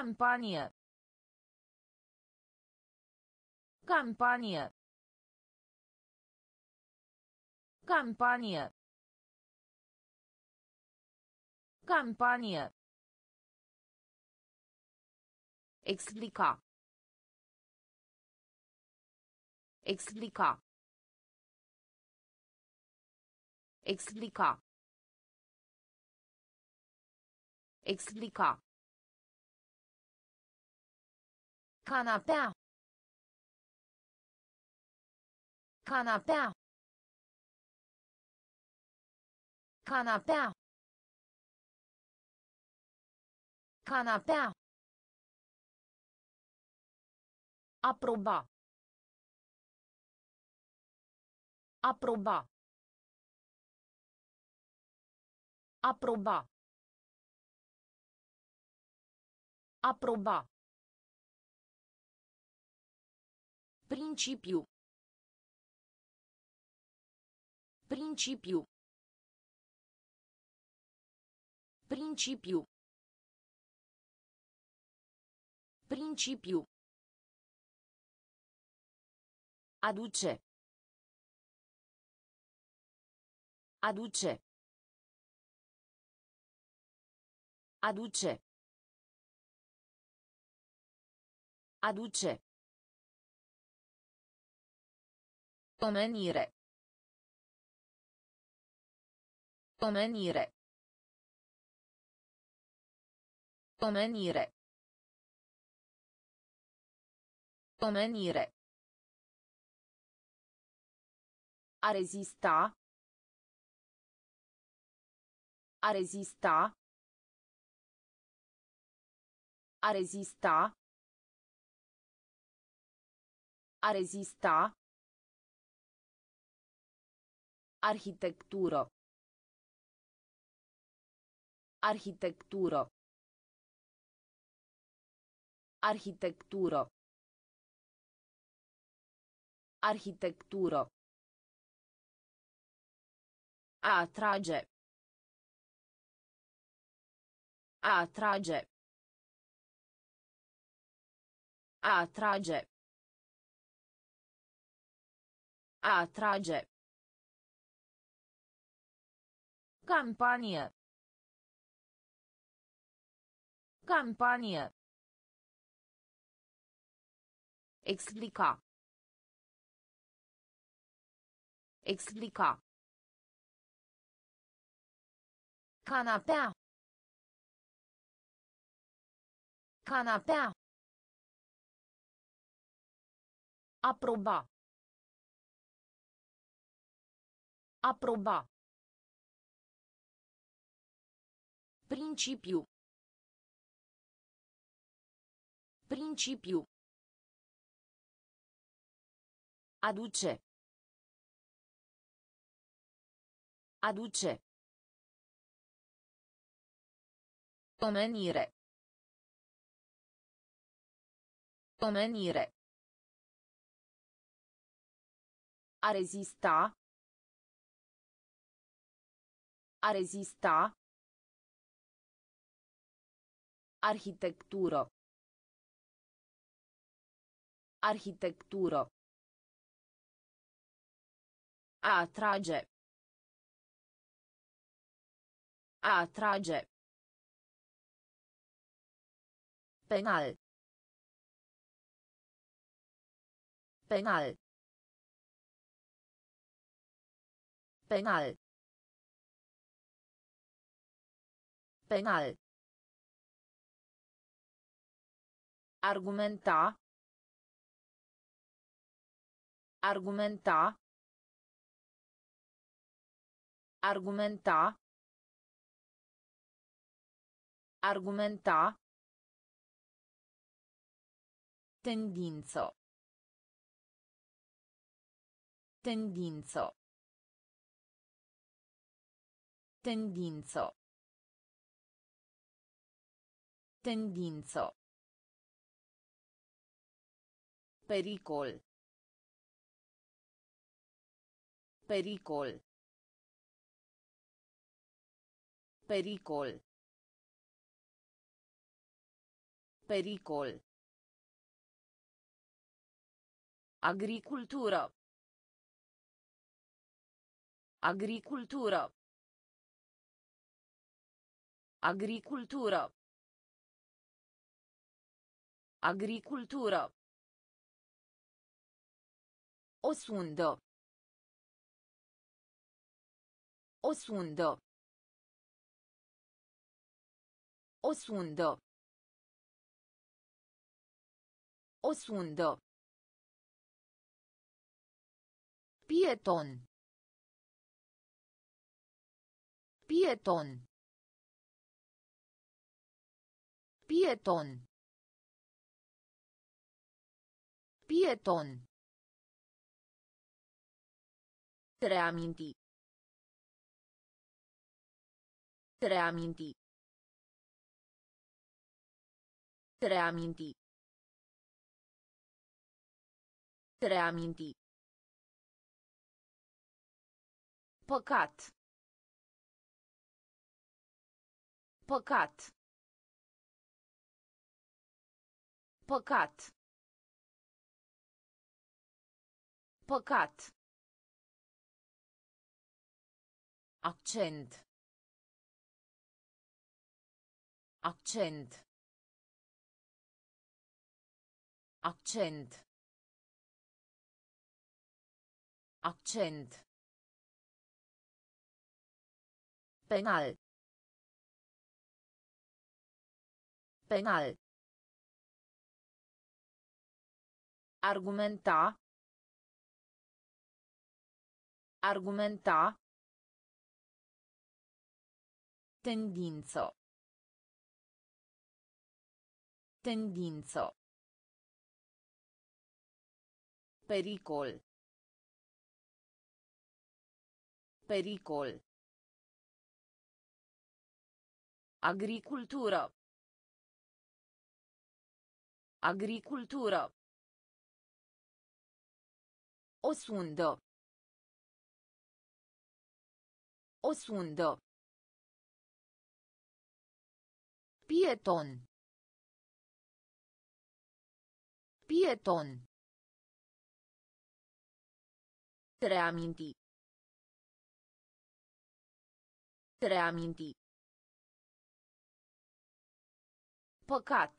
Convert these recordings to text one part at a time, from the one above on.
Campanie. Campanie. Campanie. Campanie. Explica. Explica. Explica. Explica. Canapea. Canapea. Canapea. Canapea. Aproba. Aproba. Aproba. Aproba. Principiu. Principiu. Principiu. Principiu. Aduce. Aduce. Aduce. Aduce. Omenire. Omenire. Omenire. Omenire. A rezista. A rezista. A rezista. A rezista. Arhitectură. Arhitectură. Arhitectură. Arhitectură. A atrage. A atrage. A atrage. A atrage. Campanie. Campanie. Explica. Explica. Canapea. Canapea. Aproba. Aproba. Principiu. Principiu. Aduce. Aduce. Omenire. Omenire. A rezista. A rezista. Arhitectură. Arhitectură. A atrage. A atrage. Penal. Penal. Penal. Penal. Argumenta. Argumenta. Argumenta. Argumenta. Tendinzo. Tendinzo. Tendinzo. Tendinzo. Pericol. Pericol. Pericol. Pericol. Agricultură. Agricultură. Agricultură. Agricultură. O sundă. O sundă. O sundă. O sundă. Pieton. Pieton. Pieton. Pieton. Reaminti. Reaminti. Reaminti. Reaminti. Păcat. Păcat. Păcat. Păcat. Accent. Accent. Accent. Accent. Penal. Penal. Argumenta. Argumenta. Tendinzo. Tendinzo. Pericol. Pericol. Agricultură. Agricultură. O sundă. O sundă. Pieton. Pieton. Reaminti. Reaminti. Păcat.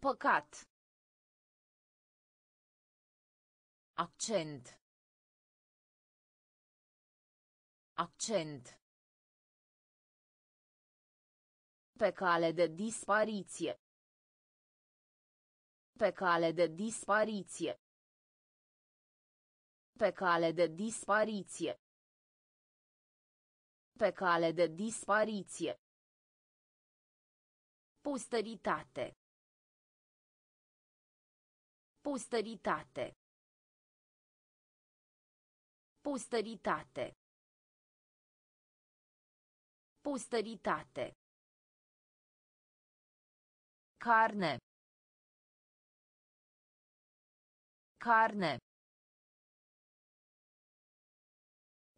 Păcat. Accent. Accent. Pe cale de dispariție. Pe cale de dispariție. Pe cale de dispariție. Pe cale de dispariție. Posteritate. Posteritate. Posteritate. Posteritate. Carne. Carne.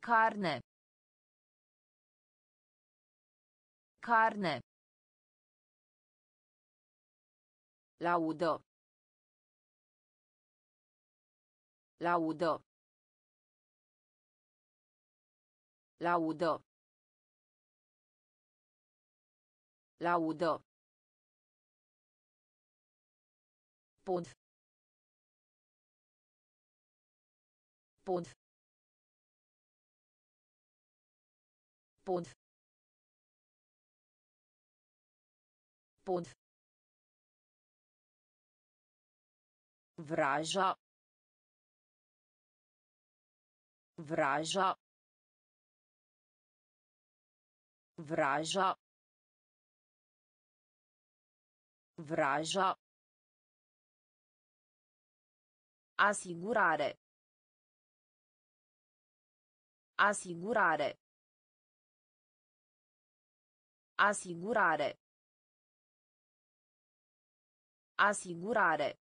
Carne. Carne. Laudă. Laudă. Laudă. Laudă. Pod. Pod. Pod. Pod. Vraża. Vraża. Vraża. Vraża. Asigurare. Asigurare. Asigurare. Asigurare.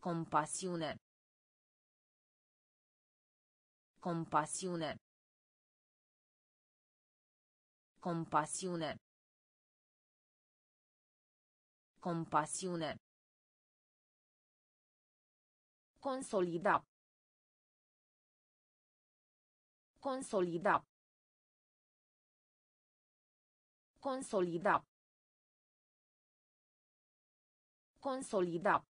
Compasiune. Compasiune. Compasiune. Compasiune. Consolida. Consolida. Consolida. Consolida.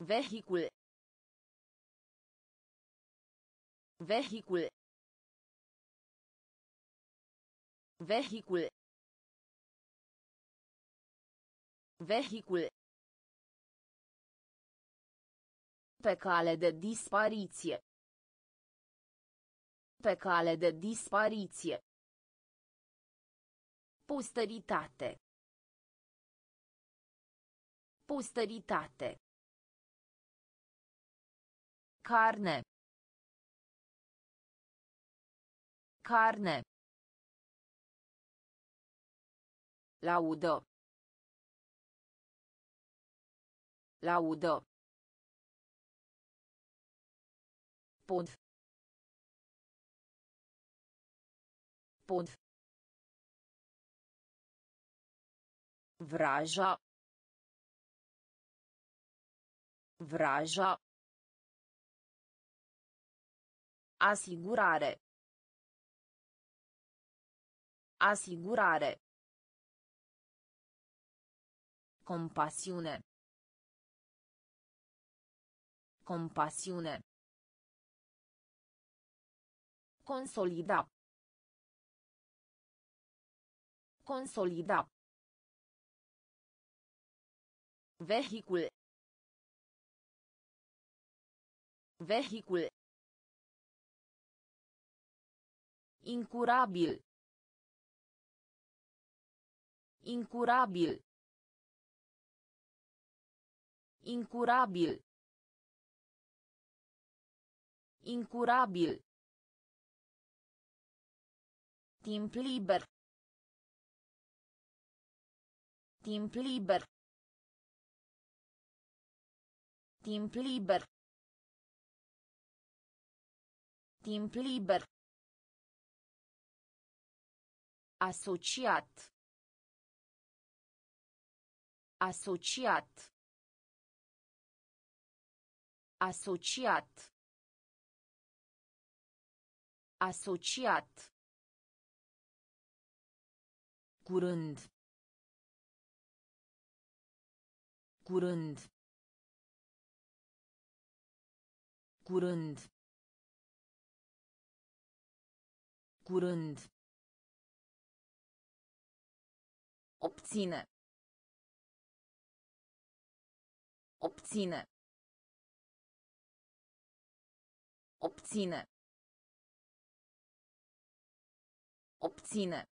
Vehicul. Vehicul. Vehicul. Vehicul. Pe cale de dispariție. Pe cale de dispariție. Posteritate. Posteritate. Carne. Carne. Laudă. Laudă. Pod. Pod. Vraja. Vraja. Asigurare. Asigurare. Compasiune. Compasiune. Consolida. Consolida. Vehicul. Vehicul. Incurabil. Incurabil. Incurabil. Incurabil. Timp liber. Timp liber. Timp liber. Timp liber. Asociat. Asociat. Asociat. Asociat. Curând. Curând. Curând. Curând. Obține. Obține. Obține. Obține.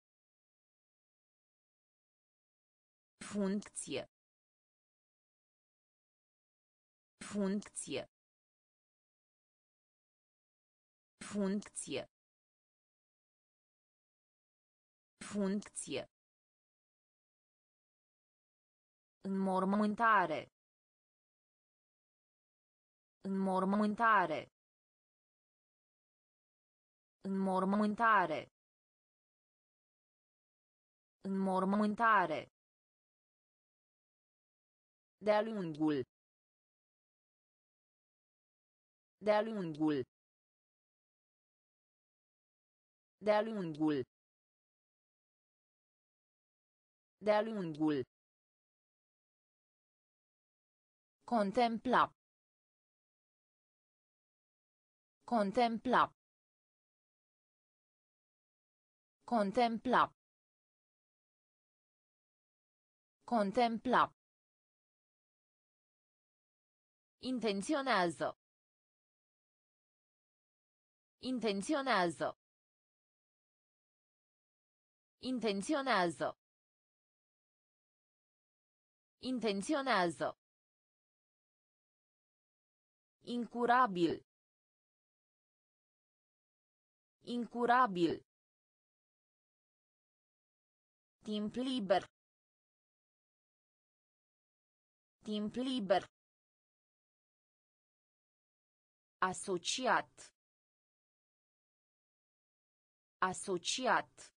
Funcție. Funcție. Funcție. Funcție. Înmormântare. Înmormântare. Înmormântare. Înmormântare. De-a lungul. De-a lungul. De-a lungul. De-a lungul. Contempla. Contempla. Contempla. Contempla. Intenționează. Intenționează. Intenționează. Intenționează. Incurabil. Incurabil. Timp liber. Timp liber. Asociat. Asociat.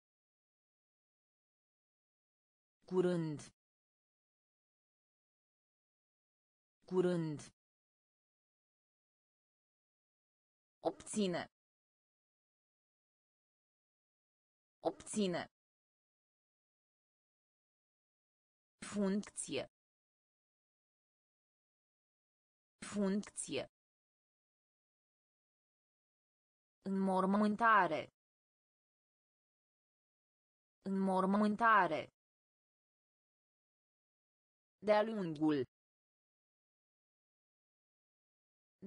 Curând. Curând. Obține. Obține. Funcție. Funcție. Înmormântare. Înmormântare. De-a lungul.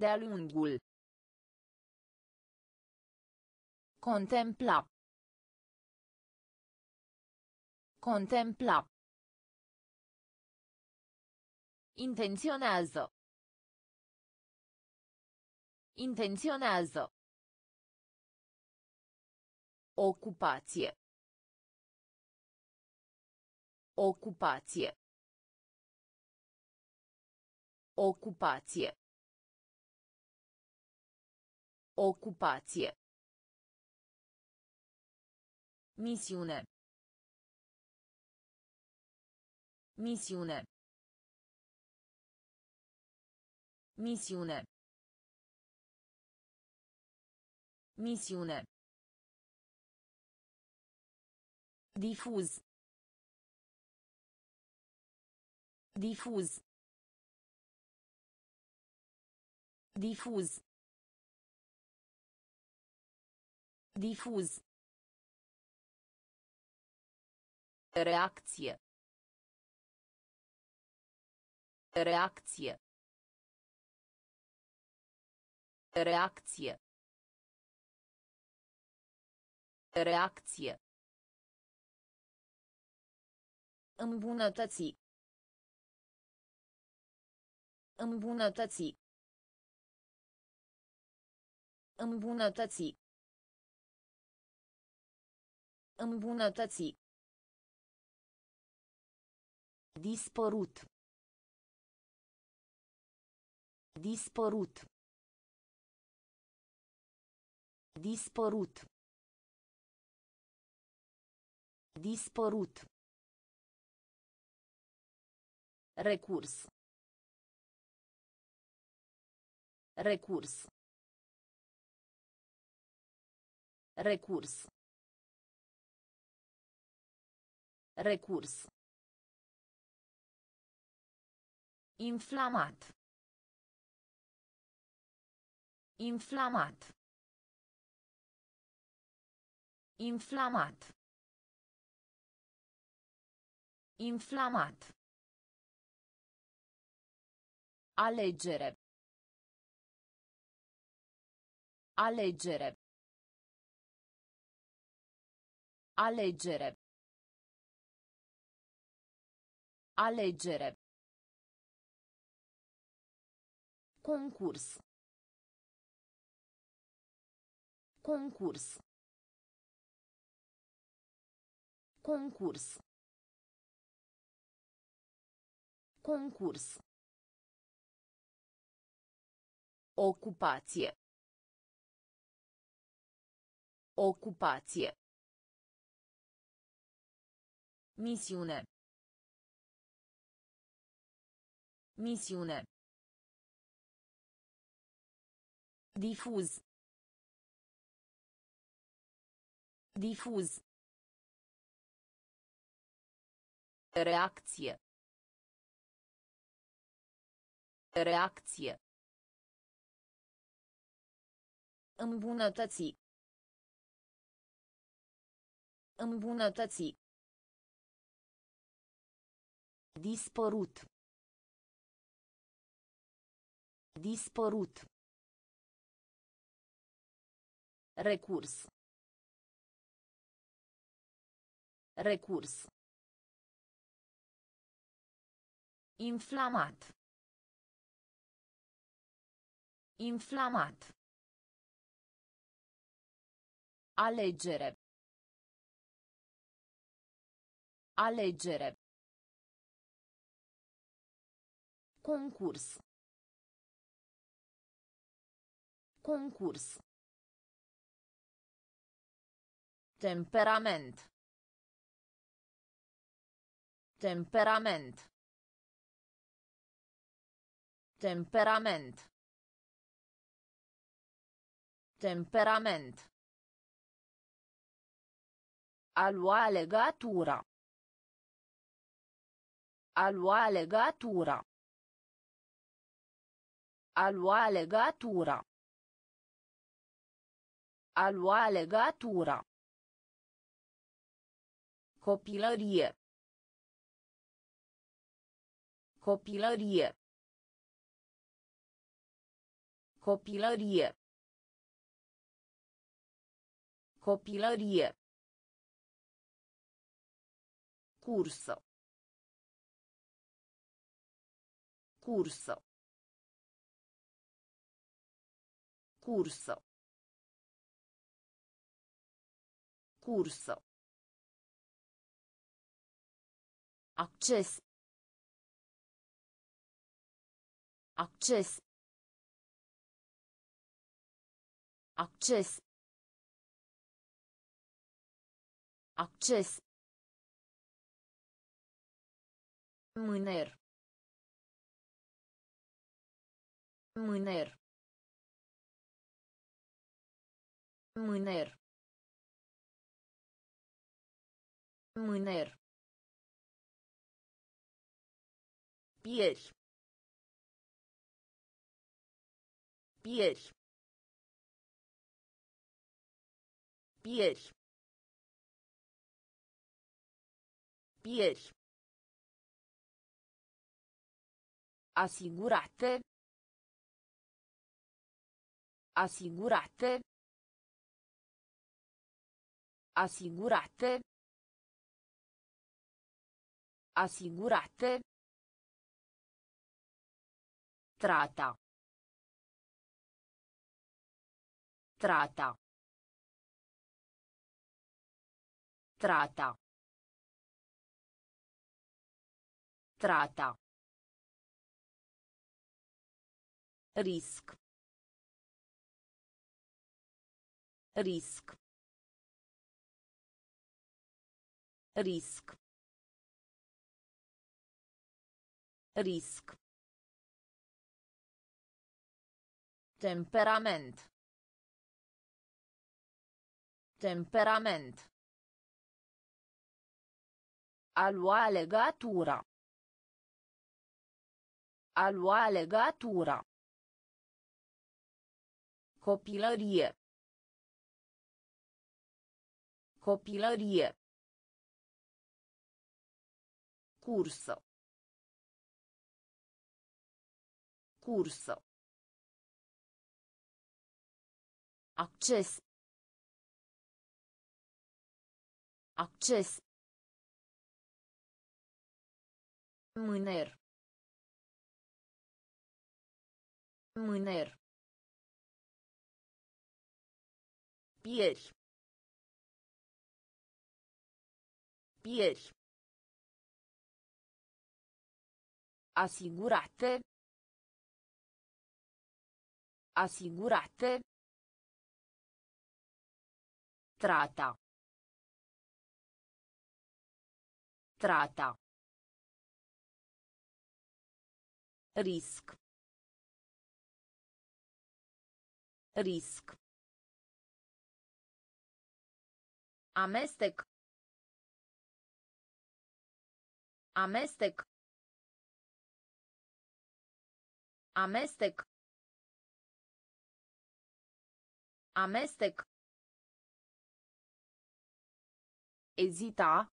De-a lungul. Contempla. Contempla. Intenționează. Intenționează. Ocupație. Ocupație. Ocupație. Ocupație. Misiune. Misiune. Misiune. Misiune. Difuz. Difuz. Difuz. Difuz. Reacție. Reacție. Reacție. Reacție. Îmbunătăți. Îmbunătăți. Îmbunătăți. Îmbunătăți. Dispărut. Dispărut. Dispărut. Dispărut. Recurs. Recurs. Recurs. Recurs. Inflamat. Inflamat. Inflamat. Inflamat. Alegere. Alegere. Alegere. Alegere. Concurs. Concurs. Concurs. Concurs. Ocupație. Ocupație. Misiune. Misiune. Difuz. Difuz. Reacție. Reacție. Îmbunătăți. Îmbunătăți. Dispărut. Dispărut. Recurs. Recurs. Inflamat. Inflamat. Alegere. Alegere. Concurs. Concurs. Temperament. Temperament. Temperament. Temperament. A lua legatura. A lua legatura. A lua legatura. A lua legatura. Copilărie. Copilărie. Copilărie. Copilărie. Cursă. Cursă. Cursă. Cursă. Acces. Acces. Acces. Acces. Mâner. Mâner. Mâner. Mâner. Pieri. Pieri. Pieri. Pieri. Asigurate. Asigurate. Asigurate. Asigurate. Trata. Trata. Trata. Trata. Risc. Risc. Risc. Risc. Temperament. Temperament. A lua legatura. A lua legatura. Copilărie. Copilărie. Cursă. Cursă. Acces. Acces. Mâner. Mâner. Pieri. Pieri. Asigurate. Asigurate. Trata. Trata. Risc. Risc. Amestec. Amestec. Amestec. Amestec. Ezita.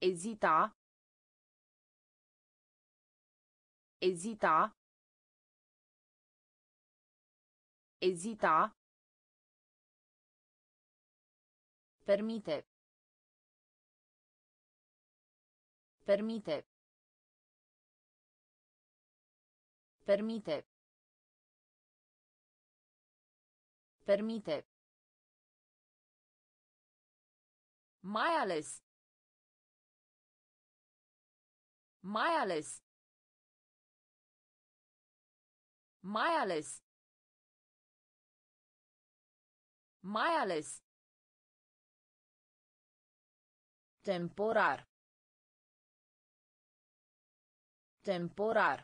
Ezita. Ezita. Ezita. Permite. Permite. Permite. Permite. Mai ales. Mai ales. Mai ales. Mai ales. Temporar. Temporar.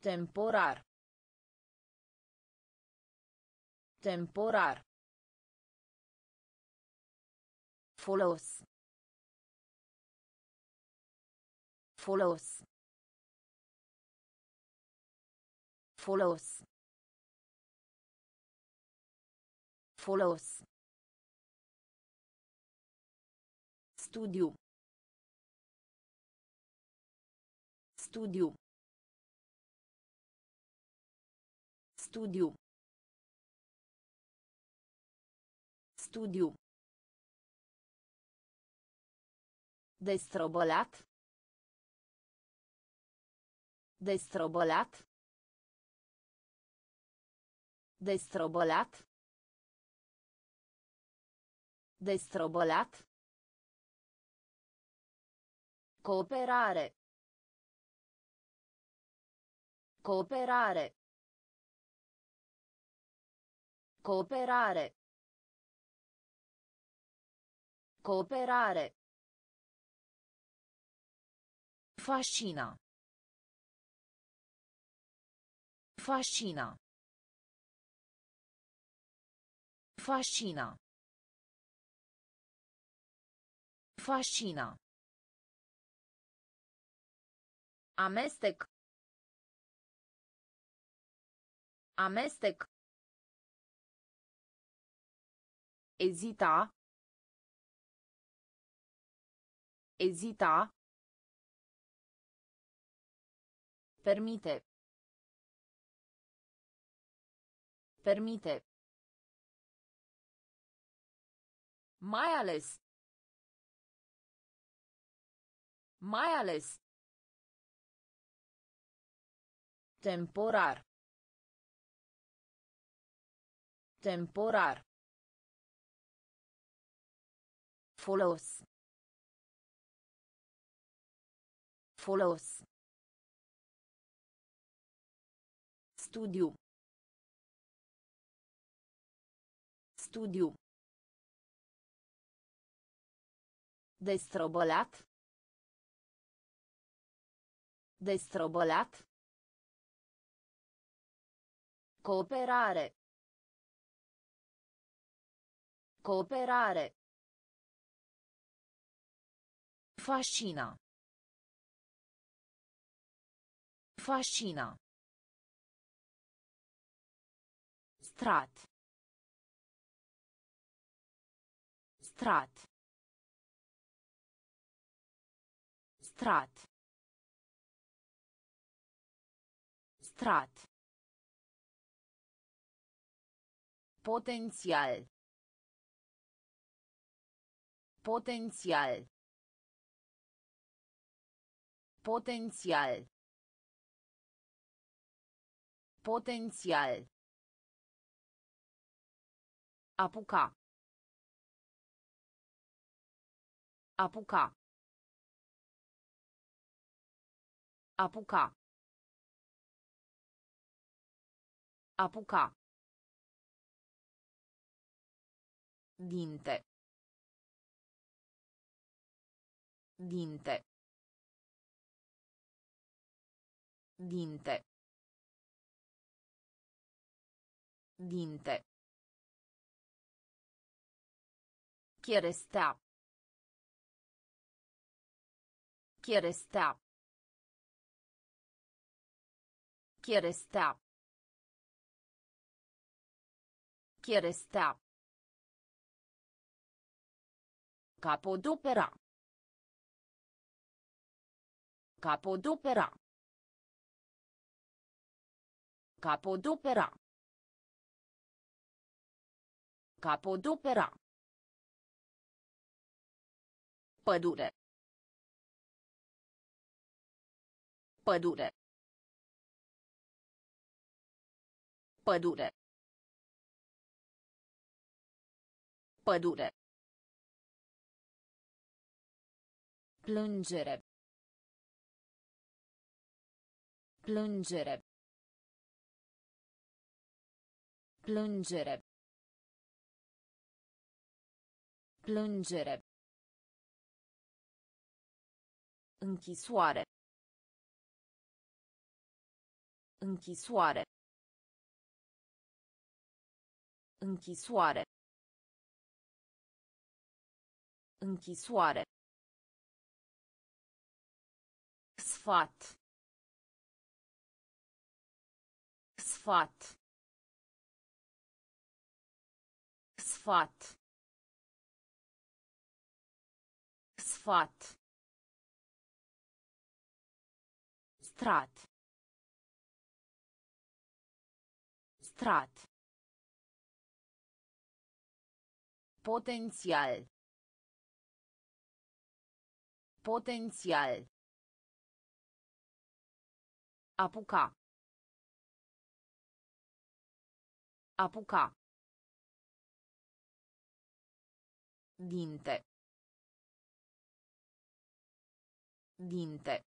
Temporar. Temporar. Folos. Folos. Folos. Folos. Studiu. Studiu. Studiu. Studiu. Destrobolat. Destrobolat. Destrobolat. Destrobolat. Cooperare. Cooperare. Cooperare. Cooperare. Fascina. Fascina. Fascina. Fascina. Amestec. Amestec. Ezita. Ezita. Permite. Permite. Mai ales. Mai ales. Temporar. Temporar. Folos. Folos. Studiu. Studiu. Destrobolat. Destrobolat. Cooperare. Cooperare. Fascina. Fascina. Strat. Strat. Strat. Strat. Potențial. Potențial. Potențial. Potențial. Apuca. Apuca. Apuca. Apuca. Dinte. Dinte. Dinte. Dinte. Cherestea. Cherestea. Cherestea. Cherestea. Capodopera. Capodopera. Capodopera. Capodopera. Pădure. Pădure. Pădure. Pădure. Plângere. Plângere. Plângere. Plângere. Închisoare. Închisoare. Închisoare. Închisoare. Sfat. Sfat. Sfat. Sfat. Strat. Strat. Potențial. Potențial. Apuca. Apuca. Dinte. Dinte.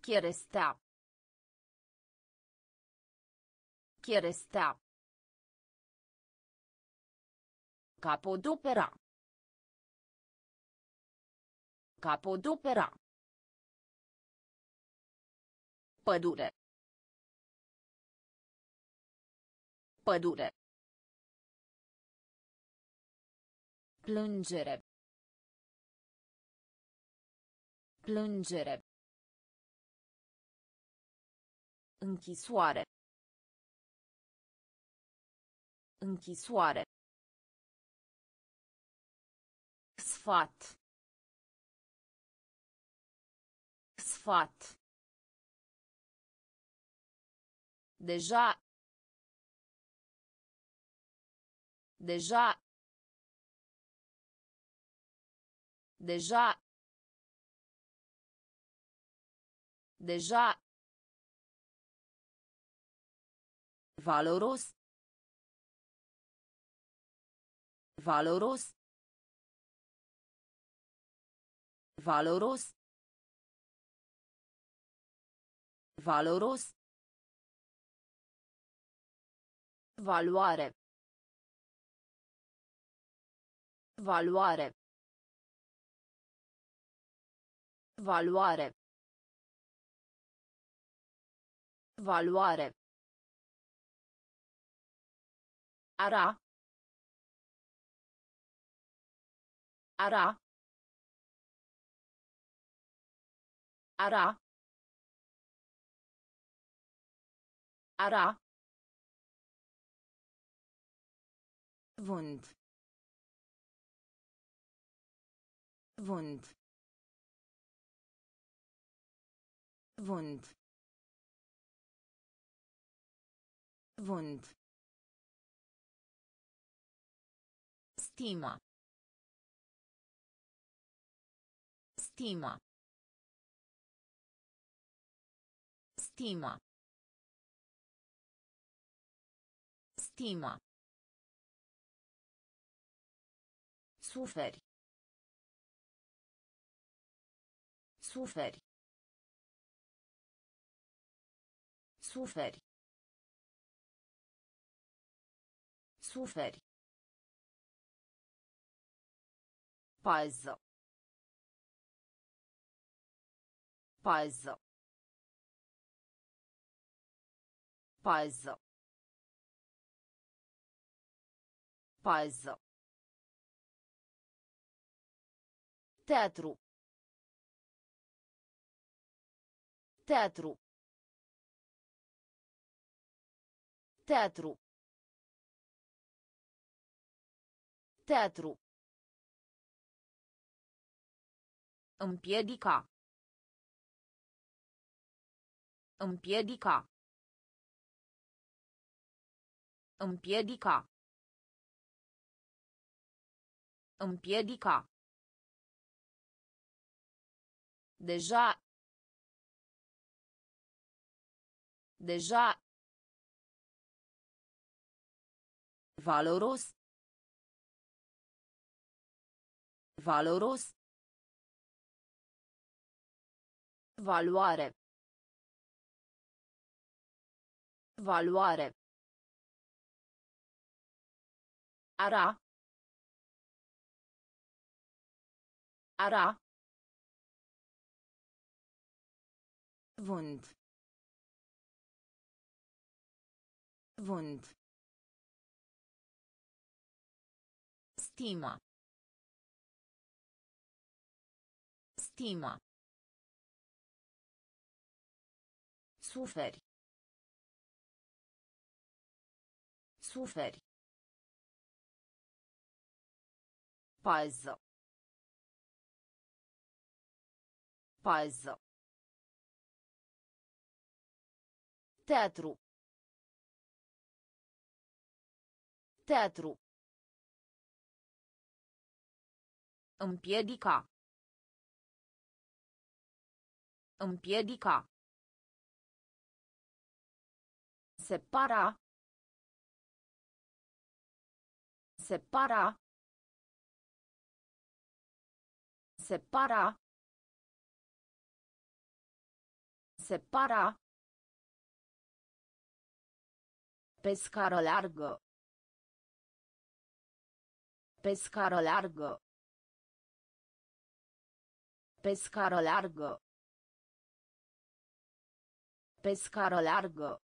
Cherestea. Cherestea. Capodopera. Capodopera. Pădure. Pădure. Plângere. Plângere. Închisoare. Închisoare. Sfat. Sfat. Deja. Deja. Deja. Deja. Valoros. Valoros. Valoros. Valoros. Valoare. Valoare. Valoare. Valoare. Ara. Ara. Ara. Ara. Wund. Wund. Wund. Wund. Stima. Stima. Stima. Stima. Suferi. Suferi. Suferi. Suferi. Pază. Pază. Pază. Pază. Teatru. Teatru. Teatru. Teatru. Împiedica. Împiedica. Împiedica. Împiedica. Deja. Deja. Valoros. Valoros. Valoare. Valoare. Ara. Ara. Vânt. Vânt. Stima. Stima. Suferi. Suferi. Pază. Pază. Teatru. Teatru. Împiedica. Împiedica. Separa. Separa. Separa. Separa. Pe scară largă. Pe scară largă. Pe scară largă. Pe scară largă.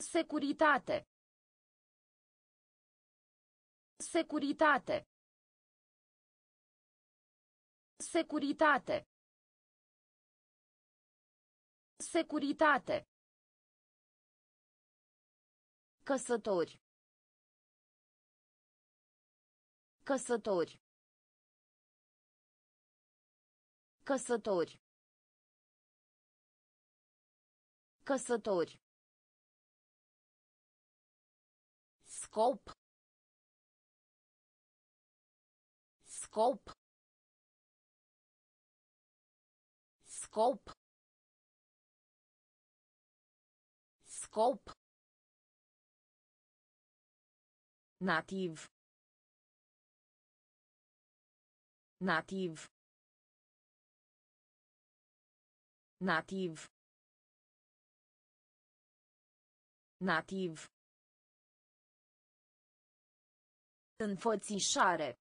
Securitate. Securitate. Securitate. Securitate. Căsători. Căsători. Căsători. Căsători. Scop. Scop. Scop. Scop. Nativ. Nativ. Nativ. Nativ. Înfățișare.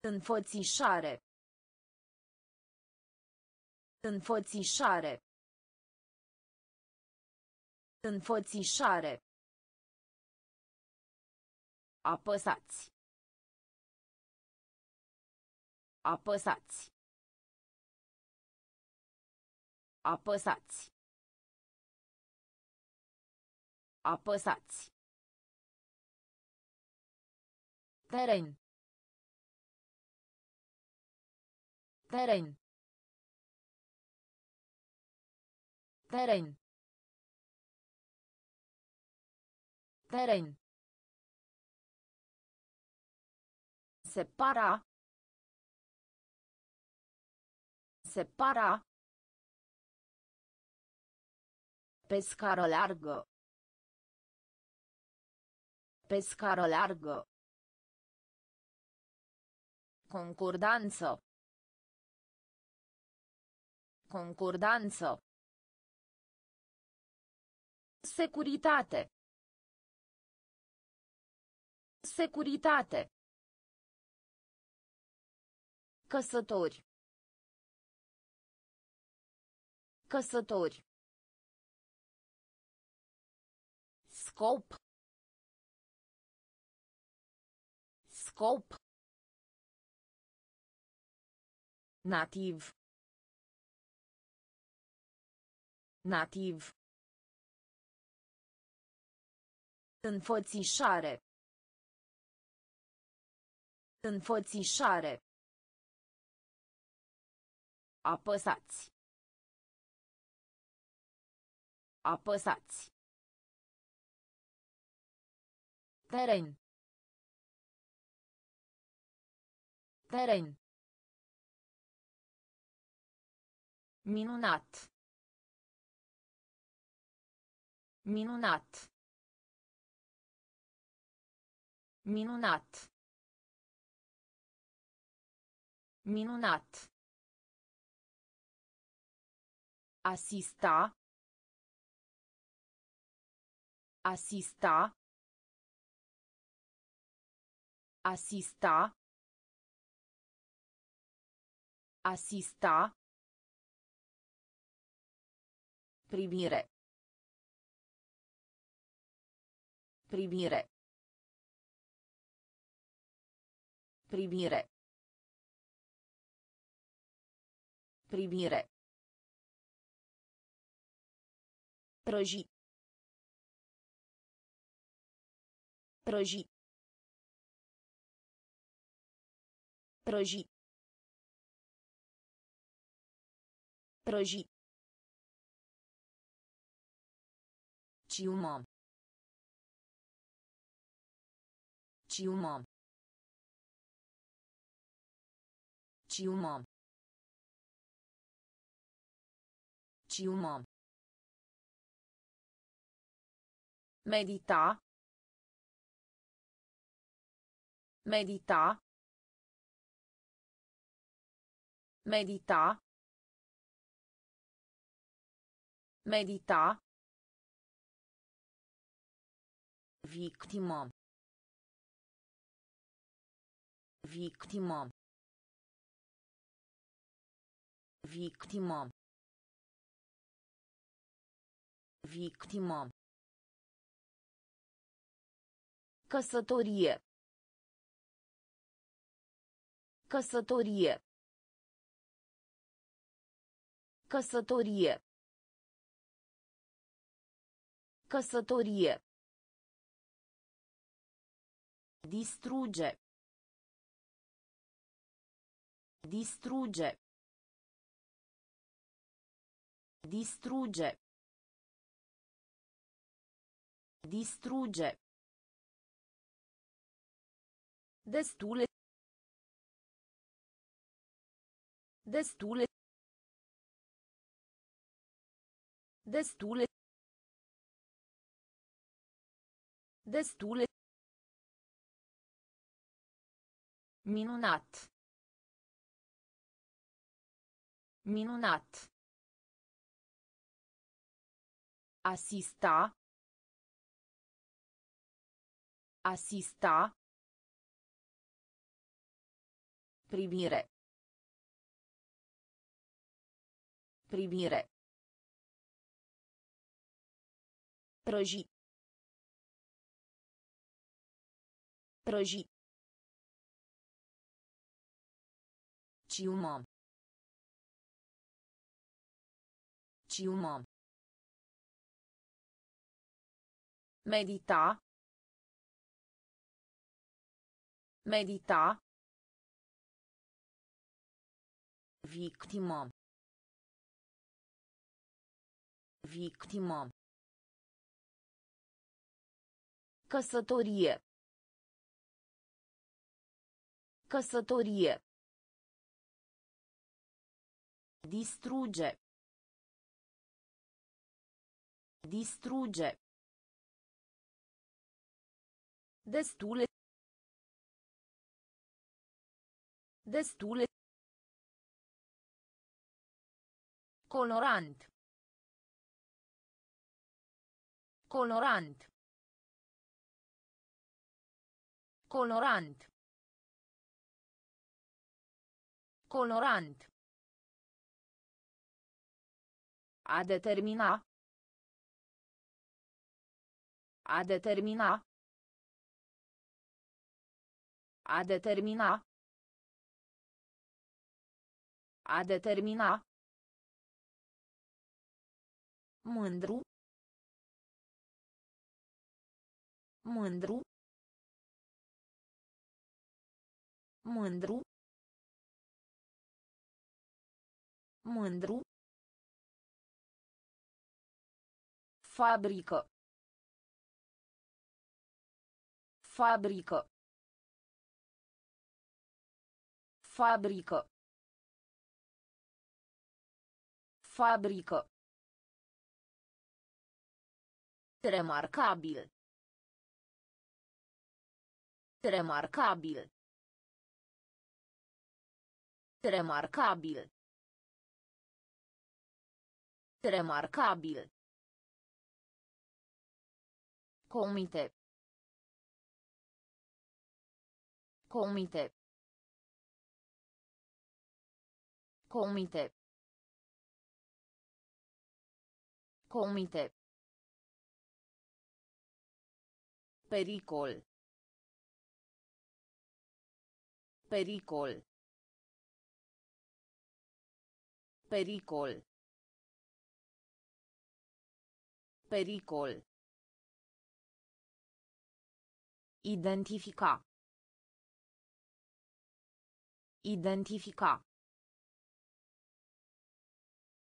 Înfățișare. Înfățișare. Înfățișare. Apăsați. Apăsați. Apăsați. Apăsați. Teren. Teren. Teren. Teren. Separa. Separa. Pe scară largă. Pe scară largă. Concordanță. Concordanță. Securitate. Securitate. Căsători. Căsători. Scop. Scop. Nativ. Nativ. Înfățișare. Înfățișare. Apăsați. Apăsați. Teren. Teren. Minunat. Minunat. Minunat. Minunat. Asista. Asista. Asista. Asista. Primire. Primire. Primire. Primire. Prăji. Prăji. Prăji. Prăji. Ciumă. Ciumă. Ciumă. Ciumă. Medita. Medita. Medita. Medita. Victimă. Victimă. Victimă. Victimă. Căsătorie. Căsătorie. Căsătorie. Căsătorie. Distrugge. Distrugge. Distrugge. Distrugge. Destule. Destule. Destule. Destule. Minunat. Minunat. Asista. Asista. Primire. Primire. Prăji. Prăji. Ciumă. Ciumă. Medita. Medita. Victimă. Victimă. Căsătorie. Căsătorie. Distrugge. Distrugge. Destule. Destule. Colorant. Colorant. Colorant. Colorant. A determina. A determina. A determina. A determina. Mândru. Mândru. Mândru. Mândru. Fabrică. Fabrică. Fabrică. Fabrică. Remarcabil. Remarcabil. Remarcabil. Remarcabil. Comite. Comite. Comite. Comite. Pericol. Pericol. Pericol. Pericol. Identifica. Identifica.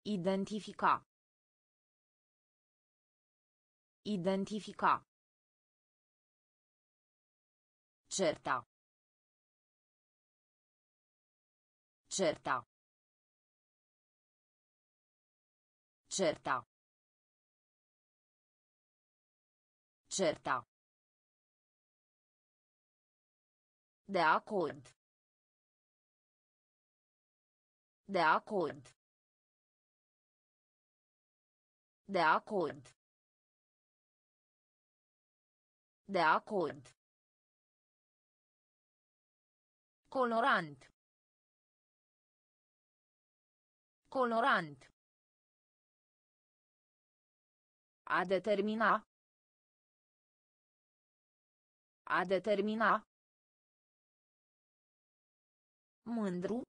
Identifica. Identifica. Certa. Certa. Certa. Certa. De acord. De acord. De acord. De acord. Colorant. Colorant. A determina. A determina. Mândru.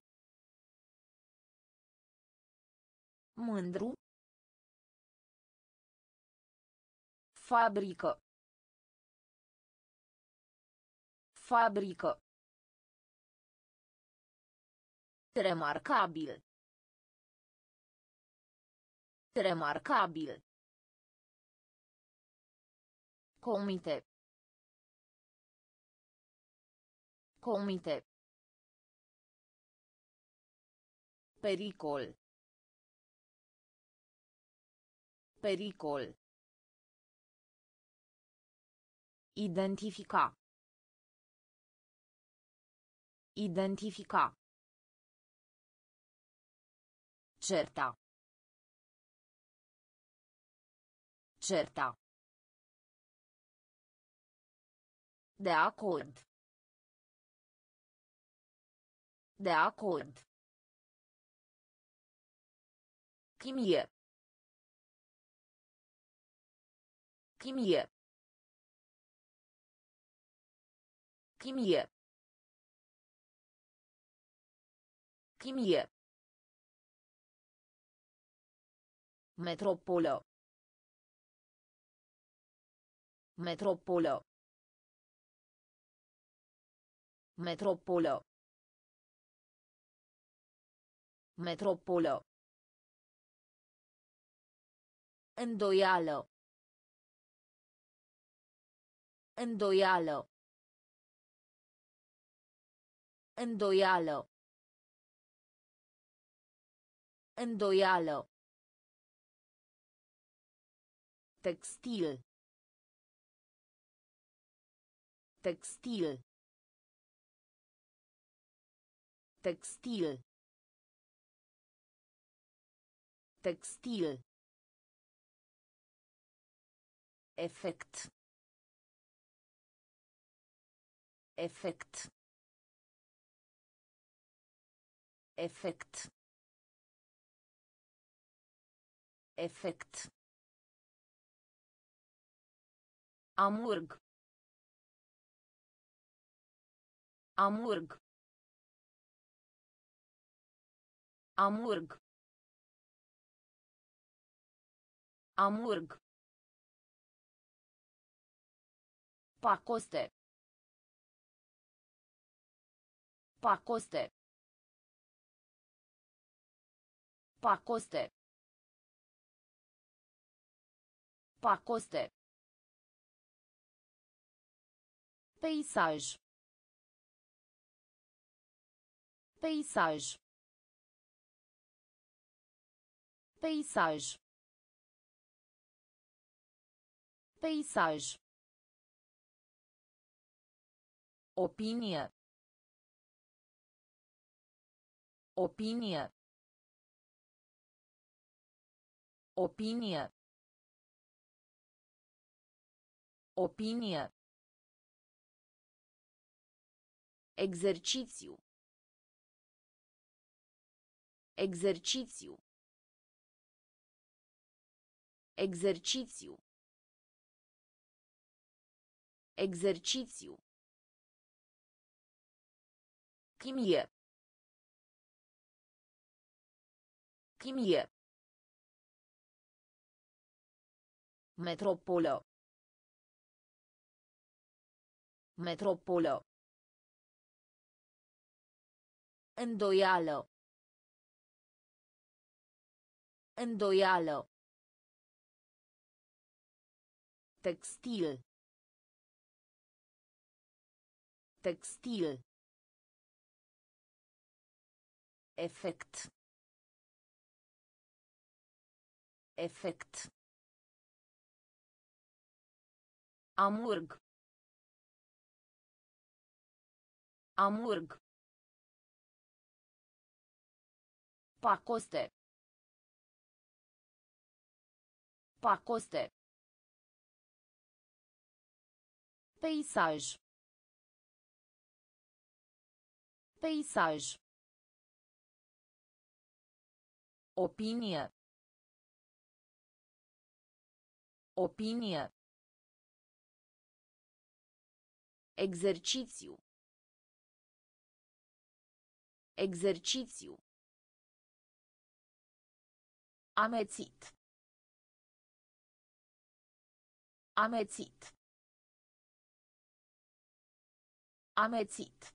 Mândru. Fabrică. Fabrică. Remarcabil. Remarcabil. Comite. Comite. Pericol. Pericol. Identifica. Identifica. Certa. Certa. De acord. De acord. Chimie. Chimie. Chimie. Chimie. Metropolă. Metropolă. Metropolă. Metropolă. Îndoială. Îndoială. Îndoială. Îndoială. Textil. Textil. Textil. Textil. Efect. Efect. Efect. Efect. Amurg. Amurg. Amurg. Amurg. Pacoste. Pacoste. Pacoste. Pacoste. Peisaj. Peisaj. Peisaj. Peisaj. Opinie. Opinie. Opinie. Opinie. Exercițiu. Exercițiu. Exercițiu. Exercițiu. Chimie. Chimie. Metropolă. Metropolă. Îndoială. Îndoială. Textil. Textil. Efect. Efect. Amurg. Amurg. Pacoste. Pacoste. Peisaj. Peisaj. Opinie. Opinie. Exercițiu. Exercițiu. Amețit. Amețit. Amețit.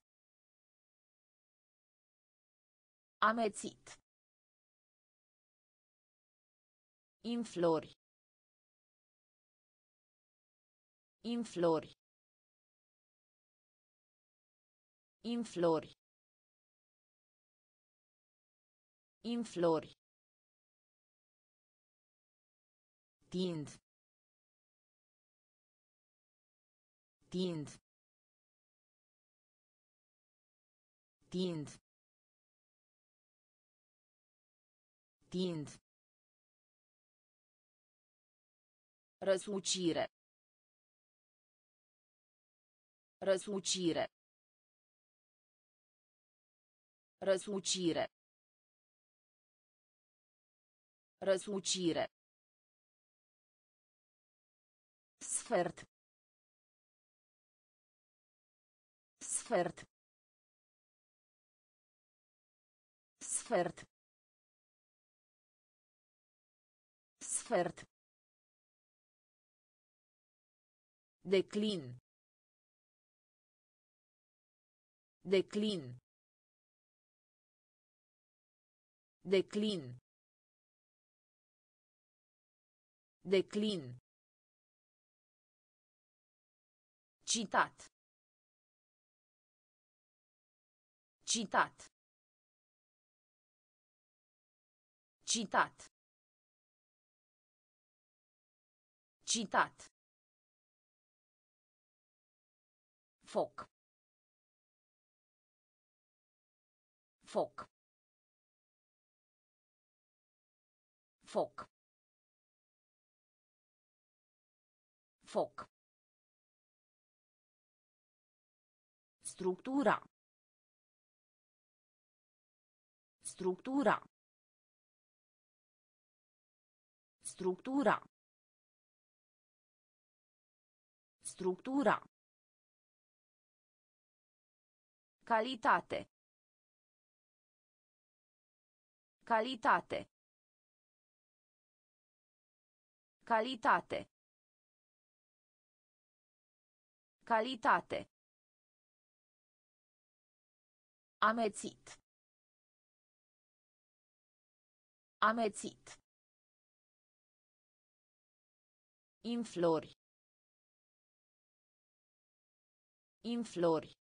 Amețit. Inflori. Inflori. Inflori. Inflori. Tind. Tind. Tind. Tind. Răsucire. Răsucire. Răsucire. Răsucire. Sfert. Sfert. Sfert. Sfert. Declin. Declin. Declin. Declin. Citat. Citat. Citat. Citat. Foc. Foc. Foc. Foc. Structura. Structura. Structura. Structura. Calitate. Calitate. Calitate. Calitate. Amețit. Amețit. Inflori. Inflori.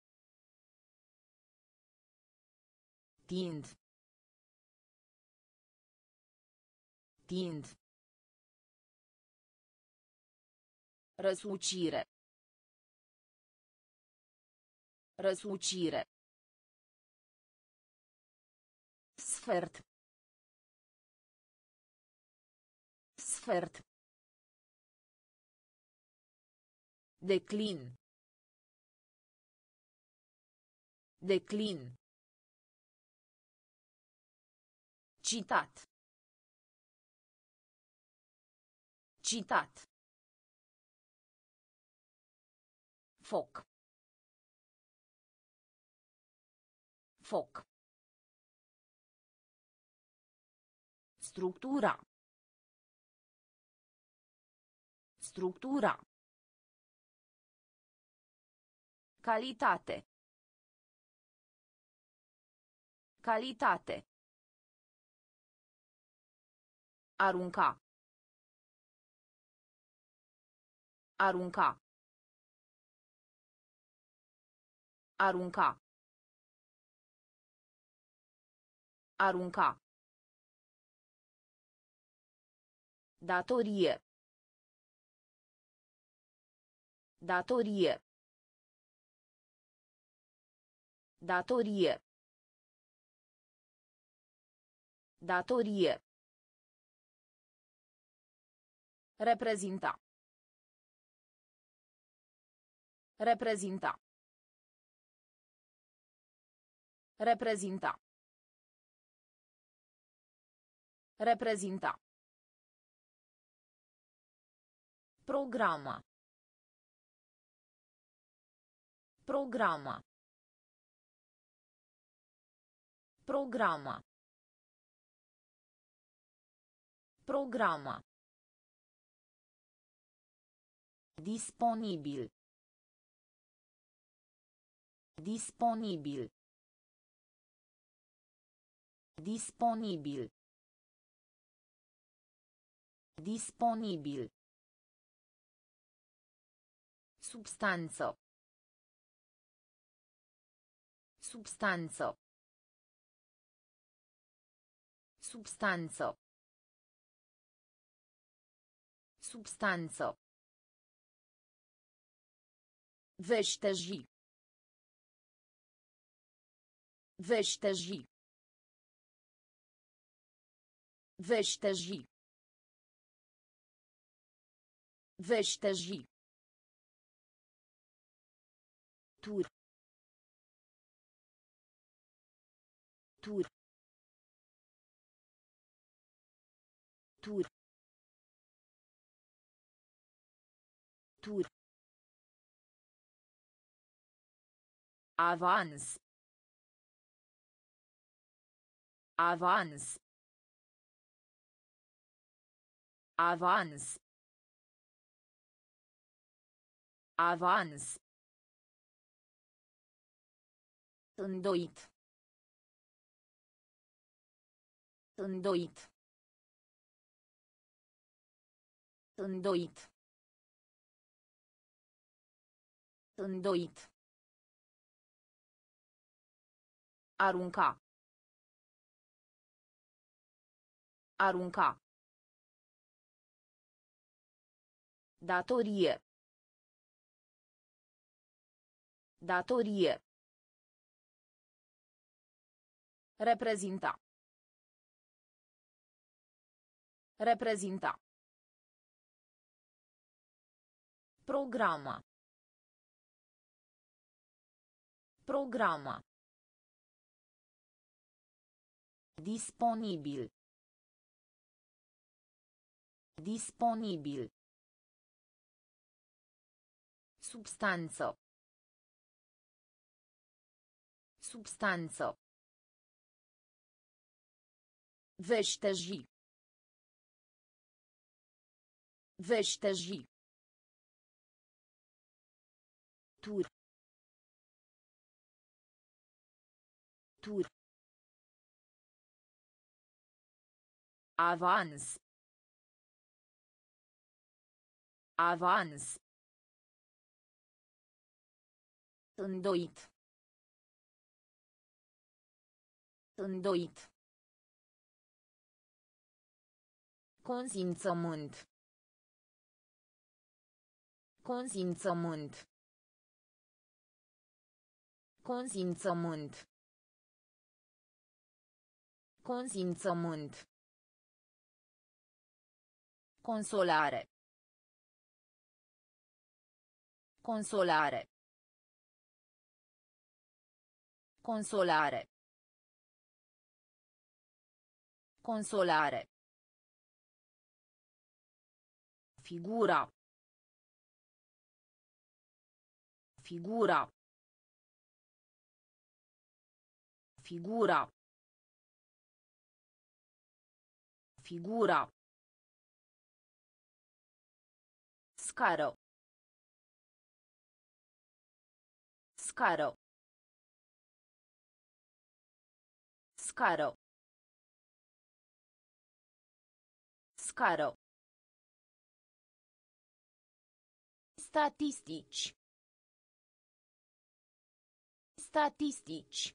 Tind. Tind. Răsucire. Răsucire. Sfert. Sfert. Declin. Declin. Citat. Citat. Foc. Foc. Structura. Structura. Calitate. Calitate. Arunca. Arunca. Arunca. Arunca. Datorie. Datorie. Datorie. Datorie. Reprezinta. Reprezinta. Reprezinta. Reprezinta. Programa. Programa. Programa. Programa. Disponibil. Disponibil. Disponibil. Disponibil. Substanță. Substanță. Substanță. Substanță. Veșteji. Veșteji. Veșteji. Veșteji. Tur. Tur. Tur. Tur. Avans. Avans. Avans. Avans. Îndoit. Îndoit. Îndoit. Îndoit. Arunca. Arunca. Datorie. Datorie. Reprezinta. Reprezinta. Programa. Programa. Disponibil. Disponibil. Substanță. Substanță. Veșteji. Veșteji. Tur. Tur. Avans. Avans. Îndoit. Îndoit. Consimțământ. Consimțământ. Consimțământ. Consimțământ. Consolare. Consolare. Consolare. Consolare. Figura. Figura. Figura. Figura. Scară. Scară. Scară. Scară. Statistici. Statistici.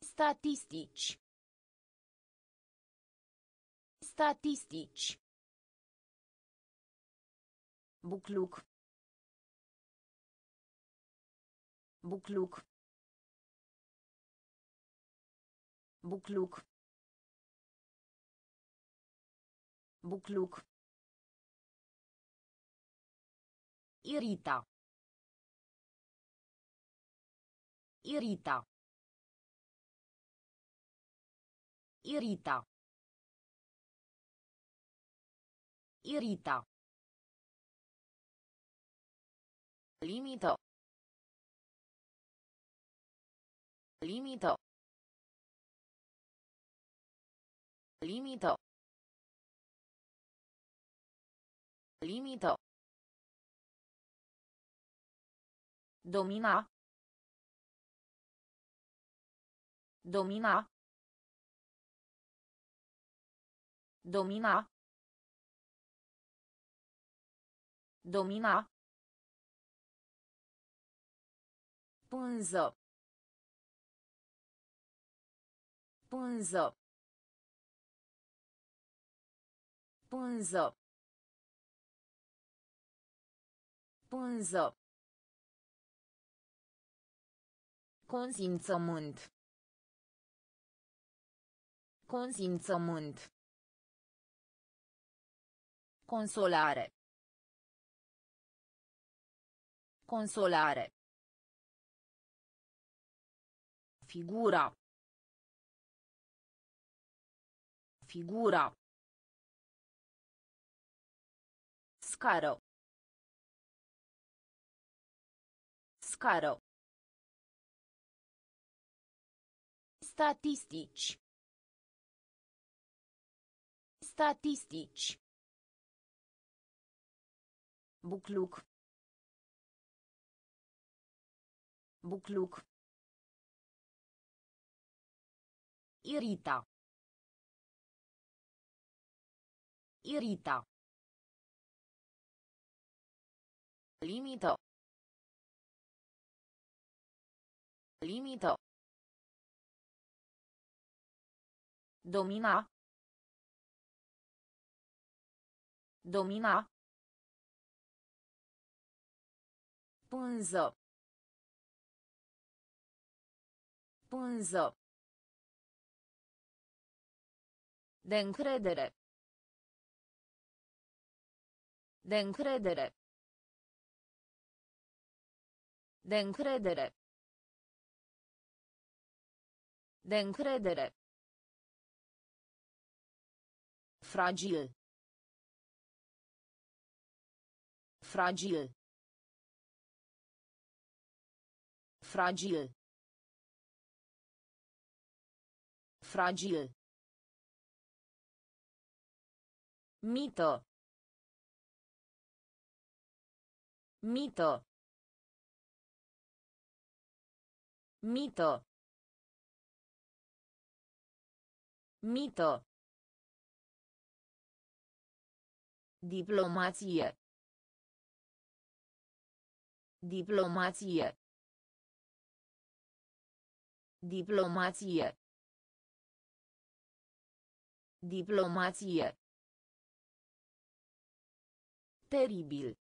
Statistici. Statistici. Bucluc. Bucluc. Bucluc. Bucluc. Irita. Irita. Irita. Irita. Limită. Limită. Limită. Limită. Domina. Domina. Domina. Domina. Pânză. Pânză. Pânză. Pânză. Consimțământ. Consimțământ. Consolare. Consolare. Figura. Figura. Scară. Scară. Statistici. Statistici. Bucluc. Bucluc. Irita. Irita. Limită. Limită. Domina. Domina. Pânză. Pânză. De încredere. De încredere. De încredere. De încredere. Fragil. Fragil. Fragil. Fragil. Mito. Mito. Mito. Mito. Diplomație. Diplomație. Diplomație. Diplomație. Teribil.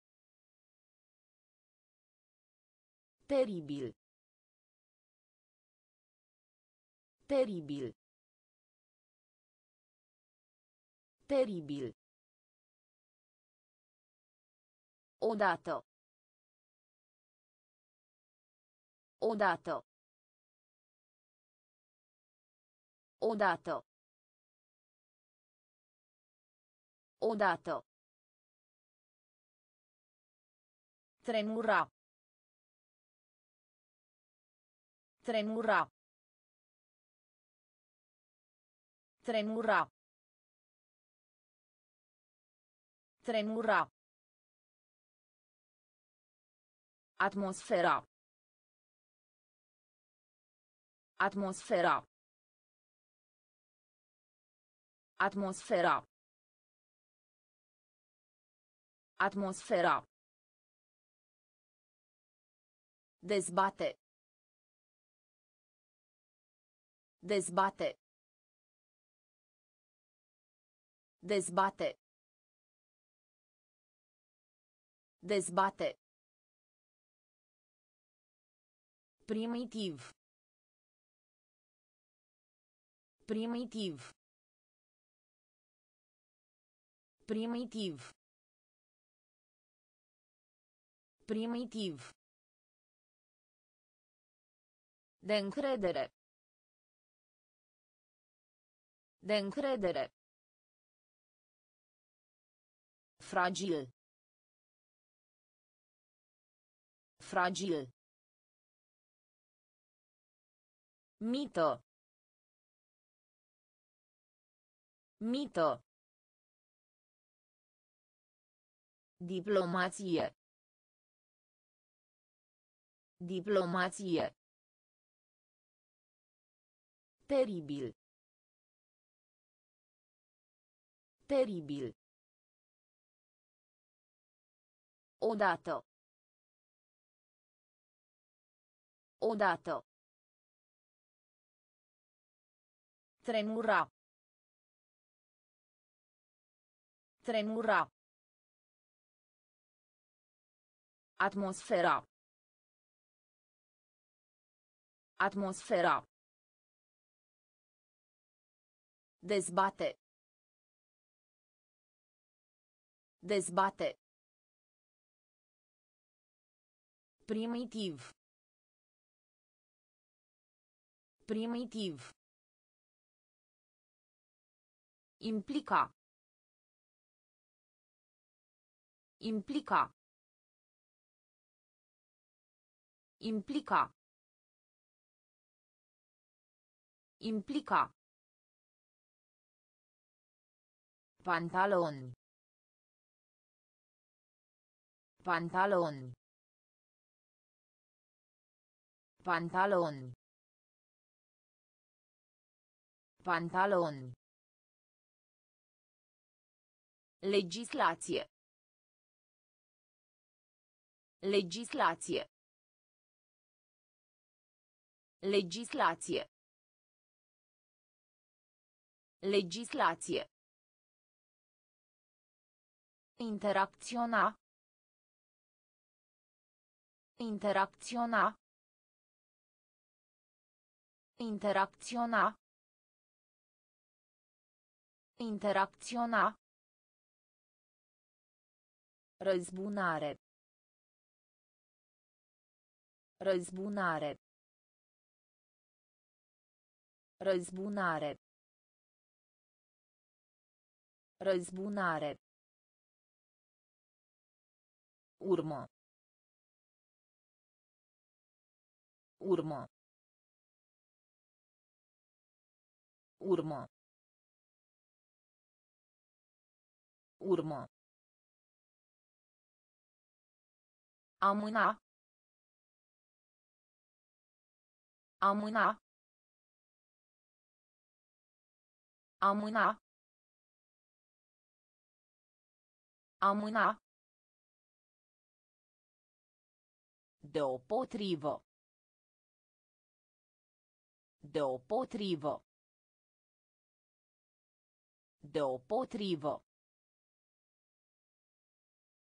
Teribil. Teribil. Teribil. Odată. Odată. Odată. Odată. Tremura. Tremura. Tremura. Tremura. Atmosfera. Atmosfera. Atmosfera. Atmosfera. Dezbate. Dezbate. Dezbate. Dezbate. Primitiv. Primitiv. Primitiv. Primitiv. De încredere. De încredere. Fragil. Fragil. Mito. Mito. Diplomație. Diplomație. Teribil. Teribil. Odată. Odată. Tremura. Tremura. Atmosfera. Atmosfera. Dezbate. Dezbate. Primitiv. Primitiv. Implica. Implica. Implica. Implica. Pantaloni. Pantaloni. Pantaloni. Pantaloni. Legislație. Legislație. Legislație. Legislație. Interacționa. Interacționa. Interacționa. Interacționa. Răzbunare. Răzbunare. Răzbunare. Răzbunare. Urmă. Urmă. Urmă. Urmă. Amâna. Amâna. Amâna. Amâna. Deopotrivă. Deopotrivă. Deopotrivă.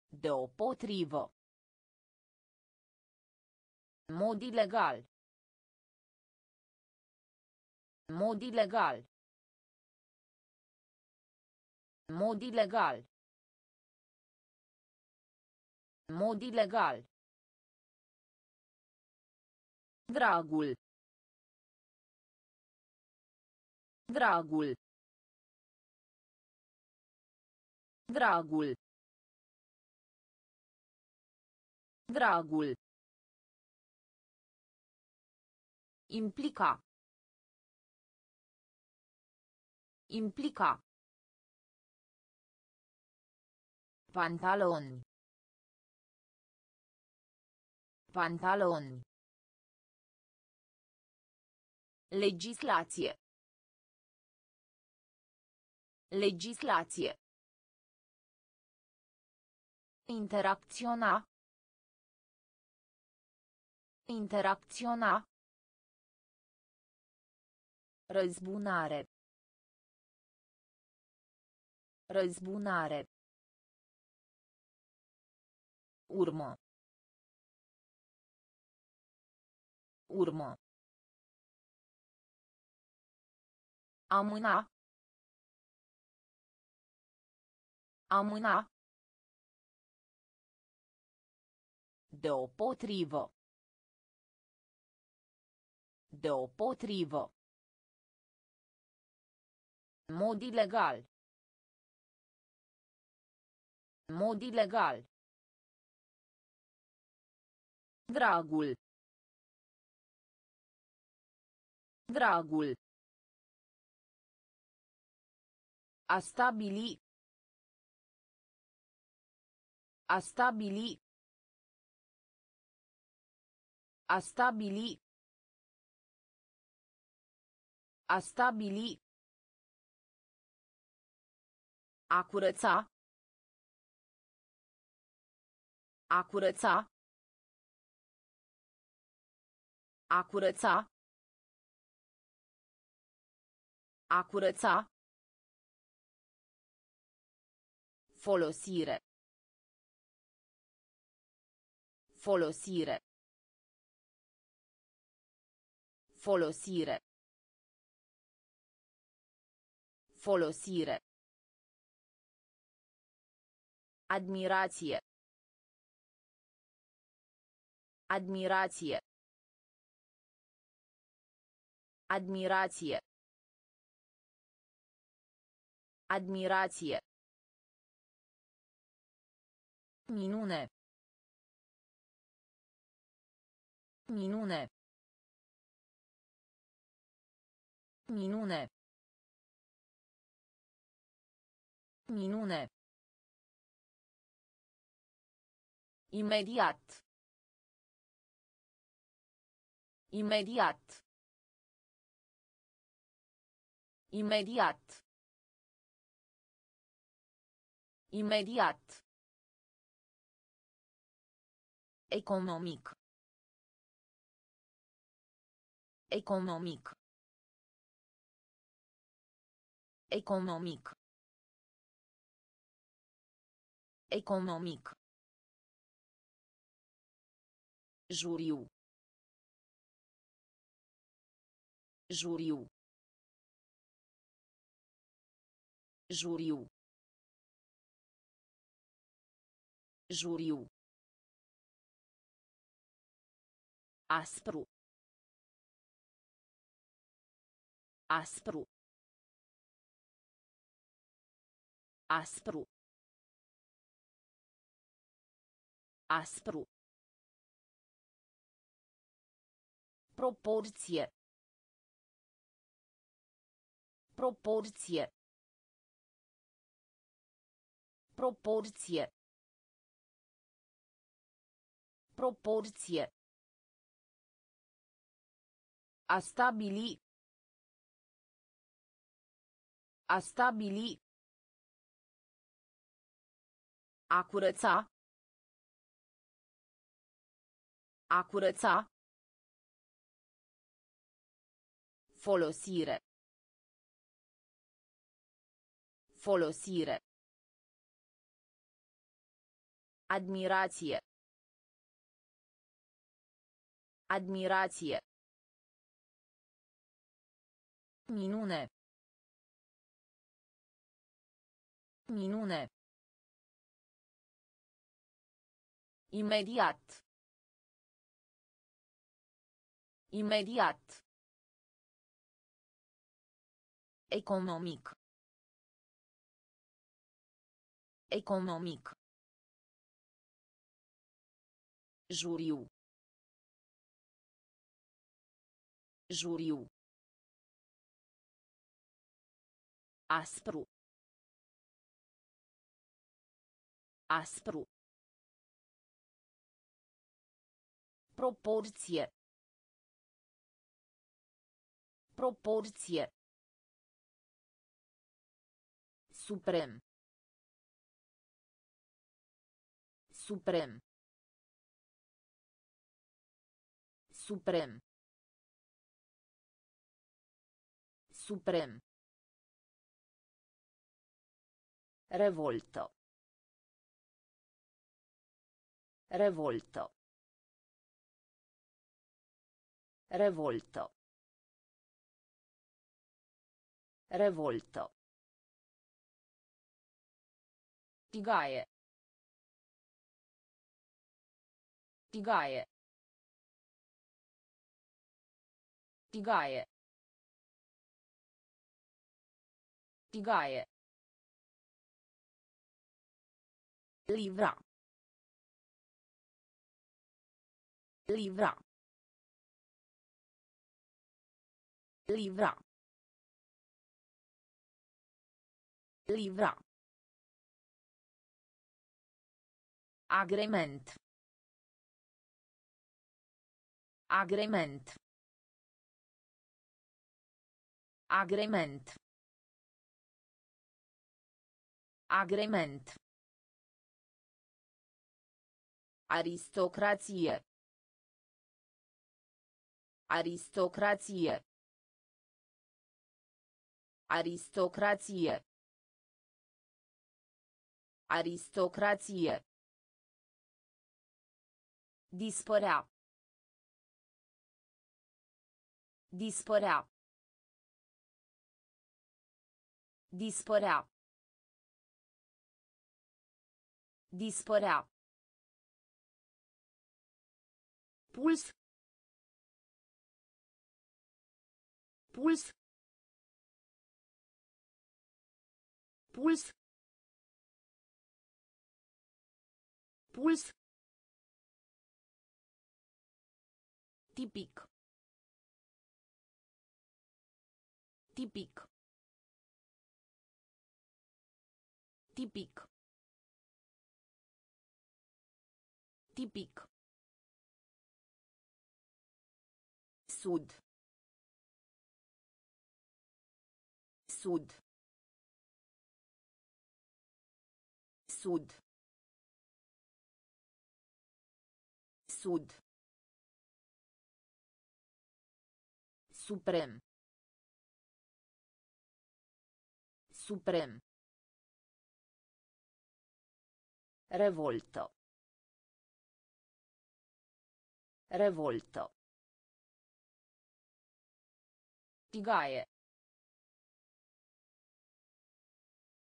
Deopotrivă. Mod ilegal. Mod ilegal. Mod ilegal. Mod ilegal. Dragul. Dragul. Dragul. Dragul. Implica. Implica. Pantaloni. Pantaloni. Legislație. Legislație. Interacționa. Interacționa. Răzbunare. Răzbunare. Urmă. Urmă. Amâna. Amâna. Deopotrivă. Deopotrivă. Mod ilegal. Mod ilegal. Dragul. Dragul. A stabili. A stabili. A stabili. A stabili. A curăța. A curăța. A curăța. A curăța. Folosire. Folosire. Folosire. Folosire. Admirație. Admirație. Admirație. Admirație. Minune. Minune. Minune. Minune. Imediat. Imediat. Imediat. Imediat. Economic. Economic. Economic. Economic. Juriu. Juriu. Juriu. Juriu. Aspru. Aspru. Aspru. Aspru. Proporție. Proporție. Proporție. Proporție. A stabili. A stabili. A curăța. A curăța. Folosire. Folosire. Admirație. Admirație. Minune. Minune. Imediat. Imediat. Economic. Economic. Juriu. Juriu. Aspru. Aspru. Proporție. Proporție. Suprem. Suprem. Suprem. Suprem. Revolto. Revolto. Revolto. Revolto. Tigaie. Tigaie. Tigaie. Tigaie. Livra. Livra. Livra. Livra. Agrement. Agrement. Agrement. Agrement. Aristocrație. Aristocrație. Aristocrație. Aristocrație. Dispărea. Dispărea. Dispărea. Dispărea. Puls. Puls. Puls. Puls. Tipic. Tipic. Tipic. Tipic. Sud. Sud. Sud. Sud. Suprem. Suprem. Revolto. Revolto. Tigaie.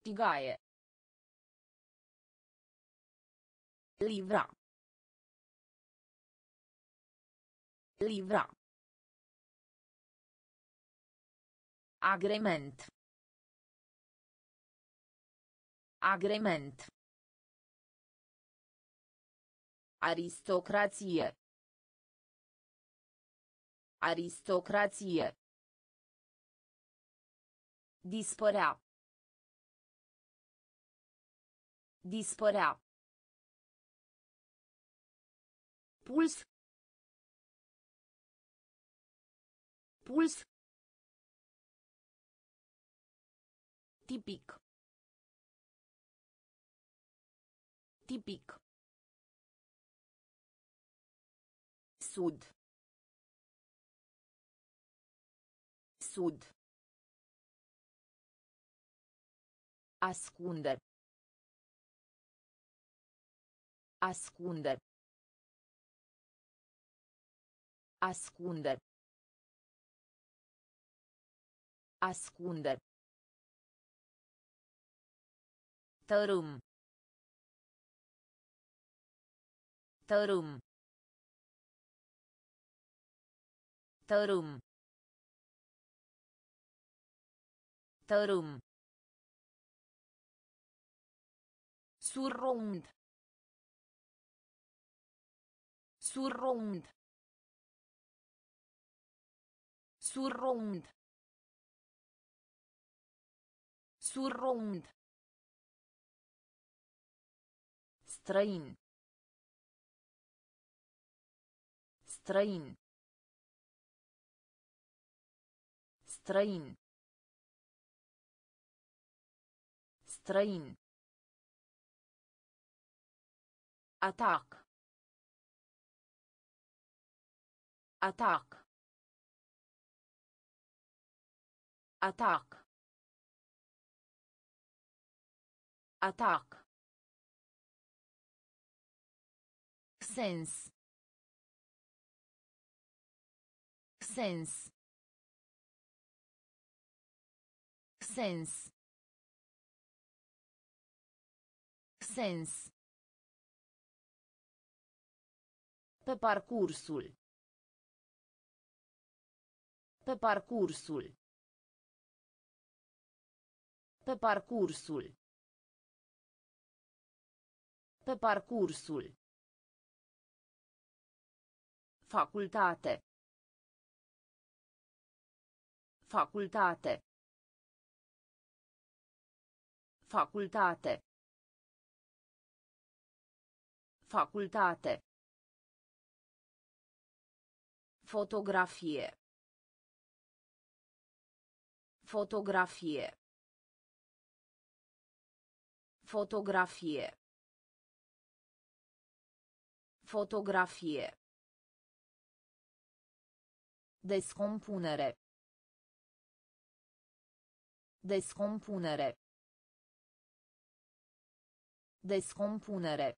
Tigaie. Livra. Livra. Agrement. Agrement. Aristocrație. Aristocrație. Dispărea. Dispărea. Puls. Puls. Tipic. Tipic. Sud. Sud. Ascunde. Ascunde. Ascunde. Ascunde. Tărâm. Tărâm. Tărâm. Tărâm. Surround. Surround. Surround. Surround. Strain. Strain. Strain. Strain. Atac. Atac. Atac. Atac. Sens. Sens. Sens. Sens. Pe parcursul. Pe parcursul. Pe parcursul. Pe parcursul. Facultate. Facultate. Facultate. Facultate. Fotografie. Fotografie. Fotografie. Fotografie. Descompunere. Descompunere. Descompunere.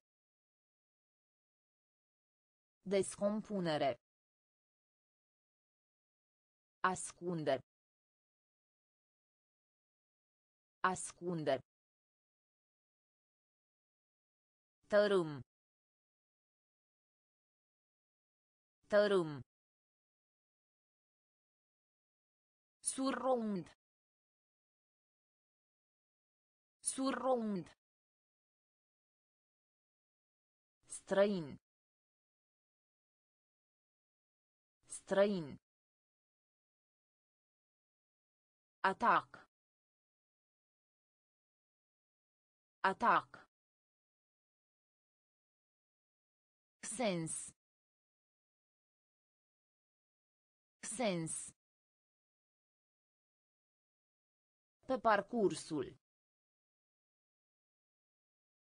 Descompunere. Ascunde. Ascunde. Tărâm. Tărâm. Surround. Surround. Străin. Străin. Atac. Atac. Sens. Sens. Pe parcursul.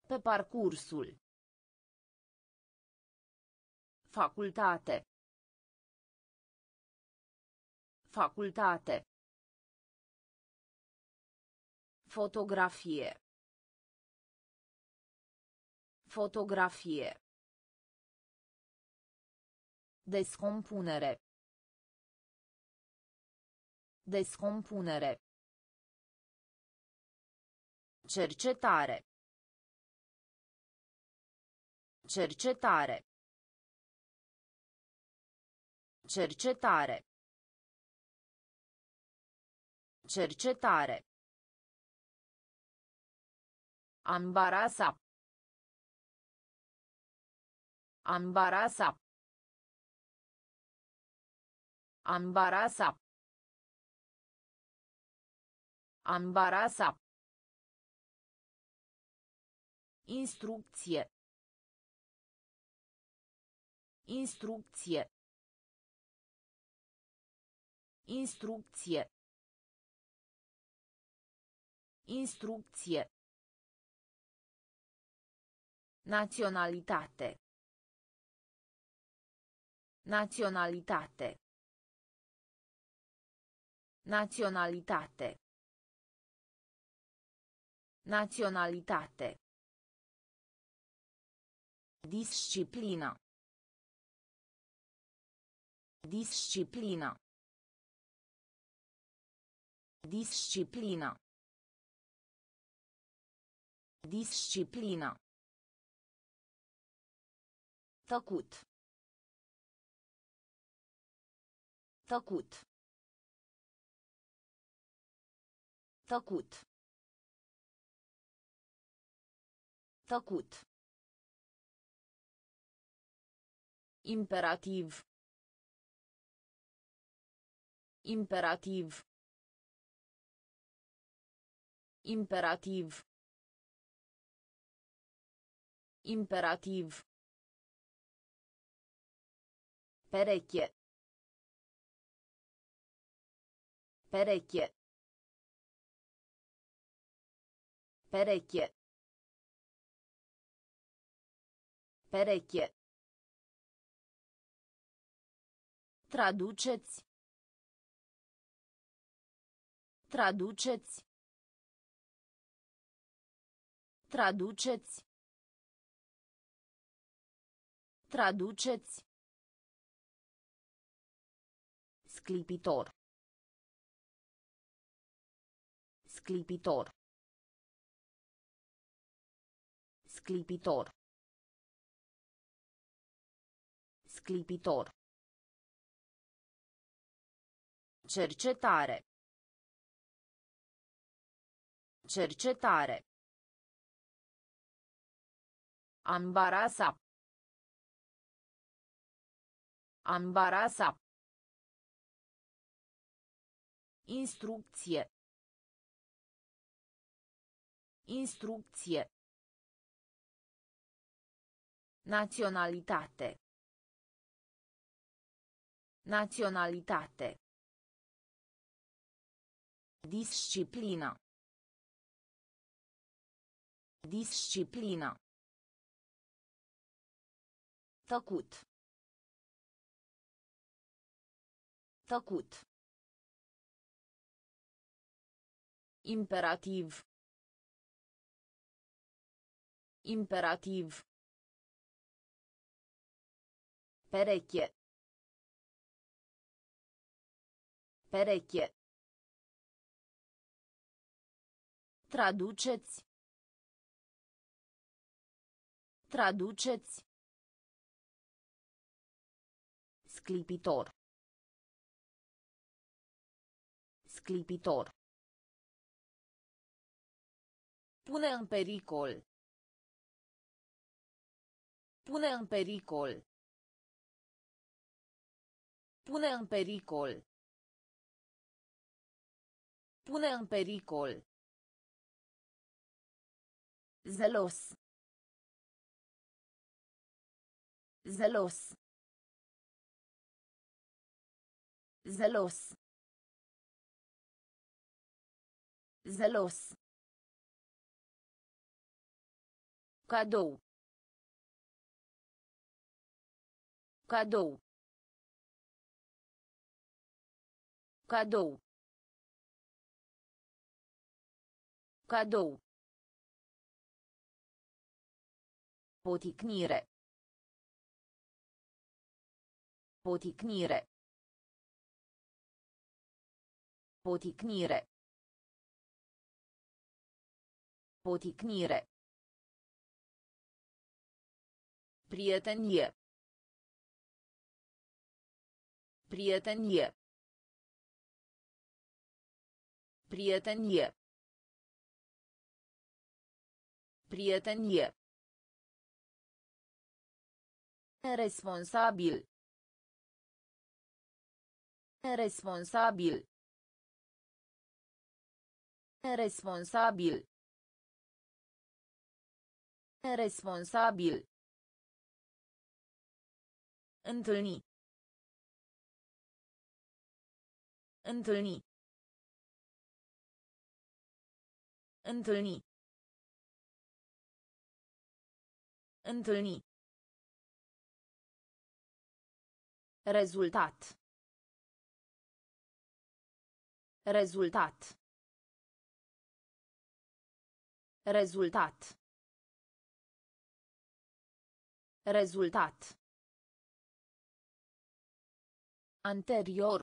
Pe parcursul. Facultate. Facultate. Fotografie. Fotografie. Descompunere. Descompunere. Cercetare. Cercetare. Cercetare. Cercetare. Ambarasa. Ambarasa. Ambarasa. Ambarasa. Instrucție. Instrucție. Instrucție. Instrucție. Naționalitate. Naționalitate. Naționalitate. Naționalitate. Disciplina. Disciplina. Disciplina. Disciplina. Tăcut. Tăcut. Tăcut. Tăcut. Imperativ. Imperativ. Imperativ. Imperativ. Perecchie. Perecchie. Perecchie. Perecchie. Traduceți. Traduceți. Traduceți. Traduceți. Sclipitor. Sclipitor. Sclipitor. Sclipitor. Cercetare. Cercetare. Ambarasa. Ambarasa. Instrucție. Instrucție. Naționalitate. Naționalitate. Disciplina. Disciplina. Tăcut. Tăcut. Imperativ. Imperativ. Perecchie. Perecchie. Traduceți. Traduceți. Sclipitor. Sclipitor. Pune în pericol. Pune în pericol. Pune în pericol. Pune în pericol. Zelos. Zelos. Zelos. Zelos. Cadou. Cadou. Cadou. Cadou. Poticnire. Poticnire. Poticnire. Poticnire. Prietenie. Prietenie. Prietenie. Prietenie. Responsabil. Responsabil. Responsabil. Responsabil. Întâlni. Întâlni. Întâlni. Întâlni. Rezultat. Rezultat. Rezultat. Rezultat. Anterior.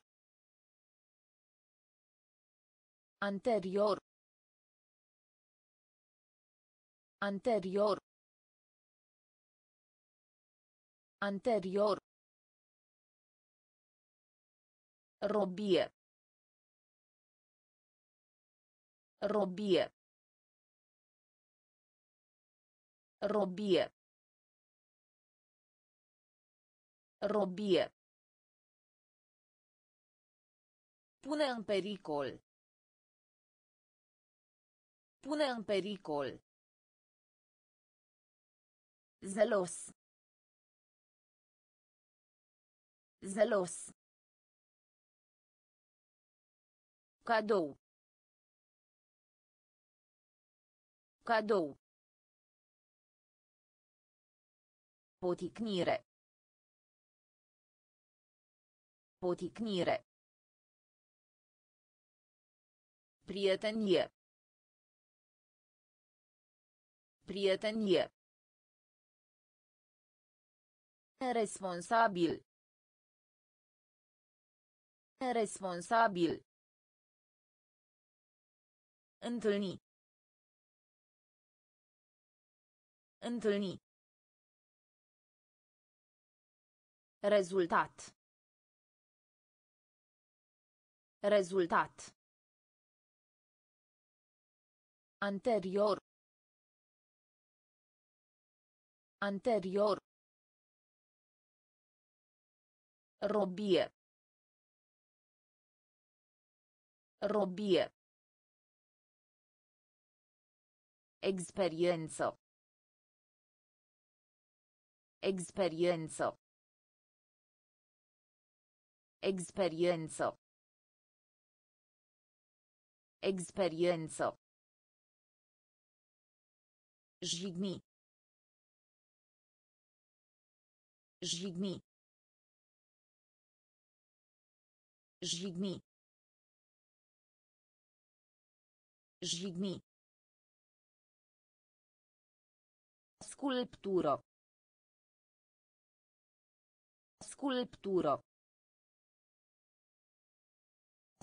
Anterior. Anterior. Anterior. Robie. Robie. Robie. Robie. Pune în pericol. Pune în pericol. Zelos. Zelos. Cadou. Cadou. Poticnire. Poticnire. Prietenie. Prietenie. Responsabil. Responsabil. Întâlni. Întâlni. Rezultat. Rezultat. Anterior. Anterior. Robie. Robie. Experiență. Experiență. Experiență. Experiență. Židný. Židný. Židný. Židný. Sculpturo. Sculpturo.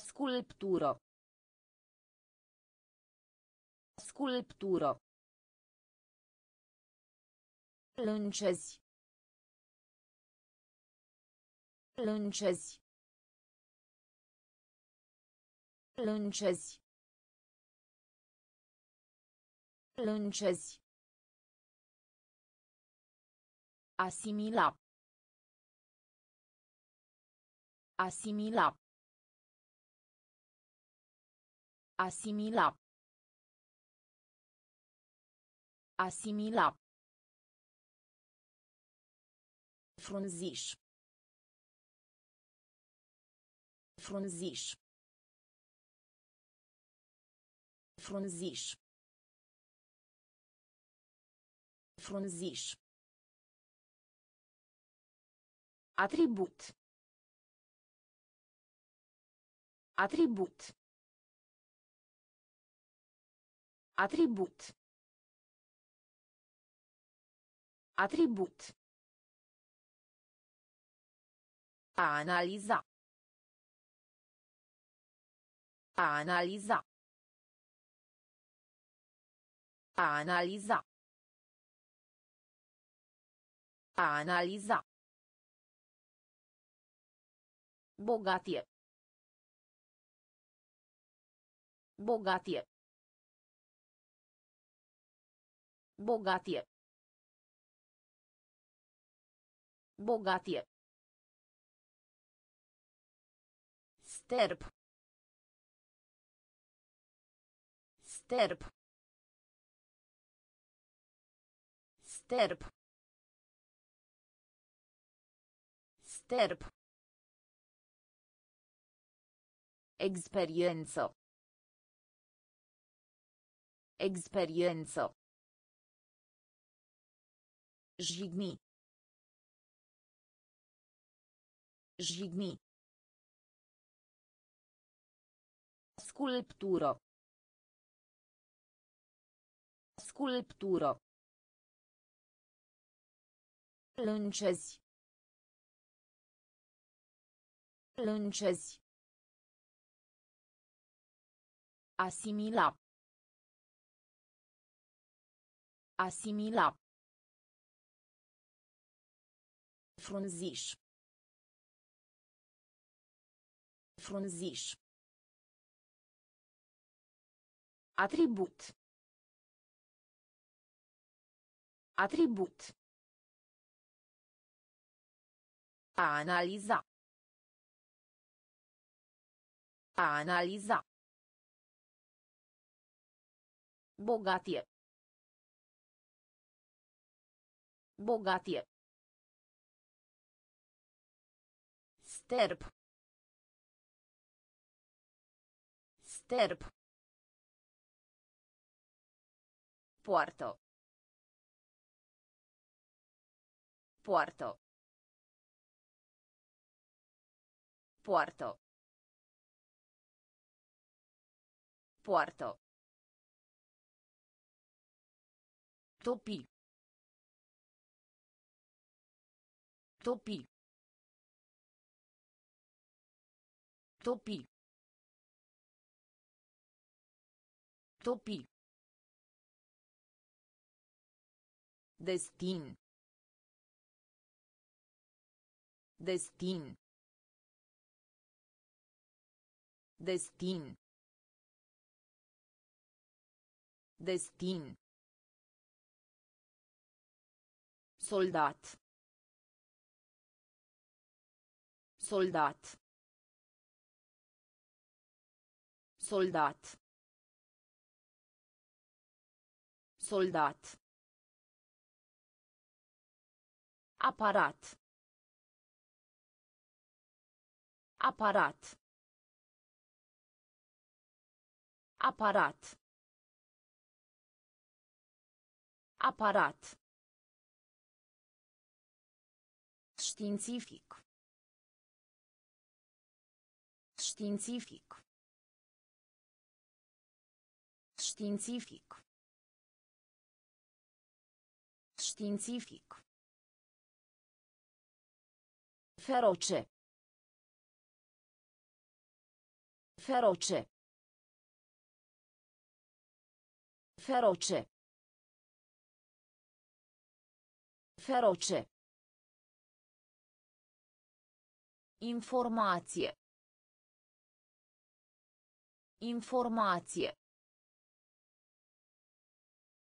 Sculpturo. Sculpturo. Lâncezi. Lâncezi. Lâncezi. Lâncezi. Asimila. Asimila. Asimila. Asimila. Frunziș. Frunziș. Frunziș. Frunziș. Atribut. Atribut. Atribut. Atribut. A analiza. A analiza. A analiza. A analiza. Bogatie. Bogatie. Bogatie. Bogatie. Sterp. Sterp. Sterp. Sterp. Experiență. Experiență. Jigni. Jigni. Sculptură. Sculptură. Lâncezi. Lâncezi. Asimila. Asimila. Frunziș. Frunziș. Atribut. Atribut. A analiza. A analiza. Bogatie. Bogatie. Sterp. Sterp. Poartă. Poartă. Poartă. Poartă. Topi. Topi. Topi. Topi. Destin. Destin. Destin. Destin. Soldat. Soldat. Soldat. Soldat. Aparat. Aparat. Aparat. Aparat. Științific. Științific. Științific. Științific. Feroce. Feroce. Feroce. Feroce. Informație. Informație.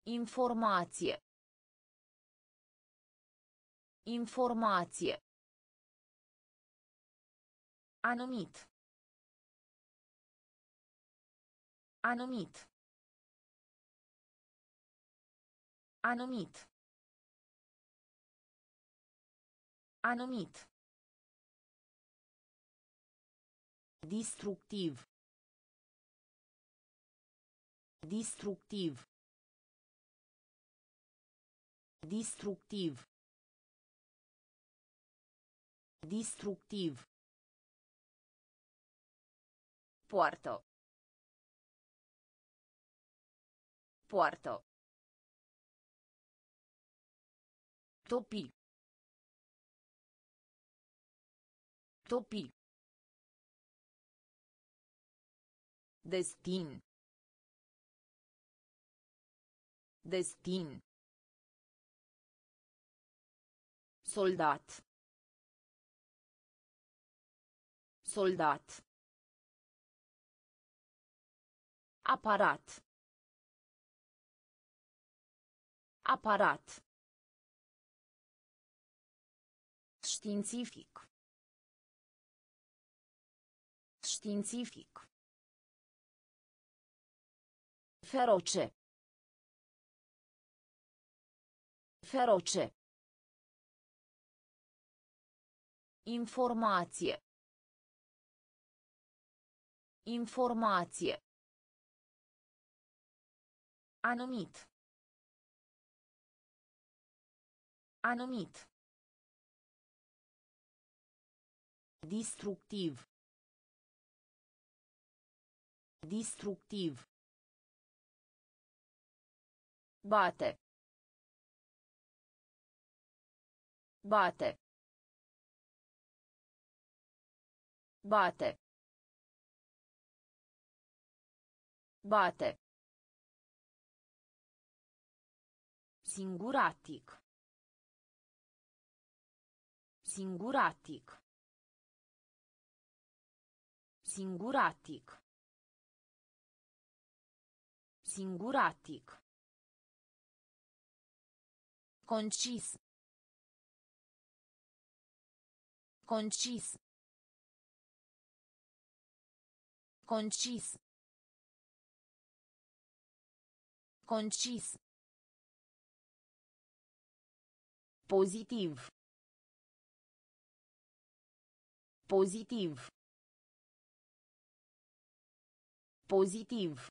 Informație. Informație. Anumit. Anumit. Anumit. Anumit. Distructiv. Distructiv. Distructiv. Distructiv. Poartă. Poartă. Topi. Topi. Destin. Destin. Soldat. Soldat. Aparat. Aparat. Științific. Științific. Feroce. Feroce. Informație. Informație. Anumit. Anumit. Distructiv. Distructiv. Bate. Bate. Bate. Bate. Singuratic. Singuratic. Singuratic. Singuratic. Concis. Concis. Concis. Concis. Pozitiv. Pozitiv. Pozitiv.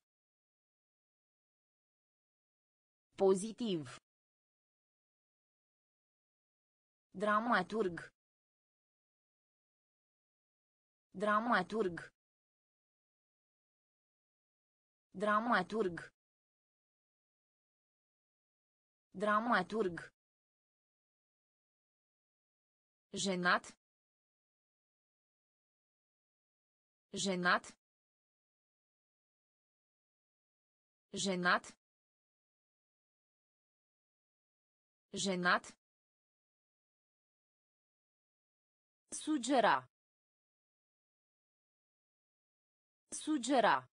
Pozitiv. Dramaturg. Dramaturg. Dramaturg. Dramaturg. Jenat. Jenat. Jenat. Jenat. Sugera. Sugera.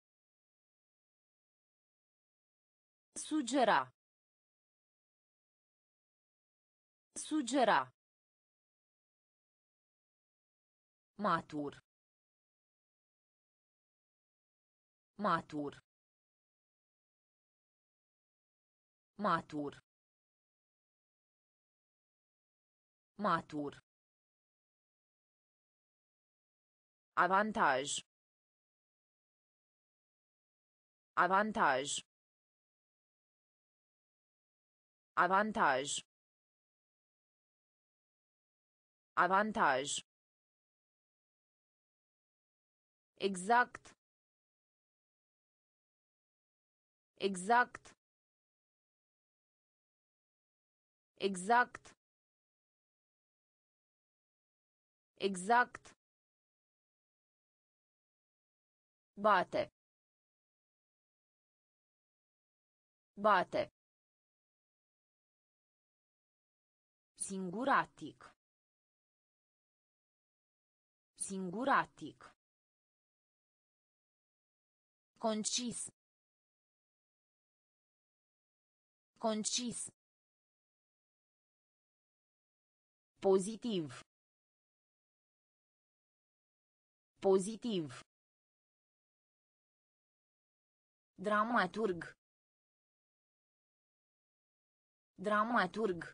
Sugera. Sugera. Matur. Matur. Matur. Matur. Avantaj. Avantaj. Avantaj. Avantaj. Exact. Exact. Exact. Exact. Bate. Bate. Singuratic. Singuratic. Concis. Concis. Pozitiv. Pozitiv. Dramaturg. Dramaturg.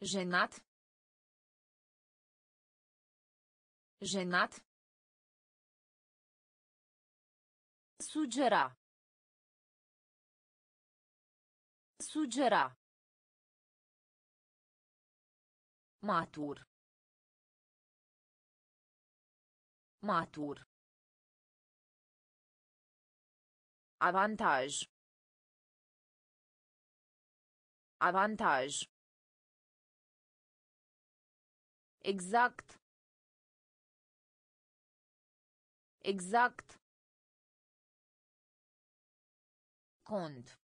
Jenat. Jenat. Sugera. Sugera. Matur. Matur. Avantaj. Avantaj. Exact. Exact. Cont.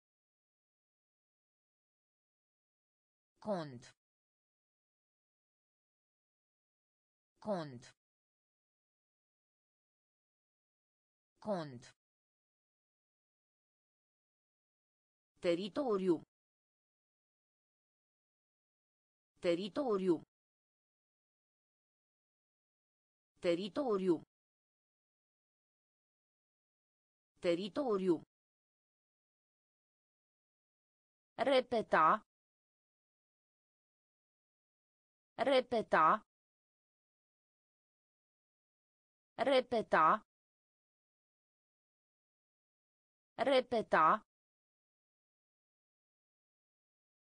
Cont. Cont. Cont. Teritoriu. Teritoriu. Teritoriu. Teritoriu. Repeta. Repeta. Repeta. Repeta.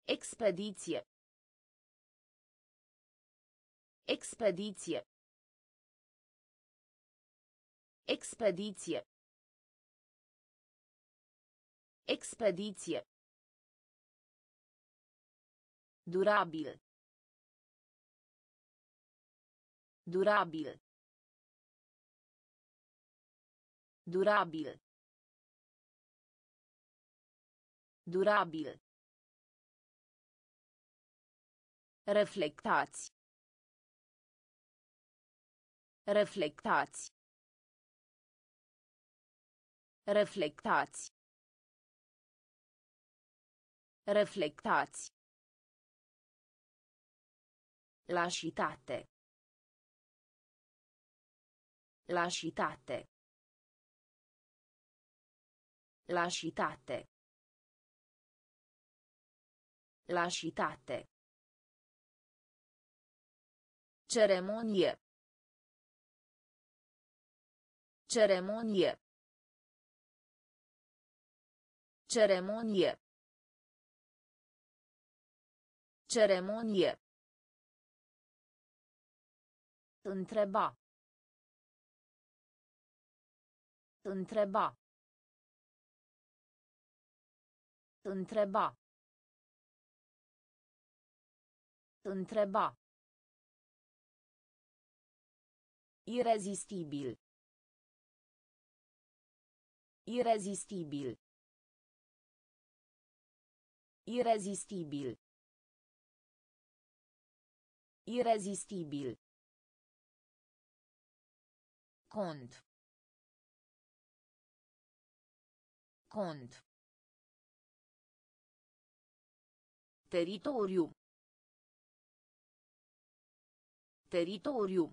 Expediție. Expediție. Expediție. Expediție. Durabil. Durabil. Durabil. Durabil. Reflectați. Reflectați. Reflectați. Reflectați. Lașitate. Lașitate. Lașitate. Lașitate. Ceremonie. Ceremonie. Ceremonie. Ceremonie. Întreba. Întreba. Întreba. Întreba. Irezistibil. Irezistibil. Irezistibil. Irezistibil. Cont. Cont. Teritoriu. Teritoriu.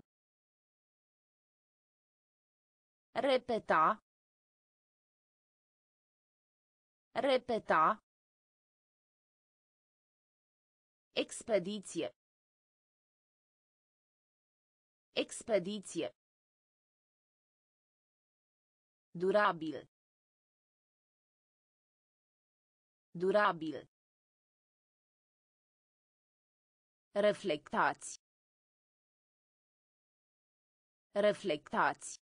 Repeta. Repeta. Expediție. Expediție. Durabil. Durabil. Reflectați. Reflectați.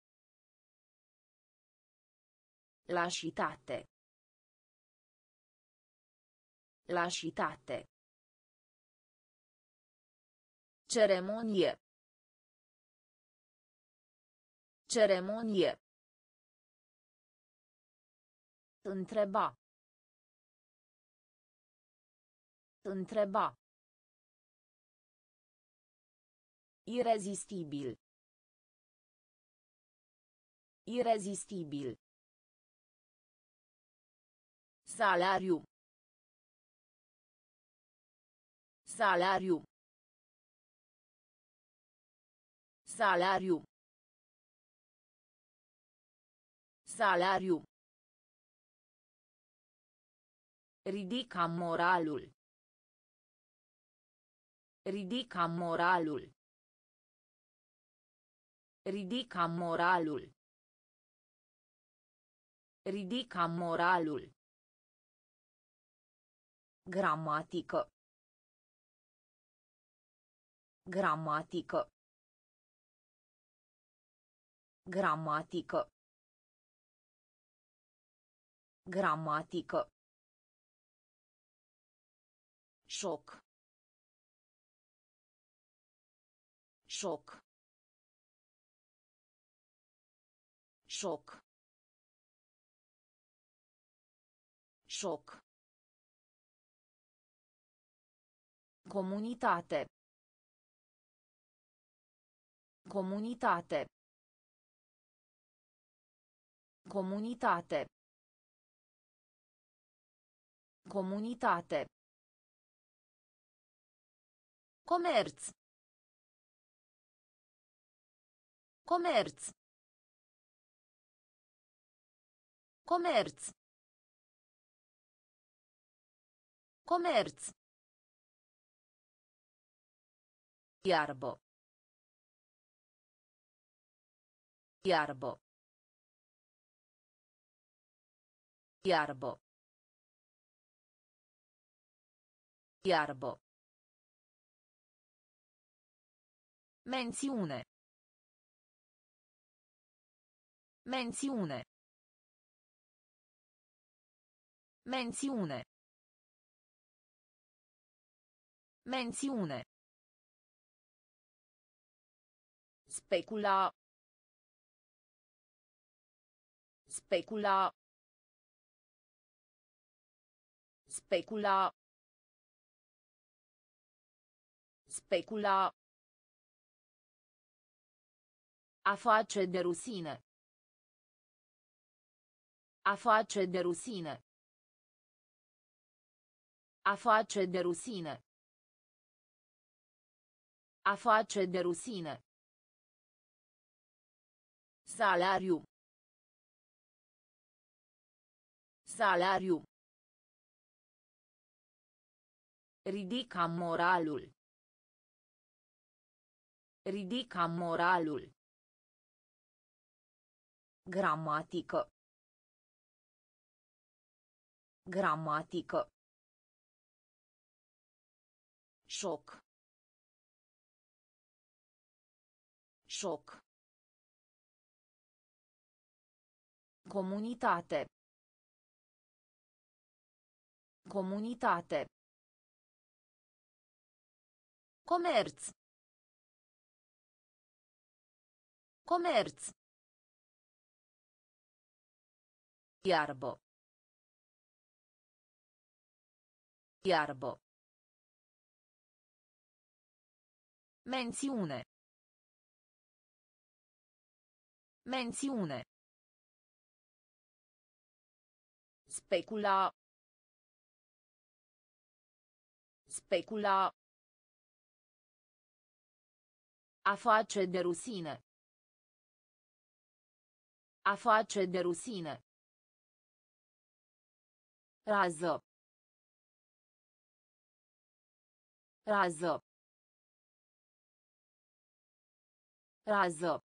Lașitate. Lașitate. Ceremonie. Ceremonie. Întreba. Întreba. Irezistibil. Irezistibil. Salariu. Salariu. Salariu. Salariu. Ridica moralul. Ridica moralul. Ridica moralul. Ridica moralul. Gramatică. Gramatică. Gramatică. Gramatică. Șoc. Șoc. Șoc. Șoc. Comunitate. Comunitate. Comunitate. Comunitate. Comerț. Comerț. Comerț. Comerț. Iarbă. Iarbă. Iarbă. Iarbă. Menzione. Menzione. Mențiune. Mențiune. Specula. Specula. Specula. Specula. A face de rusine. A face de rusine. A face de rusine. A face de rusine. Salariu. Salariu. Ridica moralul. Ridica moralul. Gramatică. Gramatică. Șoc. Șoc. Comunitate. Comunitate. Comerț. Comerț. Iarbă. Iarbă. Mențiune. Mențiune. Specula. Specula. A face de rusine. A face de rusine. Rază. Rază. Rază.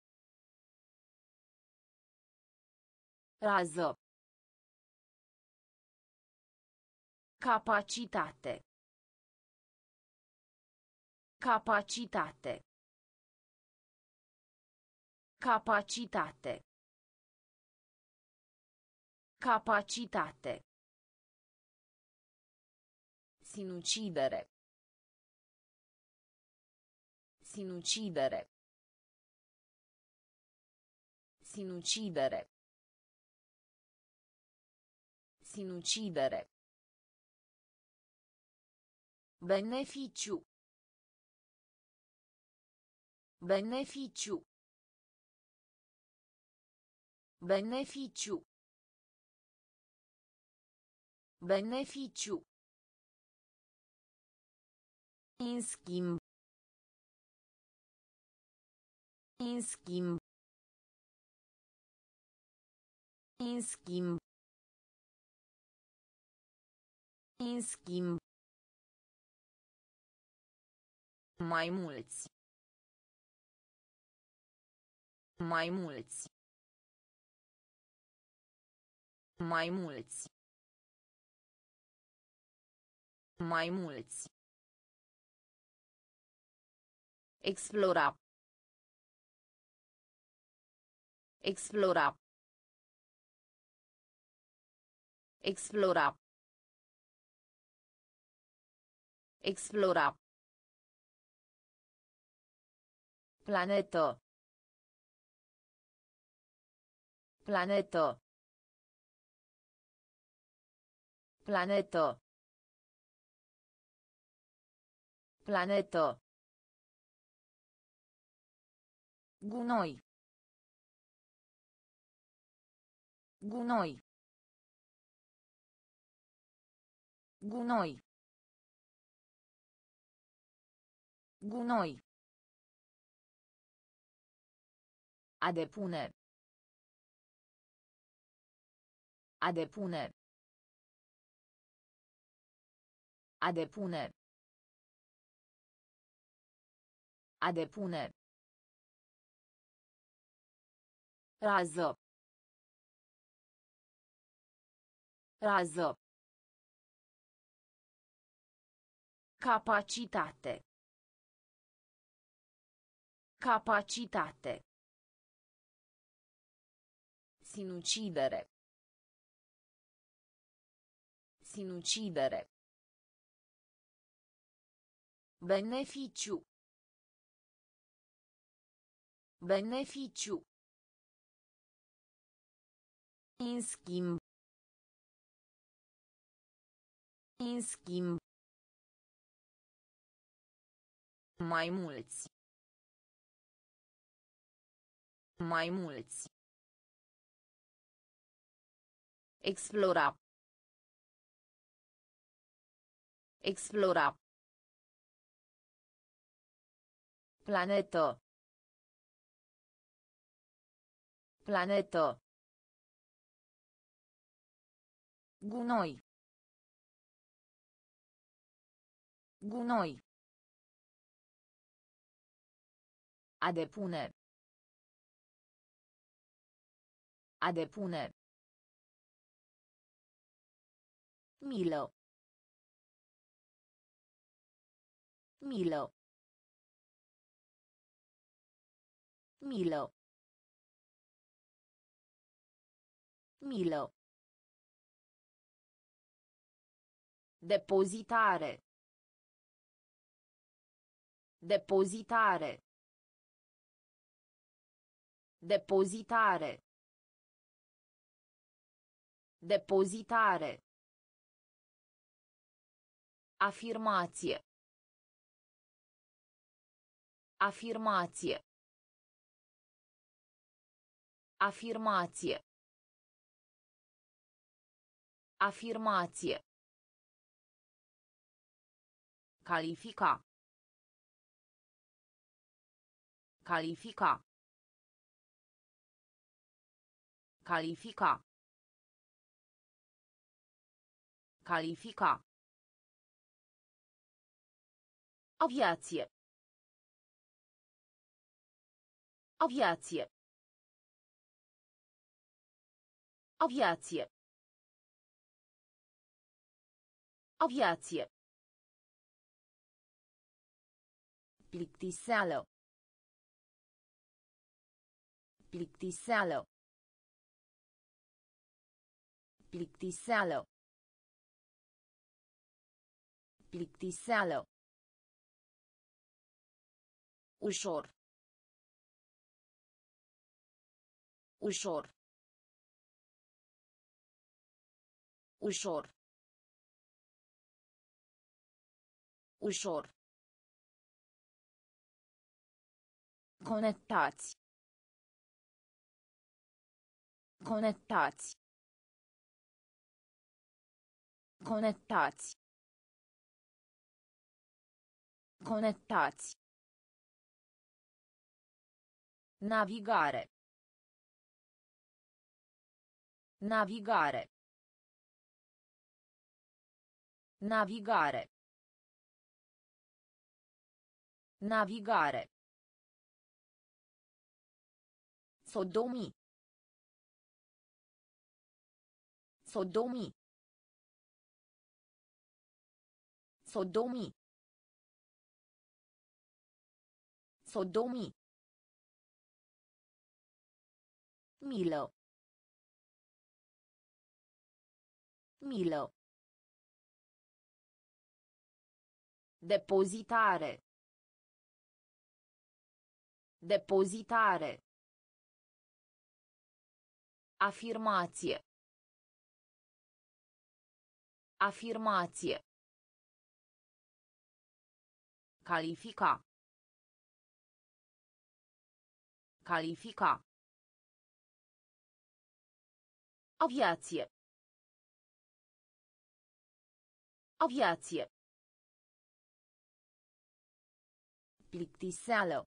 Rază. Capacitate. Capacitate. Capacitate. Capacitate. Sinucidere. Sinucidere. Sinucidere. Sinucidere. Beneficiu. Beneficiu. Beneficiu. Beneficiu. În schimb. În schimb. În schimb. În schimb. Mai mulți. Mai mulți. Mai mulți. Mai mulți. Explora. Explora. Explora. Explora. Planetă. Planetă. Planetă. Planetă. Gunoi. Gunoi. Gunoi. Gunoi. A depune. A depune. A depune. A depune. Rază. Rază. Capacitate. Capacitate. Sinucidere. Sinucidere. Beneficiu. Beneficiu. În schimb. În schimb. Mai mulți. Mai mulți. Explora. Explora. Planetă. Planetă. Gunoi. Gunoi. A depune. A depune. Milă. Milă. Milă. Milă. Depozitare. Depozitare. Depozitare. Depozitare. Afirmație. Afirmație. Afirmație. Afirmație. Califica. Califica. Califica. Califica. Aviație. Aviație. Aviație. Aviație. Plictiseală. Plictiseală. Plictiseală. Plictiseală. Ușor. Ușor. Ușor. Ușor. Conectați. Conectați. Conectați. Conectați. Navigare. Navigare. Navigare. Navigare. Sodomii. Sodomii. Sodomii. Sodomii. Milă. Milă. Depozitare. Depozitare. Afirmație. Afirmație. Califica. Califica. Aviație. Aviație. Plictiseală.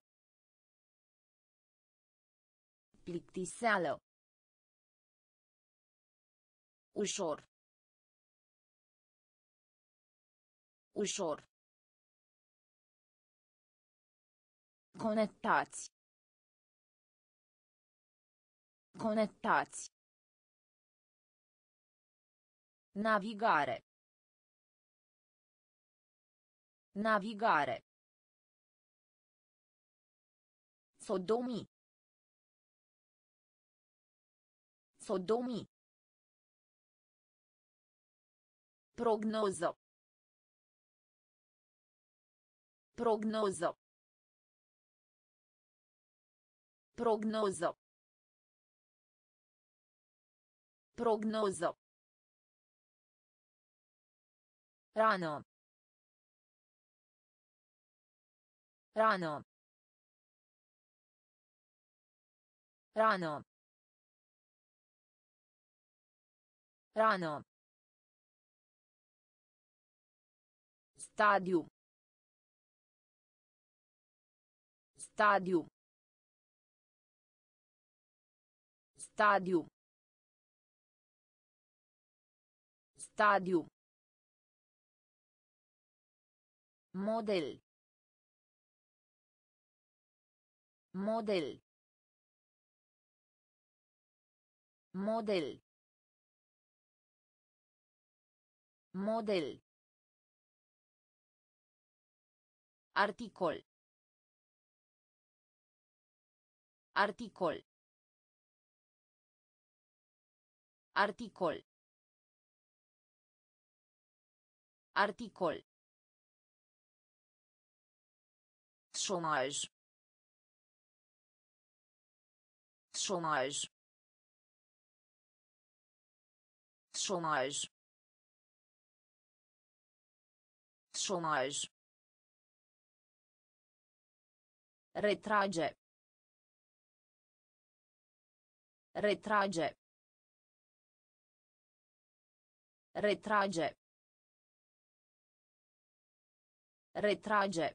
Plictiseală. Ușor. Ușor. Conectați. Conectați. Navigare. Navigare. Sodomii. Sodomii. Prognoză. Prognoză. Prognoză. Prognoză. Rană. Rană. Rană. Rană. Stadiu. Stadiu. Stadiu. Stadiu. Model. Model. Model. Model. Articol. Articol. Articol. Articol. Chômage. Chômage. Chômage. Chômage. Retrage. Retrage. Retrage. Retrage.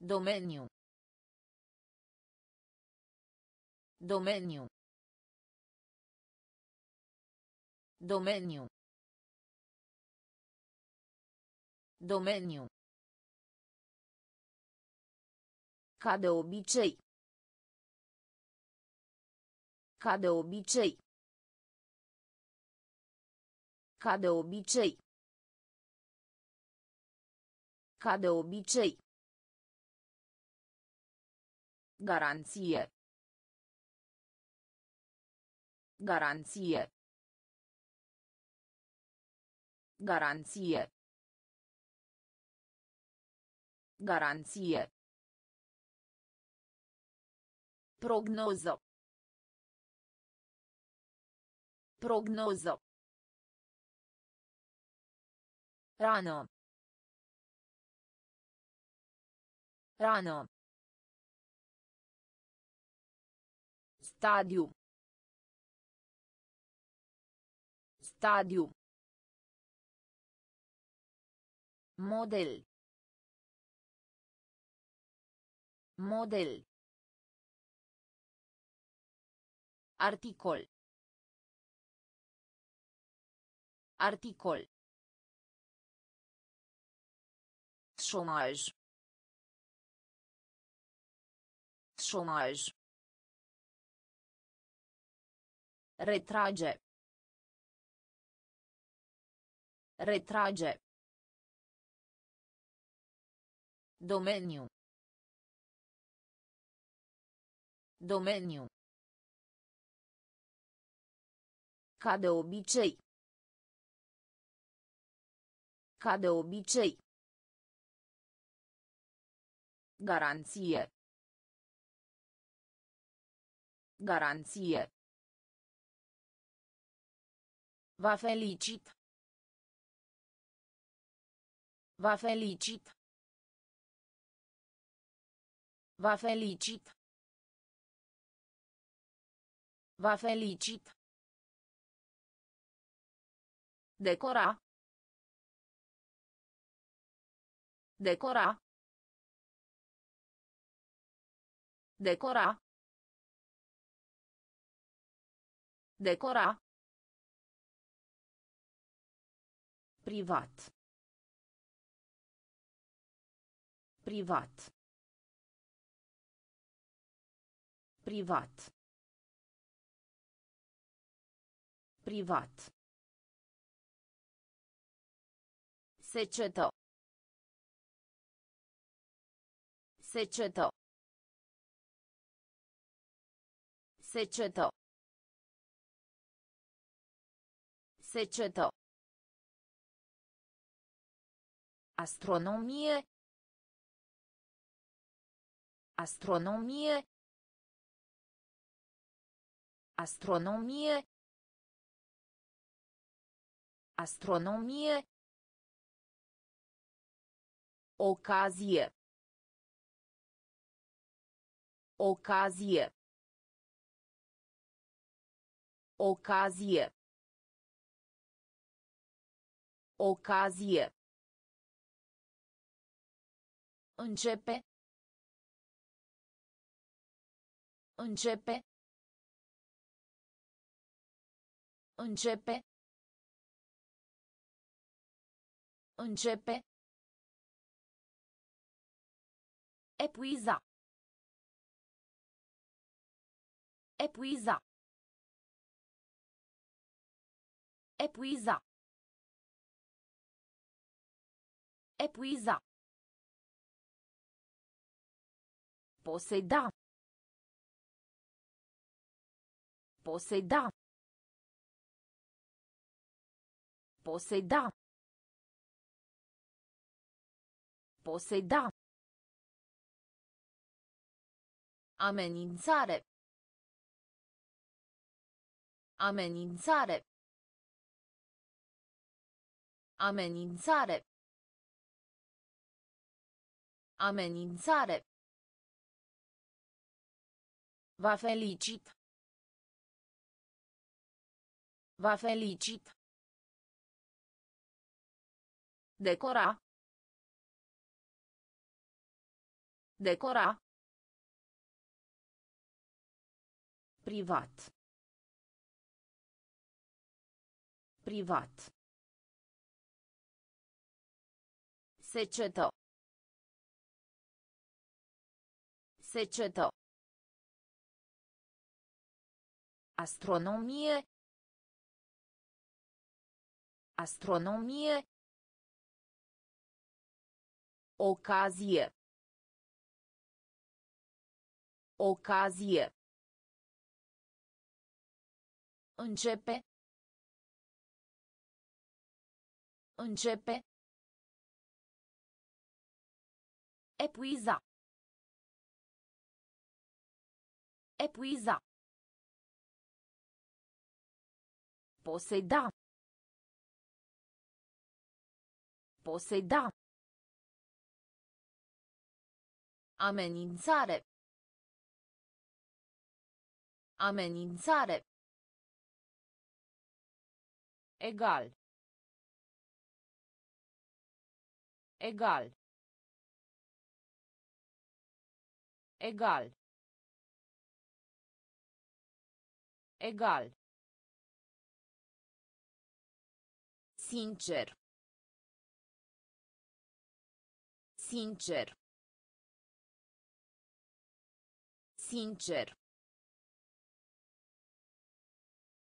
Domeniu. Domeniu. Domeniu. Domeniu. Ca de obicei. Ca de obicei. Ca de obicei. Ca de obicei. Garanție. Garanție. Garanție. Garanție. Prognoză. Prognoză. Rană. Rană. Stadiu. Stadiu. Model. Model. Articol. Articol. Chômage. Chômage. Retrage. Retrage. Domeniu. Domeniu. Ca de obicei. Ca de obicei. Garanție. Garanție. Vă felicit. Vă felicit. Vă felicit. Vă felicit. Decora. Decora. Decora. Decora. Privat. Privat. Privat. Privat. Secetă. Secetă. Secetă. Secetă. Astronomie. Astronomie. Astronomie. Astronomie. Ocazie. Ocazie. Ocazie. Ocazie. Începe. Începe. Începe. Începe. Epuiza. Epuiza. Epuiza. Epuiza. Poseda. Poseda. Poseda. Poseda. Amenințare. Amenințare. Amenințare. Amenințare. Va felicit. Va felicit. Decora. Decora. Privat. Privat. Secetă. Secetă. Astronomie. Astronomie. Ocazie. Ocazie. Începe. Începe. Epuiza. Epuiza. Poseda. Poseda. Amenințare. Amenințare. Egal. Egal. Egal. Egal. Sincer. Sincer. Sincer.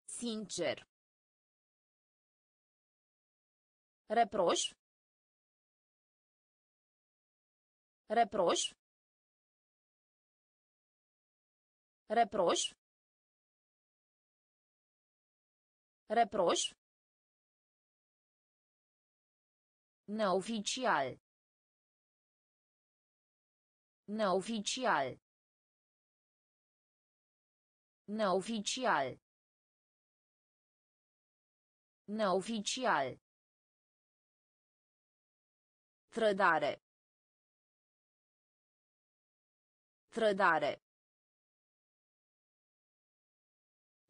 Sincer. Reproș. Reproș. Reproș. Reproș. Neoficial. Neoficial. Neoficial. Neoficial. Trădare. Trădare.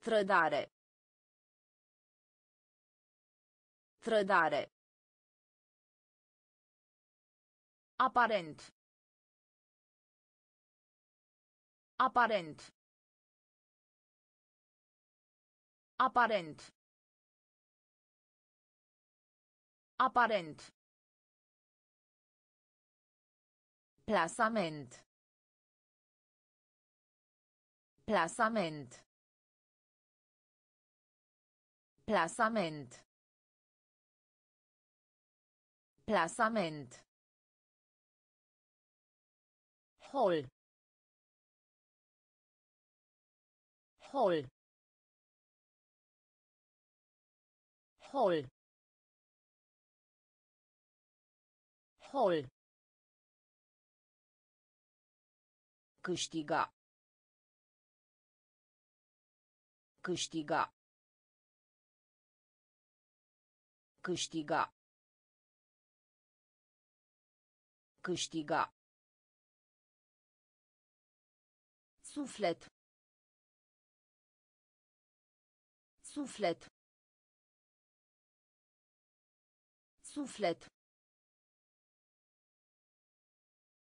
Trădare. Trădare. Aparent. Aparent. Aparent. Aparent. Plasament. Plasament. Plasament. Plasament. Hol. Hol. Hol. Hol. Câștiga. Câștiga. Câștiga. Câștiga. Suflet. Suflet. Suflet.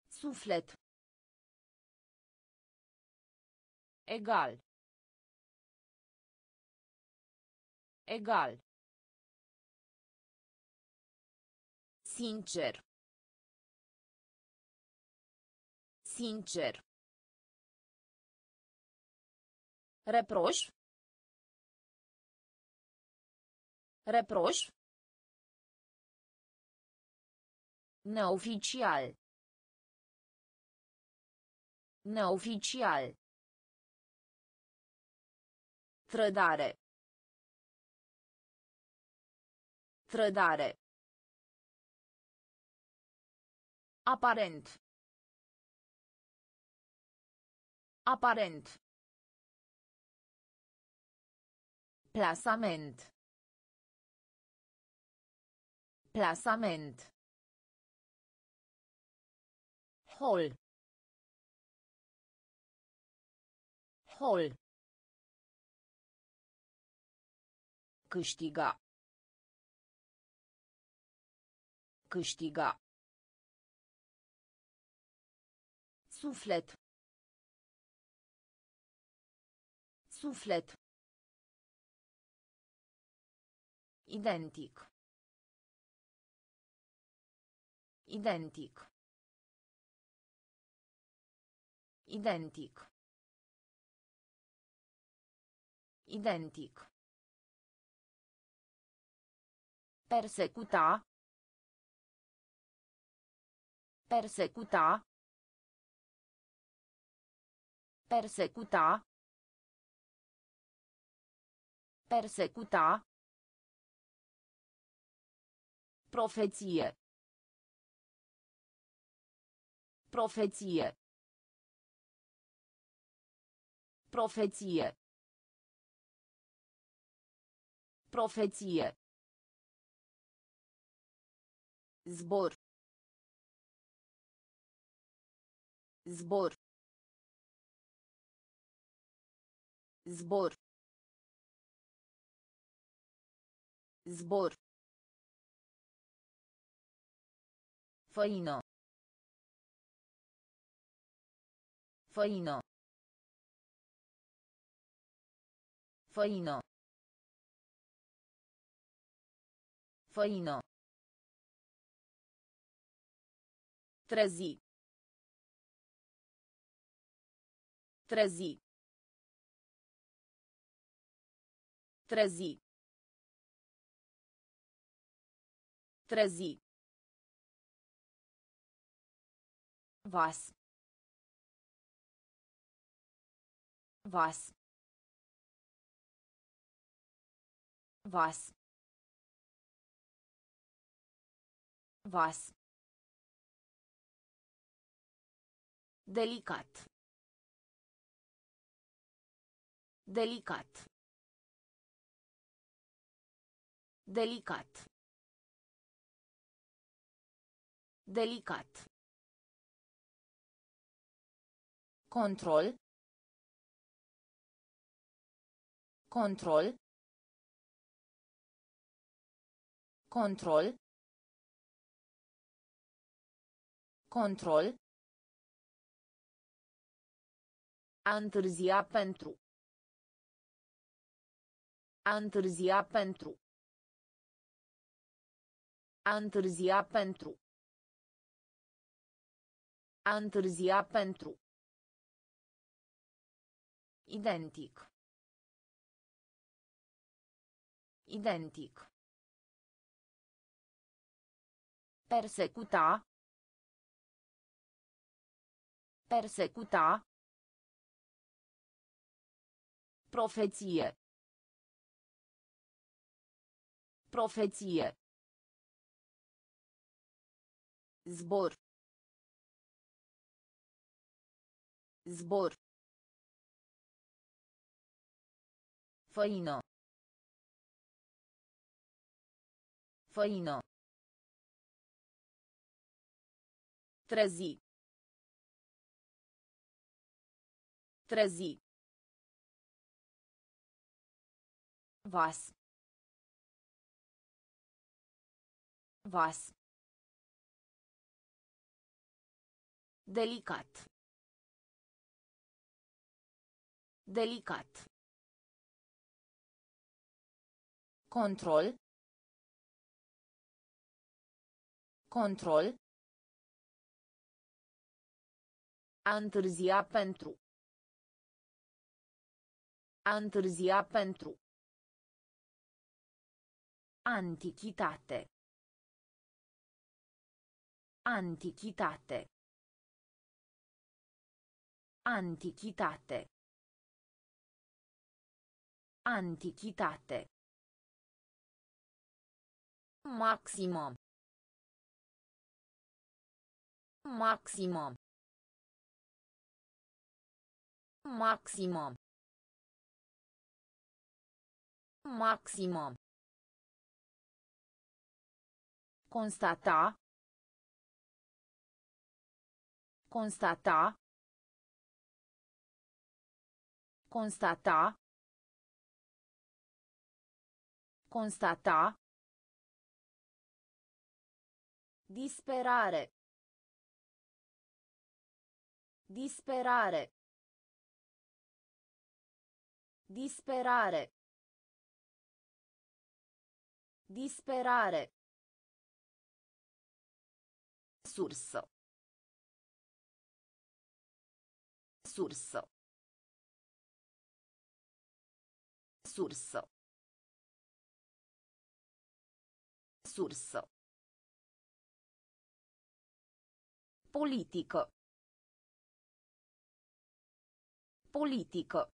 Suflet. Egal. Egal. Sincer. Sincer. Reproș. Reproș. Neoficial. Neoficial. Trădare. Trădare. Aparent. Aparent. Plasament. Plasament. Hol. Hol. Câștiga. Câștiga. Suflet. Suflet. Identic. Identic. Identic. Identic. Persecuta. Persecuta. Persecuta. Persecuta. Profeție. Profeție. Profeție. Profeție. Zbor. Zbor. Zbor. Zbor. Făină. Făină. Făină. Făină. Trezi. Trezi. Trezi. Trezi. Vas. Vas. Vas. Vas. Delicat. Delicat. Delicat. Delicat. Control. Control. Control. Control. A întârzia pentru. A întârzia pentru. A întârzia pentru. A întârzia pentru. Identic. Identic. Persecuta. Persecuta. Profeție. Profeție. Zbor. Zbor. Făină. Făină. Trezi. Trezi. Vas. Vas. Delicat. Delicat. Control. Control. A întârzia pentru. A întârzia pentru. Antichitate. Antichitate. Antichitate. Antichitate. Maximum. Maximum. Maximum. Maximum. Constata. Constata. Constata. Constata. Disperare. Disperare. Disperare. Disperare. Sursă. Sursă. Sursă. Sursă. Politică. Politică.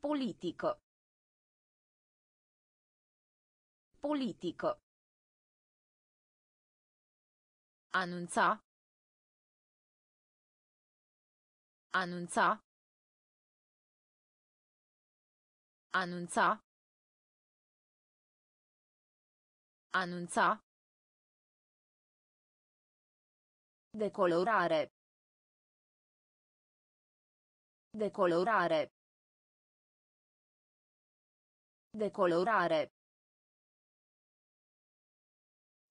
Politică. Politică. Anunța. Anunța. Anunța. Anunța. Decolorare. Decolorare. Decolorare.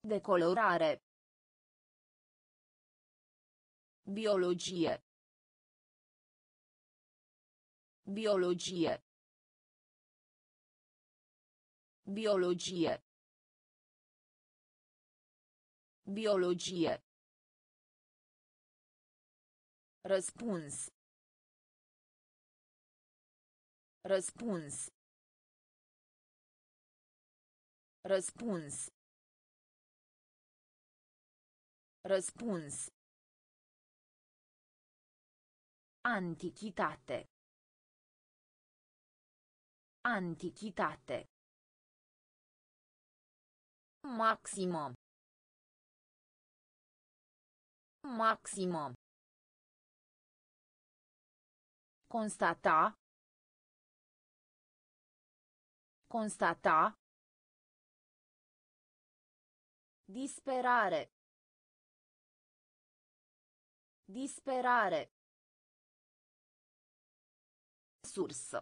Decolorare. Biologie. Biologie. Biologie. Biologie. Răspuns. Răspuns. Răspuns. Răspuns. Antichitate. Antichitate. Maximum. Maximum. Constata. Constata. Disperare. Disperare. Sursă.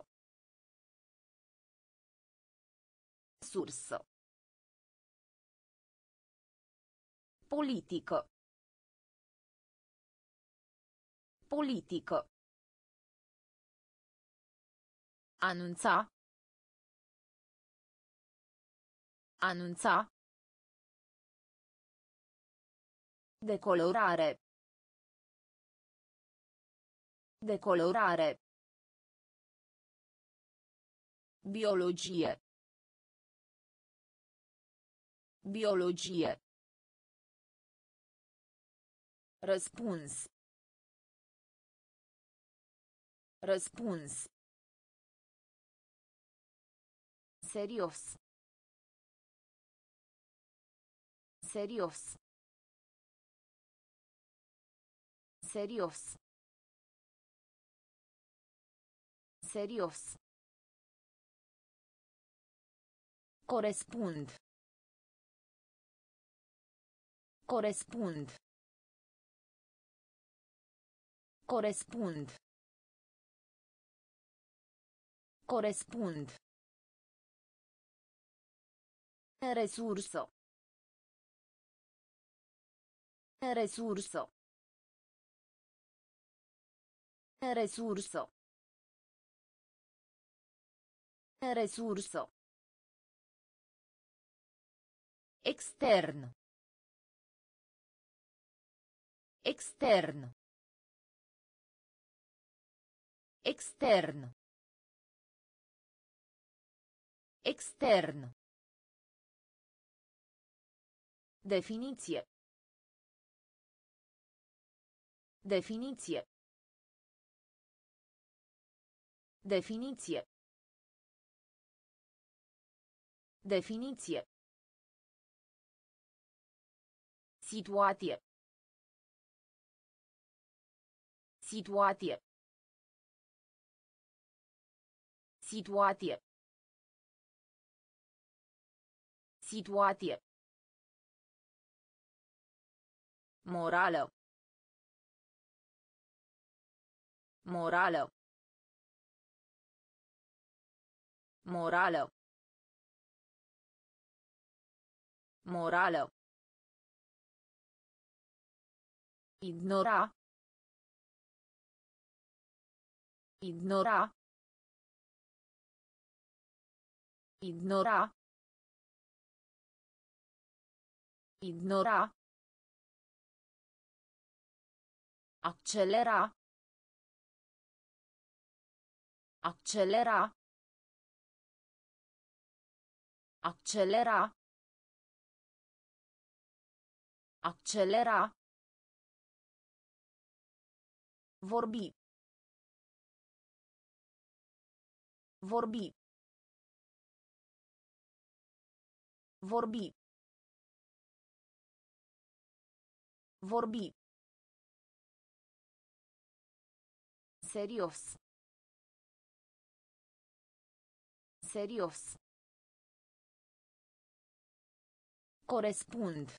Sursă. Politică. Politică. Anunța. Anunța. Decolorare. Decolorare. Biologie. Biologie. Răspuns. Răspuns. Serios. Serios. Serios. Serios. Corespund. Corespund. Corespund. Corespund. Resursă. Resursă. Resursă. Resursă. Extern. Extern. Extern. Extern. Definiție. Definiție. Definiție. Definiție. Situație. Situație. Situație. Situație. Morală. Morală. Morală. Morală. Ignora. Ignora. Ignora. Ignora. Accelera. Accelera. Accelera. Accelera. Vorbi. Vorbi. Vorbi. Vorbi. Serios. Serios. Corespund.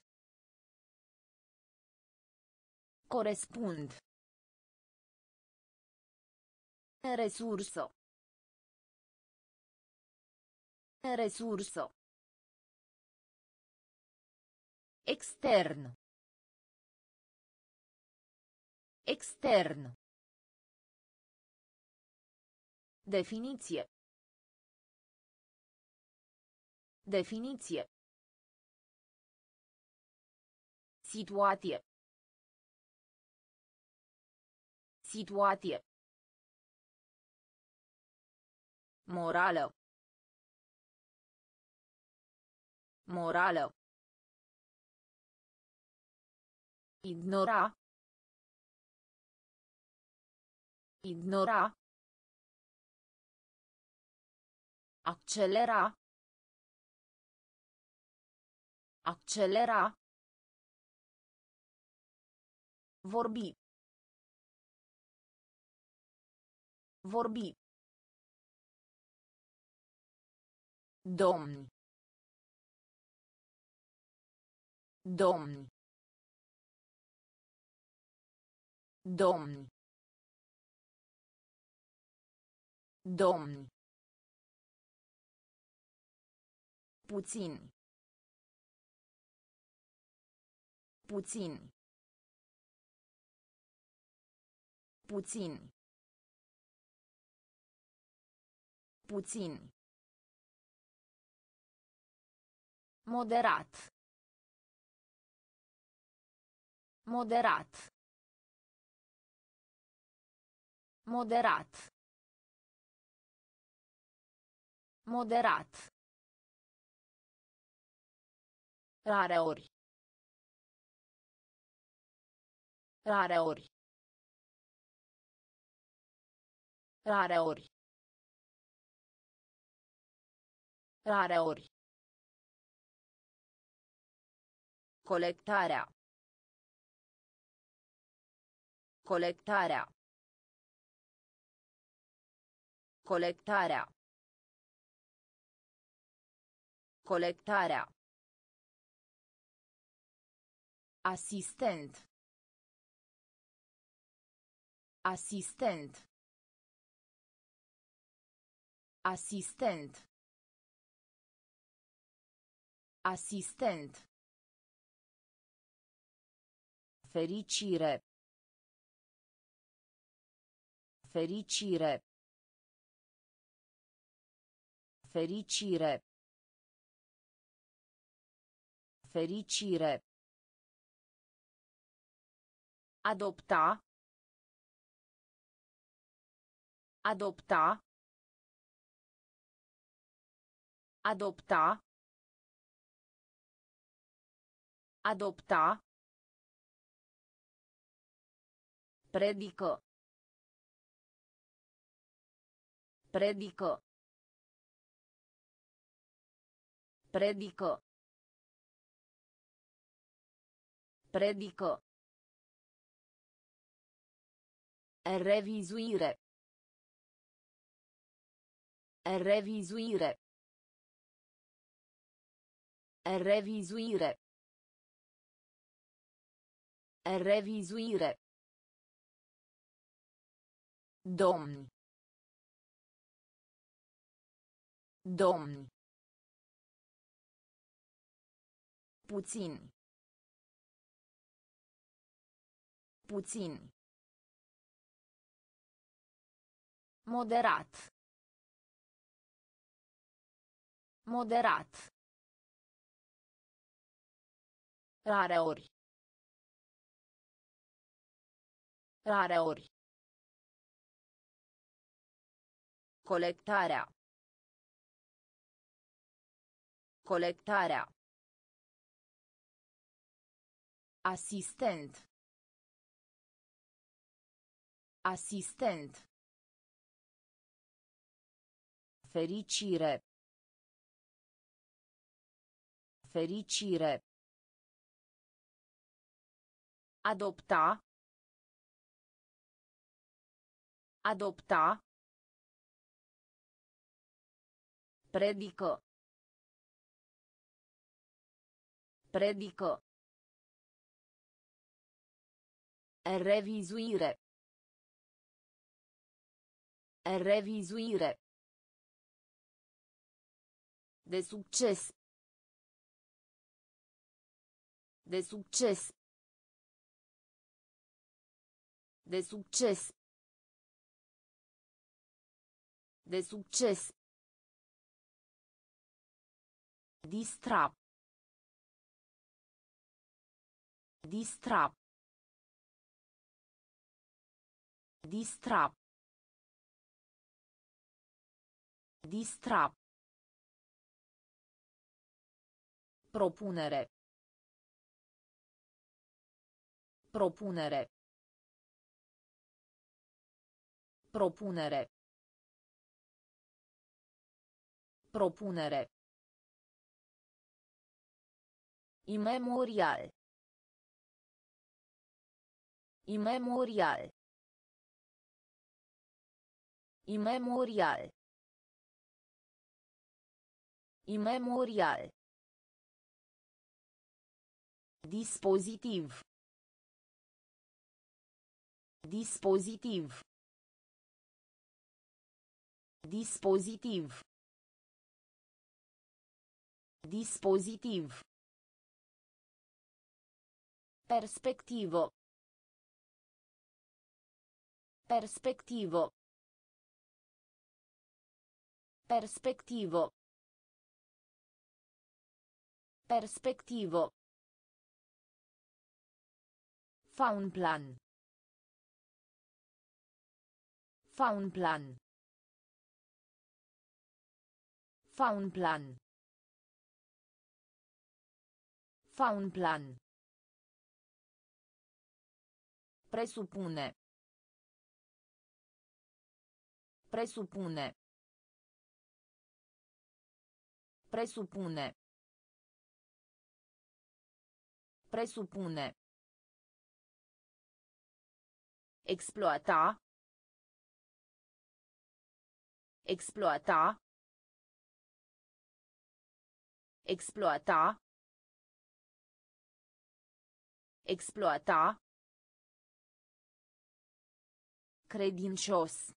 Corespund. Resursă. Resursă. Extern. Extern. Definiție. Definiție. Situație. Situație. Morală. Morală. Ignora. Ignora. Accelera. Accelera. Vorbi. Vorbi. Domni. Domni. Domni. Domni. Puțin. Puțin. Puțin. Puțin. Moderat. Moderat. Moderat. Moderat. Rareori. Rareori. Rareori. Rareori. Colectarea. Colectarea. Colectarea. Colectarea. Asistent. Asistent. Asistent. Asistent. Fericire. Fericire. Fericire. Fericire. Adopta. Adopta. Adopta. Adopta. Predică. Predică. Predică. Predică. Revizuire. Revizuire. Revizuire. Revizuire. Domni. Domni. Puțini. Puțini. Moderat. Moderat. Rareori. Rareori. Colectarea. Colectarea. Asistent. Asistent. Fericire. Fericire. Adopta. Adopta. Predică. Predică. Revizuire. Revizuire. De succes. De succes. De succes. De succes. Distra. Distra. Distra. Distra. Propunere. Propunere. Propunere. Propunere. Imemorial. Imemorial. Imemorial. Imemorial. Dispozitiv. Dispozitiv. Dispozitiv. Dispozitiv. Perspectivo. Perspectivo. Perspectivo. Perspectivo. Fa un plan. Fa un plan. Fa un plan. Fa un plan. Presupune. Presupune. Presupune. Presupune. Exploata. Exploata. Exploata. Exploata. Credincios.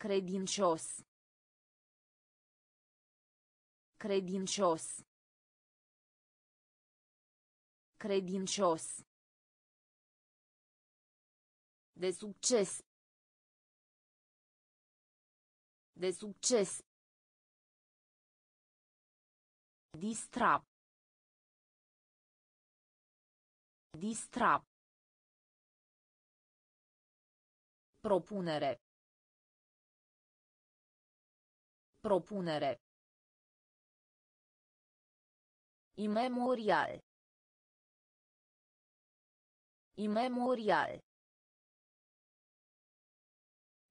Credincios. Credincios. Credincios. De succes. De succes. Distra. Distra. Propunere. Propunere. Imemorial. Imemorial.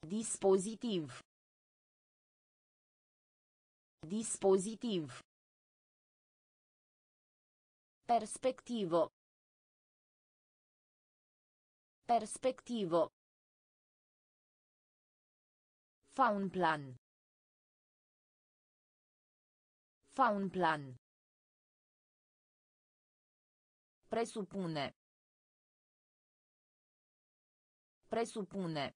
Dispozitiv. Dispozitiv. Perspectivo. Perspectivo. Fa un plan. Fa un plan. Presupune. Presupune.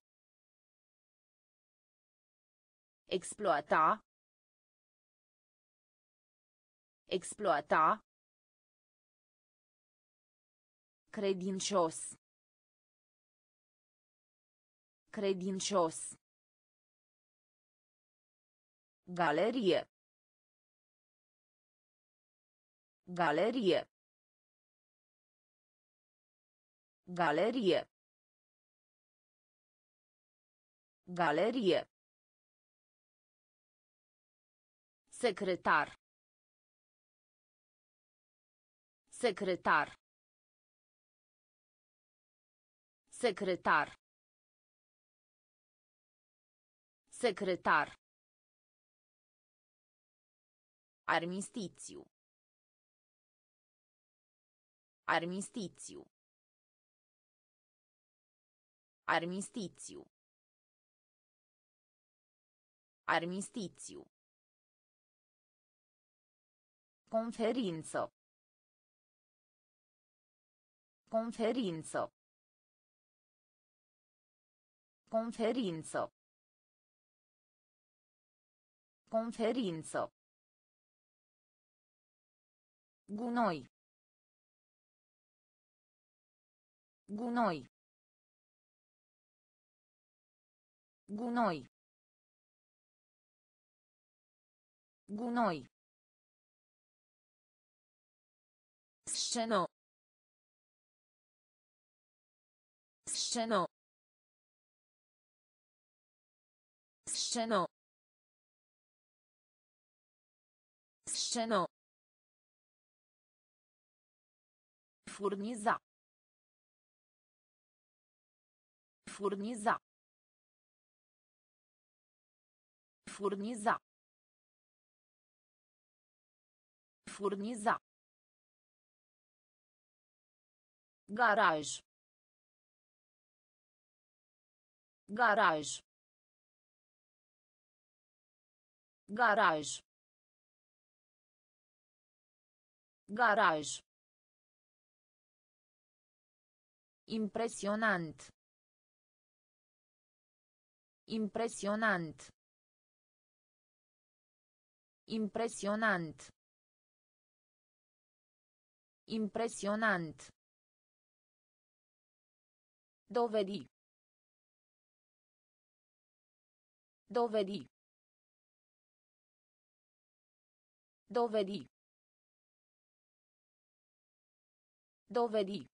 Exploata. Exploata. Credincios. Credincios. Galerie. Galerie. Galerie. Galerie. Secretar. Secretar. Secretar. Secretar. Armistițiu. Armistițiu. Armistițiu. Armistițiu. Conferință. Conferință. Conferință. Conferință. Gunoi. Gunoi. Gunoi. Gunoi. Sceno. Sceno. Sceno. Sceno. Furniza. Furniza. Furniza. Furniza. Garaj. Garaj. Garaj. Garaj. Impresionant. Impresionant. Impresionant. Impresionant. Dovedi. Dovedi. Dovedi. Dovedi.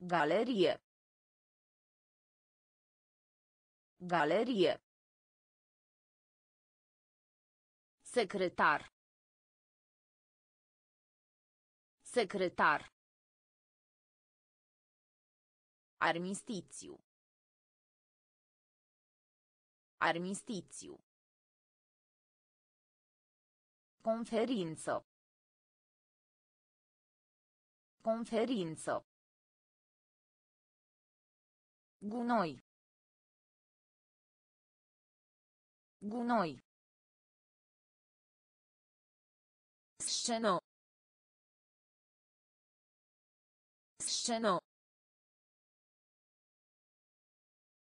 Galerie. Galerie. Secretar. Secretar. Armistițiu. Armistițiu. Conferință. Conferință. Gunoi. Gunoi. Scenă. Scenă.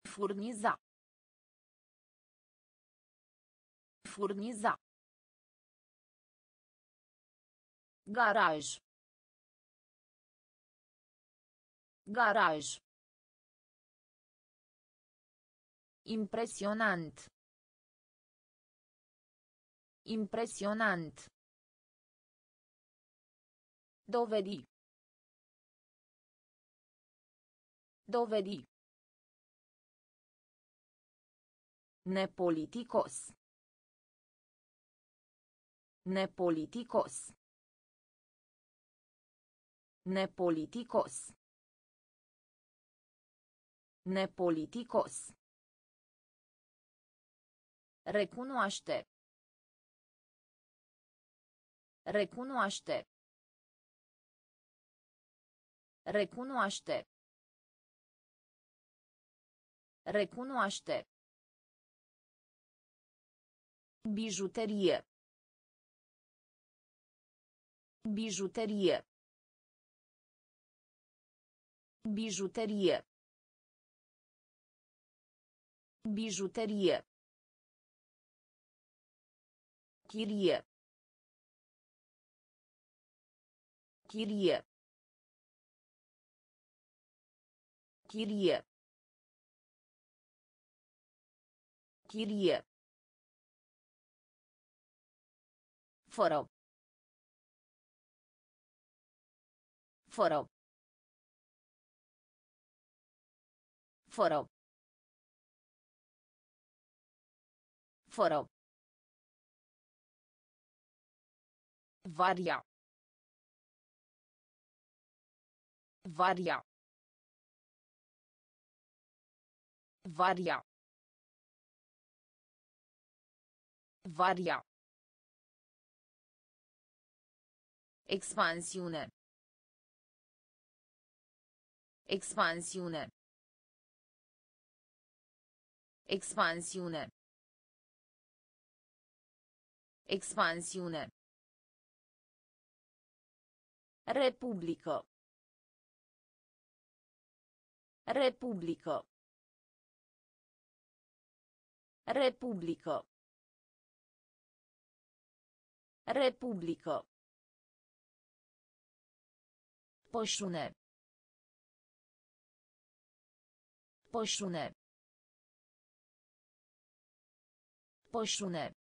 Furniza. Furniza. Garaj. Garaj. Impresionant. Impresionant. Dovedi. Dovedi. Nepoliticos. Nepoliticos. Nepoliticos. Nepoliticos. Recunoaște. Recunoaște. Recunoaște. Recunoaște. Bijuterie. Bijuterie. Bijuterie. Bijuterie. Chirie. Chirie. Chirie. Chirie. Fără. Fără. Fără. Fără. Varia. Varia. Varia. Varia. Expansiune. Expansiune. Expansiune. Expansiune. Republică. Republică. Republică. Republică. Pășune. Pășune. Pășune.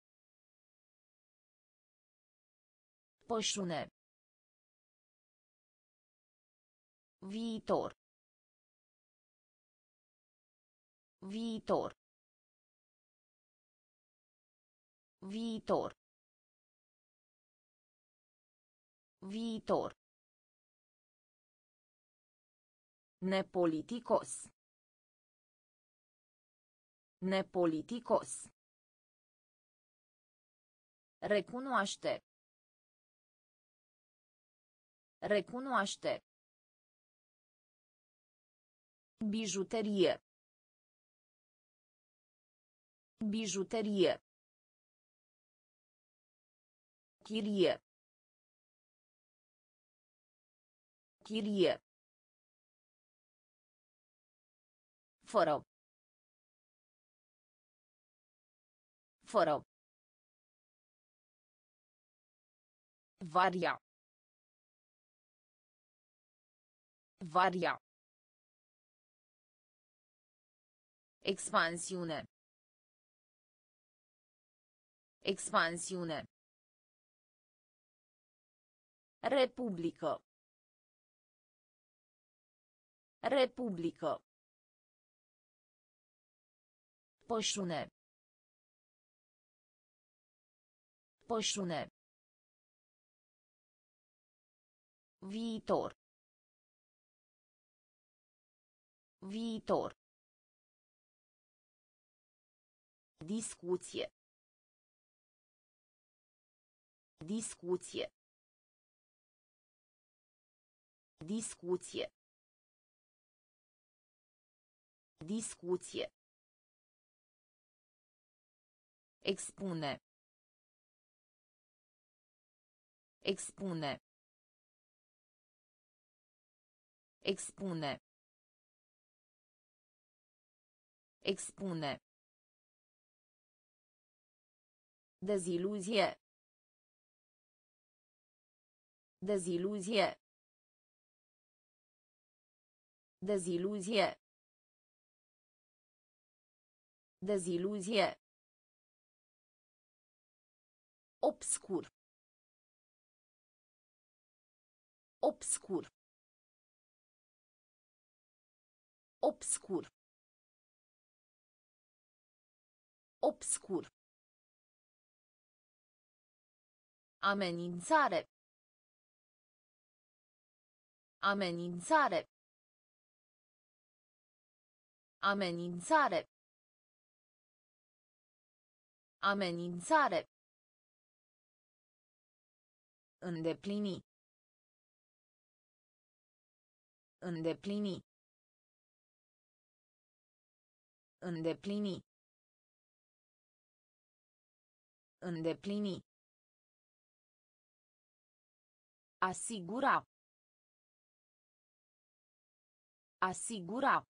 Pășune. Viitor. Viitor. Viitor. Viitor. Nepoliticos. Nepoliticos. Recunoaște. Recunoaște. Bijuterie. Bijuterie. Chirie. Chirie. Fără. Fără. Varia. Varia. Expansiune. Expansiune. Republică. Republică. Pășune. Pășune. Viitor. Viitor. Discuție. Discuție. Discuție. Discuție. Expune. Expune. Expune. Expune. Deziluzie. Deziluzie. Deziluzie. Deziluzie. Obscur. Obscur. Obscur. Obscur. Amenințare. Amenințare. Amenințare. Amenințare. Îndeplini. Îndeplini. Îndeplini. Îndeplini. Asigura. Asigura.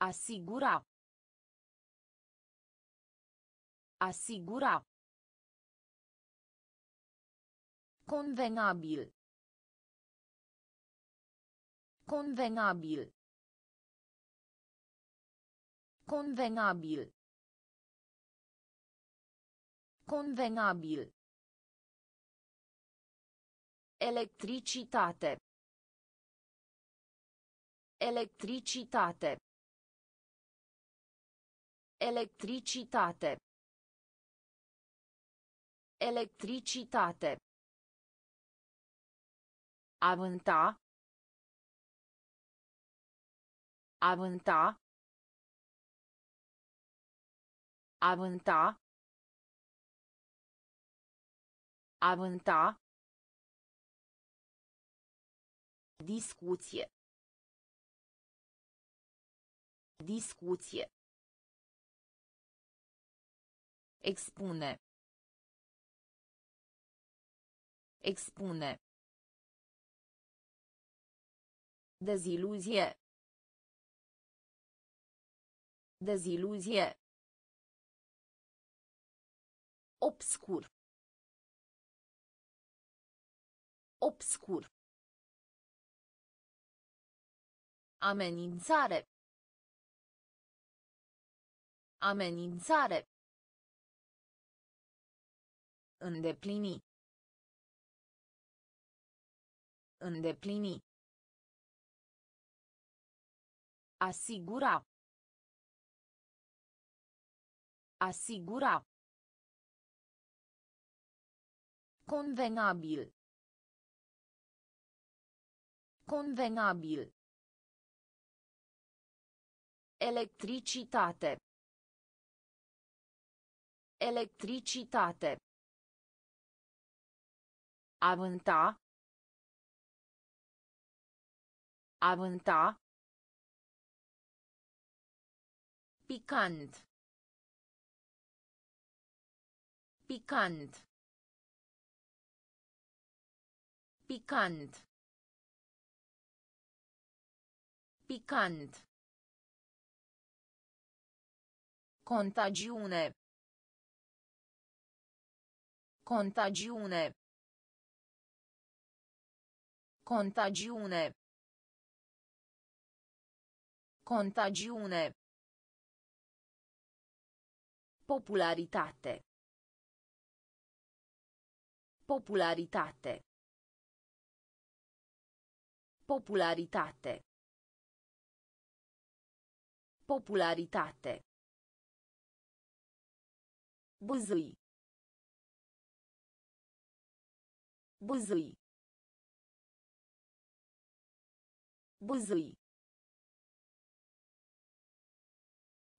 Asigura. Asigura. Convenabil. Convenabil. Convenabil. Convenabil. Electricitate. Electricitate. Electricitate. Electricitate. Avânta. Avânta. Avânta. Avânta. Discuție. Discuție. Expune. Expune. Deziluzie. Deziluzie. Obscur. Obscur. Amenințare. Amenințare. Îndeplini. Îndeplini. Asigura. Asigura. Convenabil. Convenabil. Electricitate. Electricitate. Avânta. Avânta. Picant. Picant. Picant. Picant. Contagiune. Contagiune. Contagiune. Contagiune. Popularitate. Popularitate. Popularitate. Popularitate. Buzui. Buzui. Buzui.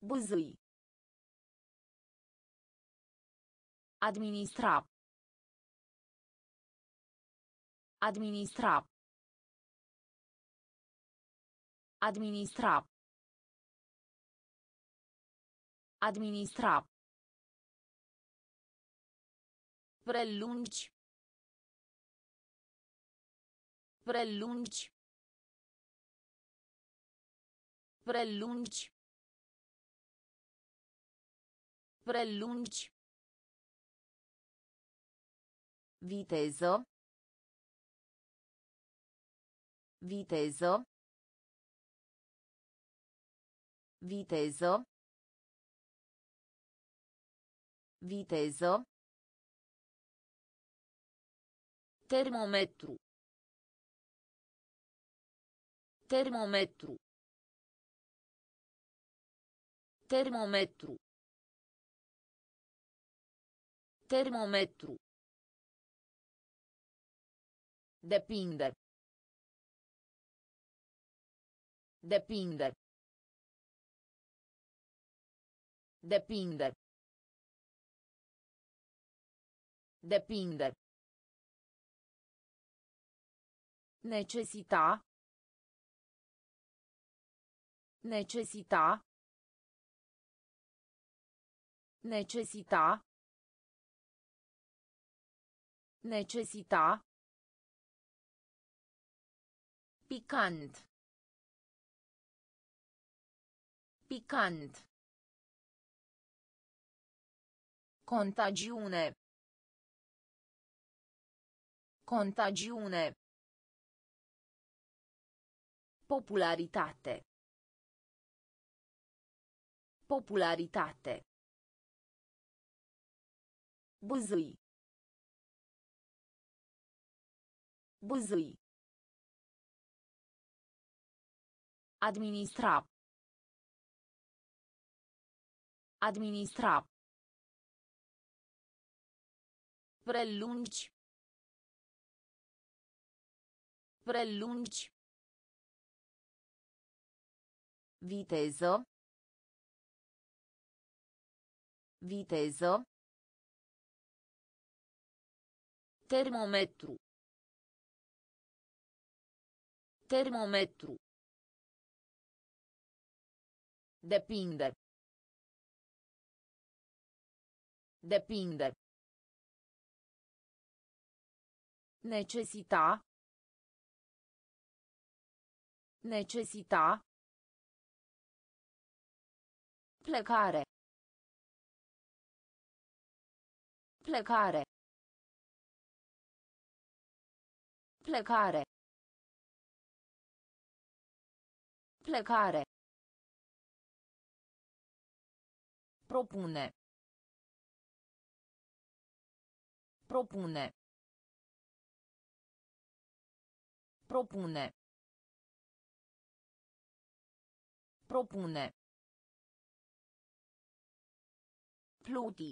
Buzui. Administra. Administra. Administra. Administra. Prelungi. Prelungi. Prelungi. Prelungi. Viteză. Viteză. Viteză. Viteză. Termometru. Termometru. Termometru. Termometru. Depinde. Depinde. Depinde. Depinde. Necesita. Necesita. Necesita. Necesita. Picant. Picant. Contagiune. Contagiune. Popularitate. Popularitate. Buzui. Buzui. Administra. Administra. Prelungi. Prelungi. Viteză. Viteză. Termometru. Termometru. Depinde. Depinde. Necesita. Necesita. Plecare. Plecare. Plecare. Plecare. Propune. Propune. Propune. Propune. Pluti.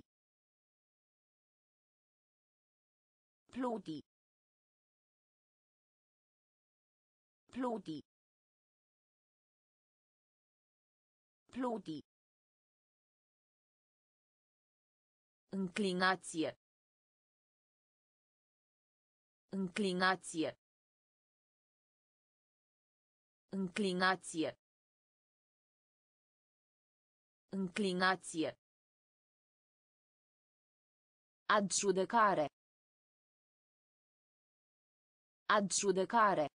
Pluti. Pluti. Pluti. Înclinație. Înclinație. Înclinație. Înclinație. Adjudecare. Adjudecare.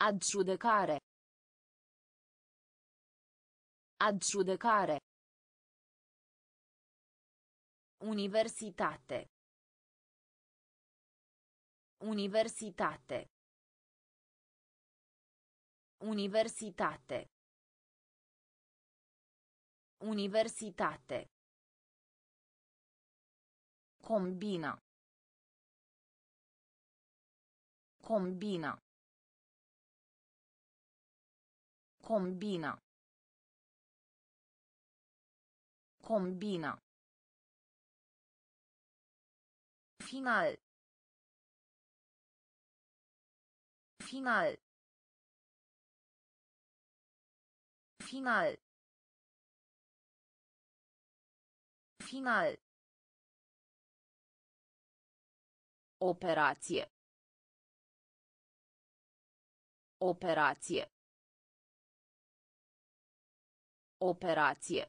Adjudecare. Adjudecare. Universitate. Universitate. Universitate. Universitate. Combina. Combina. Combina. Combina. Final. Final. Final. Final. Operație. Operație. Operație.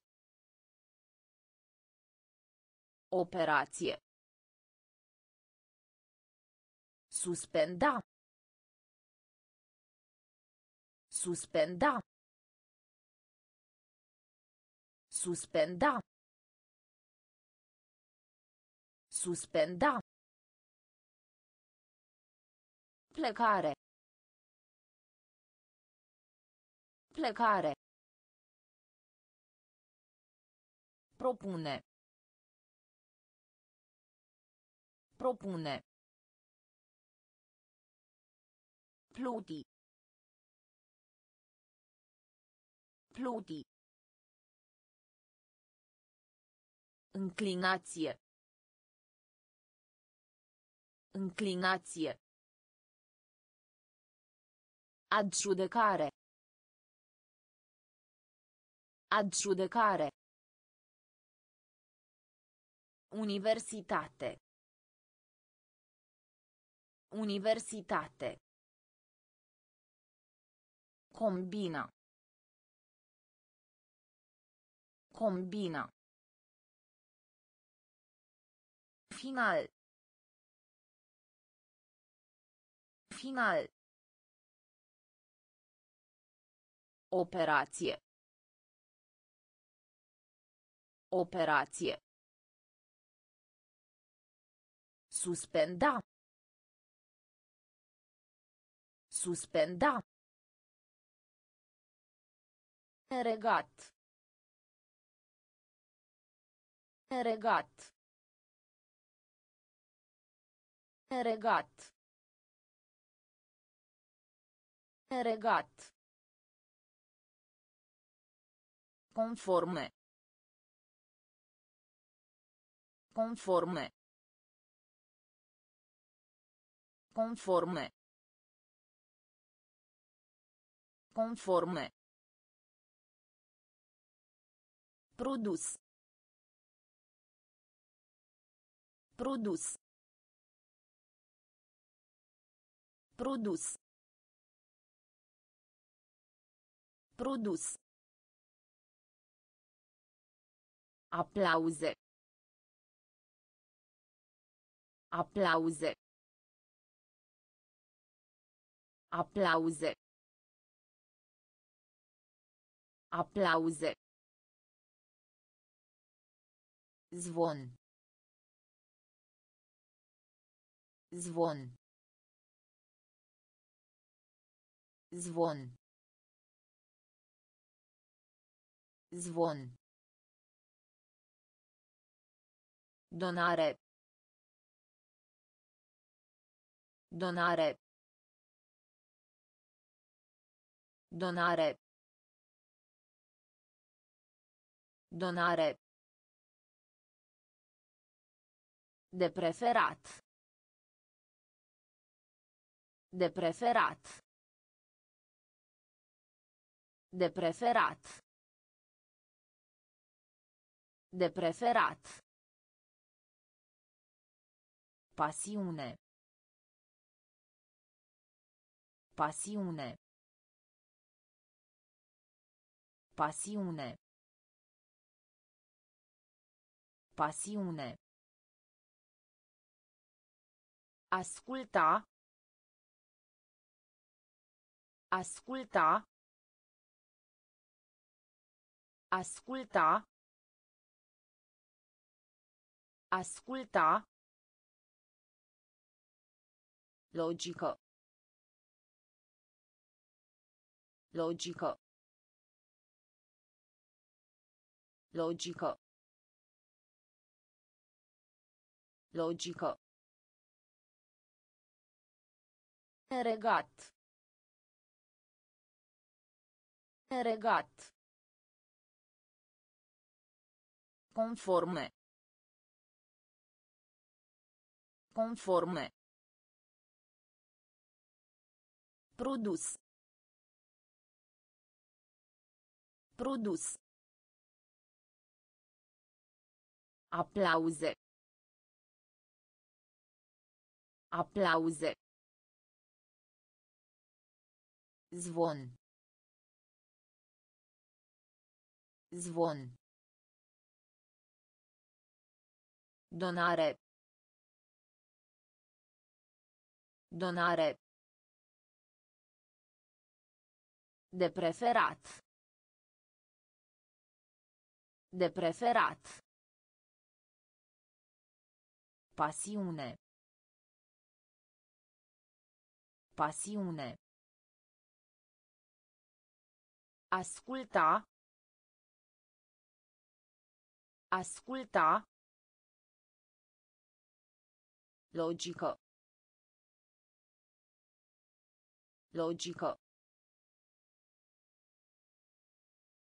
Operație. Suspenda. Suspenda. Suspenda. Suspenda. Plecare. Plecare. Propune. Propune. Pluti. Pluti. Înclinație. Înclinație. Adjudecare. Adjudecare. Universitate. Universitate. Combina. Combina. Final. Final. Operație. Operație. Suspenda. Suspenda. Regat. Regat. Regat. Regat. Conforme. Conforme. Conforme. Conforme. Produs. Produs. Produs. Produs. Aplauze. Aplauze. Aplauze. Aplauze. Zvon. Zvon. Zvon. Zvon. Donare. Donare. Donare. Donare. De preferat. De preferat. De preferat. De preferat. Pasiune. Pasiune. Pasiune. Pasiune. Asculta. Asculta. Asculta. Asculta. Logico. Logico. Logico. Logico. Regat. Regat. Conforme. Conforme. Produs. Produs. Aplauze. Aplauze. Zvon. Zvon. Donare. Donare. De preferat. De preferat. Pasiune. Pasiune. Asculta. Asculta. Logico. Logico.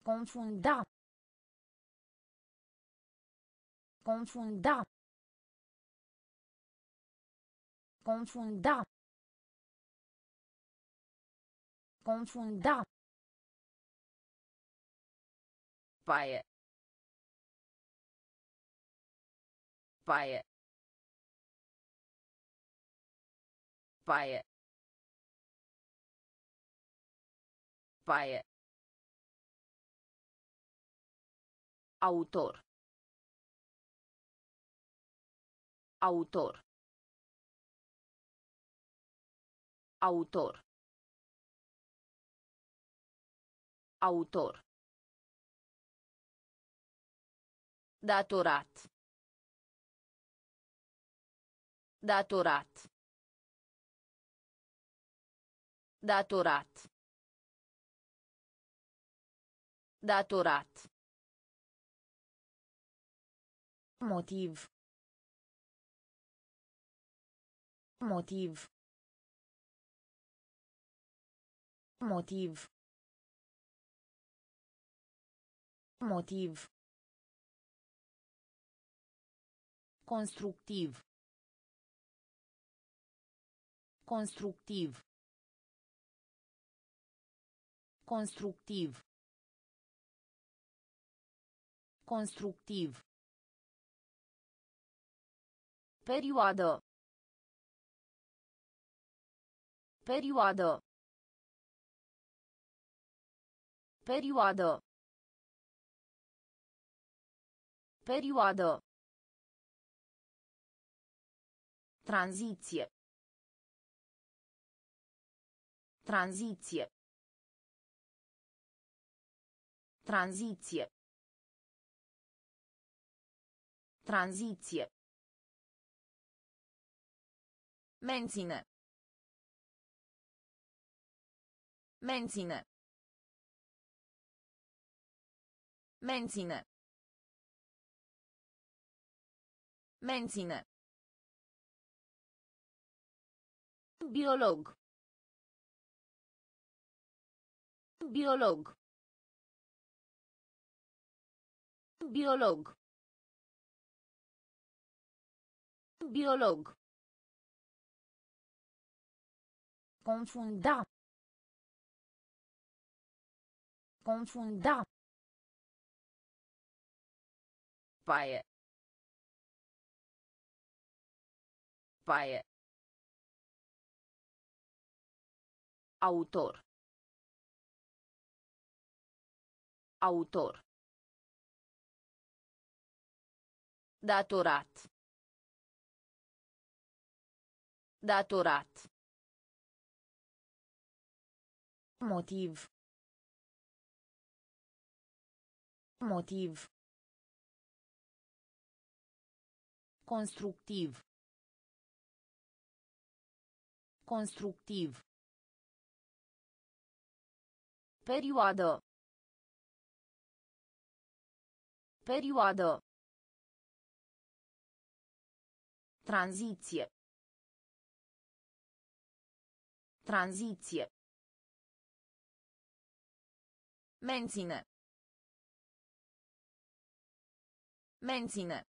Confunda. Confunda. Confunda. Confunda. Paie. Paie. Paie. Paie. Autor. Autor. Autor. Autor. Datorat. Datorat. Datorat. Datorat. Motiv. Motiv. Motiv. Motiv. Constructiv. Constructiv. Constructiv. Constructiv. Perioadă. Perioadă. Perioadă. Perioadă. Tranziție. Tranziție. Tranziție. Tranziție. Menține. Menține. Menține. Menține. Biolog. Biolog. Biolog. Biolog. Confunda. Confunda. Paie. Paie. Autor. Autor. Datorat. Datorat. Motiv. Motiv. Constructiv. Constructiv. Perioadă. Perioadă. Tranziție. Tranziție. Menține. Menține.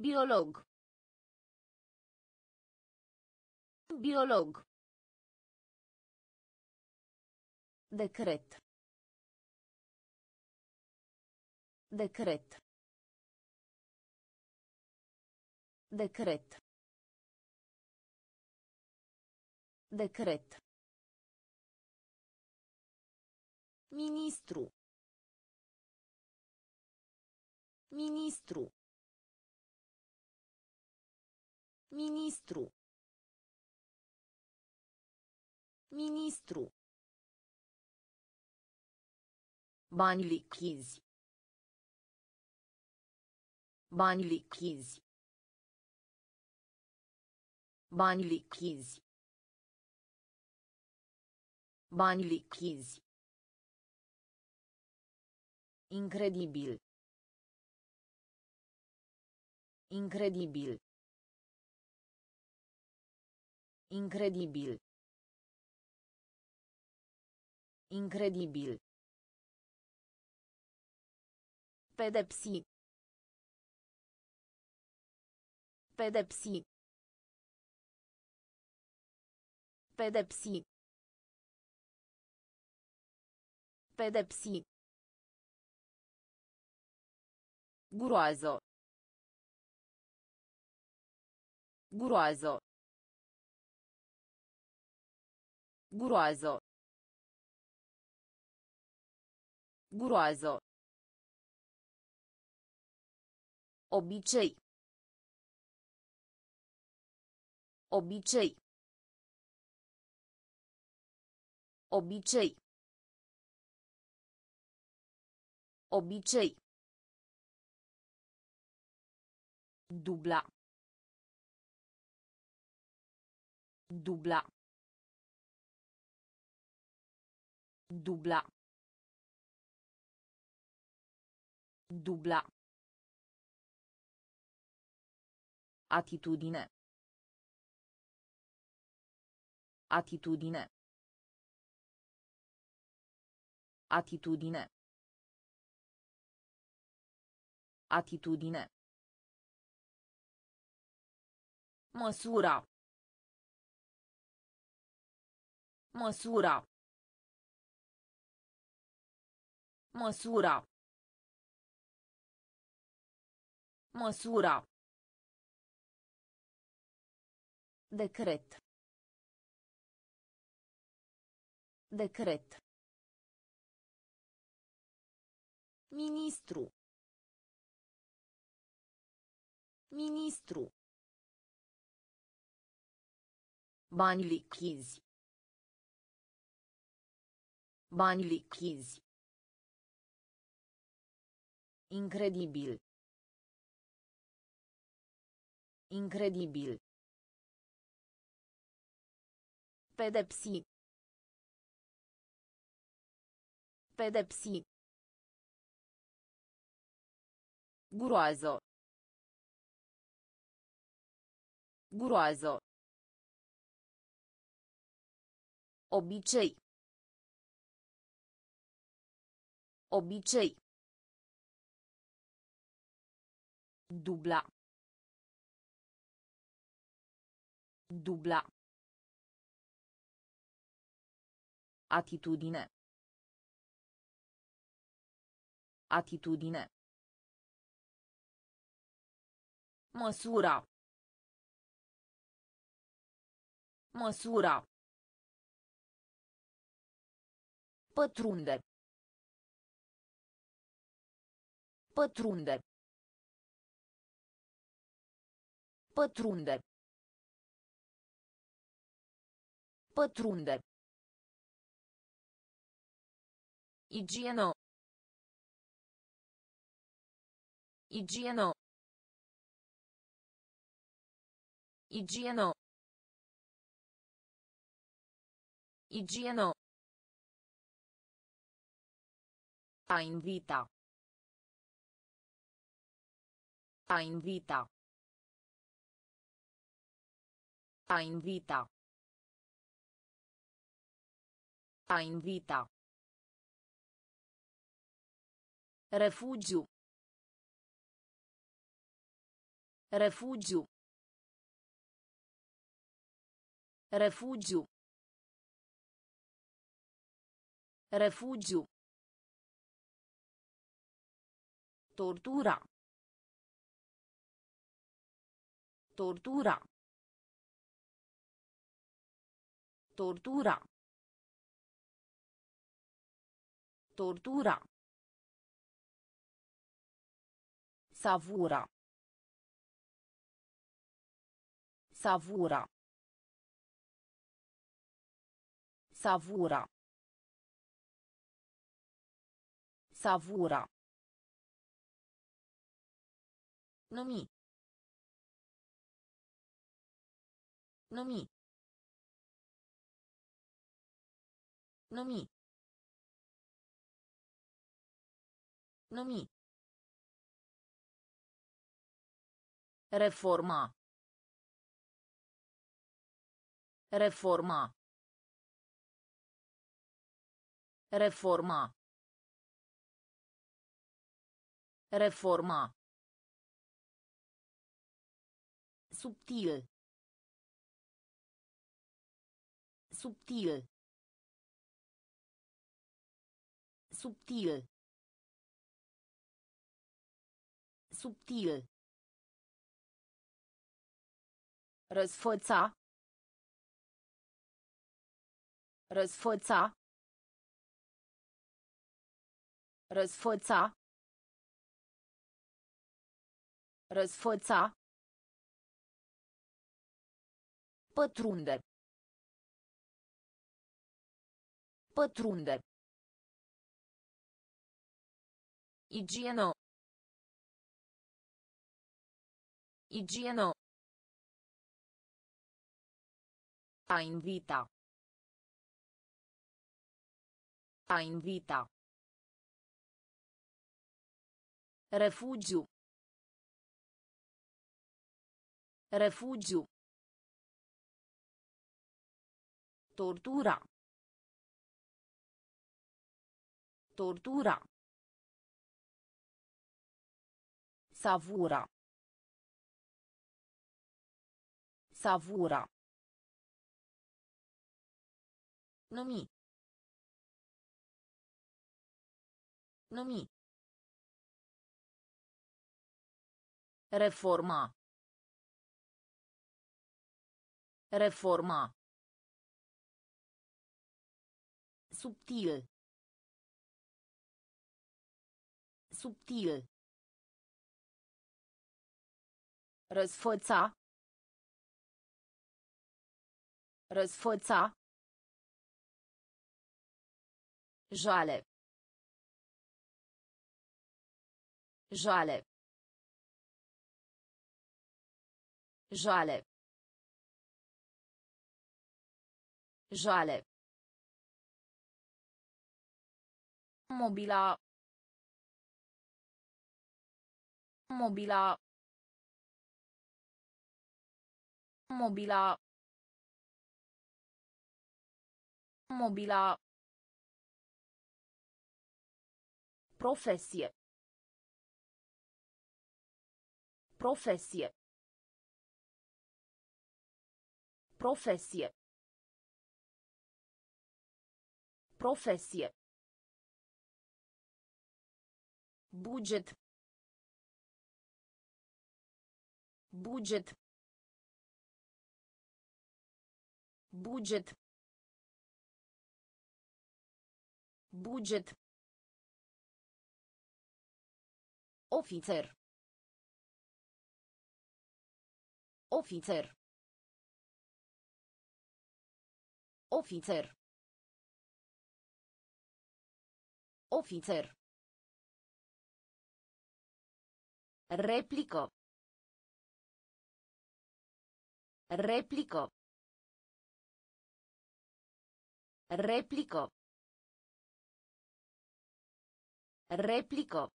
Biolog. Biolog. Decret. Decret. Decret. Decret. Ministru. Ministru. Ministru. Ministru. Bani lichizi. Bani lichizi. Bani lichizi. Bani lichizi. Incredibil. Incredibil. Incredibil. Incredibil. Pedepsi. Pedepsi. Pedepsi. Pedepsi. Groază. Groază. Groază. Groază. Obicei. Obicei. Obicei. Obicei. Dubla. Dubla. Dubla. Dubla. Atitudine. Atitudine. Atitudine. Atitudine. Măsura. Măsura. Măsura. Măsura. Decret. Decret. Ministru. Ministru. Bani lichizi. Bani lichizi. Incredibil. Incredibil. Pedepsi. Pedepsi. Groază. Groază. Obicei. Obicei. Dubla. Dubla. Atitudine. Atitudine. Măsura. Măsura. Pătrunde. Pătrunde. Pătrunde. Pătrunde. Igieno. Igieno. Igieno. Igieno. A invita. A invita. A invita. A invita. Refugiu. Refugiu. Refugiu. Refugiu. Tortura. Tortura. Tortura. Tortura. Savura. Savura. Savura. Savura. Numi. Numi. Numi. Numi. Reforma. Reforma. Reforma. Reforma. Subtil. Subtil. Subtil. Subtil. Răsfăța. Răsfăța. Răsfăța. Răsfăța. Pătrunde. Pătrunde. Igieno. Igieno. A invita. A invita. Refugiu. Refugiu. Tortura. Tortura. Savura. Savura. Numi. Numi. Reforma. Reforma. Subtil. Subtil. Răsfăța. Răsfăța. Jale. Jale. Jale. Jale. Mobila. Mobila. Mobila. Mobila. Profesie. Profesie. Profesie. Profesie. Budget. Budget. Budget. Budget. Ofițer. Ofițer. Ofițer. Ofițer. Replică. Replică. Replică. Replică.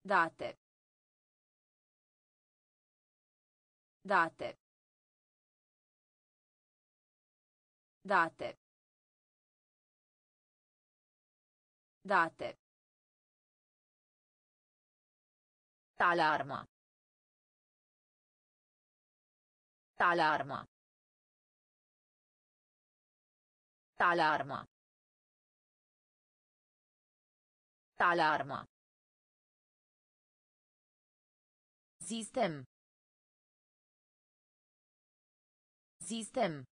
Date. Date. Date. Date. Alarma. Alarma. Alarma. Alarma. Sistem. Sistem.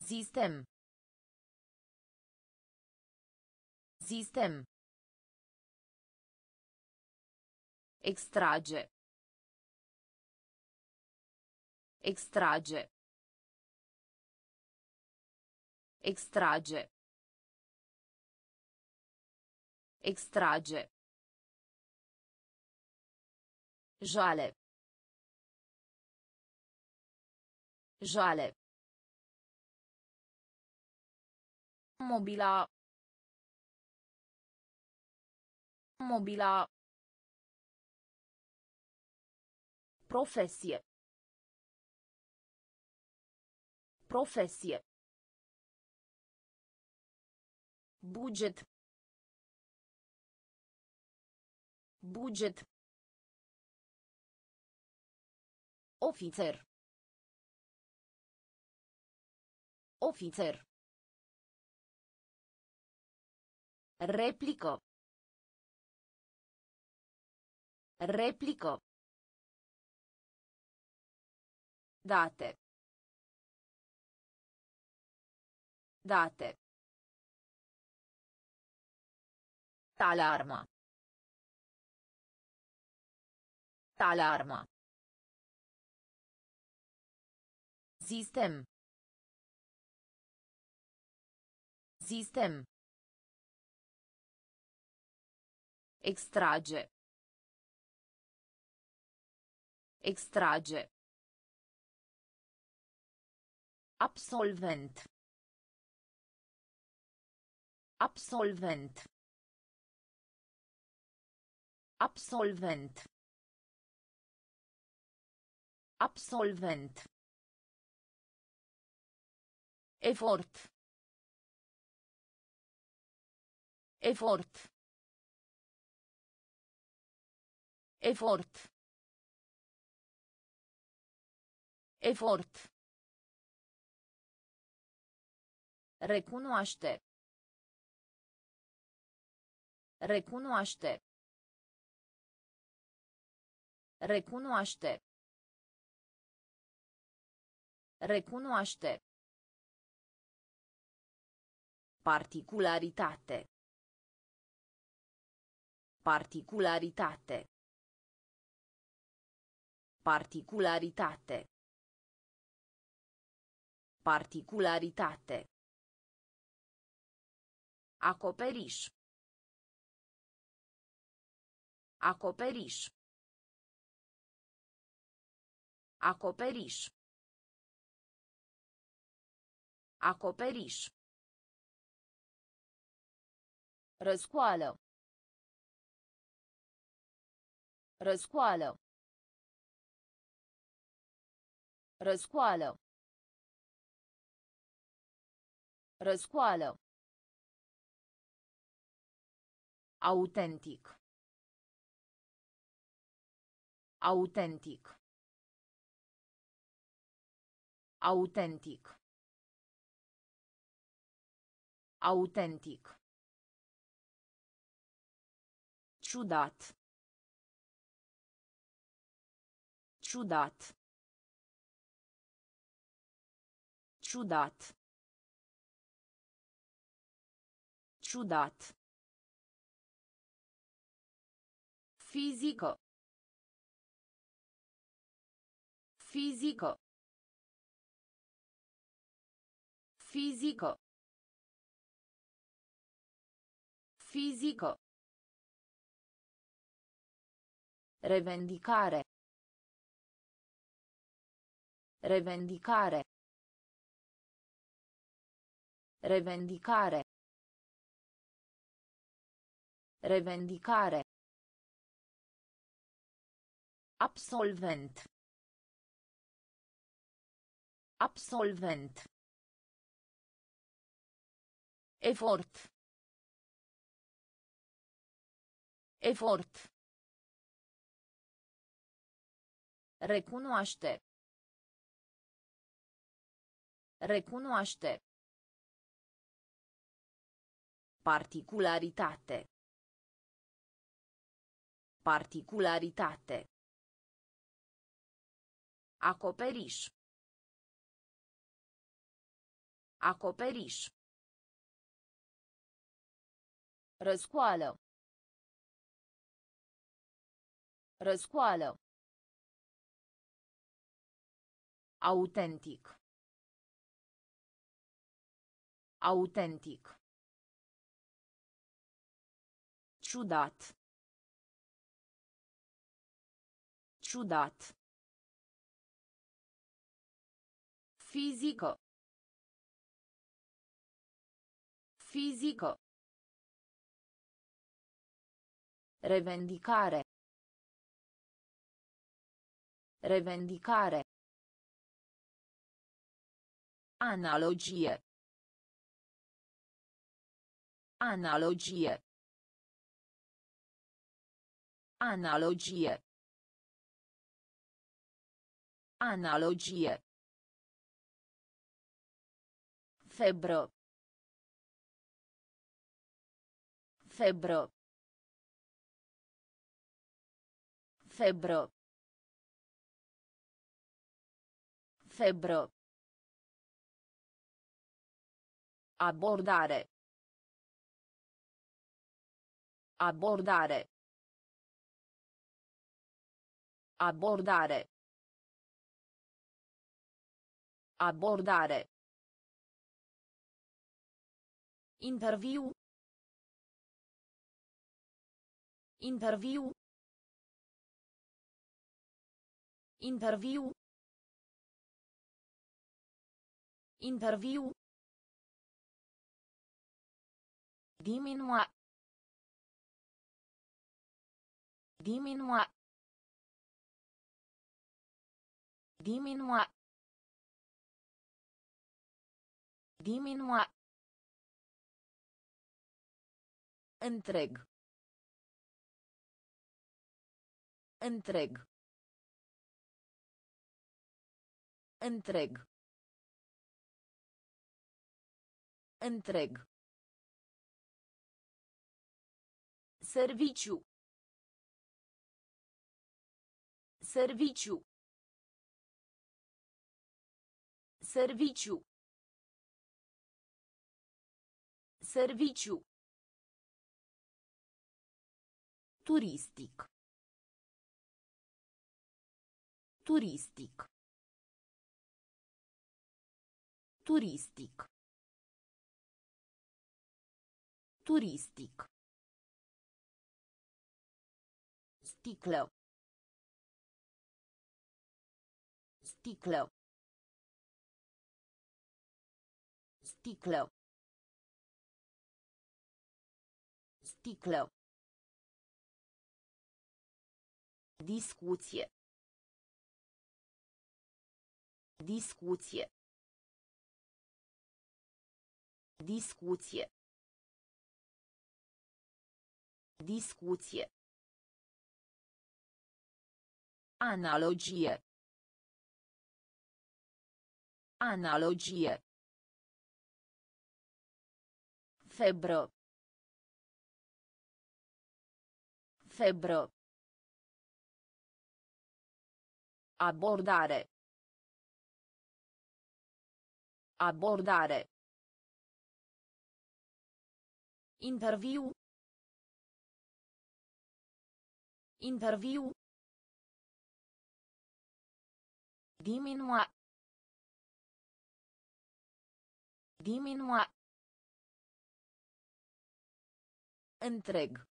Sistem. Sistem. Extrage. Extrage. Extrage. Extrage. Joale. Joale. Mobila. Mobila. Profesie. Profesie. Buget. Buget. Ofițer. Ofițer. Replică. Replică. Date. Date. Alarma. Alarma. Sistem. Sistem. Extrage. Extrage. Absolvent. Absolvent. Absolvent. Absolvent. Efort. Efort. Efort. Efort. Recunoaște. Recunoaște. Recunoaște. Recunoaște. Particularitate. Particularitate. Particularitate. Particularitate. Acoperiș. Acoperiș. Acoperiș. Acoperiș. Răscoală. Răscoală. Răscoală. Răscoală. Autentic. Autentic. Autentic. Autentic. Ciudat. Ciudat. Ciudat. Ciudat. Fisico. Fisico. Fisico. Fisico. Revendicare. Revendicare. Revendicare. Revendicare. Absolvent. Absolvent. Efort. Efort. Recunoaște. Recunoaște. Particularitate. Particularitate. Acoperiș. Acoperiș. Răscoală. Răscoală. Autentic. Autentic. Ciudat. Ciudat. Fizică. Fizică. Revendicare. Revendicare. Analogie. Analogie. Analogie. Analogie. Febră. Febră. Febră. Febră. Abordare. Abordare. Abordare. Abordare. Interviu. Interviu. Interviu. Interviu. Diminua. Diminua. Diminua. Diminua. Întreg. Întreg. Întreg. Întreg. Serviciu. Serviciu. Serviciu. Serviciu. Turistic. Turistic. Turistic. Turistic. Sticlă. Sticlă. Sticlă. Sticlă. Discuție. Discuție. Discuție. Discuție. Analogie. Analogie. Febră. Febră. Abordare. Abordare. Interviu. Interviu. Diminua. Diminua. Întreg.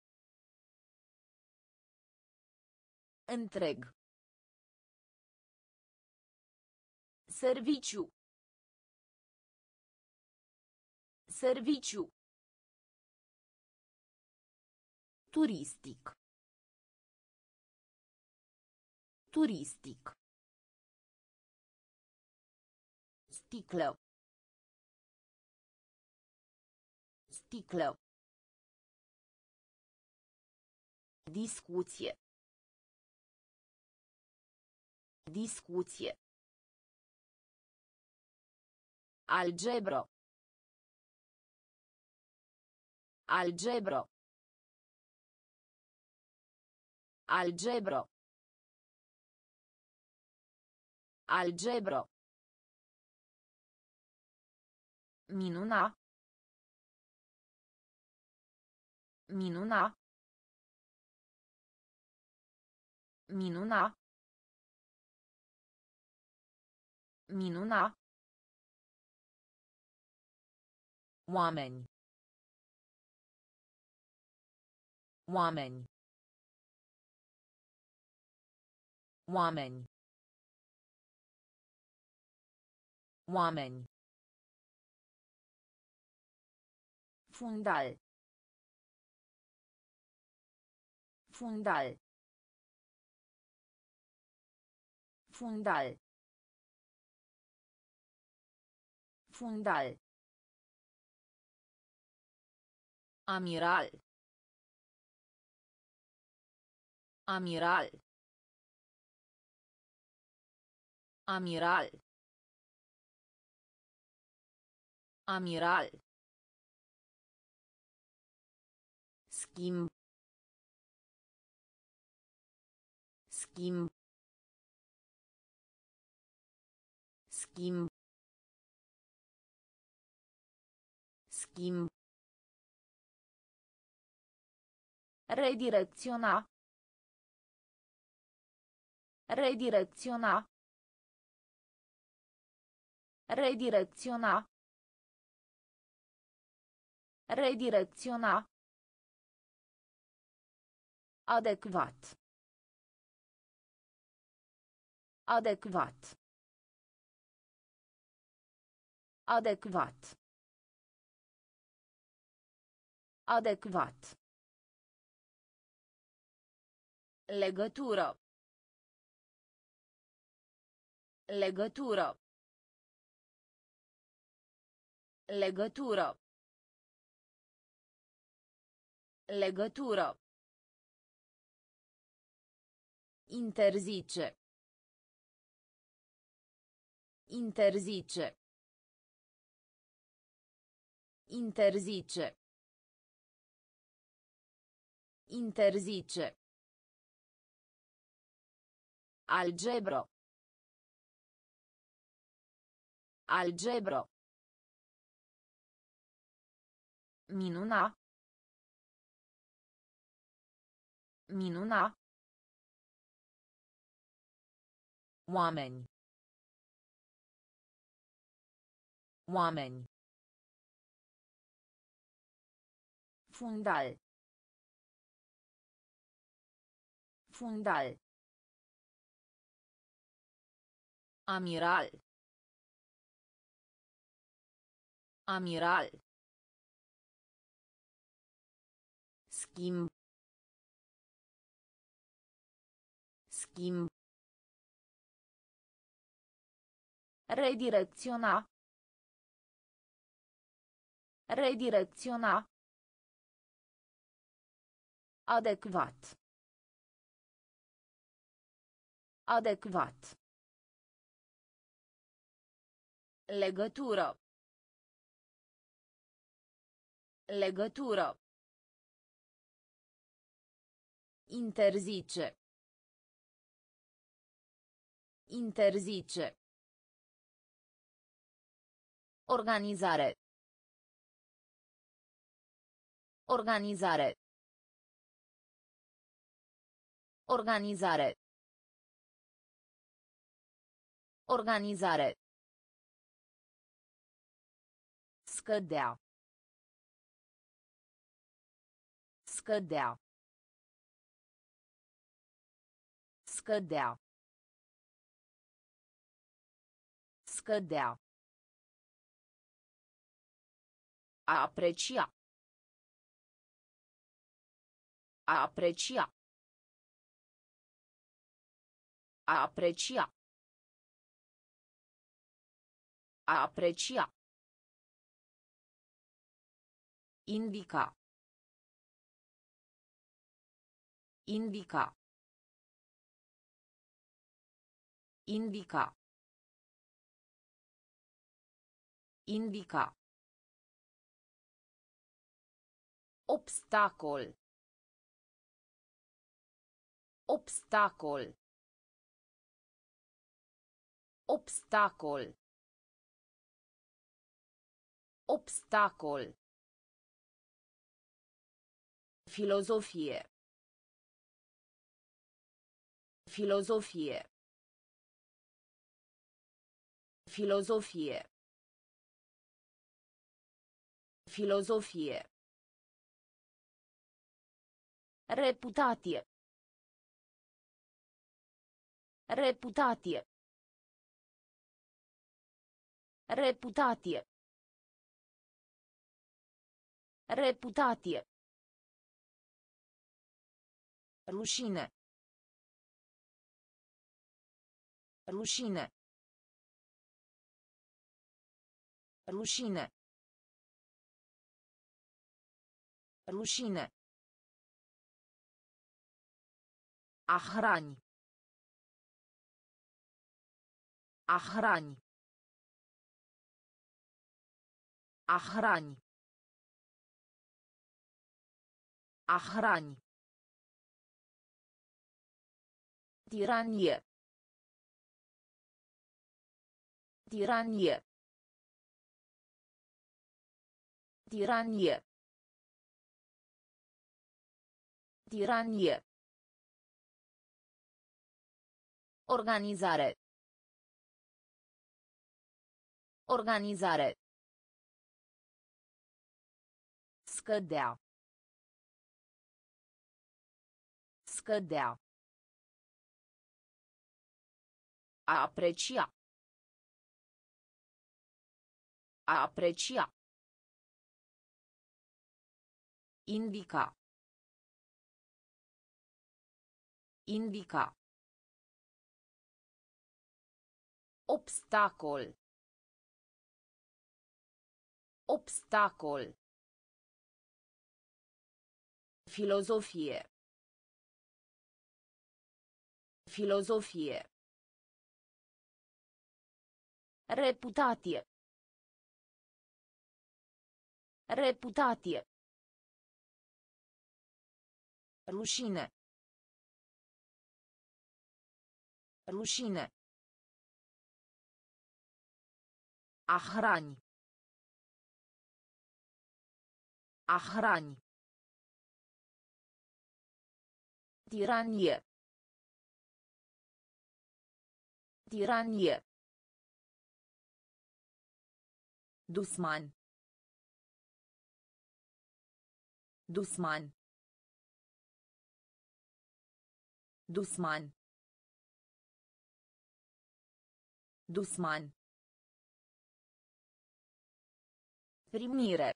Întreg. Serviciu. Serviciu. Turistic. Turistic. Sticlă. Sticlă. Discuție. Discuție. Algebro. Algebro. Algebro. Algebro. Minuna. Minuna. Minuna. Minuna. Oameni. Oameni. Oameni. Oameni. Fundal. Fundal. Fundal. Fundal. Amiral. Amiral. Amiral. Amiral. Schimb. Schimb. Schimb. Schimb. Redirecționa. Redirecționa. Redirecționa. Redirecționa. Adecvat. Adecvat. Adecvat. Adecvat. Legătură. Legătură. Legătură. Legătură. Interzice. Interzice. Interzice. Interzice. Algebro. Algebro. Minuna. Minuna. Oameni. Oameni. Fundal. Fundal. Amiral. Amiral. Schimb. Schimb. Redirecționa. Redirecționa. Adecvat. Adecvat. Legătură. Legătură. Interzice. Interzice. Organizare. Organizare. Organizare. Organizare. Scădea. Scădea. Scădea. Scădea. A aprecia. A aprecia. A aprecia. A aprecia. Indica. Indica. Indica. Indica. Obstacol. Obstacol. Obstacol. Obstacol. Filozofie. Filozofie. Filozofie. Filozofie. Reputație. Reputație. Reputație. Reputație. Rușine. Rușine. Rușine. Rușine. A hrani. A hrani. Tiranie. Tiranie. Tiranie. Tiranie. Organizare. Organizare. Scădea. Scădea. A aprecia. A aprecia. Indica. Indica. Obstacol. Obstacol. Filozofie. Filozofie. Reputație. Reputație. Rușine. Rușine. A hrani. A hrani. Tiranie. Tiranie. Dusman. Dusman. Dusman. Dusman. Primire.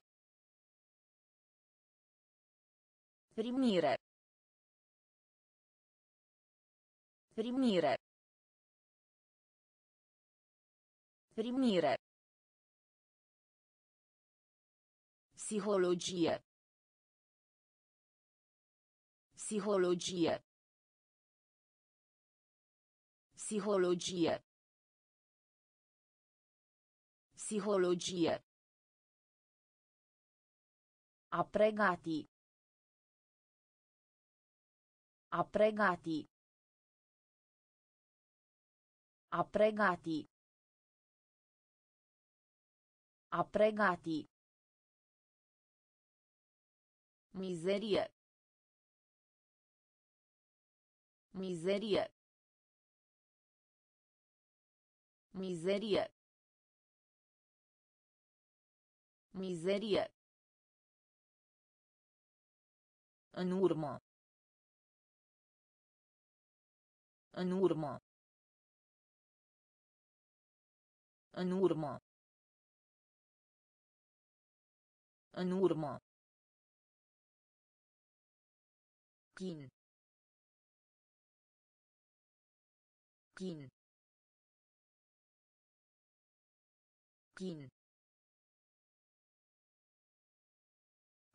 Primire. Primire. Primire. Psihologie. Psihologie. Psihologie. Psihologie. A pregati. A pregati. Mizerie. Mizerie. Mizerie. Mizerie. În urmă. În urmă. În urmă. În urmă. Chin. Chin. Chin.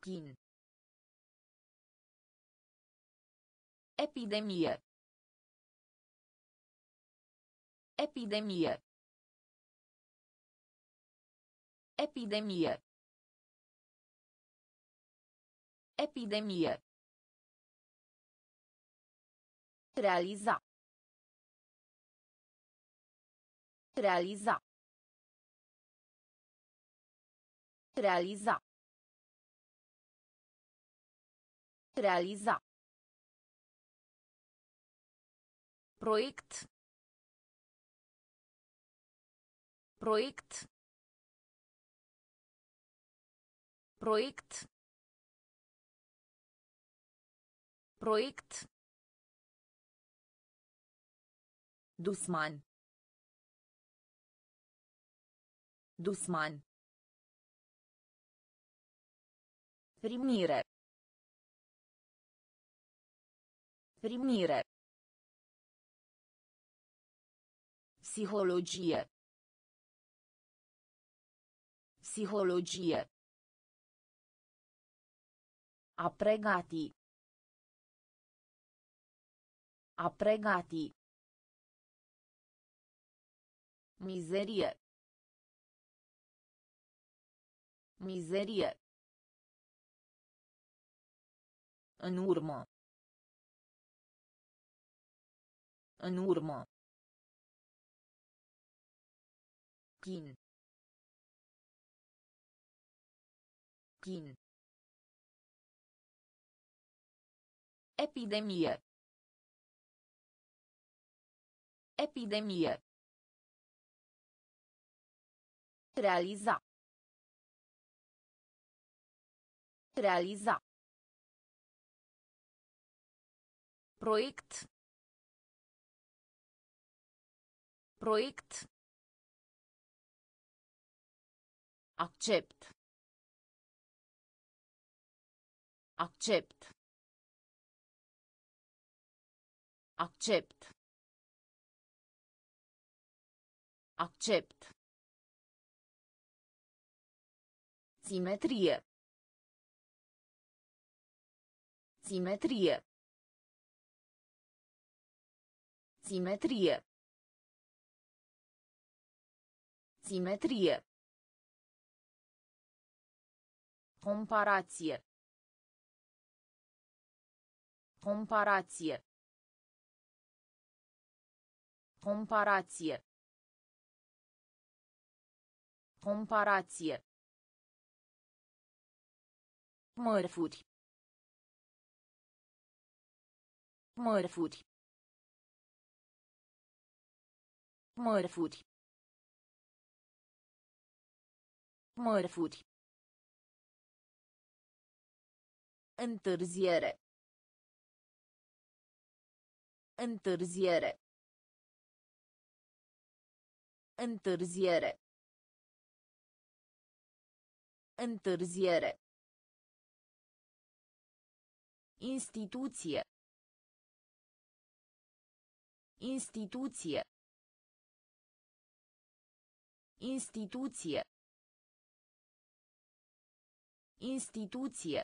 Chin. Epidemie. Epidemie. Epidemie. Epidemie. Realiza. Realiza. Realiza. Realiza. Proiect. Proiect. Proiect. Proiect. Dusman. Dusman. Primire. Primire. Psihologie. Psihologie. A pregati. A pregati. Mizerie. Mizerie. În urmă. În urmă. Chin. Chin. Epidemie. Epidemie. Realiza. Realiza. Proiect. Proiect. Accept. Accept. Accept. Accept. Simetrie. Simetrie. Simetrie. Simetrie. Comparație. Comparație. Comparație. Comparație. Mărfuri. Mărfuri. Mărfuri. Mărfuri. Întârziere. Întârziere. Întârziere. Întârziere. Instituție. Instituție. Instituție. Instituție.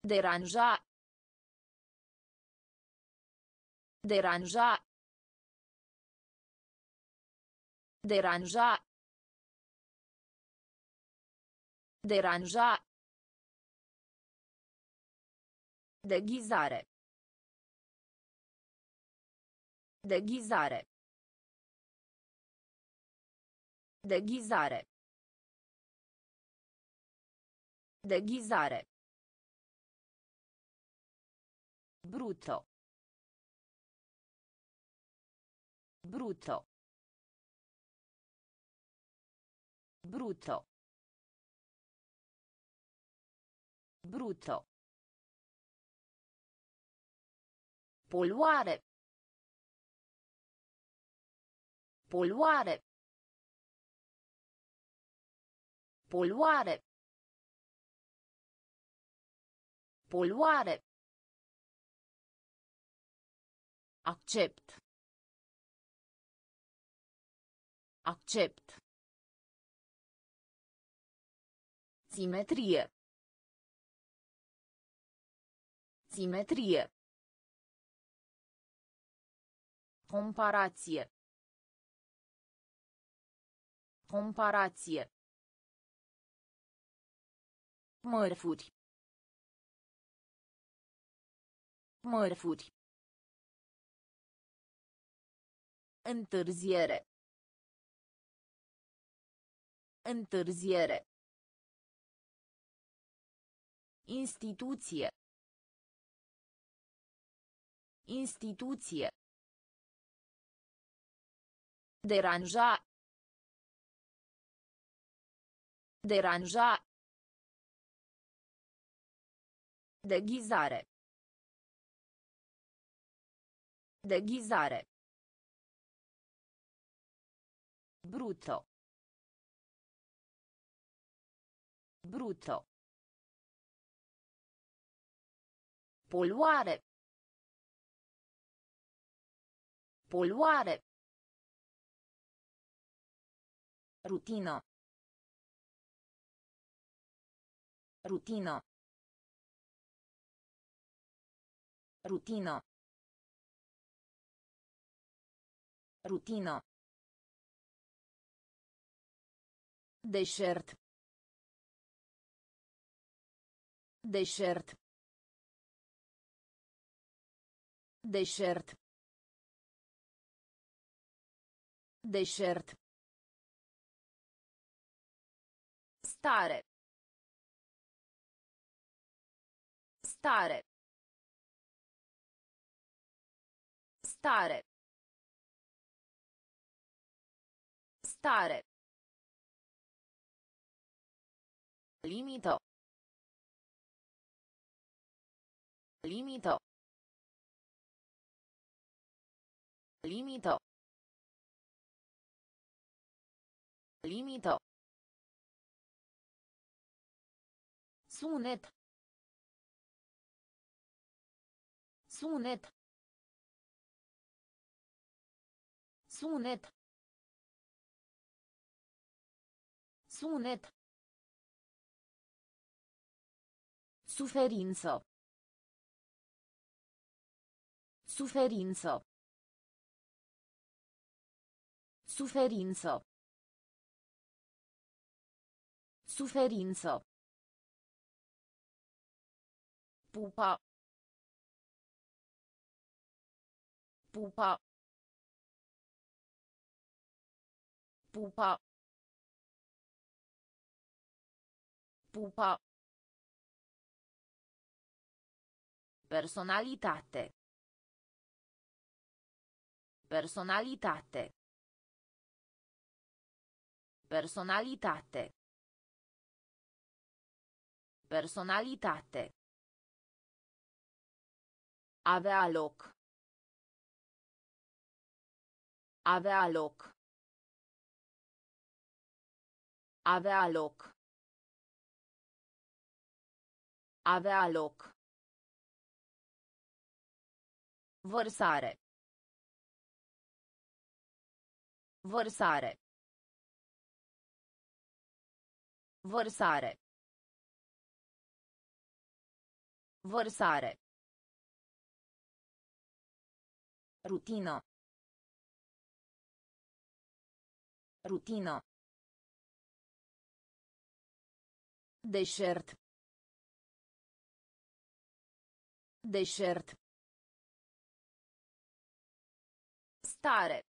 Deranja. Deranja. Deranja. Deranja. Deghizare. Deghizare. Deghizare. Deghizare. Brutto. Brutto. Brutto. Brutto. Poluare. Poluare. Poluare. Poluare. Accept. Accept. Simetrie. Simetrie. Comparație. Comparație. Mărfuri. Mărfuri. Întârziere. Întârziere. Instituție. Instituție. Deranja. Deranja. Deghizare. Deghizare. Brutto. Brutto. Poluare. Poluare. Rutino. Rutino. Rutino. Rutino. Desert. Desert. Desert. Desert. Stare. Stare. Stare. Stare. Limito. Limito. Limito. Limito. Sunet. Sunet. Sunet. Sunet. Suferință. Suferință. Suferință. Suferință. Pupa. Pupa. Pupa. Pupa. Personalitate. Personalitate. Personalitate. Personalitate. Avea loc. Avea loc. Avea loc. Avea loc. Vărsare. Vărsare. Vărsare. Vărsare. Rutino. Rutino. Desert. Desert. Stare.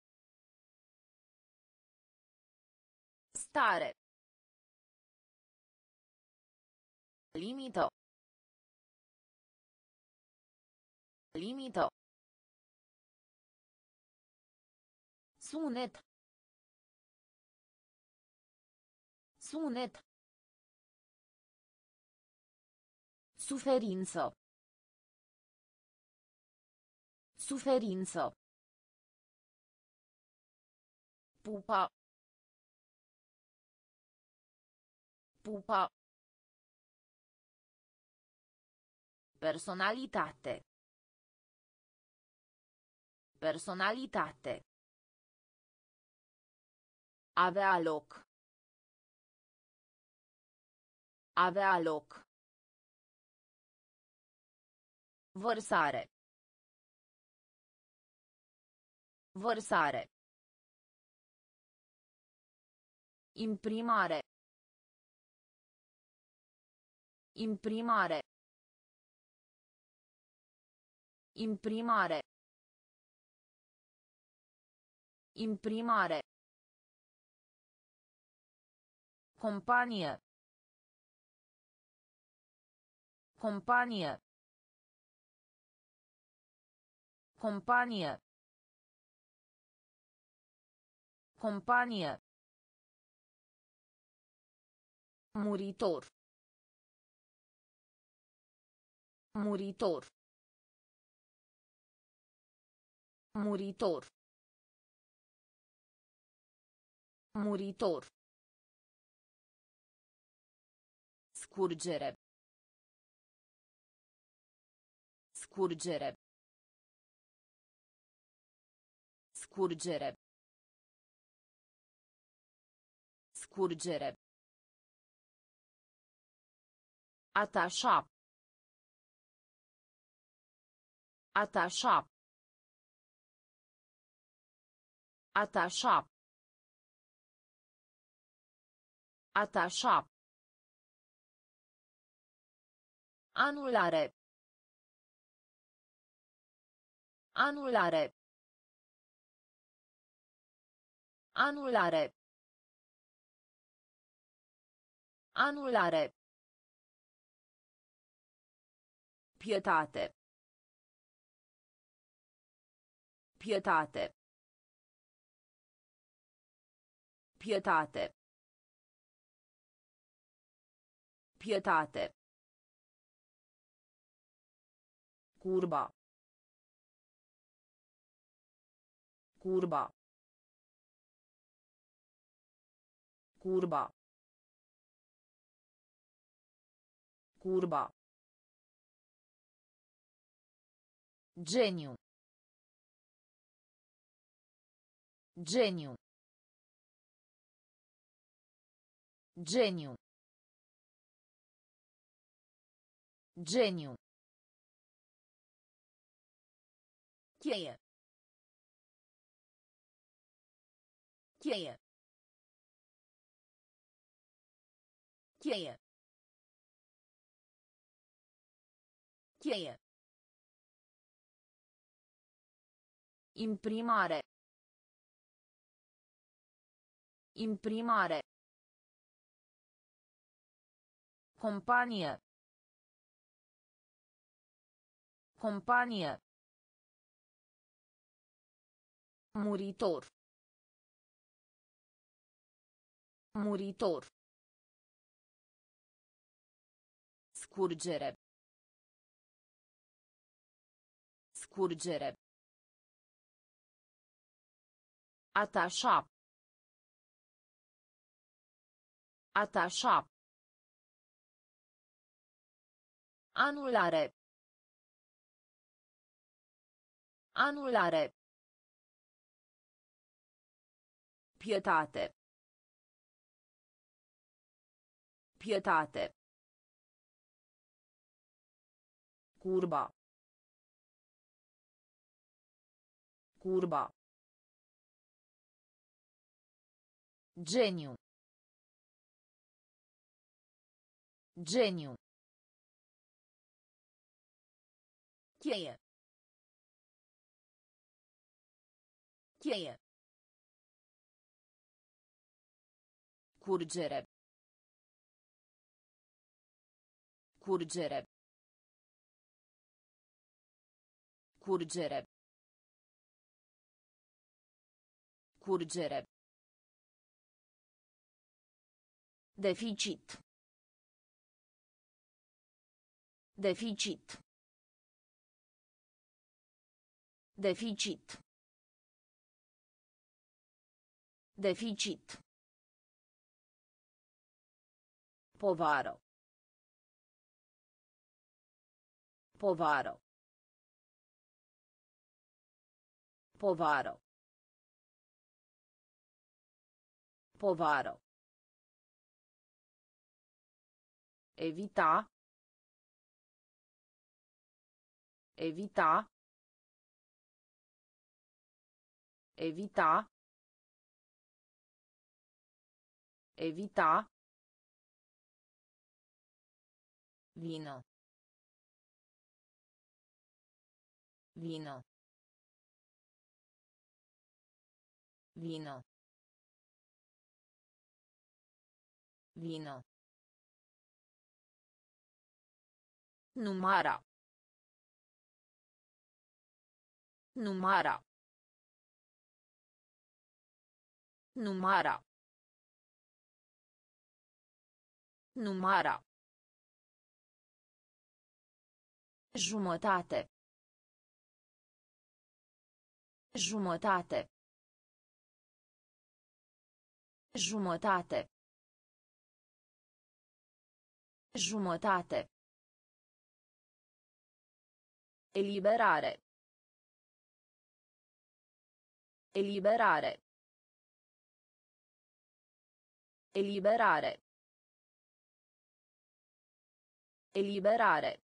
Stare. Limito. Limito. Sunet. Sunet. Suferință. Suferință. Pupa. Pupa. Personalitate. Personalitate. Avea loc. Avea loc. Vărsare. Vărsare. Imprimare. Imprimare. Imprimare. Imprimare. Companie. Companie. Companie. Companie. Muritor. Muritor. Muritor. Muritor. Scurgere. Scurgere. Scurgere. Scurgere. Atașa. Atașa. Atașa. Atașa. Anulare. Anulare. Anulare. Anulare. Pietate. Pietate. Pietate. Pietate. Curba. Curba. Curba. Curba. Geniu. Geniu. Geniu. Geniu. Cheie. Cheie. Cheie. Cheie. Imprimare. Imprimare. Companie. Companie. Muritor. Muritor. Scurgere. Scurgere. Atașa. Atașa. Anulare. Anulare. Pietate. Pietate. Curba. Curba. Geniu. Geniu. Cheie. Cheie. Curgere. Curgere. Curgere. Curgere. Deficit. Deficit. Deficit. Deficit. Povară. Povară. Povară. Povară. Evita. Evita. Evita. Evita. Vino. Vino. Vino. Vino. Numara. Numara. Numara. Numara. Jumătate. Jumătate. Jumătate. Jumătate. Eliberare. Eliberare. Eliberare. Eliberare.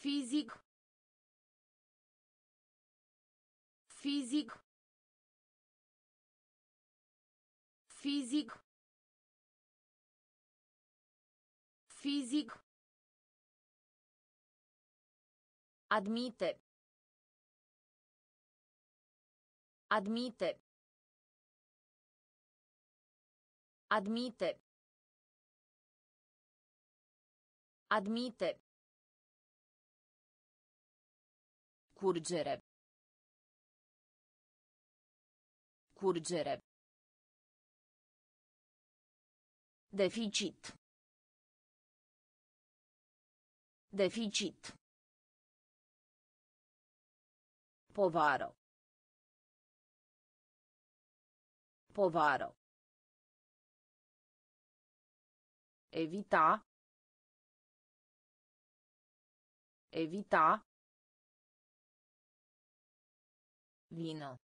Fizic. Fizic. Fizic. Fizic. Admite. Admite. Admite. Admite. Curgere. Curgere. Deficit. Deficit. Povară. Povară. Evita. Evita. Vino.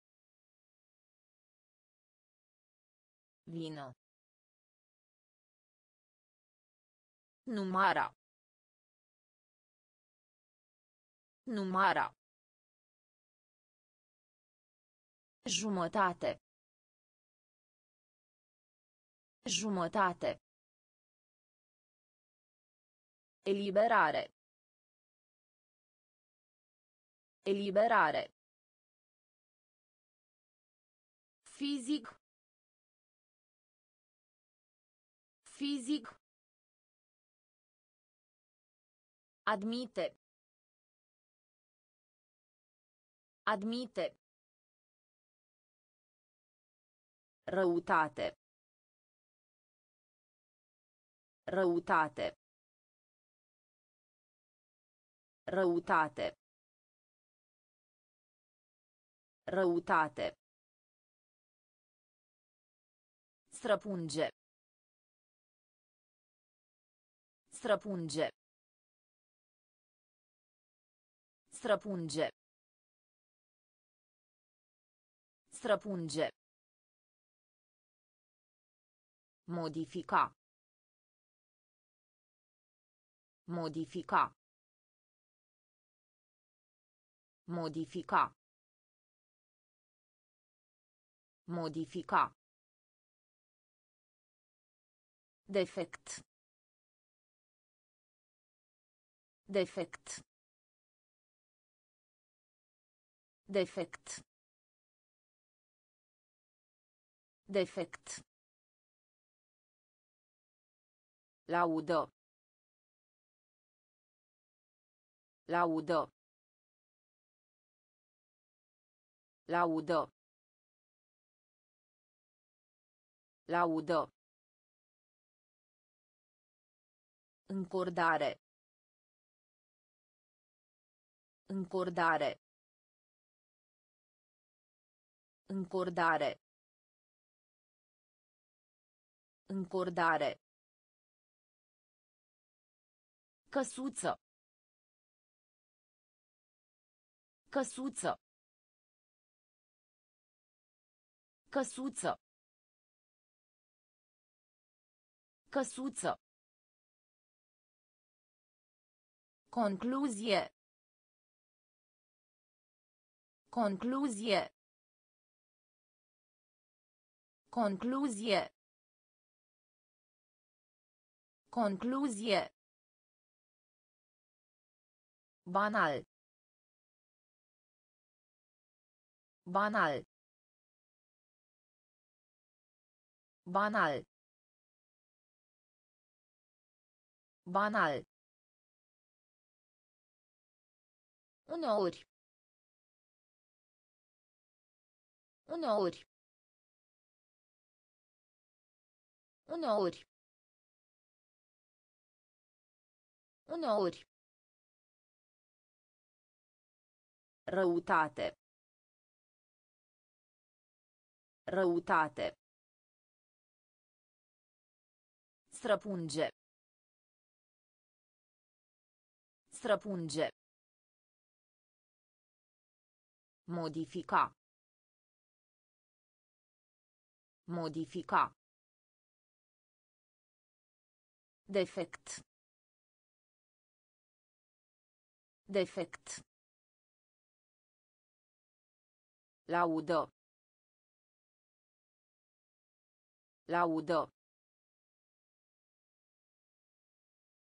Vino. Numara. Numara. Jumătate. Jumătate. Eliberare. Eliberare. Fizic. Fizic. Admite. Admite. Răutate. Răutate. Răutate. Răutate. Străpunge. Străpunge. Străpunge. Străpunge. Modifica. Modifica. Modifica. Modifica. Defect. Defect. Defect. Defect. Laudă. Laudă. Laudă. Laudă. Încordare. Încordare. Încordare. Încordare. Căsuță. Căsuță. Căsuță. Căsuță. Concluzie. Concluzie. Concluzie. Concluzie. Banal. Banal. Banal. Banal. Uneori. Uneori. Uneori. Uneori. Răutate. Răutate. Străpunge. Străpunge. Modifica. Modifica. Defect. Defect. Laudă. Laudă.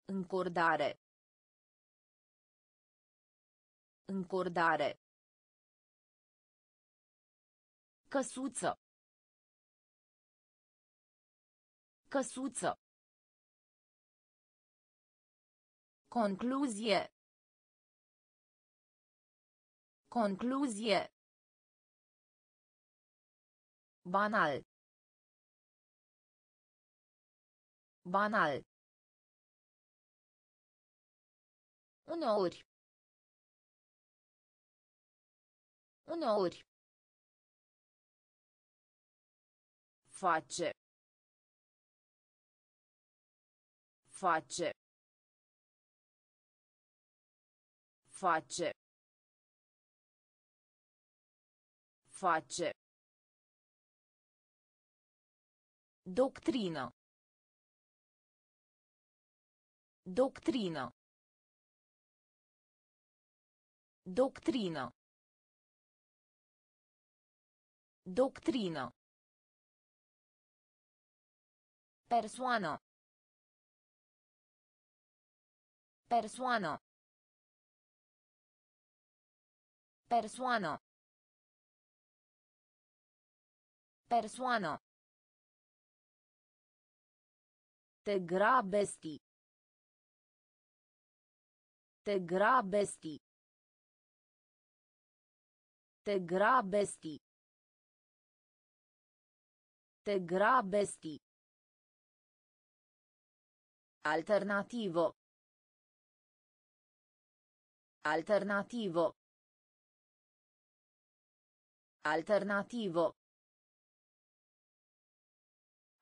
Încordare. Încordare. Căsuță. Căsuță. Concluzie. Concluzie. Banal. Banal. Uneori. Uneori. Face. Face. Face. Face. Doctrină. Doctrină. Doctrină. Doctrină. Persoană. Persoană. Persoană. Persoană. Te grabesti. Te grabesti. Te grabesti. Te grabesti. Alternativo. Alternativo. Alternativo.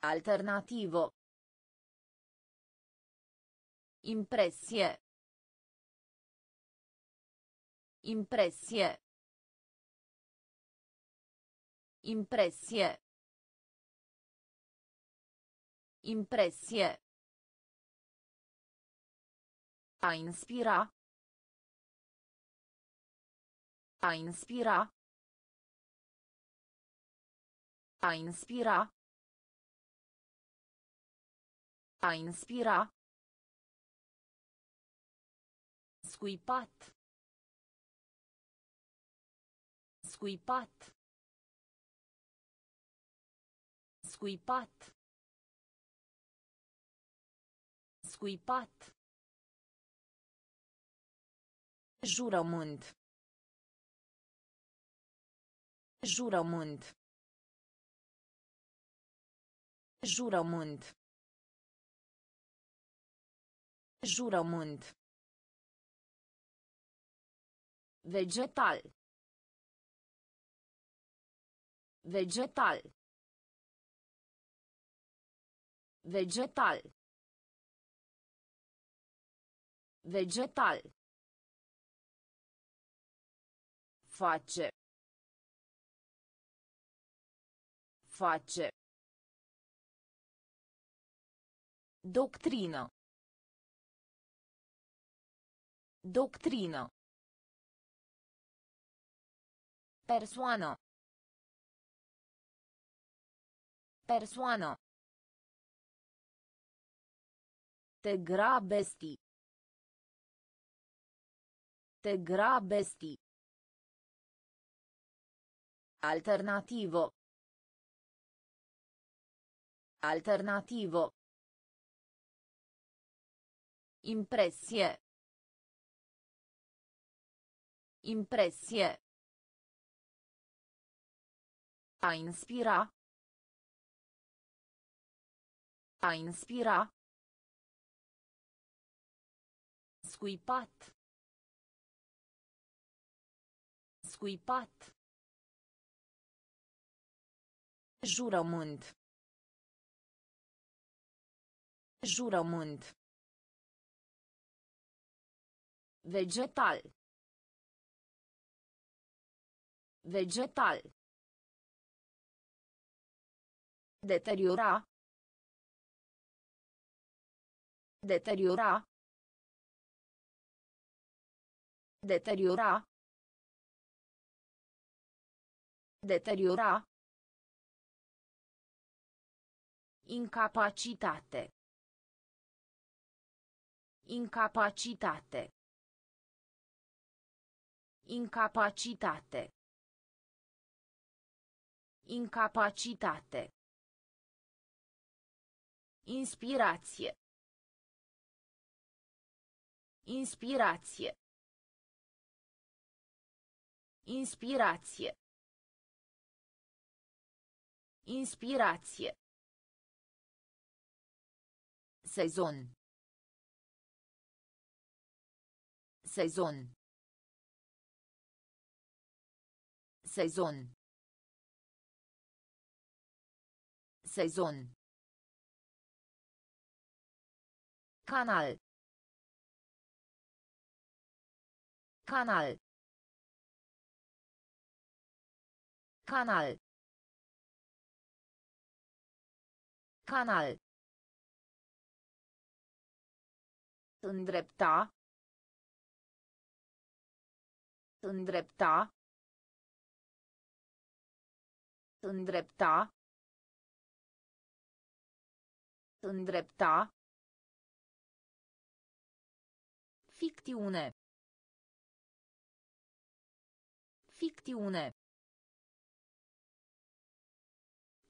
Alternativo. Impressie. Impressie. Impressie. Impressie. A inspira. A inspira. A inspira. A inspira. Scuipat. Scuipat. Scuipat. Scuipat. Jurământ. Jurământ. Jurământ. Jurământ. Vegetal. Vegetal. Vegetal. Vegetal. Face. Face. Doctrină. Doctrină. Persoană. Persoană. Te grabesti. Te grabesti. Alternativo. Alternativo. Impressie. Impressie. A inspira. A inspira. Scuipat. Scuipat. Jurământ. Jurământ. Vegetal. Vegetal. Deteriora. Deteriora. Deteriora. Deteriora. Incapacitate. Incapacitate. Incapacitate. Incapacitate. Inspirație. Inspirație. Inspirație. Inspirație. Sezon. Sezon. Sezon. Sezon. Canal. Canal. Canal. Canal. Îndrepta. Îndrepta. Îndrepta. Îndrepta. Ficțiune. Ficțiune.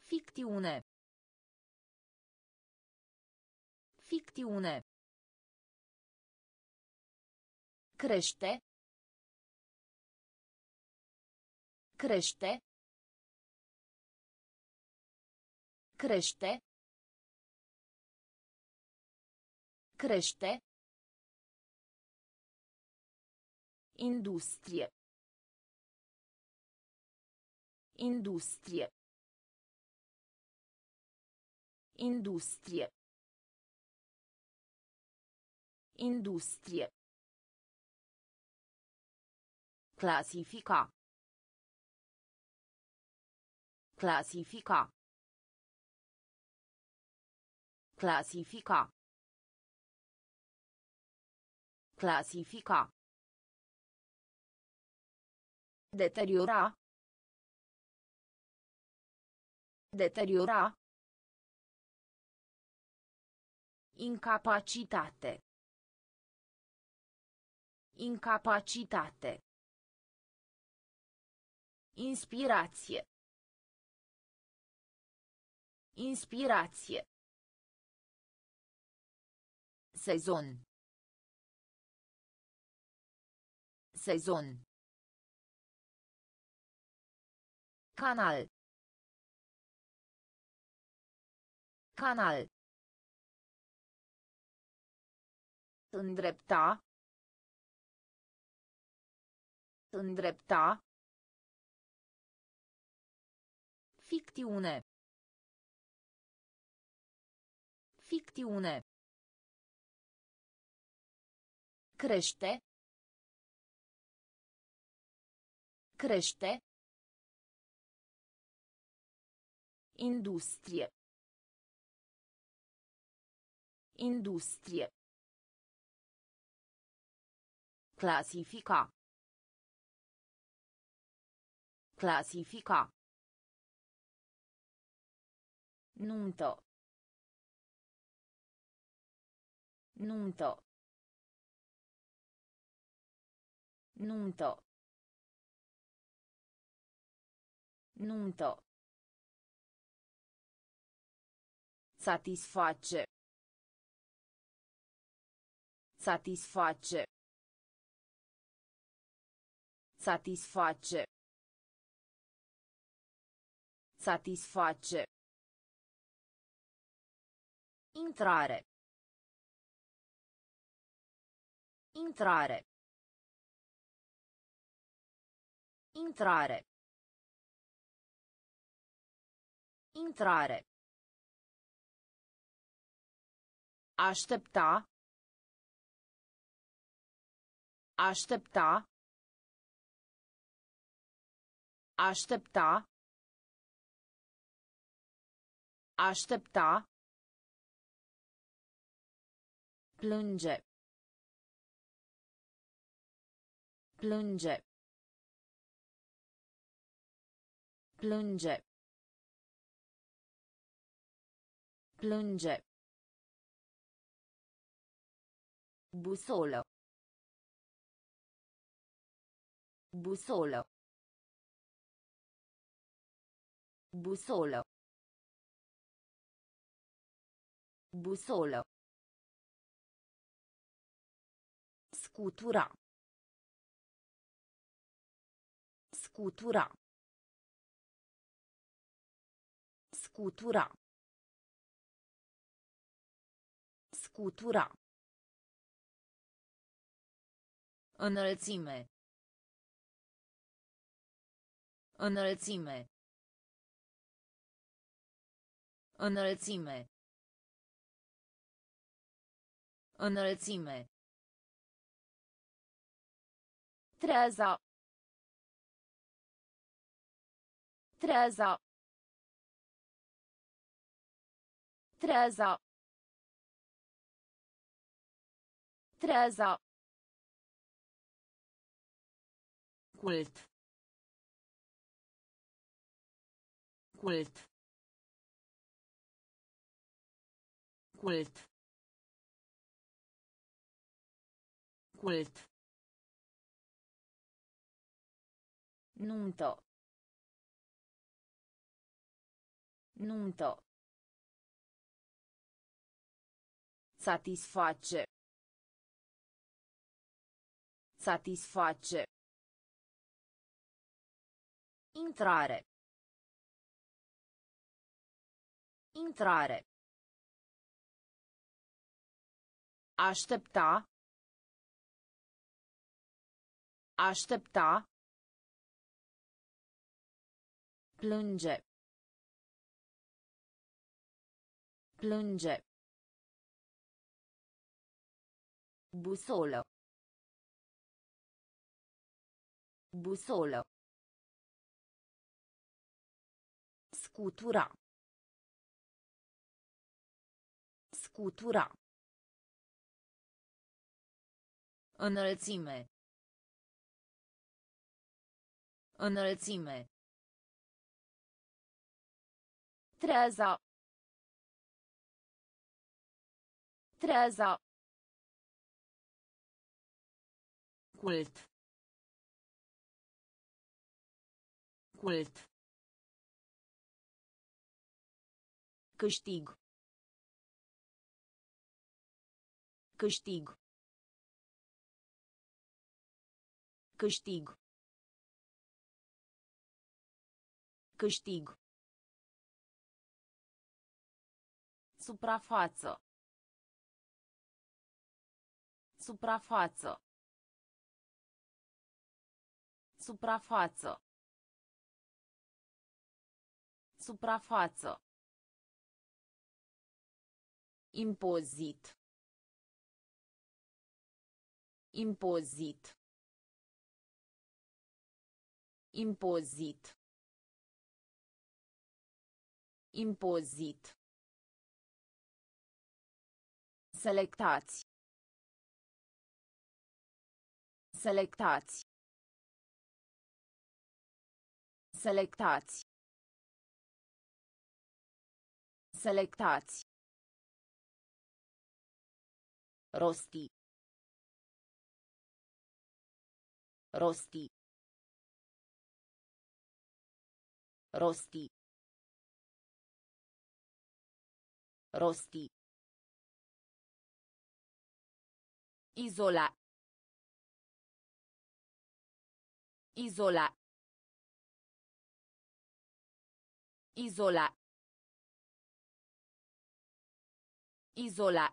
Ficțiune. Ficțiune. Crește. Crește. Crește. Crește. Industrie. Industrie. Industrie. Industrie. Clasifica. Clasifica. Clasifica. Clasifica. Deteriora. Deteriora. Incapacitate. Incapacitate. Inspirație. Inspirație. Sezon. Sezon. Canal. Canal. Îndrepta. Îndrepta. Ficțiune. Ficțiune. Crește. Crește. Industrie. Industrie. Clasifica. Clasifica. Nuntă. Nuntă. Nuntă. Nuntă. Satisface. Satisface. Satisface. Satisface. Intrare. Intrare. Intrare. Intrare. Aștepta. Aștepta. Aștepta. Aștepta. Plânge. Plânge. Plânge. Plânge. Busolă. Busolă. Busolă. Busolă. Scutura. Scutura. Scutura. Scutura. Înălțime. Înălțime. Înălțime. Înălțime. Treza. Treza. Treza. Treza. Cult. Cult. Cult. Cult. Nuntă. Nuntă. Satisface. Satisface. Intrare. Intrare. Aștepta. Aștepta. Plânge. Plânge. Busolă. Busolă. Scutura. Scutura. Înălțime. Înălțime. Treza. Treza. Cult. Cult. Câștig. Câștig. Câștig. Câștig. Suprafață. Suprafață. Suprafață. Suprafață. Impozit. Impozit. Impozit. Impozit. Selectați. Selectați. Selectați. Selectați. Rosti. Rosti. Rosti. Rosti. Izola. Izola. Izola. Izola.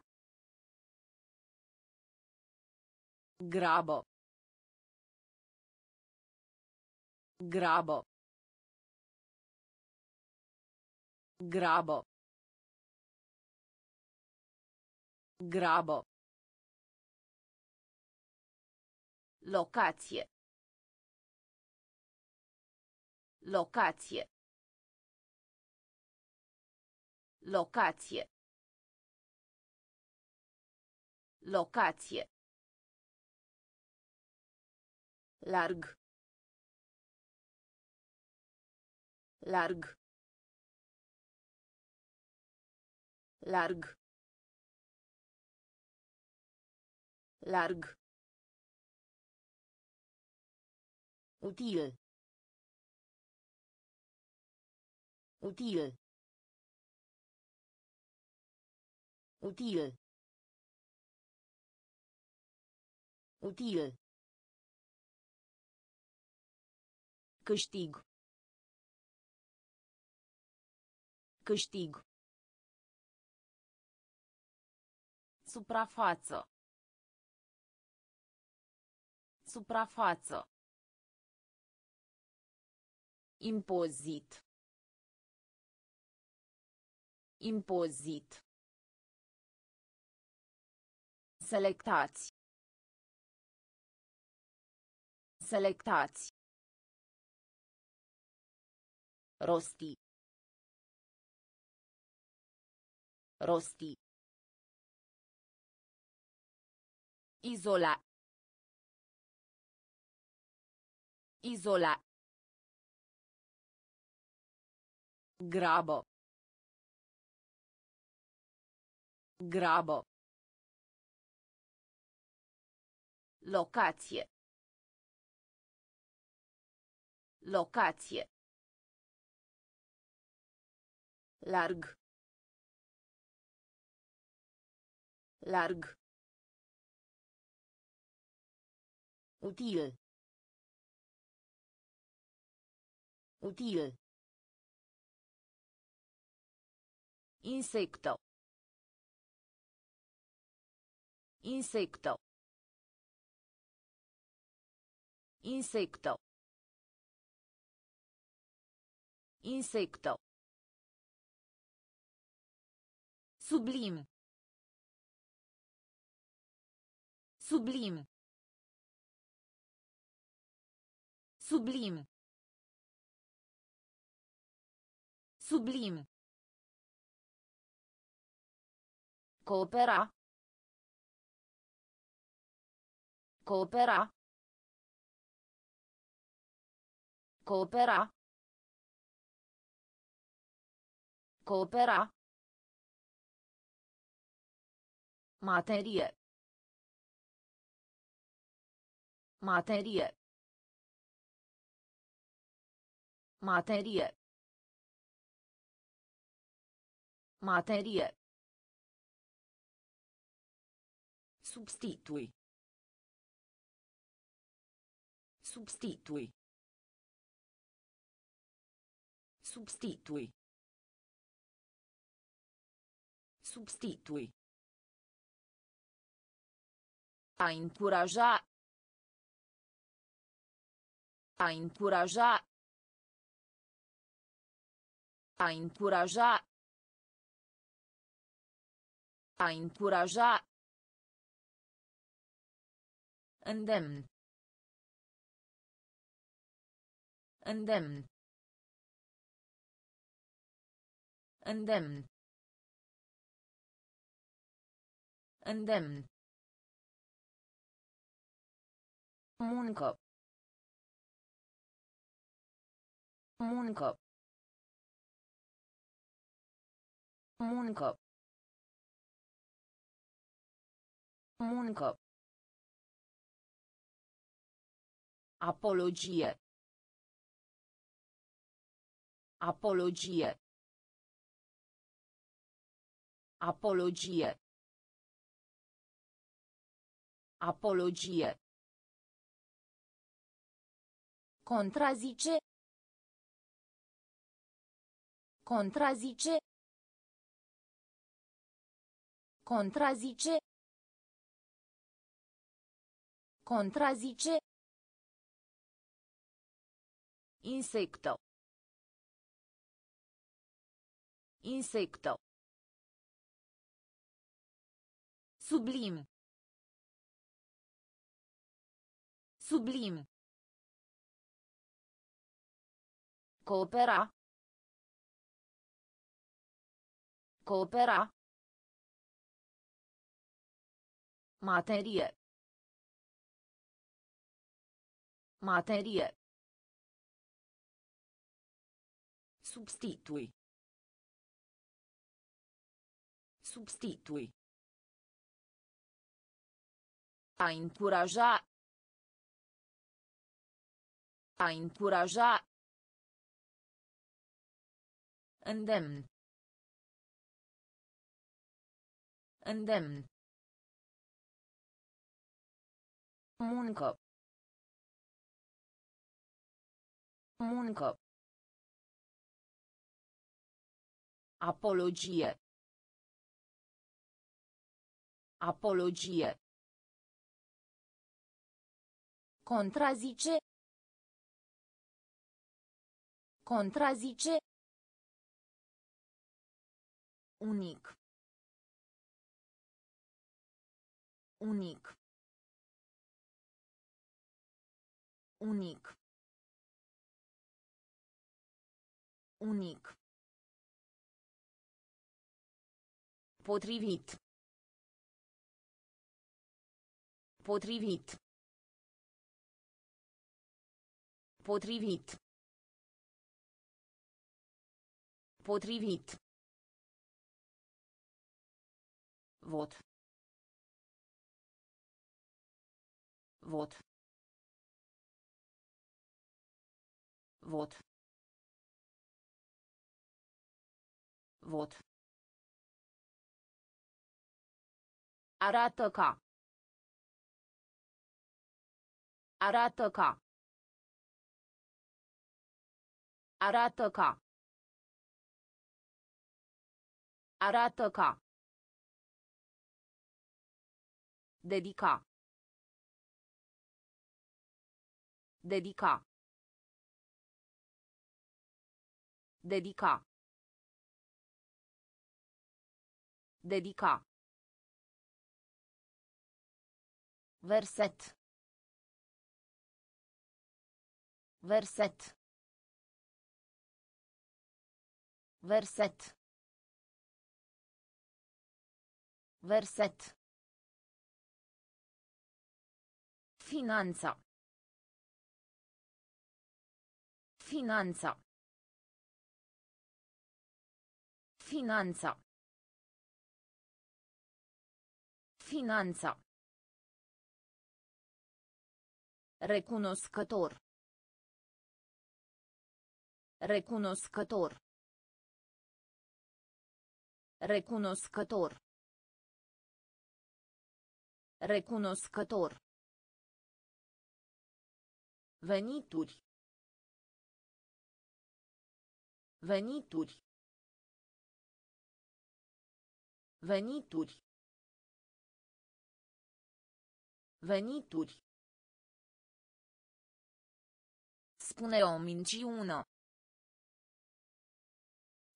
Grabo. Grabo. Grabo. Grabo. Locație. Locație. Locație. Locație. Larg. Larg. Larg. Larg. Util. Util. Util. Util. Câștig. Câștig. Suprafață. Suprafață. Impozit. Impozit. Selectați. Selectați. Rosti. Rosti. Izola. Izola. Grabo. Grabo. Locație. Locație. Larg. Larg. Util. Util. Insecto. Insecto. Insecto. Insecto. Sublim. Sublim. Sublim. Sublim. Coopera. Coopera. Coopera. Coopera. Materie. Materie. Materie. Materie. Substitui. Substitui. Substitui. Substitui. A încuraja. A încuraja. A încuraja. A încuraja. Îndemn. Îndemn. Îndemn. Îndemn. Muncă. Muncă. Muncă. Muncă. Apologie. Apologie. Apologie. Apologie. Contrazice. Contrazice. Contrazice. Contrazice. Insecto. Insecto. Sublim. Sublim. Coopera. Coopera. Materie. Materie. Substitui. Substitui. A încuraja. A încuraja. Îndemn. Îndemn. Muncă. Muncă. Apologie. Apologie. Contrazice. Contrazice. Unic. Unic. Unic. Unic. Potrivit. Potrivit. Potrivit. Potrivit. Vot. Vot. Vot. Vot. Arată ca. Arată ca. Arată ca. Arată ca. Dedica. Dedica. Dedica. Dedica. Verset. Verset. Verset. Verset. Finanța. Finanța. Finanța. Finanța. Recunoscător. Recunoscător. Recunoscător. Recunoscător. Venituri. Venituri. Venituri. Venituri. Spune o minciună.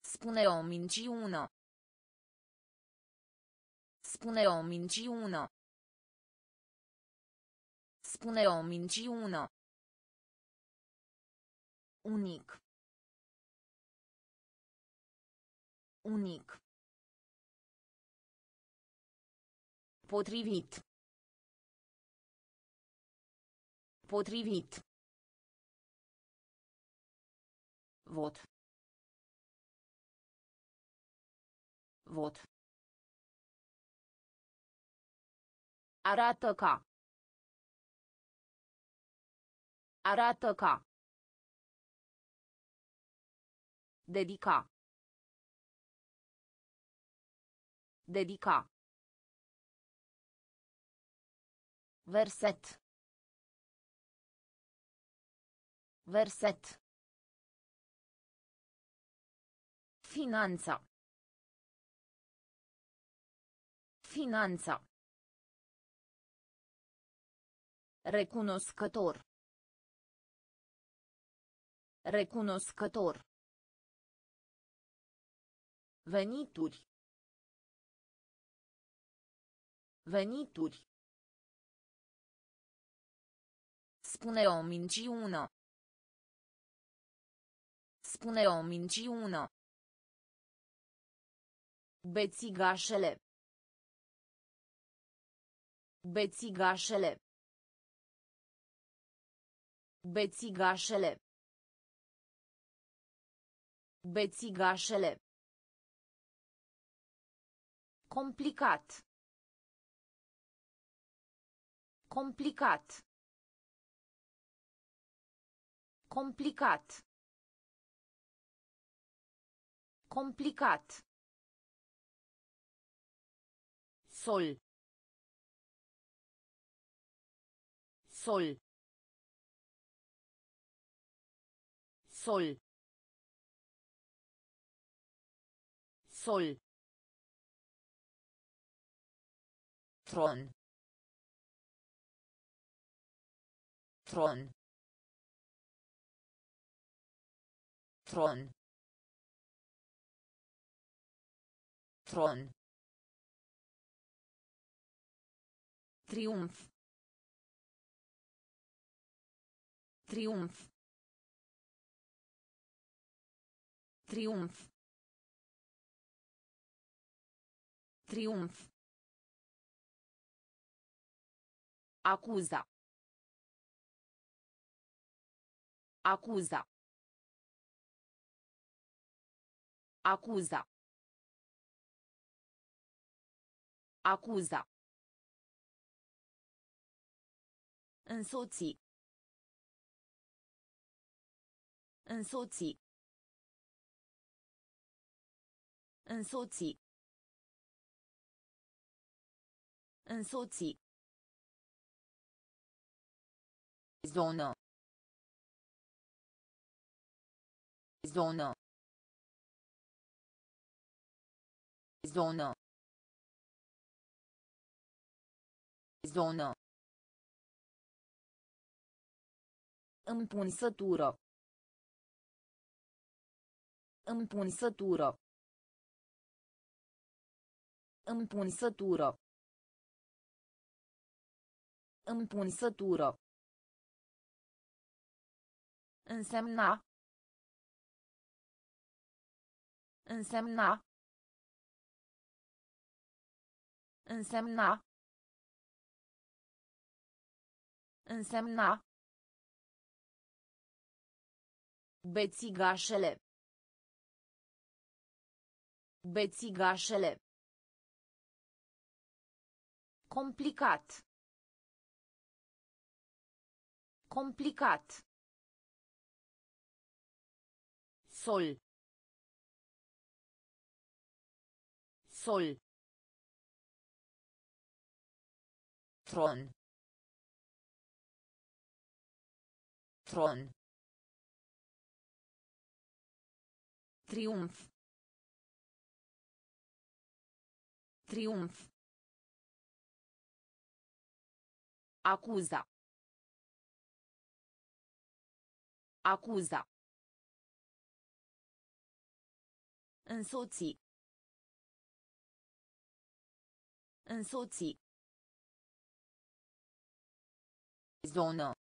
Spune o minciună. Spune o minciună. Spune o minciună. Unic. Unic. Potrivit. Potrivit. Vot. Vot. Arată ca. Arată ca. Dedica. Dedica. Verset. Verset. Finanța. Finanța. Recunoscător. Recunoscător. Venituri. Venituri. Spune o minciună. Spune o minciună. Bețigașele. Bețigașele. Bețigașele. Bețigașele. Complicat. Complicat. Complicat. Complicat. Sol. Sol. Sol. Sol. Tron. Tron. Tron. Tron. Triumf. Triumf. Triumf. Triumf. Acuza. Acuza. Acuza. Acuza. Însoți. Însoți. Însoți. Însoți. Zonă. Zonă. Zonă. Zonă. Împunsătură. Împunsătură. Împunsătură. Împunsătură. Însemna. Însemna. Însemna. Însemna. Bețigașele. Bețigașele. Complicat. Complicat. Sol. Sol. Tron. Tron. Triumf. Triumf. Acuza. Acuza. Însoți. Însoți. Zonă.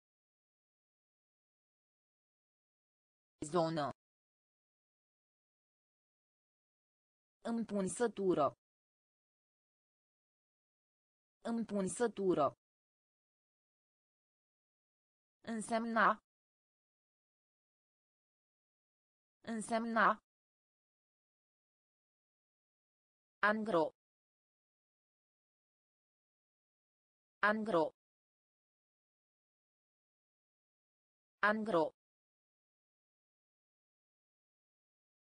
Zonă. Împunsătură. Împunsătură. Însemna. Însemna. Angro. Angro. Angro.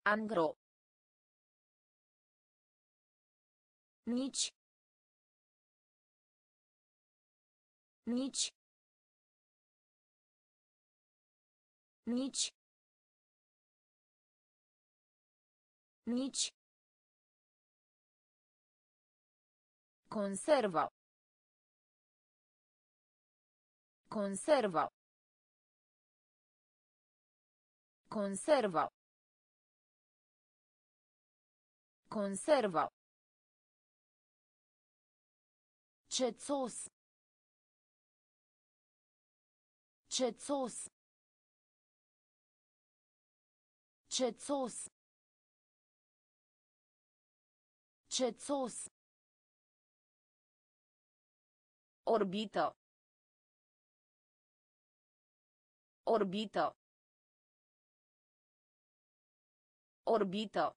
Angro. Nici. Nici. Nici. Nici. Conserva. Conserva. Conserva. Conserva. Cețos. Cețos. Cețos. Cețos. Orbită. Orbită. Orbită.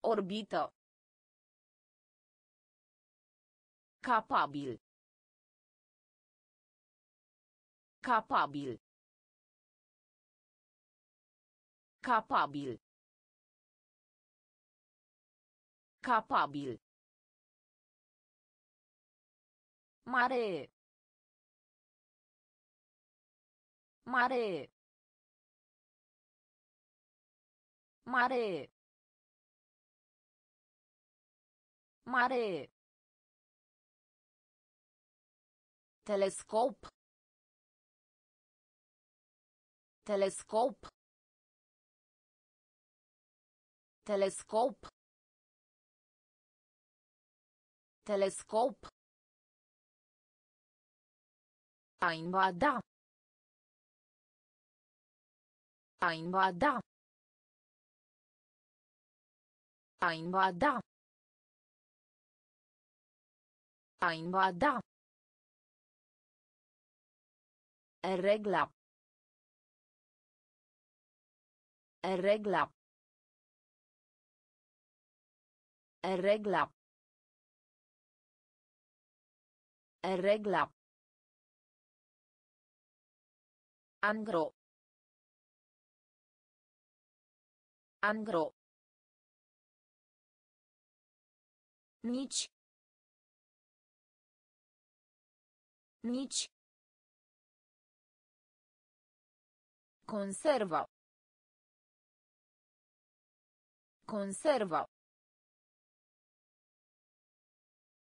Orbită. Capabil. Capabil. Capabil. Capabil. Mare. Mare. Mare. Mare. Telescop. Telescop. Telescop. Telescop. A invada. A invada. A invada. A invada. Regla. Regla. Regla. Regla. Angro. Angro. Nici. Nici. Conserva. Conserva.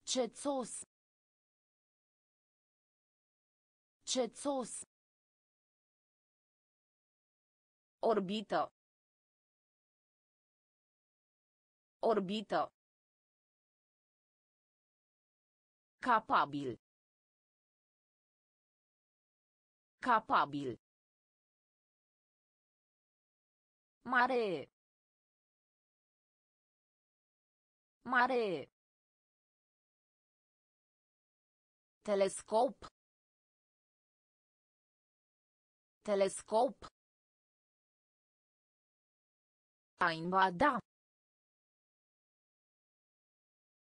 Cețos. Cețos. Orbită. Orbită. Capabil. Capabil. Mare. Mare. Telescop. Telescop. A invada.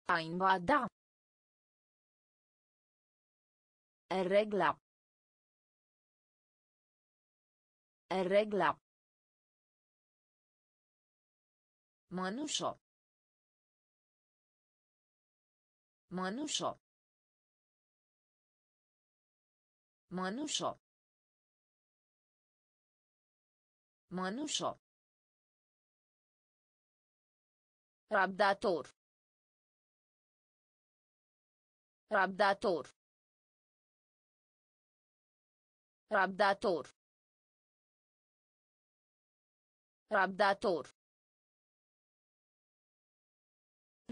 A invada. Regla. Regla. Mănușo. Mănușo. Mănușo. Mănușo. Rabdator. Rabdator. Rabdator. Rabdator.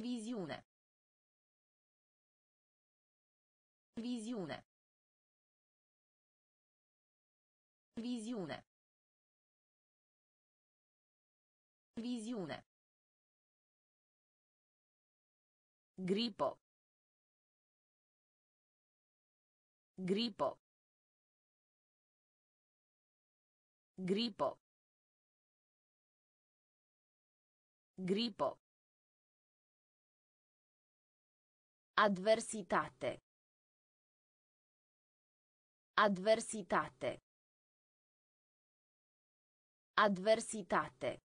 Viziune. Viziune. Viziune. Viziune. Gripo. Gripo. Gripo. Gripo. Adversitate. Adversitate. Adversitate.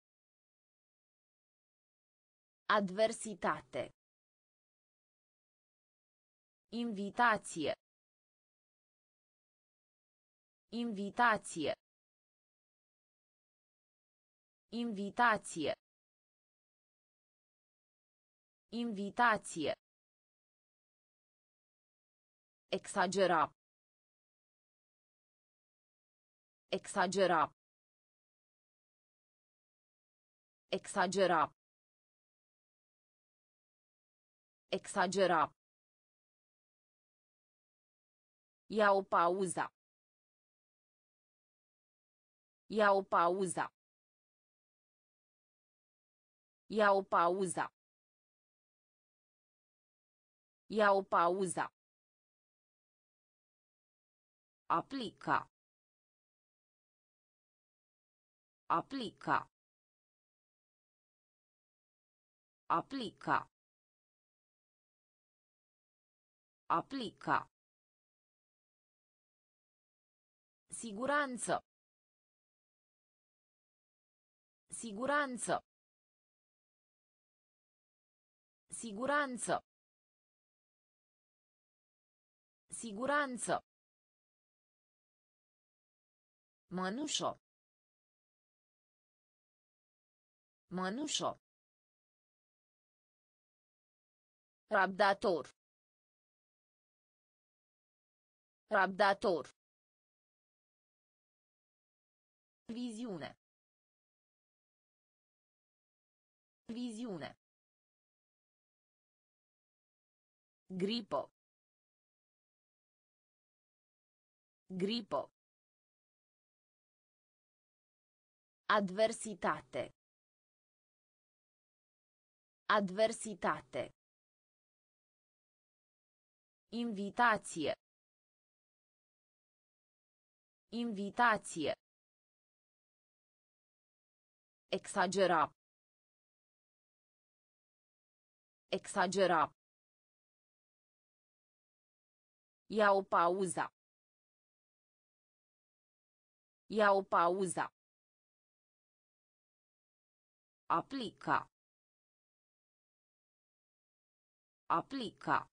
Adversitate. Invitație. Invitație. Invitație. Invitație. Exagera. Exagera. Exagera. Exagera. Ia o pauză. Ia o pauză. Ia o pauză. Ia o pauză. Aplica. Aplica. Aplica. Aplica. Siguranță. Siguranță. Siguranță. Siguranță. Mănușo. Mănușo. Rabdator. Rabdator. Viziune. Viziune. Gripo. Gripo. Adversitate. Adversitate. Invitație. Invitație. Exagera. Exagera. Ia o pauză. Ia o pauză. Aplica. Aplica.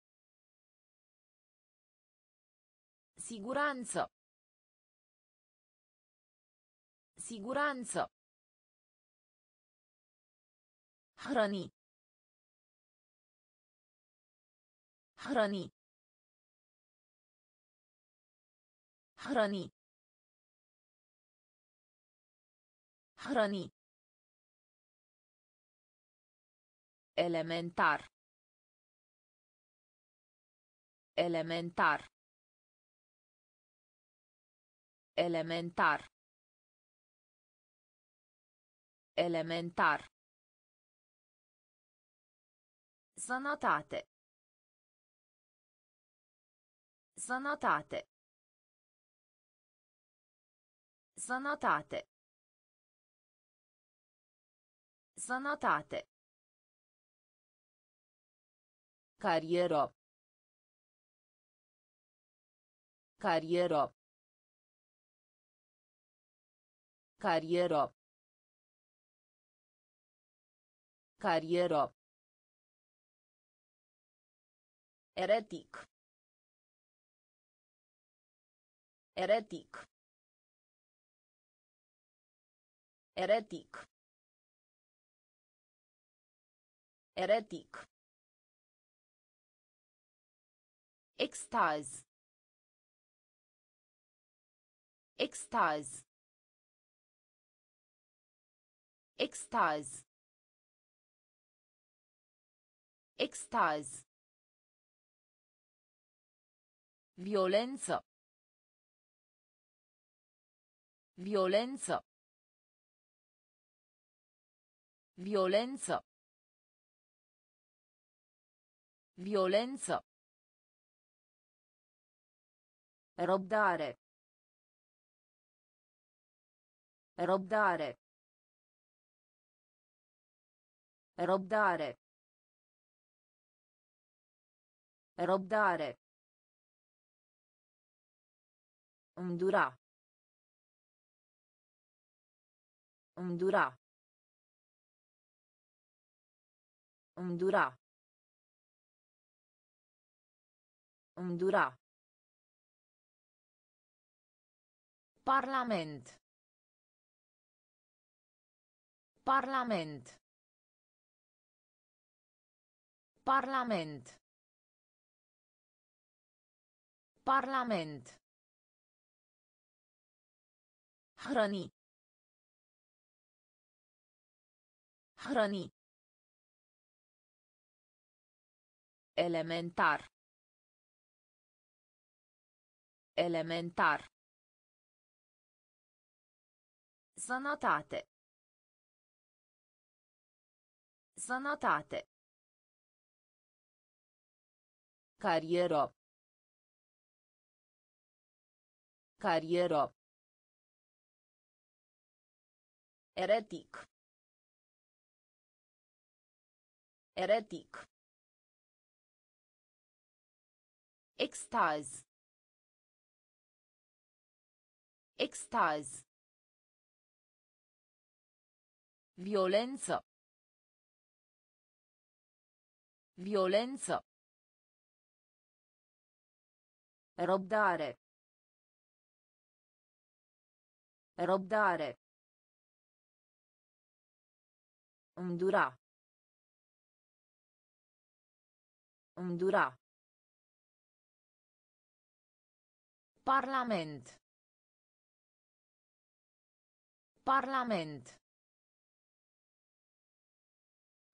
Siguranță. Siguranță. Hrăni. Hrăni. Hrăni. Hrăni. Elementar. Elementar. Elementar. Elementar. Sănătate. Sănătate. Sănătate. Sănătate. Carieră. Carieră. Carieră. Carieră. Eretic. Eretic. Eretic. Eretic. Extaz. Extaz. Extaz. Extaz. Violență. Violență. Violență. Violență. Robdare. Robdare. Răbdare. Răbdare. Îndura. Îndura. Îndura. Îndura. Parlament. Parlament. Parlament. Parlament. Hrăni. Hrăni. Elementar. Elementar. Sănătate. Sănătate. Carieră. Carieră. Eretic. Eretic. Extaz. Extaz. Violență. Violență. Răbdare. Răbdare. Îndura. Îndura. Parlament. Parlament.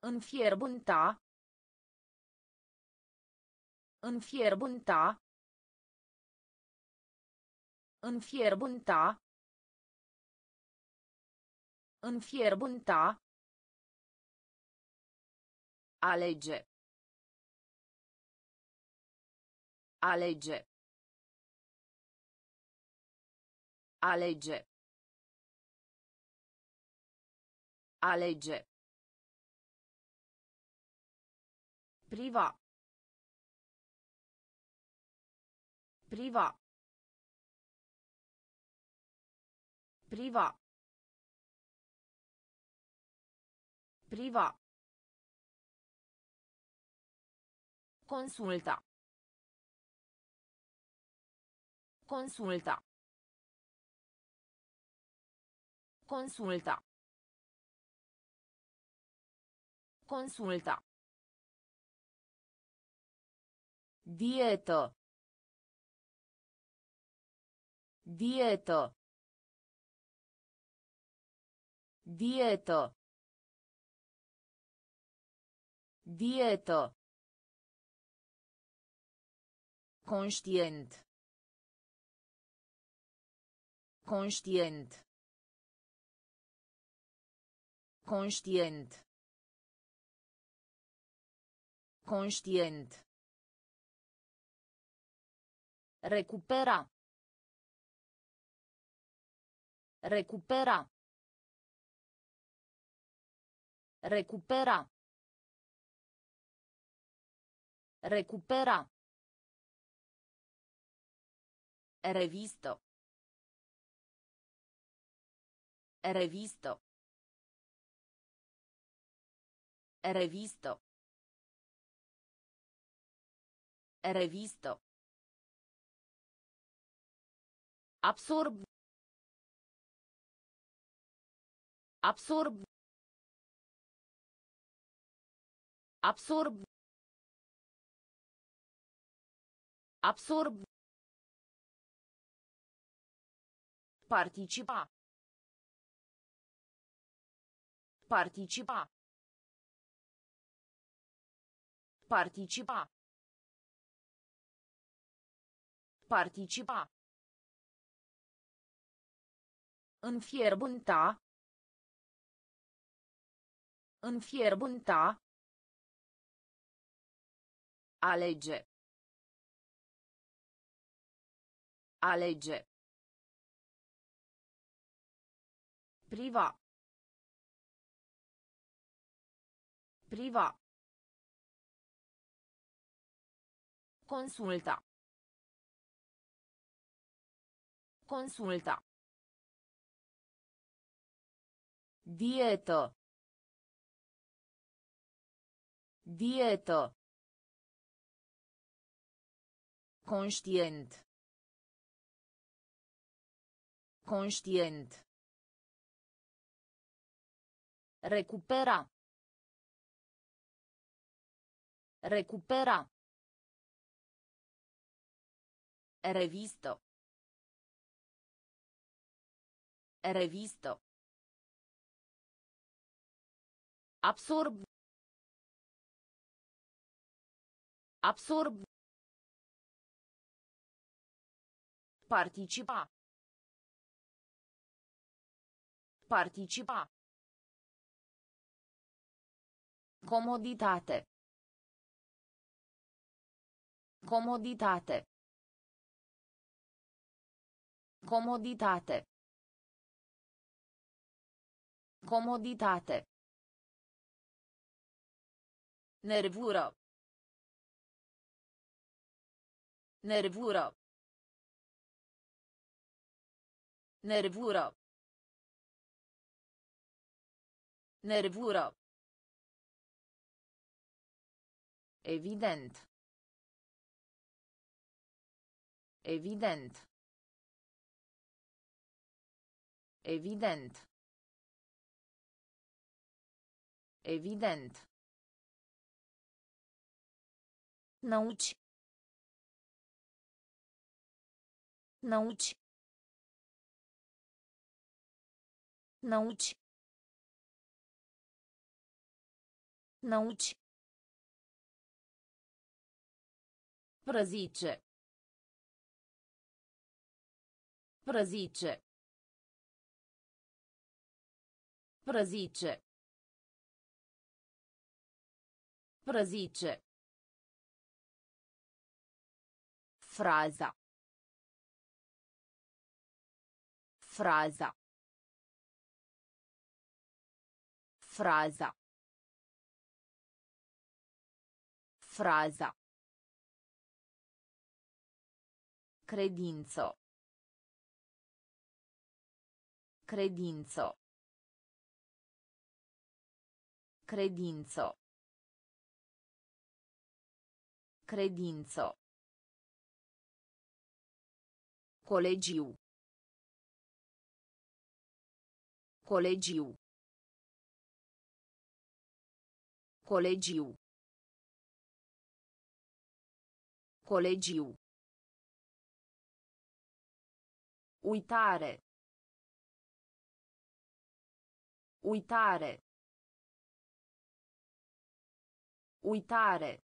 Înfierbânta. Înfierbânta. Înfierbânta. Înfierbânta. Alege. Alege. Alege. Alege. Priva. Priva. Priva. Priva. Consulta. Consulta. Consulta. Consulta. Dieto. Dieto. Dieto. Dieto. consciente consciente consciente consciente Recupera. Recupera. Recupera. Recupera. Revisto. Revisto. Revisto. Revisto. Absorb. Absorb. Absorb. Absorb. Participa. Participa. Participa. Participa. Înfierbânta. Înfierbânta. Alege. Alege. Priva. Priva. Consulta. Consulta. Dietă. Dietă. Conștient. Conștient. Recupera. Recupera. Revisto. Revisto. Absorb. Absorb. Participa. Participa. Comoditate. Comoditate. Comoditate. Comoditate. Nervură. Nervură. Nervură. Nervură. Evident. Evident. Evident. Evident. Nauci. Nauci. Nauci. Nauci. Prăzice. Prăzice. Prăzice. Prăzice. Fraza. Fraza. Fraza. Fraza. Credință. Credință. Credință. Credință. Colegiu. Colegiu. Colegiu. Colegiu. Uitare. Uitare. Uitare.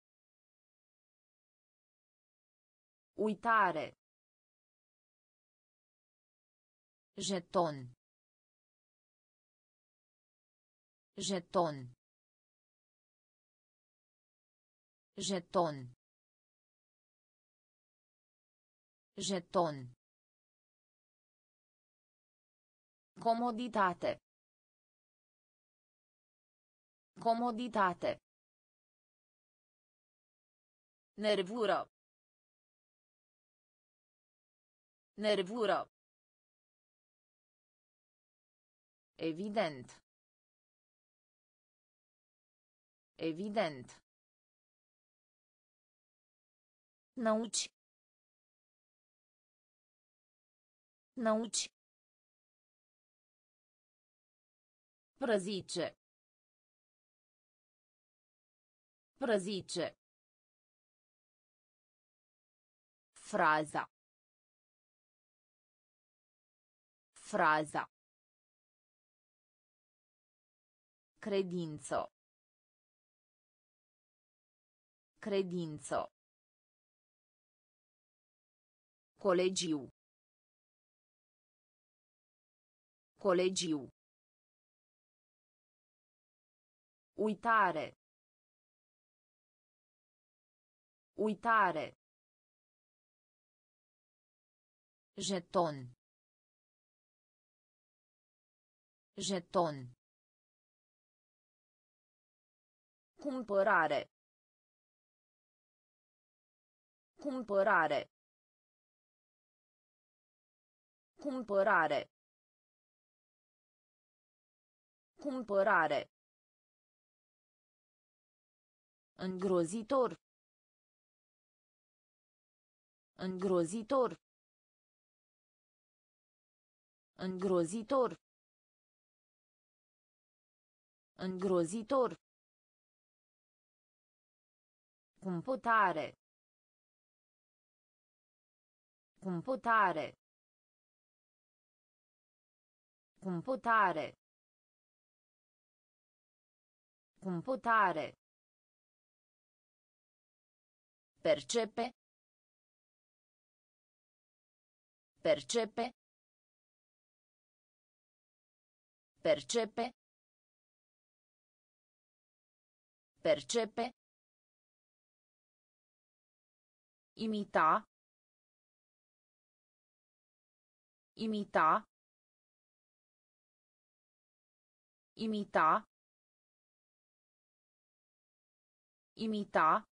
Uitare. Jeton. Jeton. Jeton. Jeton. Comoditate. Comoditate. Nervură. Nervură. Evident. Evident. Nauci. Nauci. Prăzice. Prăzice. Fraza. Fraza. Credință. Credință. Colegiu. Colegiu. Uitare. Uitare. Jeton. Jeton. Cumpărare. Cumpărare. Cumpărare. Cumpărare. Îngrozitor. Îngrozitor. Îngrozitor. Îngrozitor. Computare. Computare. Computare. Computare. Percepe. Percepe. Percepe. Percepe. Imita. Imita. Imita. Imita.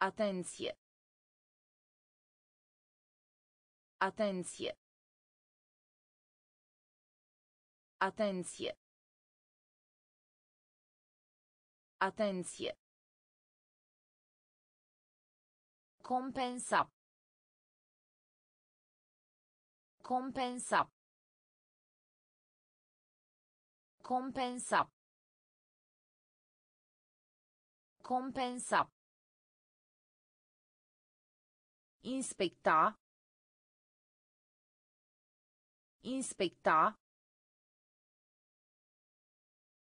Atenție. Atenție. Atenție. Atenție. Compensa. Compensa. Compensa. Compensa. Inspecta. Inspecta.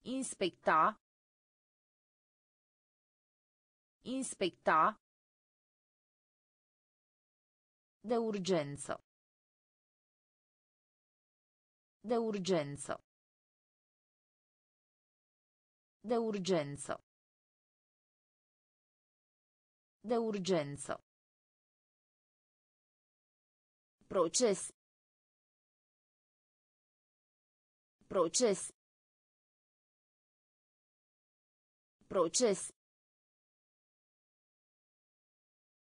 Inspecta. Inspecta. De urgență. De urgență. De urgență. De urgență. Proces. Proces. Proces.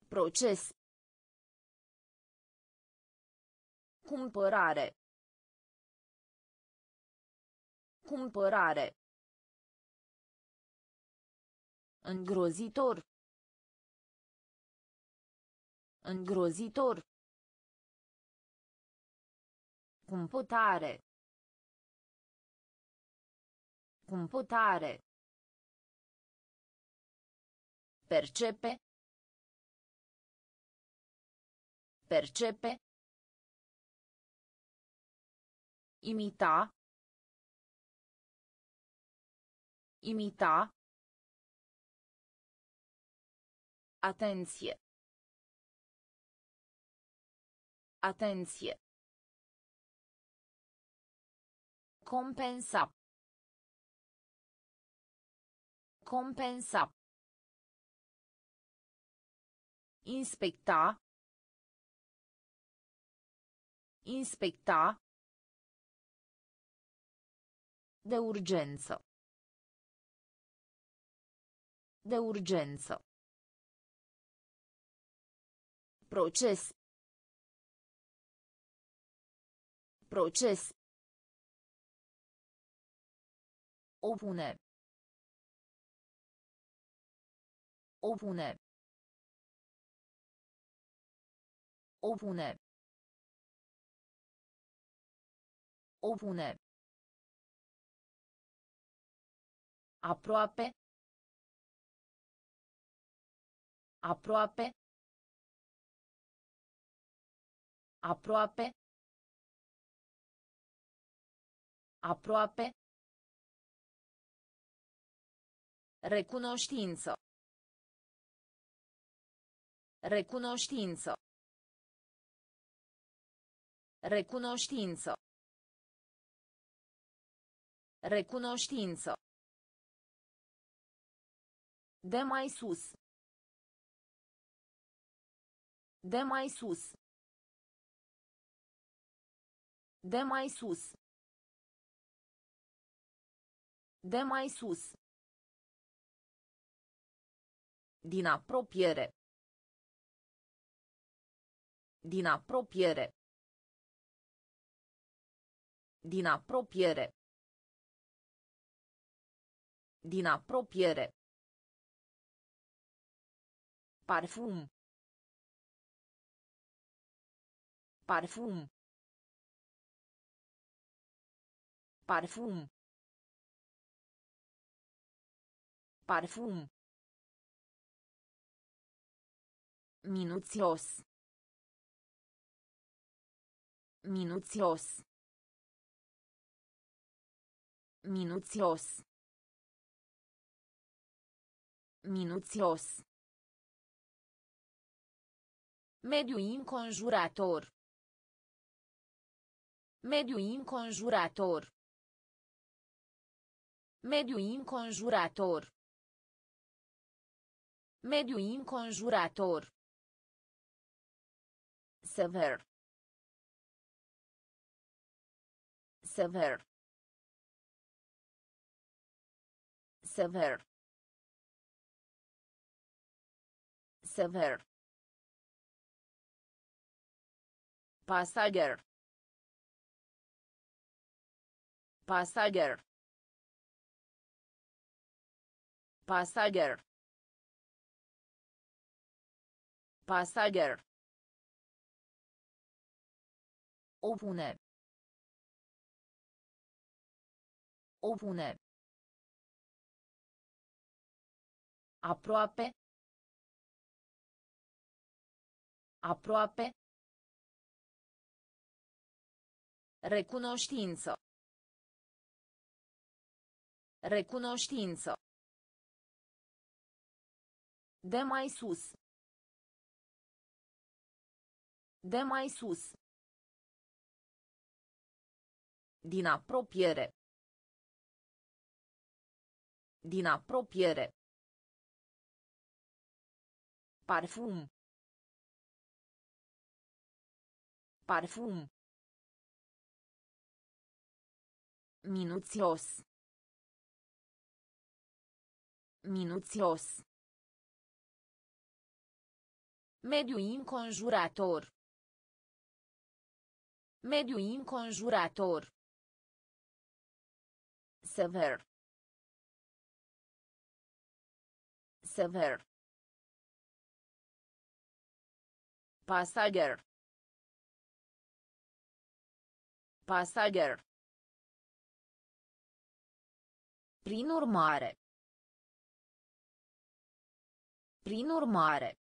Proces. Cumpărare. Cumpărare. Îngrozitor. Îngrozitor. Computare. Computare. Percepe. Percepe. Imita. Imita. Atenție. Atenție. Compensa. Compensa. Inspecta. Inspecta. De urgență. De urgență. Proces. Proces. Opune. Opune. Opune. Opune. Aproape. Aproape. Aproape. Aproape. Recunoștință. Recunoștință. Recunoștință. Recunoștință. De mai sus. De mai sus. De mai sus. De mai sus. Din apropiere. Din apropiere. Din apropiere. Din apropiere. Parfum. Parfum. Parfum. Parfum. Minuțios. Minuțios. Minuțios. Minuțios. Mediu înconjurător. Mediu înconjurător. Mediu înconjurător. Mediu înconjurător. Sever. Sever. Sever. Sever. Pasager. Pasager. Pasager. Pasager. Opune. Opune. Aproape. Aproape. Recunoștință. Recunoștință. De mai sus. De mai sus. Din apropiere. Din apropiere. Parfum. Parfum. Minuțios. Minuțios. Mediu înconjurător. Mediu înconjurător. Sever. Sever. Pasager. Pasager. Prin urmare. Prin urmare.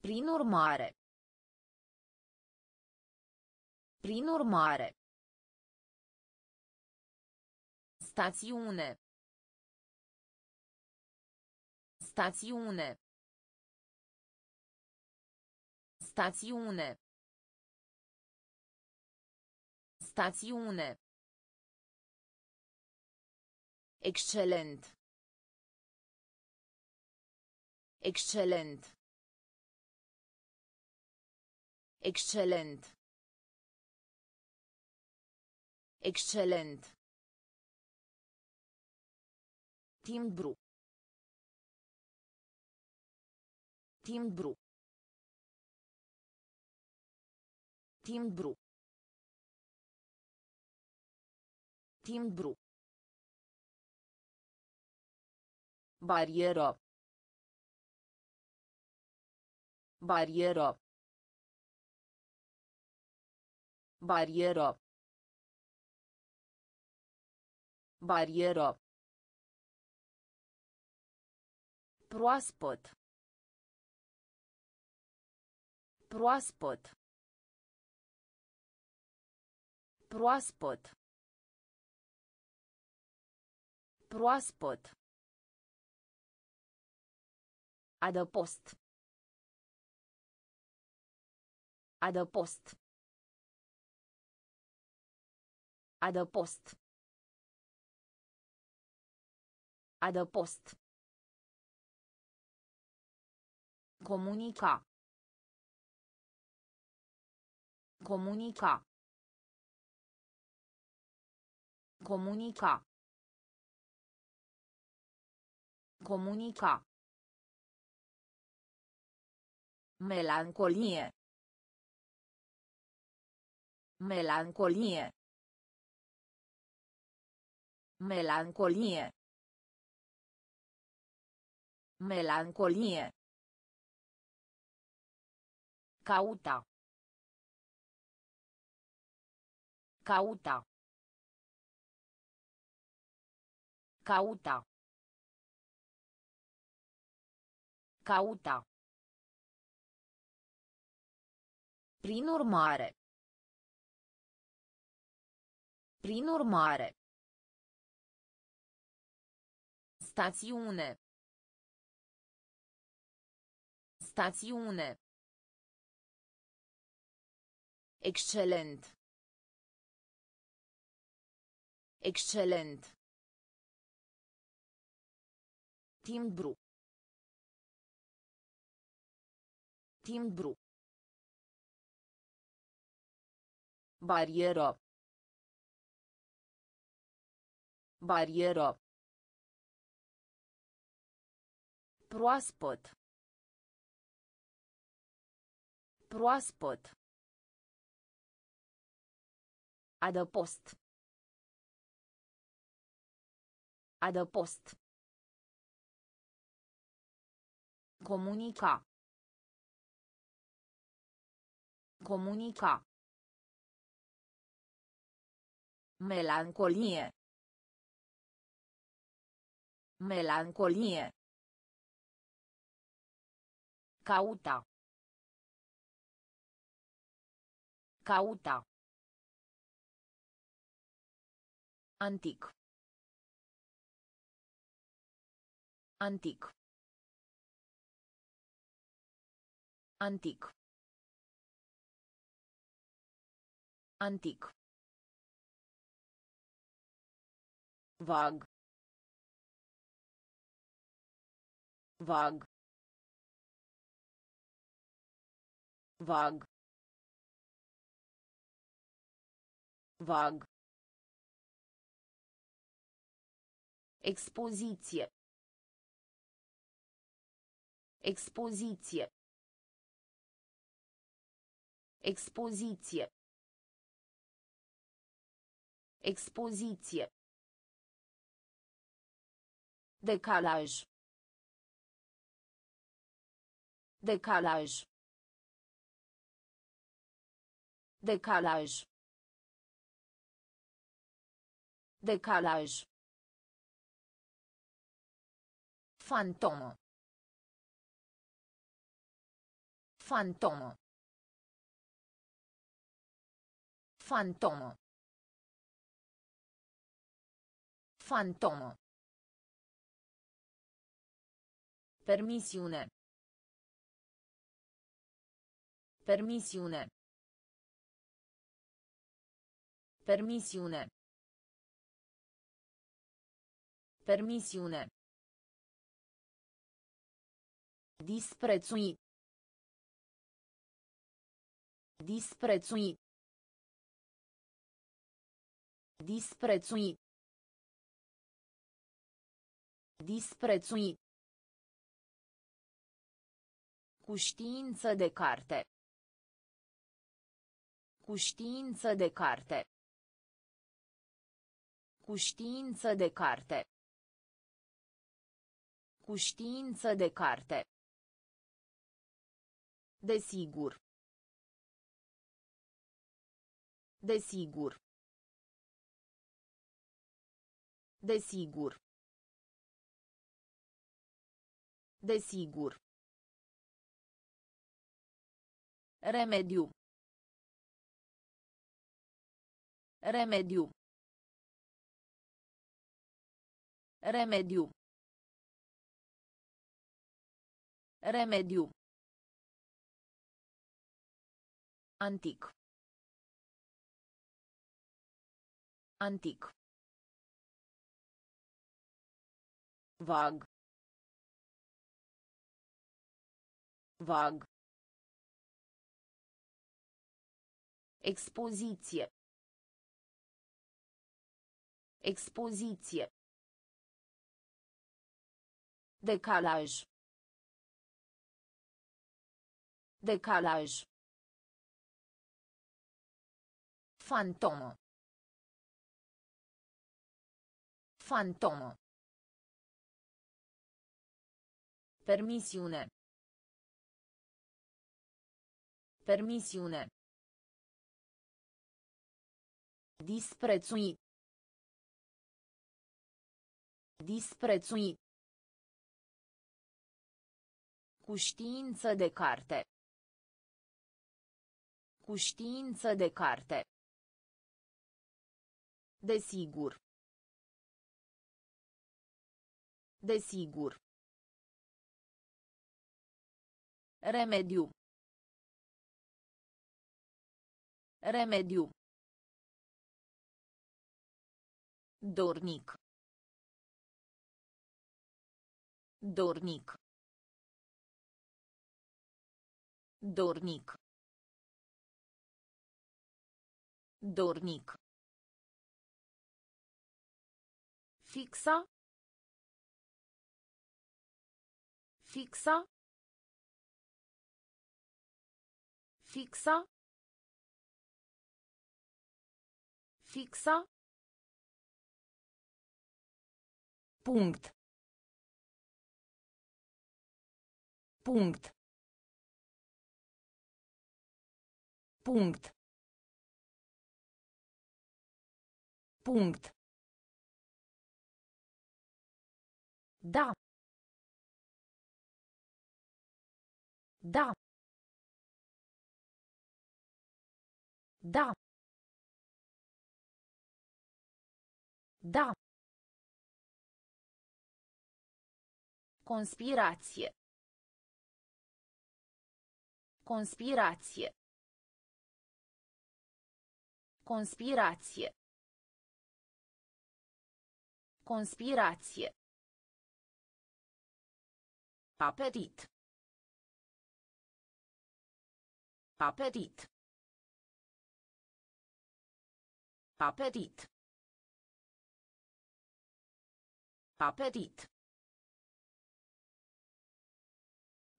Prin urmare. Prin urmare. Stațiune. Stațiune. Stațiune. Stațiune. Excelent. Excelent. Excelent. Excelent. Timbru. Timbru. Timbru. Timbru. Barieră. Barieră. Barieră. Barieră. Proaspăt. Proaspăt. Proaspăt. Proaspăt. Adăpost. Adăpost. Adăpost. Adăpost. Comunica. Comunica. Comunica. Comunica. Melancolie. Melancolie. Melancolie. Melancolie. Cauta. Cauta. Cauta. Cauta. Prin urmare. Prin urmare. Stațiune. Stațiune. Excelent. Excelent. Timbru. Timbru. Barieră. Barieră. Proaspăt. Proaspăt. Adăpost. Adăpost. Comunica. Comunica. Melancolie. Melancolie. Cauta. Cauta. Antic. Antic. Antic. Antic. Vag. Vag. Vag. Vag. Expoziție. Expoziție. Expoziție. Expoziție. Decalaj. Decalaj. Decalaj. Decalaj. Fantomă. Fantomă. Fantomă. Fantomă. Permisiune. Permisiune. Permisiune. Permisiune. Disprețui. Disprețui. Disprețui. Disprețui. Cu știință de carte. Cu știință de carte. Cu știință de carte. Cu știință de carte. Desigur. Desigur. Desigur. Desigur. Remediu. Remediu. Remediu. Remediu. Antic. Antic. Vag. Vag. Expoziție. Expoziție. Decalaj. Decalaj. Fantomă. Fantomă. Permisiune. Permisiune. Disprețui. Disprețui. Cu știință de carte. Cu știință de carte. Desigur. Desigur. Remediu. Remediu. Dornic. Dornic. Dornic. Dornic. Fixa. Fixa. Fixa. Fixa. Punct. Punct. Punct. Punct. Da. Da. Da. Da. Conspirație. Conspirație. Conspirație. Conspirație. Apetit. Apetit. Apetit. Apetit.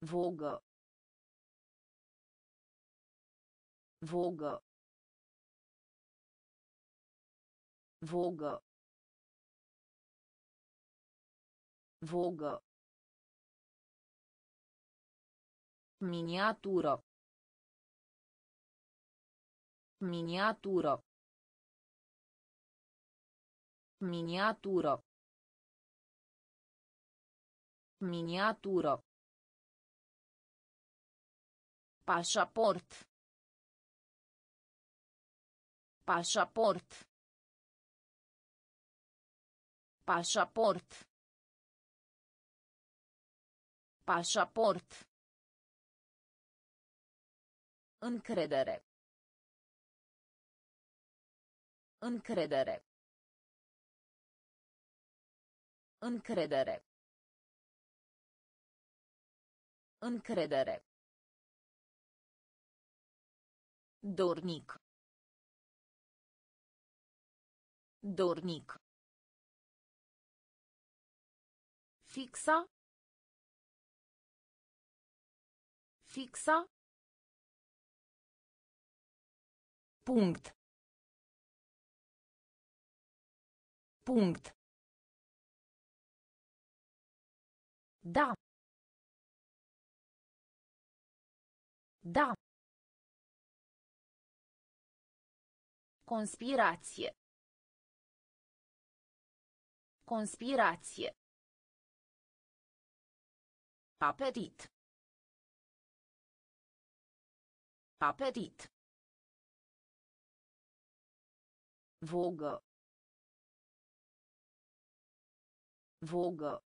Vogă. Vogă. Vogă. Vogă. Miniatură. Miniatură. Miniatură. Miniatură. Pașaport. Pașaport. Pașaport. Pașaport. Încredere. Încredere. Încredere. Încredere. Dornic. Dornic. Fixa. Fixa. Punct. Punct. Da. Da. Conspirație. Conspirație. Apetit. Apetit. Vogă. Vogă.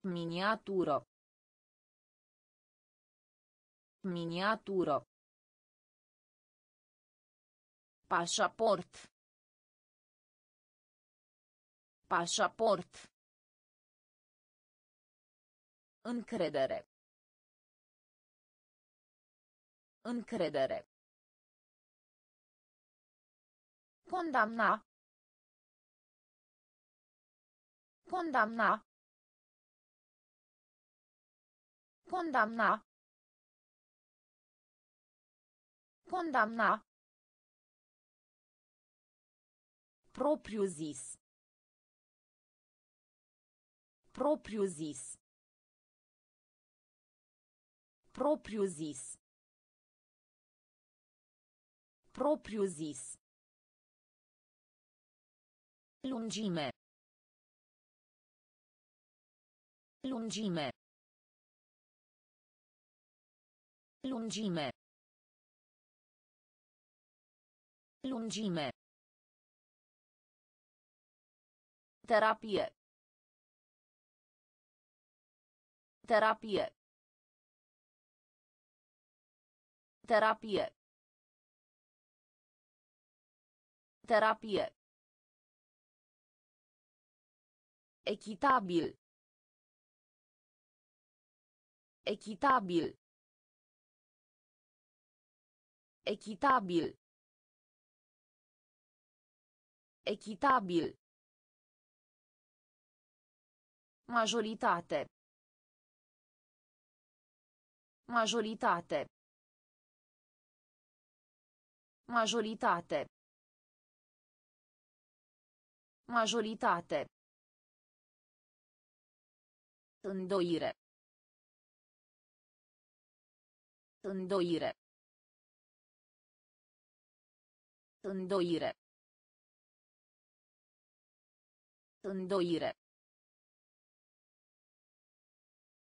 Miniatură. Miniatură. Pașaport. Pașaport. Încredere. Încredere. Condamna. Condamna. Condamna. Condamna. Propriu zis. Propriu zis. Propriu zis. Propriu zis. Lungime. Lungime. Lungime. Lungime. Terapie. Terapie. Terapie. Terapie. Echitabil. Echitabil. Echitabil. Echitabil. Majoritate. Majoritate. Majoritate. Majoritate. Îndoire. Îndoire. Îndoire. Îndoire.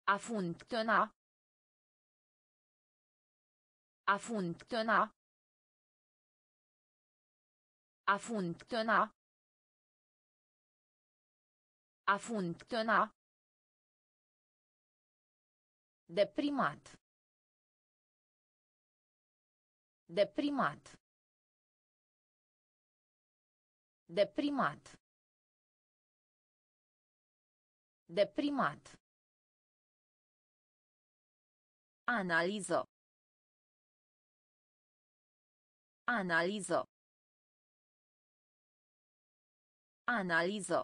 A funcționa. A funcționa. A funcționa. A funcționa. Deprimat. Deprimat. Deprimat. Deprimat. Analiză. Analiză. Analiză.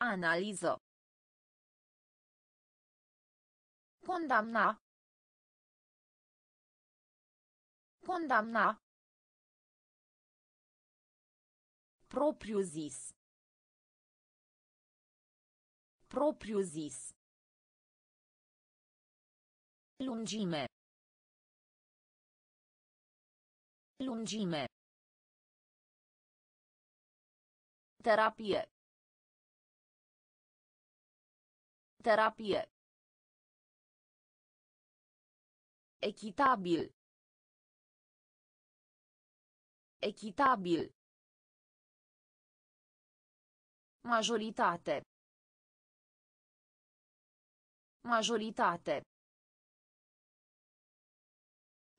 Analiză. Condamna. Condamna. Propriu zis. Propriu zis. Lungime. Lungime. Terapie. Terapie. Echitabil. Echitabil. Majoritate. Majoritate.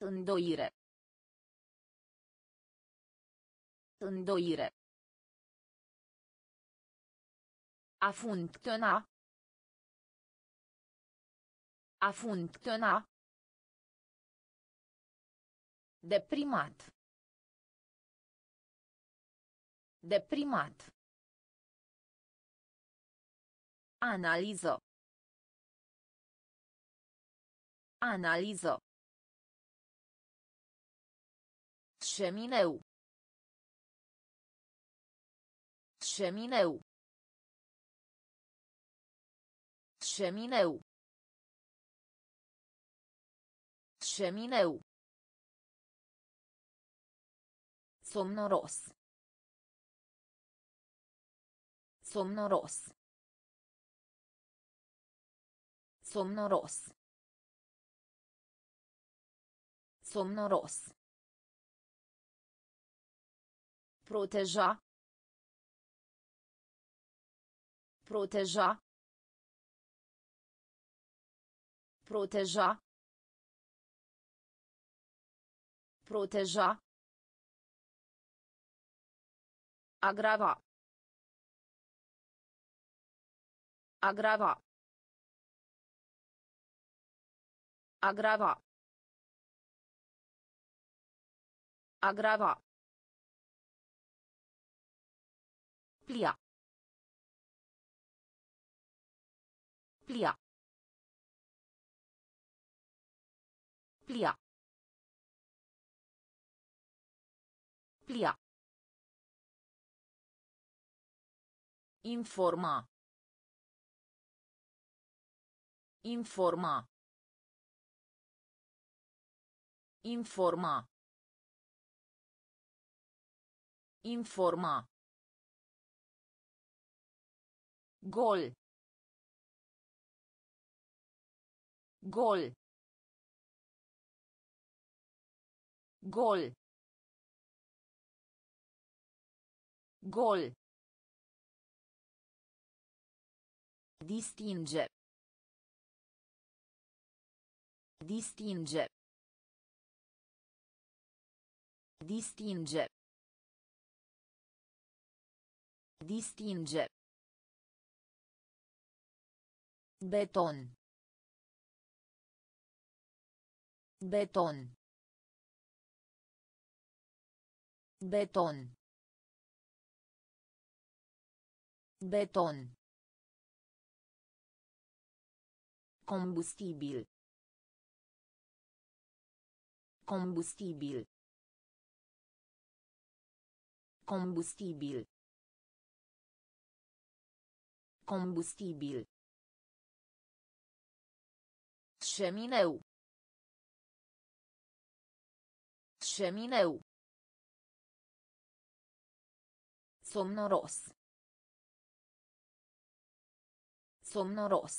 Îndoire. Îndoire. A funcționa. A funcționa. Deprimat. Deprimat. Analiză. Analiză. Șemineu. Șemineu. Șemineu. Șemineu. Somnoros. Somnoros. Somnoros. Somnoros. Proteja. Proteja. Proteja. Proteja. Agrava. Agrava. Agrava. Agrava. Plia. Plia. Plia. Plia. Informa. Informa. Informa. Informa. Gol. Gol. Gol. Gol. Distinge. Distinge. Distinge. Distinge. Beton. Beton. Beton. Beton. Combustibil. Combustibil. Combustibil. Combustibil. Șemineu. Șemineu. Somnoros. Somnoros.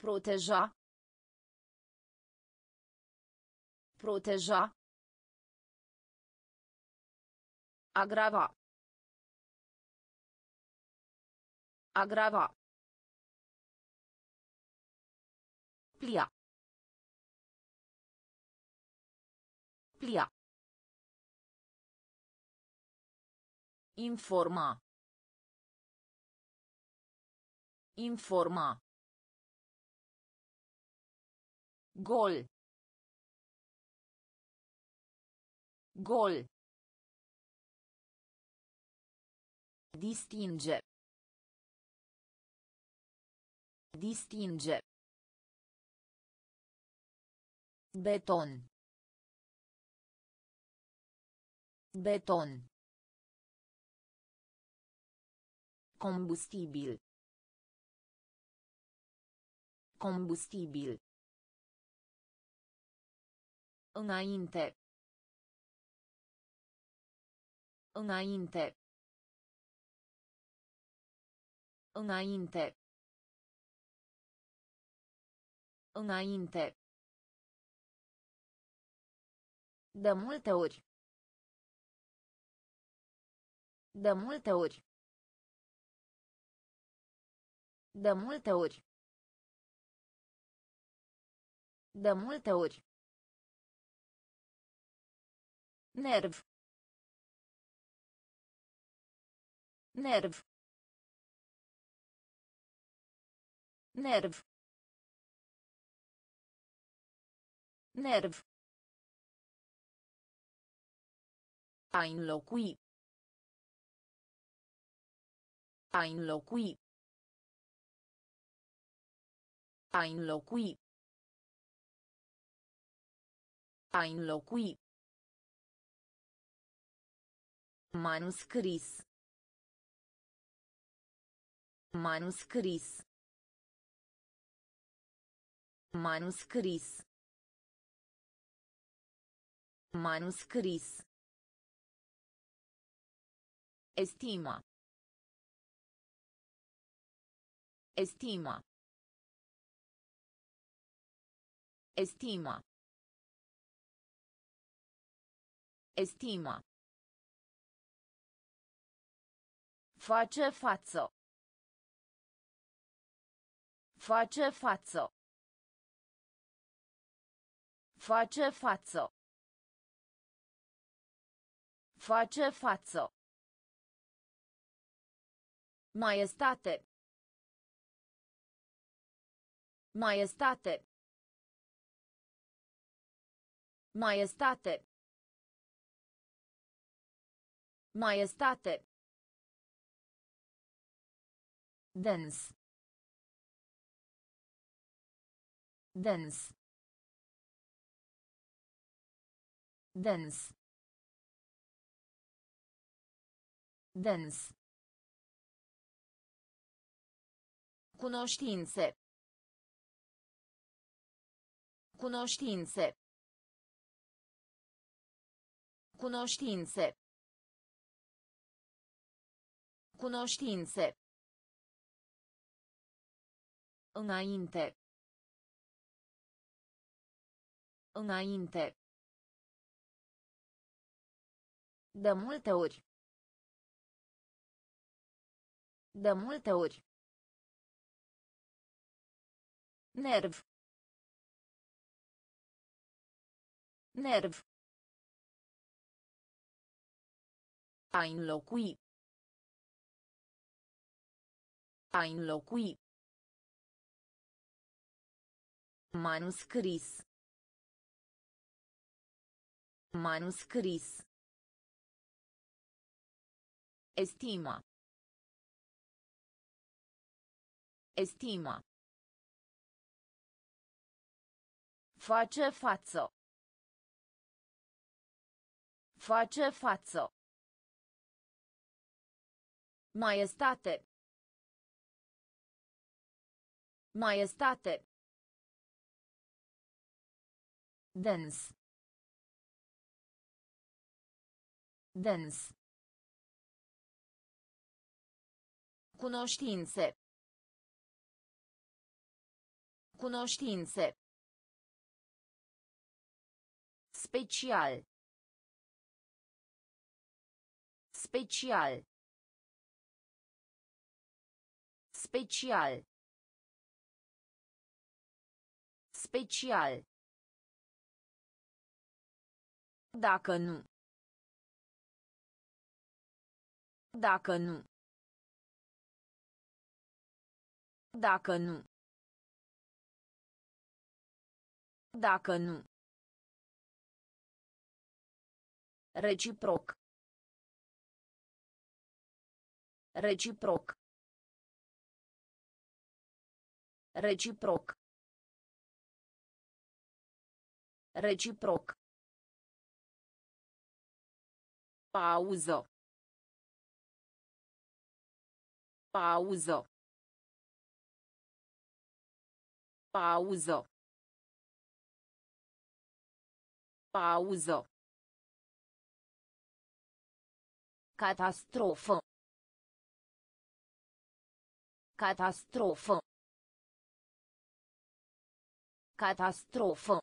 Proteja. Proteja. Agrava. Agrava. Plia. Plia. Informa. Informa. Gol. Gol. Distinge. Distinge. Beton. Beton. Combustibil. Combustibil. Înainte. Înainte. Înainte. Înainte. De multe ori. De multe ori. De multe ori. De multe ori. Nerv. Nerv. Nerv. Nerv. A înlocui. A înlocui. A înlocui. A înlocui. Manuscris. Manuscris. Manuscris. Manuscris. Estima. Estima. Estima. Estima. Face față. Face față. Face față. Face față. Maestate. Maestate. Maestate. Maestate. Dens. Dens. Dens. Dens. Cunoștințe. Cunoștințe. Cunoștințe. Cunoștințe. Înainte. Înainte. De multe ori. De multe ori. Nerv. Nerv. A înlocui. A înlocui. Manuscris. Manuscris. Estima. Estima. Face față. Face față. Maestate. Maestate. Dens. Dens. Cunoștințe. Cunoștințe. Special. Special. Special. Special. Dacă nu. Dacă nu. Dacă nu. Dacă nu. Reciproc. Reciproc. Reciproc. Reciproc. Pauză. Pauză. Pauză. Pauză. Catastrofă. Catastrofă. Catastrofă.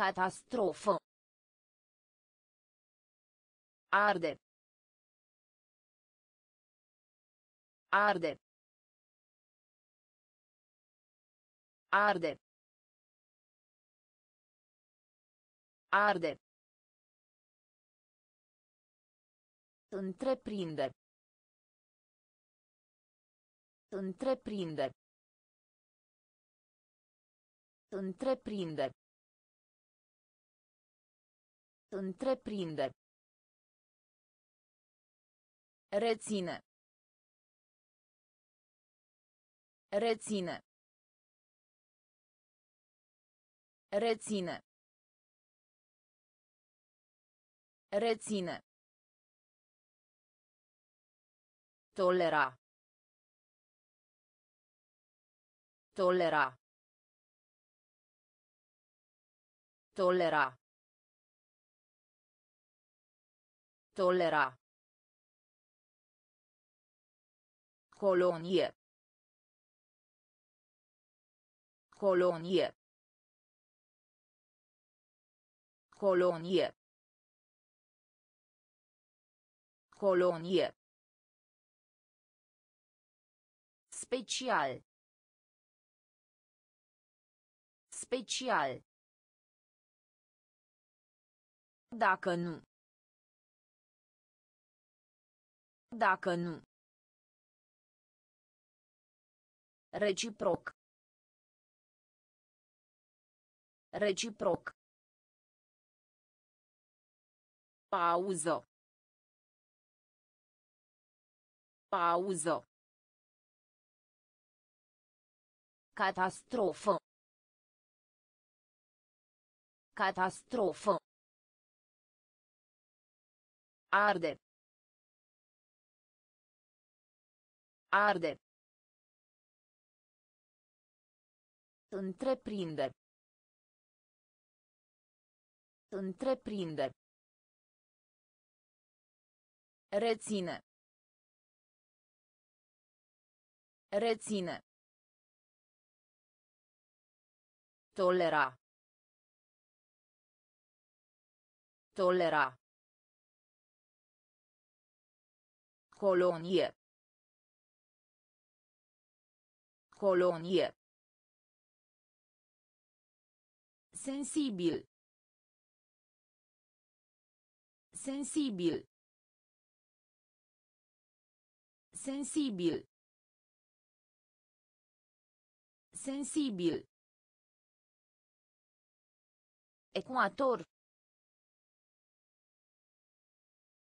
Catastrofă. Arde. Arde. Arde. Arde. Întreprinde. Întreprinde. Întreprinde. Întreprinde. Reține. Reține. Reține. Reține. Tolera. Tolera. Tolera. Tolera. Colonie. Colonie. Colonie. Colonie. Special. Special. Dacă nu. Dacă nu. Reciproc. Reciproc. Pauză. Pauză. Catastrofă. Catastrofă. Arde. Arde. Întreprinde. Întreprinde. Reține. Reține. Tolera. Tolera. Colonie. Colonie. Sensibil. Sensibil. Sensibil. Sensibil. Ecuator.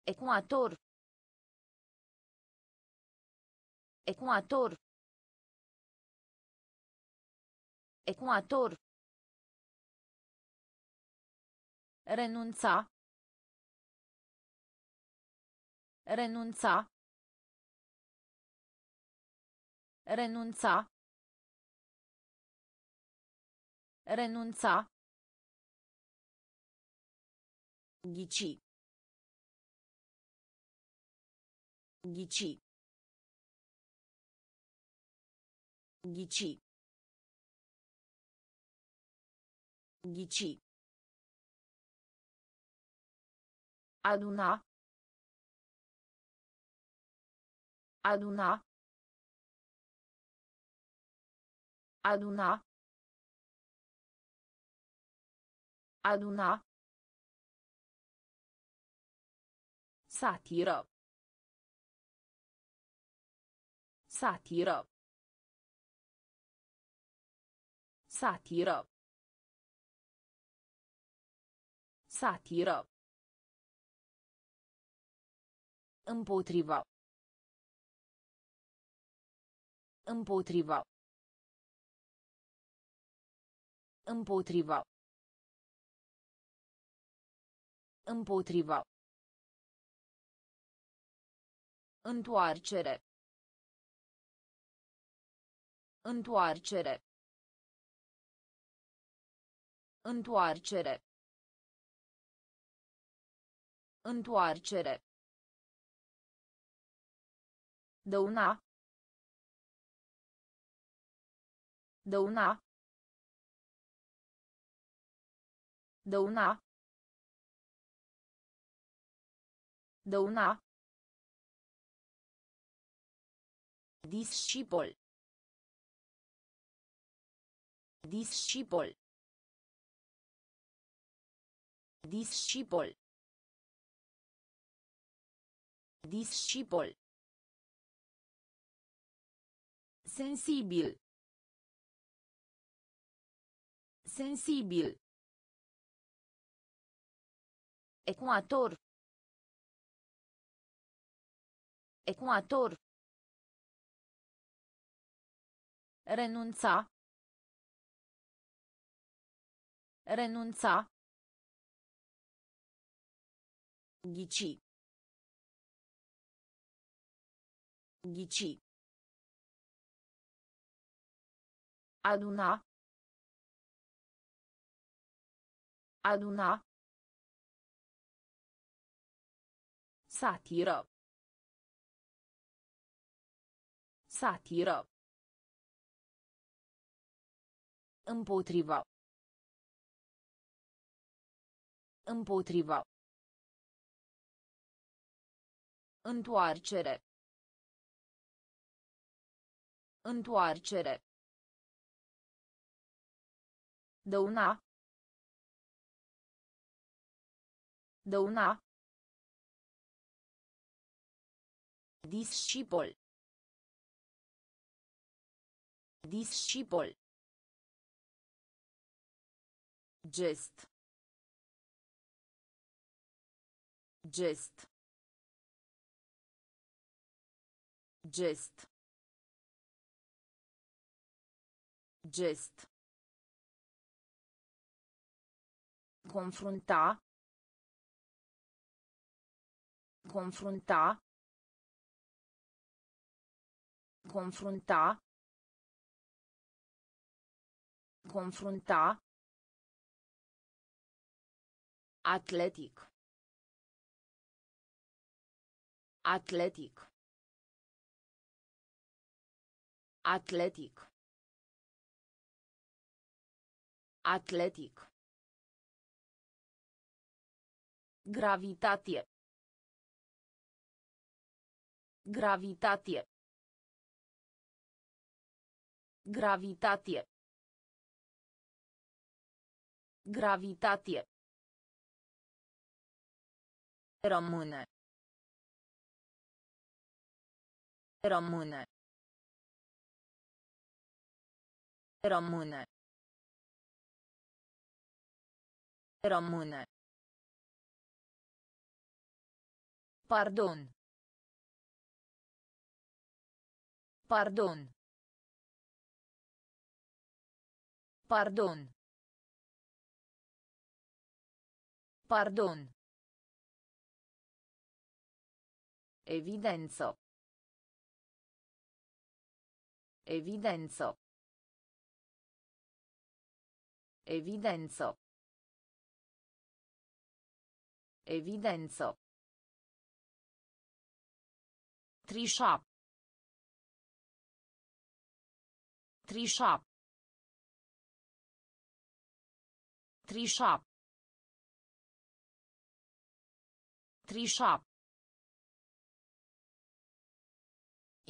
Ecuator. Ecuator. Ecuator. Renunța. Renunța. Renunța. Renunța. Ghici. Ghici. Ghici. Ghici. Aduna. Aduna. Aduna. Aduna. Satiră. Satiră. Satiră. Satiră. Împotriva. Împotriva. Împotriva. Împotriva. Întoarcere. Întoarcere. Întoarcere. Întoarcere. Dăuna. Dăuna. Dăuna. Dăuna. Discipol. Discipol. Discipol. Discipol. Sensibil. Sensibil. Ecuator. Ecuator. Renunța. Renunța. Ghici. Ghici. Aduna. Aduna. Satiră. Satiră. Împotriva. Împotriva. Întoarcere. Întoarcere. Dăuna. Dăuna. Discipol. Discipol. Gest. Gest. Gest. Gest. Confrunta. Confrunta. Confrunta. Confrunta. Atletic. Atletic. Atletic. Atletic. Gravitatie. Gravitatie. Gravitatie. Gravitatie. Rămâne. Rămâne. Rămâne. Rămâne. Pardon. Pardon. Pardon. Pardon. Evidenzo. Evidenzo. Evidenzo. Evidenzo. Trișa. Trișa. Trișa. Trișa.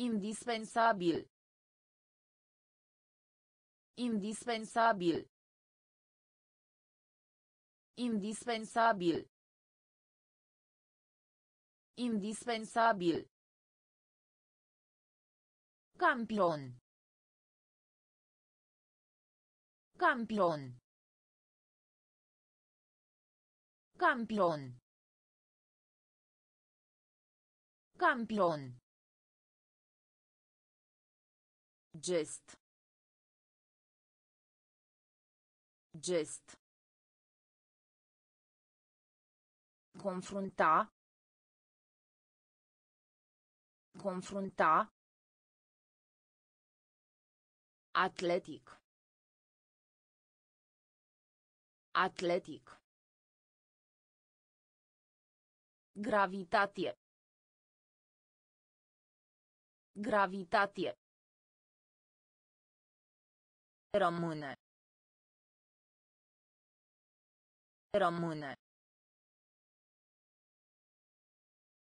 Indispensabil. Indispensabil. Indispensabil. Indispensabil. Campion. Campion. Campion. Campion. Gest. Gest. Confrunta. Confrunta. Atletic. Atletic. Gravitatie. Gravitatie. Rămâne. Rămâne.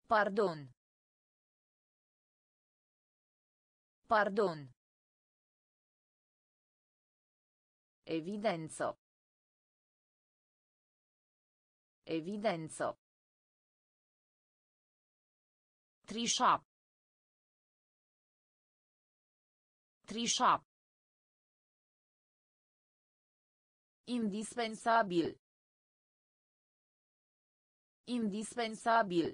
Pardon. Pardon. Evidenzo. Evidenzo. Trișa. Trișa. Indispensabil. Indispensabil.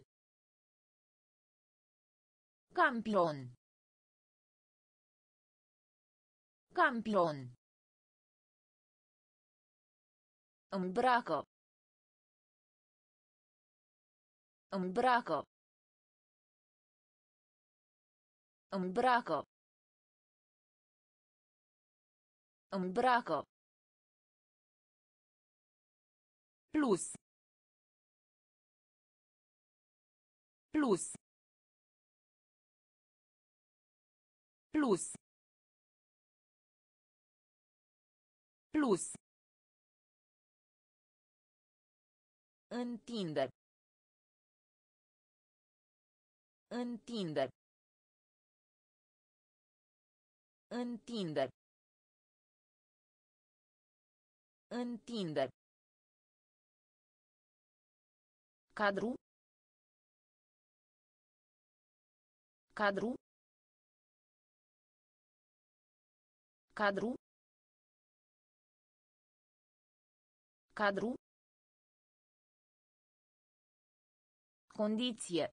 Campion. Campion. Îmbracă. Îmbracă. Îmbracă. Îmbracă. Plus. Plus. Plus. Plus. Întinde. Întinde. Întinde. Întinde. Cadru. Cadru. Cadru. Cadru. Condiție.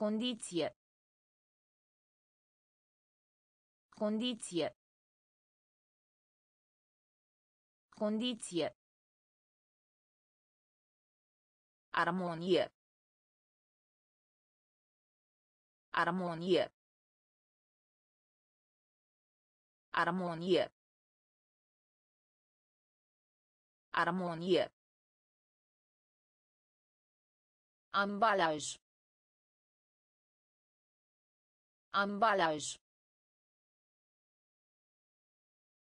Condiție. Condiție. Condiție. Armonie. Armonie. Armonie. Armonie. Ambalaj. Ambalaj.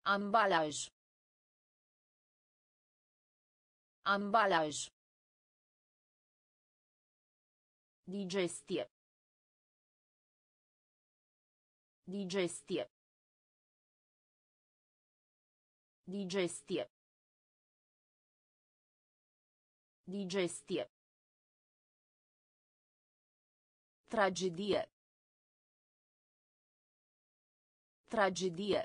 Ambalaj. Ambalaj. Digestie. Digestie. Digestie. Digestie. Tragedie. Tragedie.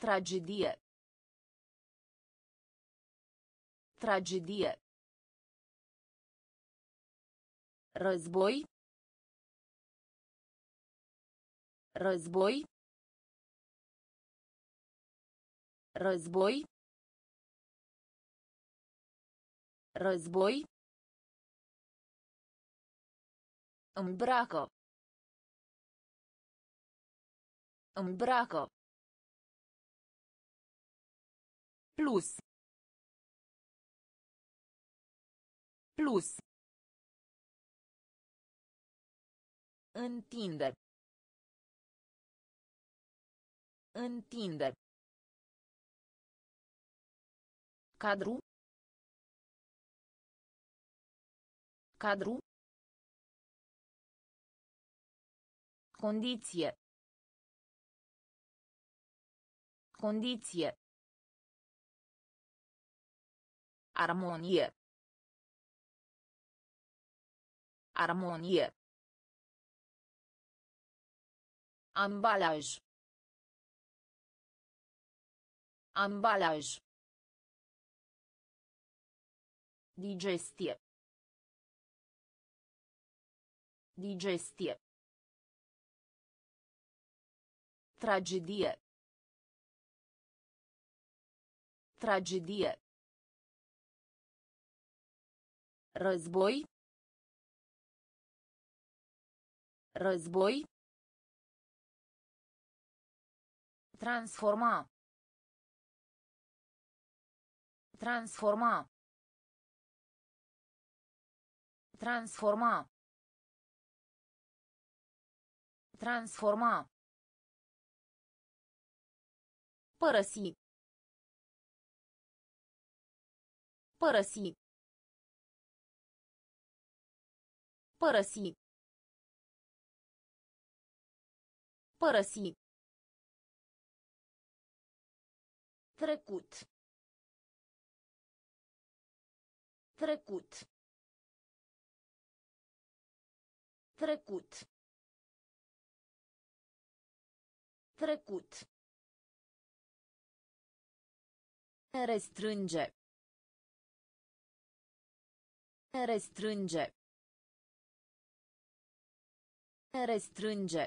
Tragedie. Tragedie. Război. Război. Război. Război. Îmbracă. Îmbracă. Plus. Plus. Întinde. Întinde. Cadru. Cadru. Condiție. Condiție. Armonie. Armonie. Ambalaj. Ambalaj. Digestie. Digestie. Tragedie. Tragedie. Război. Război. Transforma. Transforma. Transforma. Transforma. Părăsi. Părăsi. Părăsi. Părăsi. Trecut. Trecut. Trecut. Trecut. Restrânge. Restrânge. Restrânge.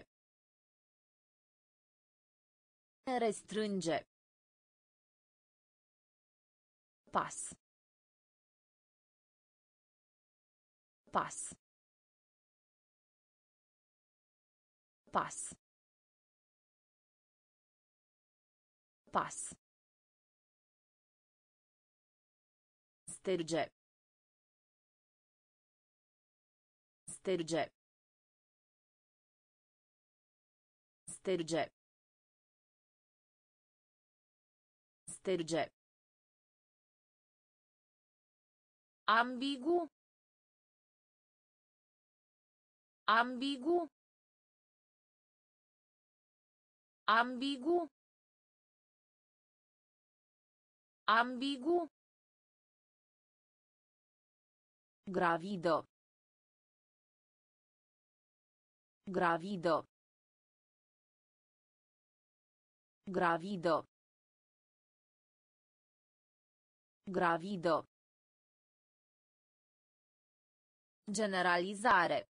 Restrânge. Pas. Pas. Pas. Pas. Sterge. Sterge. Sterge. Sterge. Ambigu. Ambigu. Ambigu. Ambigu. Gravido. Gravido. Gravido. Gravido. Generalizare.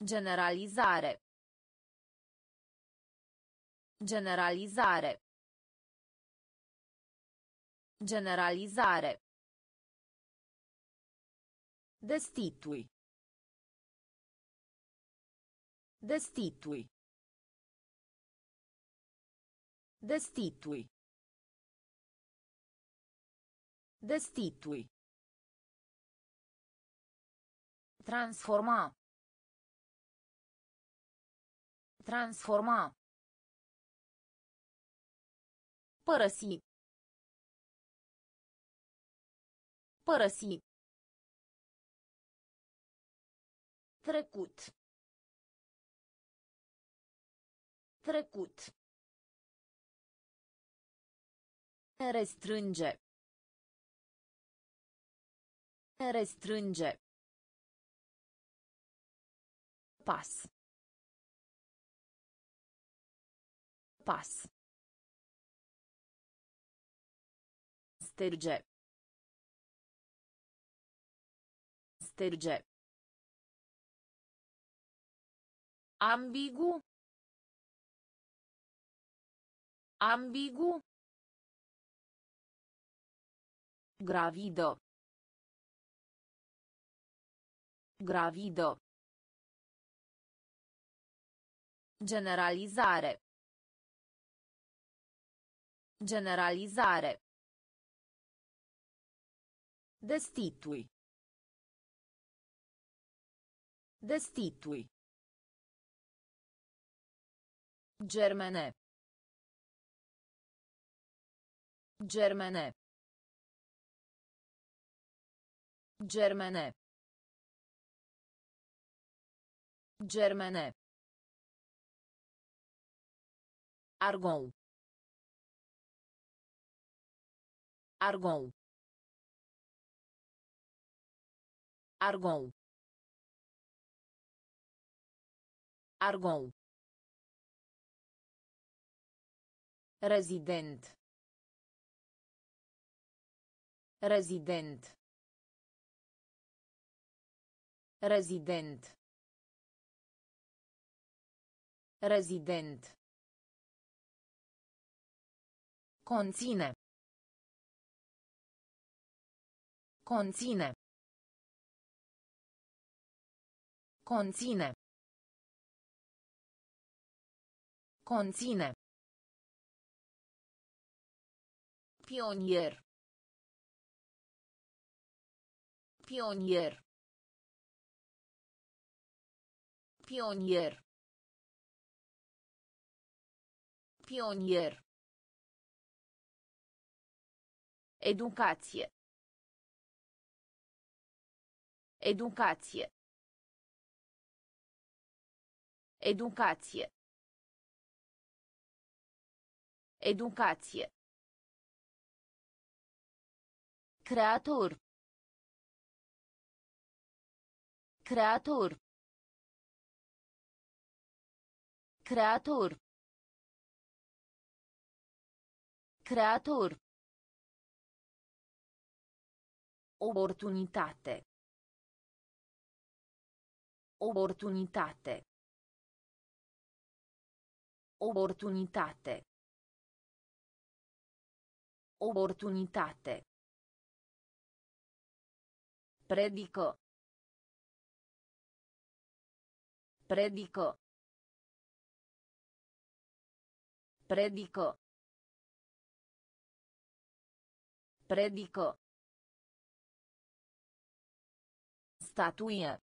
Generalizare. Generalizare. Generalizare. Destitui. Destitui. Destitui. Destitui. Transforma. Transforma. Părăsi. Părăsi. Trecut. Trecut. Restrânge. Restrânge. Pas. Pas. Sterge. Sterge. Ambigu. Ambigu. Gravido. Gravido. Generalizare. Generalizare. Destitui. Destitui. Germene. Germene. Germene. Germene. Argon. Argon. Argon. Argon. Rezident. Rezident. Rezident. Rezident. Conține. Conține. Conține. Conține. Pionier. Pionier. Pionier. Pionier. Educație. Educație. Educație. Educație. Creator. Creator. Creator. Creator. Oportunitate. Oportunitate. Oportunitate. Oportunitate. Predică. Predică. Predică. Predică. Statuie.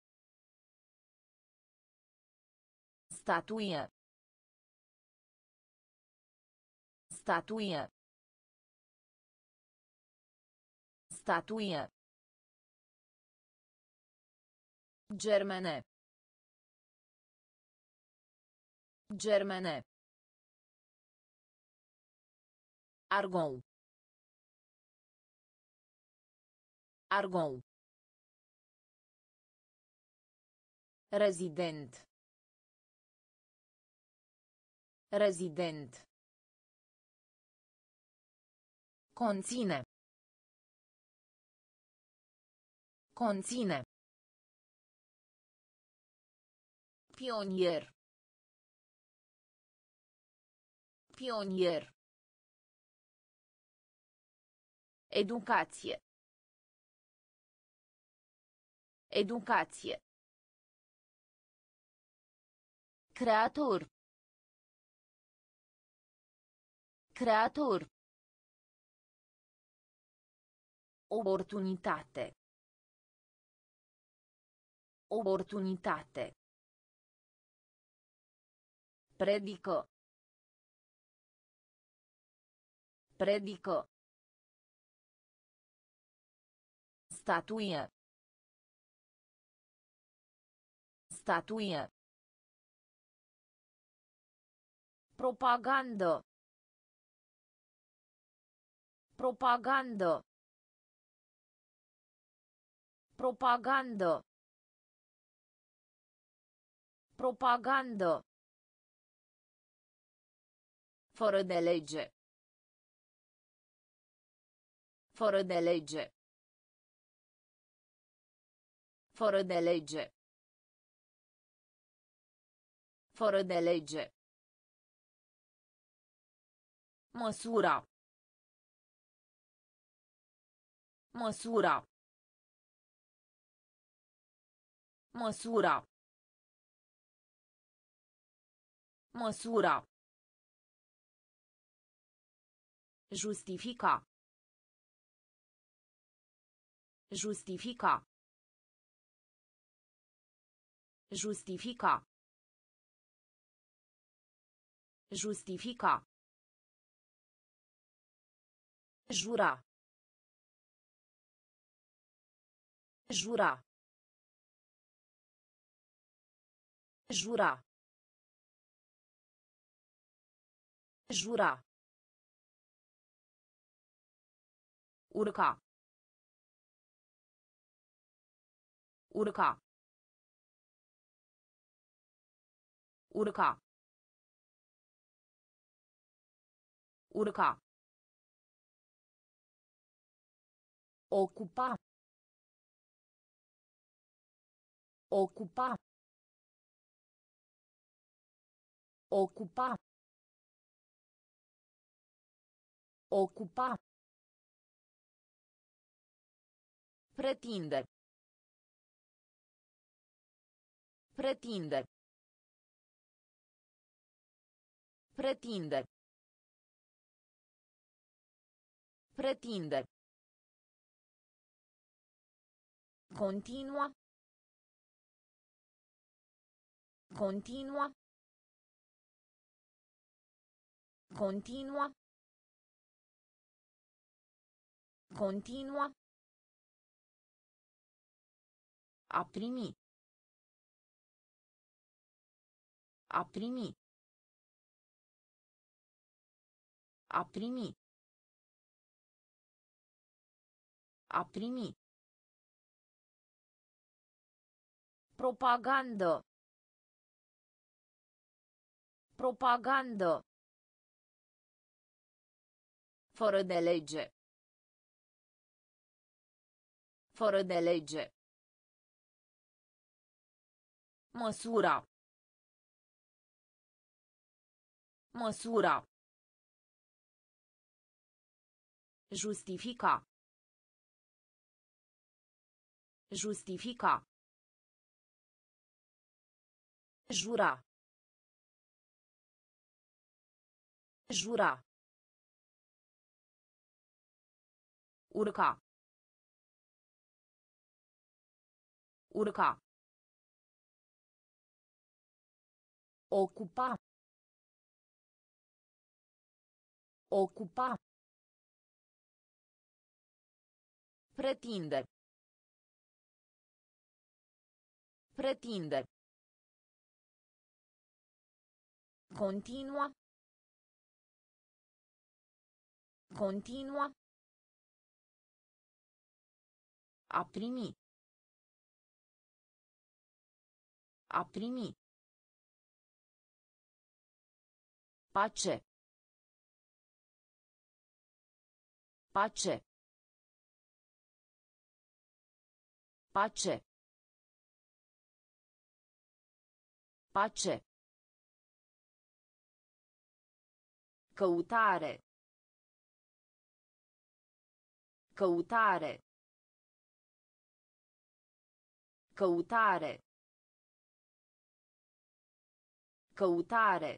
Statuie. Statuie. Statuie. Germene. Germene. Argon. Argon. Rezident. Rezident. Conține. Conține. Pionier. Pionier. Educație. Educație. Creator. Creator. Oportunitate. Oportunitate. Predică. Predică. Statuie. Statuie. Propagandă. Propagandă. Propagandă. Propagandă. Fără de lege. Fără de lege. Fără de lege. Fără de lege. Măsura. Măsura. Măsura. Măsura. Justifica. Justifica. Justifica. Justifica. Jura. Jura. Jura. Jura. Urca. Urca. Urca. Urca. Ocupa. Ocupa. Ocupa. Ocupa. Pretinde. Pretinde. Pretinde. Pretinde. Continua. Continua. Continua. Continua. A primi. A primi. A primi. A primi. Propagandă. Propagandă. Fără de lege. Fără de lege. Măsura. Măsura. Justifica. Justifica. Jura. Jura. Urca. Urca. Ocupa. Ocupa. Pretinde. Pretinde. Continua. Continua. A primi. A primi. Pace. Pace. Pace. Pace. Căutare. Căutare. Căutare. Căutare.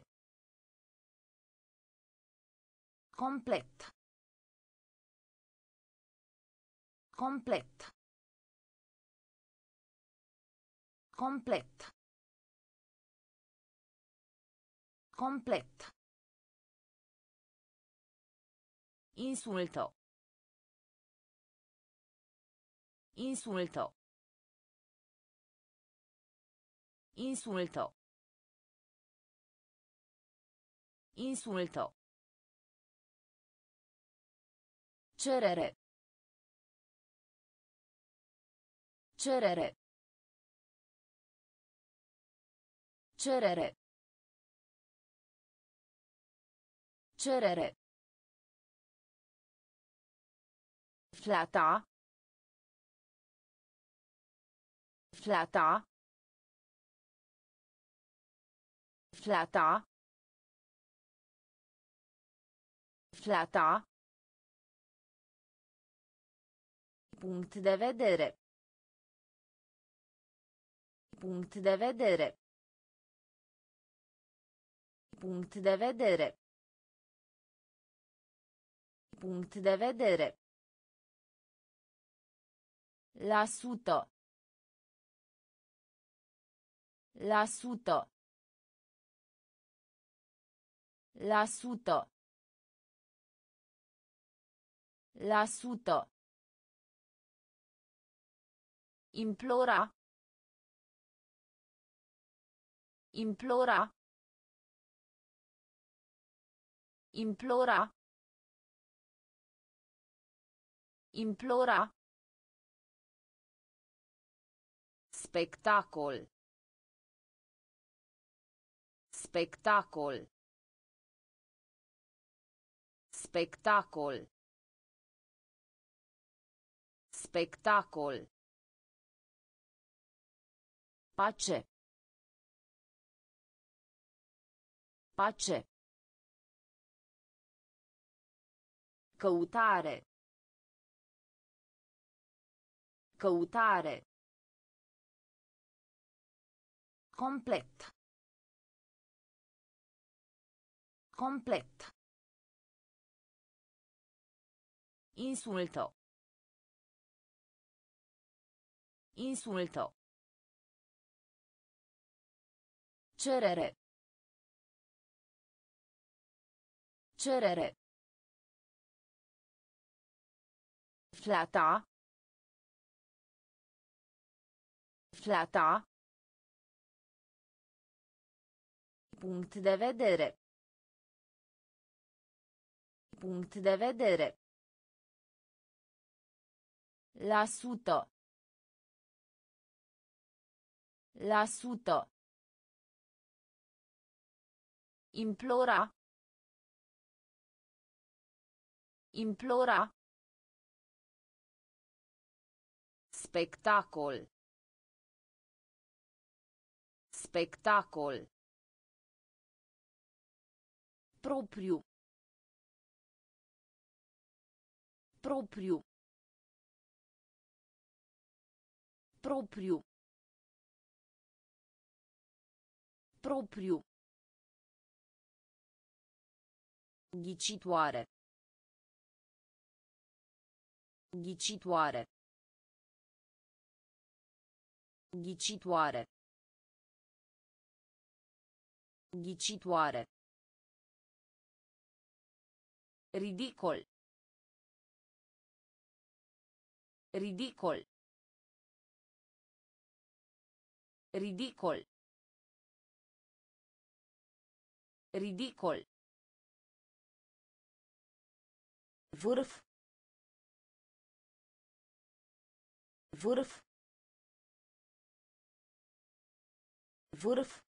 Complet. Complet. Complet. Complet. Insulto. Insulto. Insulto. Insulto. Cerere. Cerere. Cerere. Cerere. Flata. Flata. Flata. Flata. Punct de vedere. Punct de vedere. Punct de vedere. Punct de vedere. La sută. La sută. La sută. La sută. Implora. Implora. Implora. Implora. Spectacol. Spectacol. Spectacol. Spectacol. Pace. Pace. Căutare. Căutare. Complet. Complet. Insulto. Insulto. Cerere. Cerere. Flata. Flata. Punct de vedere. Punct de vedere. La sută. La sută. Implora. Implora. Spectacol. Spectacol. Propriu. Propriu. Propriu. Propriu. Ghicitoare. Ghicitoare. Ghicitoare. Ghicitoare. Ridicol. Ridicol. Ridicol. Ridicol. Vârf. Vârf. Vârf.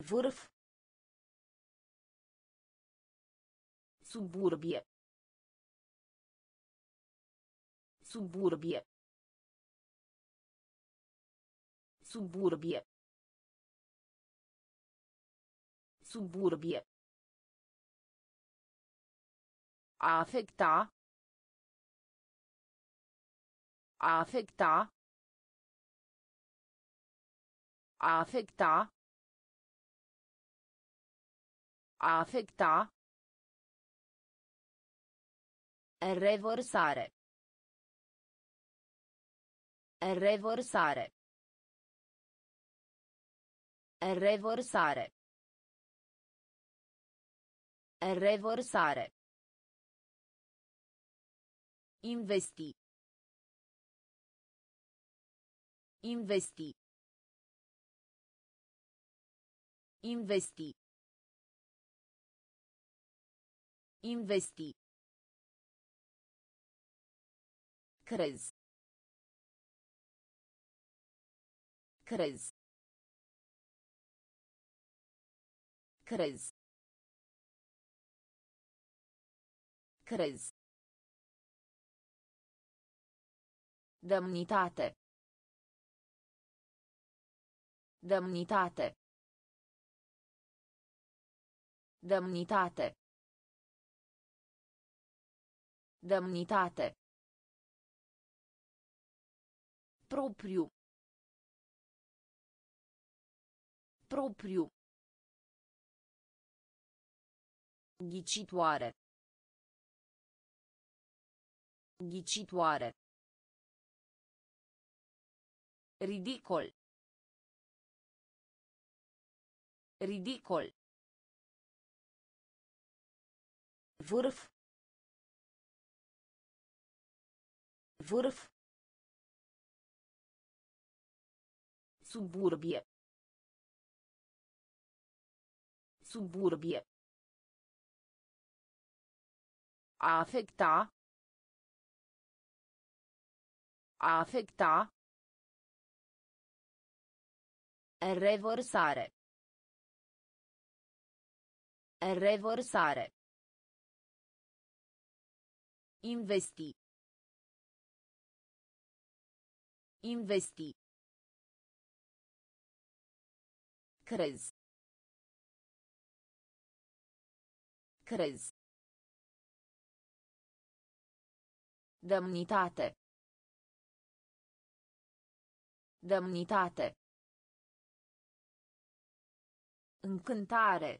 Vârf. Suburbie. Suburbie. Suburbie. Suburbie. A afecta. A afecta. A afecta. A afecta. Revorsare. Revorsare. Revorsare. Revorsare. Investi. Investi. Investi. Investi. Crezi. Crezi. Crezi. Crezi. Demnitate. Demnitate. Demnitate. Demnitate. Propriu. Propriu. Ghicitoare. Ghicitoare. Ridicol. Ridicol. Vârf. Vârf. Suburbie. Suburbie. A afecta. A afecta. Revorsare. Revorsare. Investi. Investi. Crezi. Crezi. Demnitate. Demnitate. Încântare.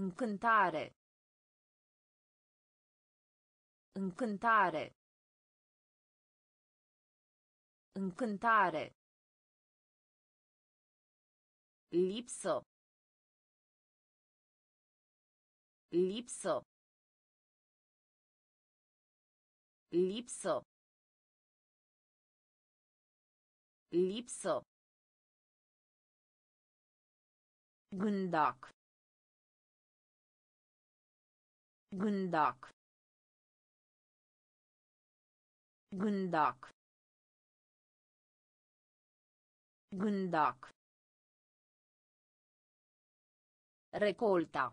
Încântare. Încântare. Încântare. Lipsă. Lipsă. Lipsă. Lipsă. Gândac. Gândac. Gândac. Gândac. Recolta.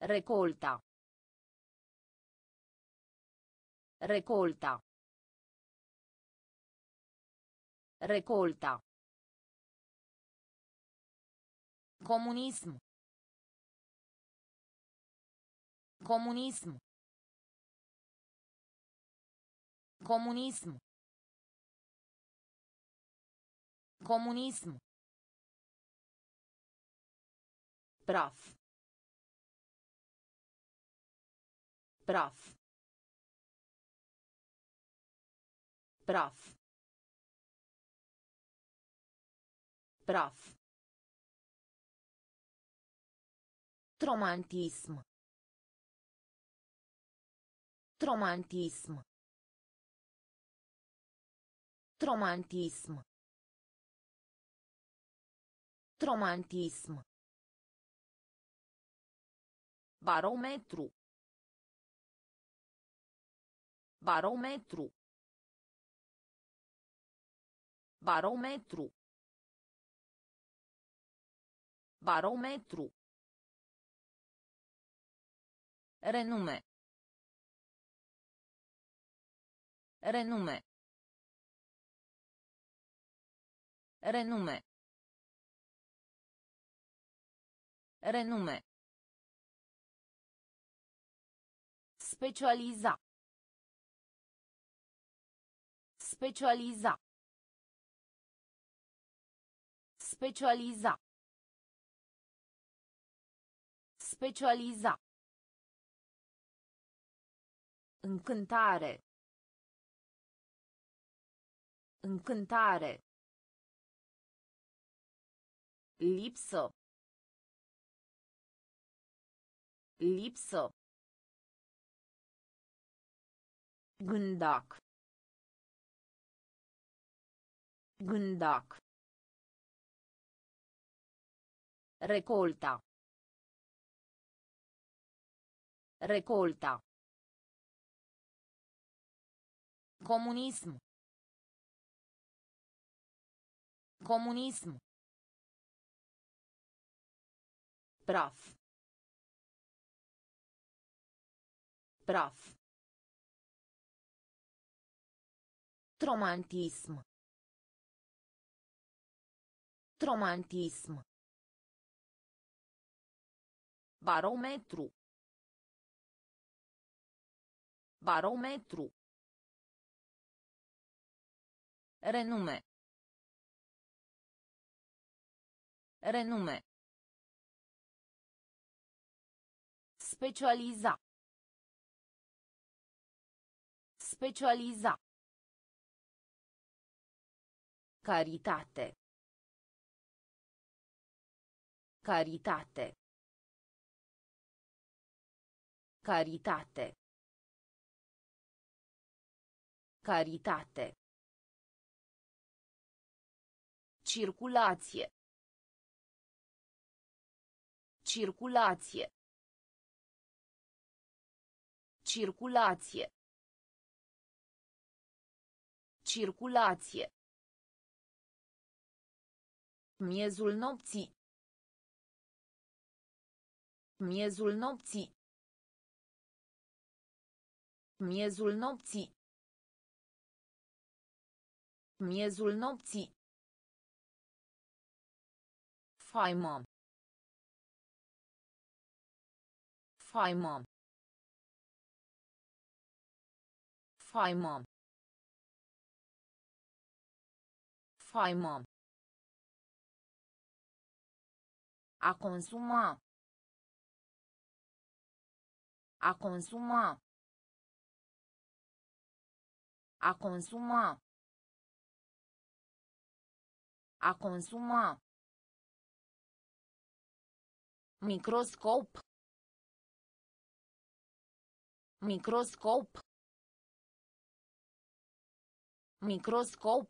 Recolta. Recolta. Recolta. Comunism. Comunism. Comunism. Comunism. Praf. Praf. Praf. Praf. Romantism. Romantism. Romantism. Romantism. Barometru. Barometru. Barometru. Barometru. Renume. Renume. Renume. Renume. Specializa. Specializa. Specializa. Specializa. Încântare. Încântare. Lipsă. Lipsă. Gândac. Gândac. Recolta. Recolta. Comunism. Comunism. Praf. Praf. Romantism. Romantism. Barometru. Barometru. Renume. Renume. Specializa. Specializa. Caritate. Caritate. Caritate. Caritate. Circulație. Circulație. Circulație. Circulație. Miezul nopții. Miezul nopții. Miezul nopții. Miezul nopții. A consuma. A consuma. A consuma. A consuma. Microscop. Microscop. Microscop.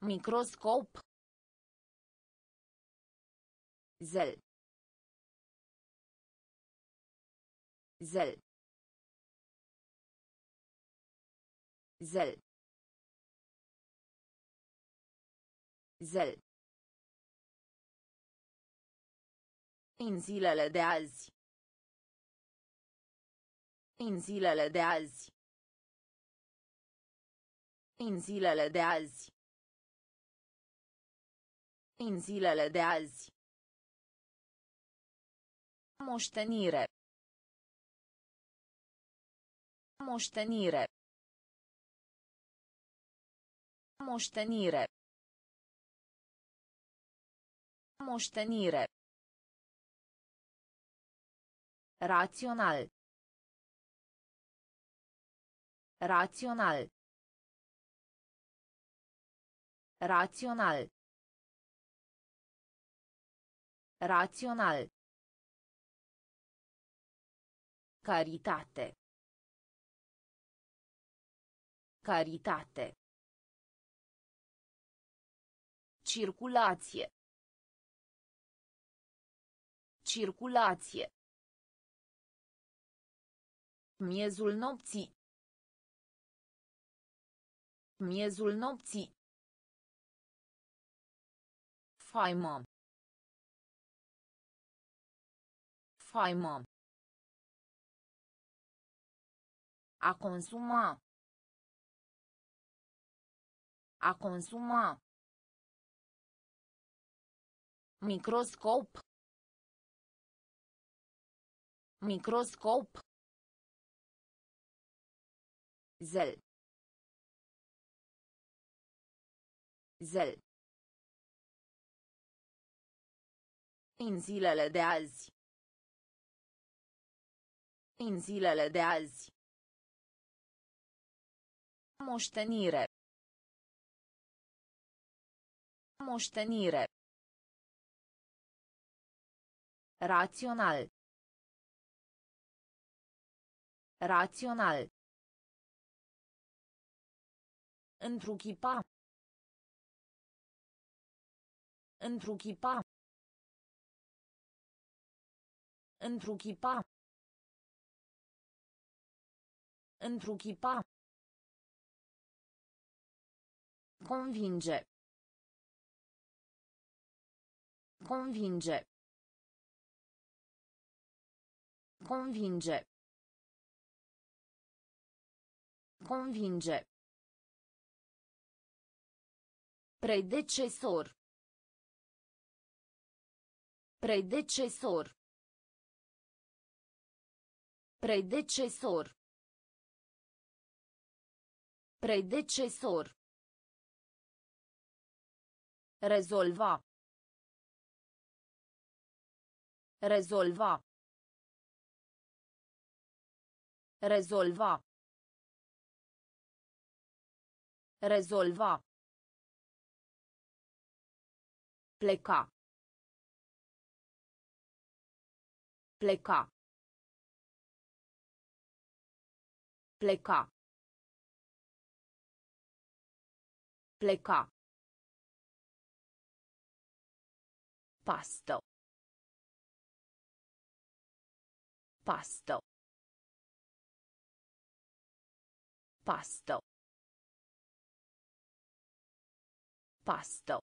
Microscop. Zel. Zel. Zel. Zel. În zilele de azi. În zilele de azi. În zilele de azi. În zilele de azi. Moștenire. Moștenire. Moștenire. Moștenire. Rațional. Rațional. Rațional. Rațional. Caritate. Caritate. Circulație. Circulație. Miezul nopții. Miezul nopții. Faimă. Faimă. A consuma. A consuma. Microscop. Microscop. Zel. Zel. În zilele de azi. În zilele de azi. Moștenire. Moștenire. Rațional. Rațional. Întruchipa. Întruchipa. Întruchipa. Întruchipa. Convinge. Convinge. Convinge. Convinge. Predecesor. Predecesor. Predecesor. Predecesor. Rezolva. Rezolva. Rezolva. Rezolva. Pleca. Pleca. Pleca. Pleca. Pasto. Pasto. Pasto. Pasto.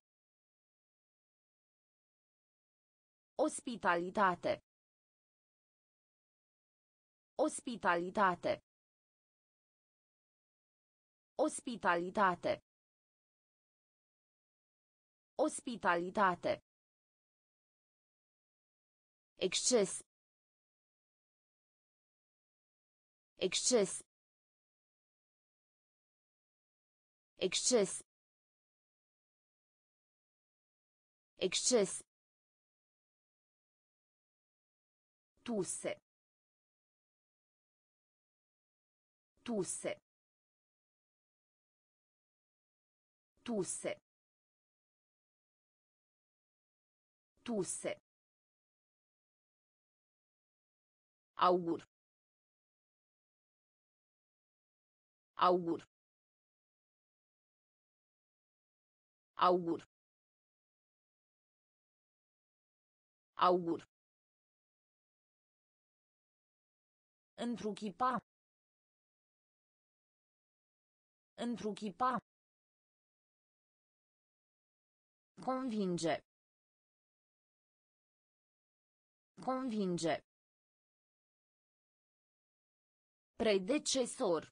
Ospitalitate. Ospitalitate. Ospitalitate. Ospitalitate. Exces. Exces. Exces. Exces. Tusse. Tusse. Tusse. Tusse. Augur. Augur. Augur. Augur. Întruchipa. Întruchipa. Convinge. Convinge. Predecesor.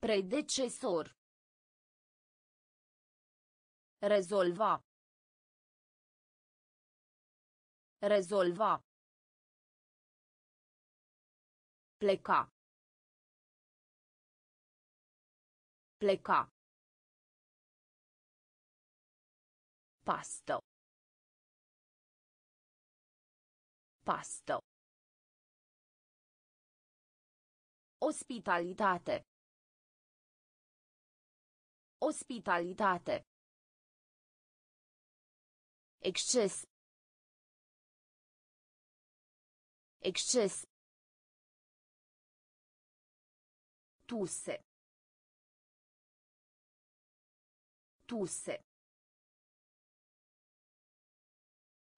Predecesor. Rezolva. Rezolva. Pleca. Pleca. Pasto. Pasto. Ospitalitate. Ospitalitate. Exces. Exces. Tusse. Tusse.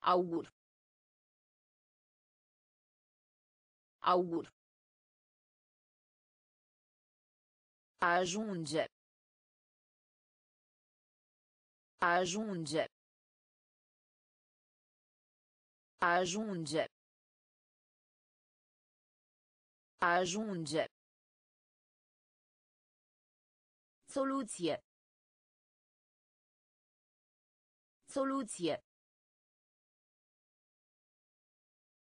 Augur. Augur. Ajunge. Ajunge. Ajunge. Ajunge. Soluție. Soluție.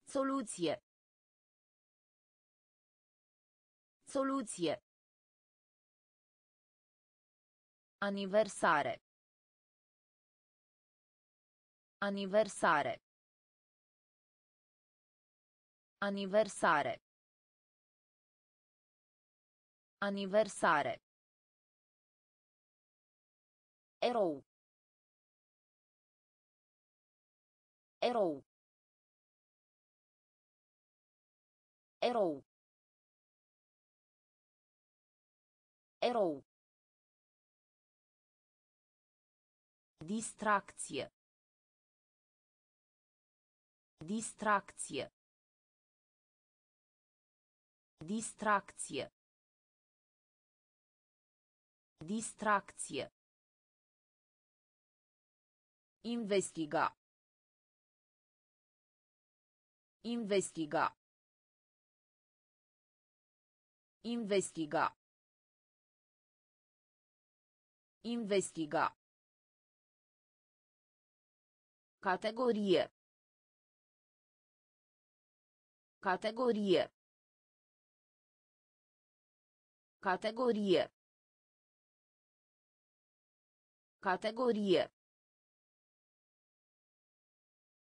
Soluție. Soluție. Aniversare. Aniversare. Aniversare. Aniversare. Erou. Erou. Erou. Erou. Distracție. Distracție. Distracție. Distracție. Investiga. Investiga. Investiga. Investiga. Categorie. Categorie. Categorie. Categorie.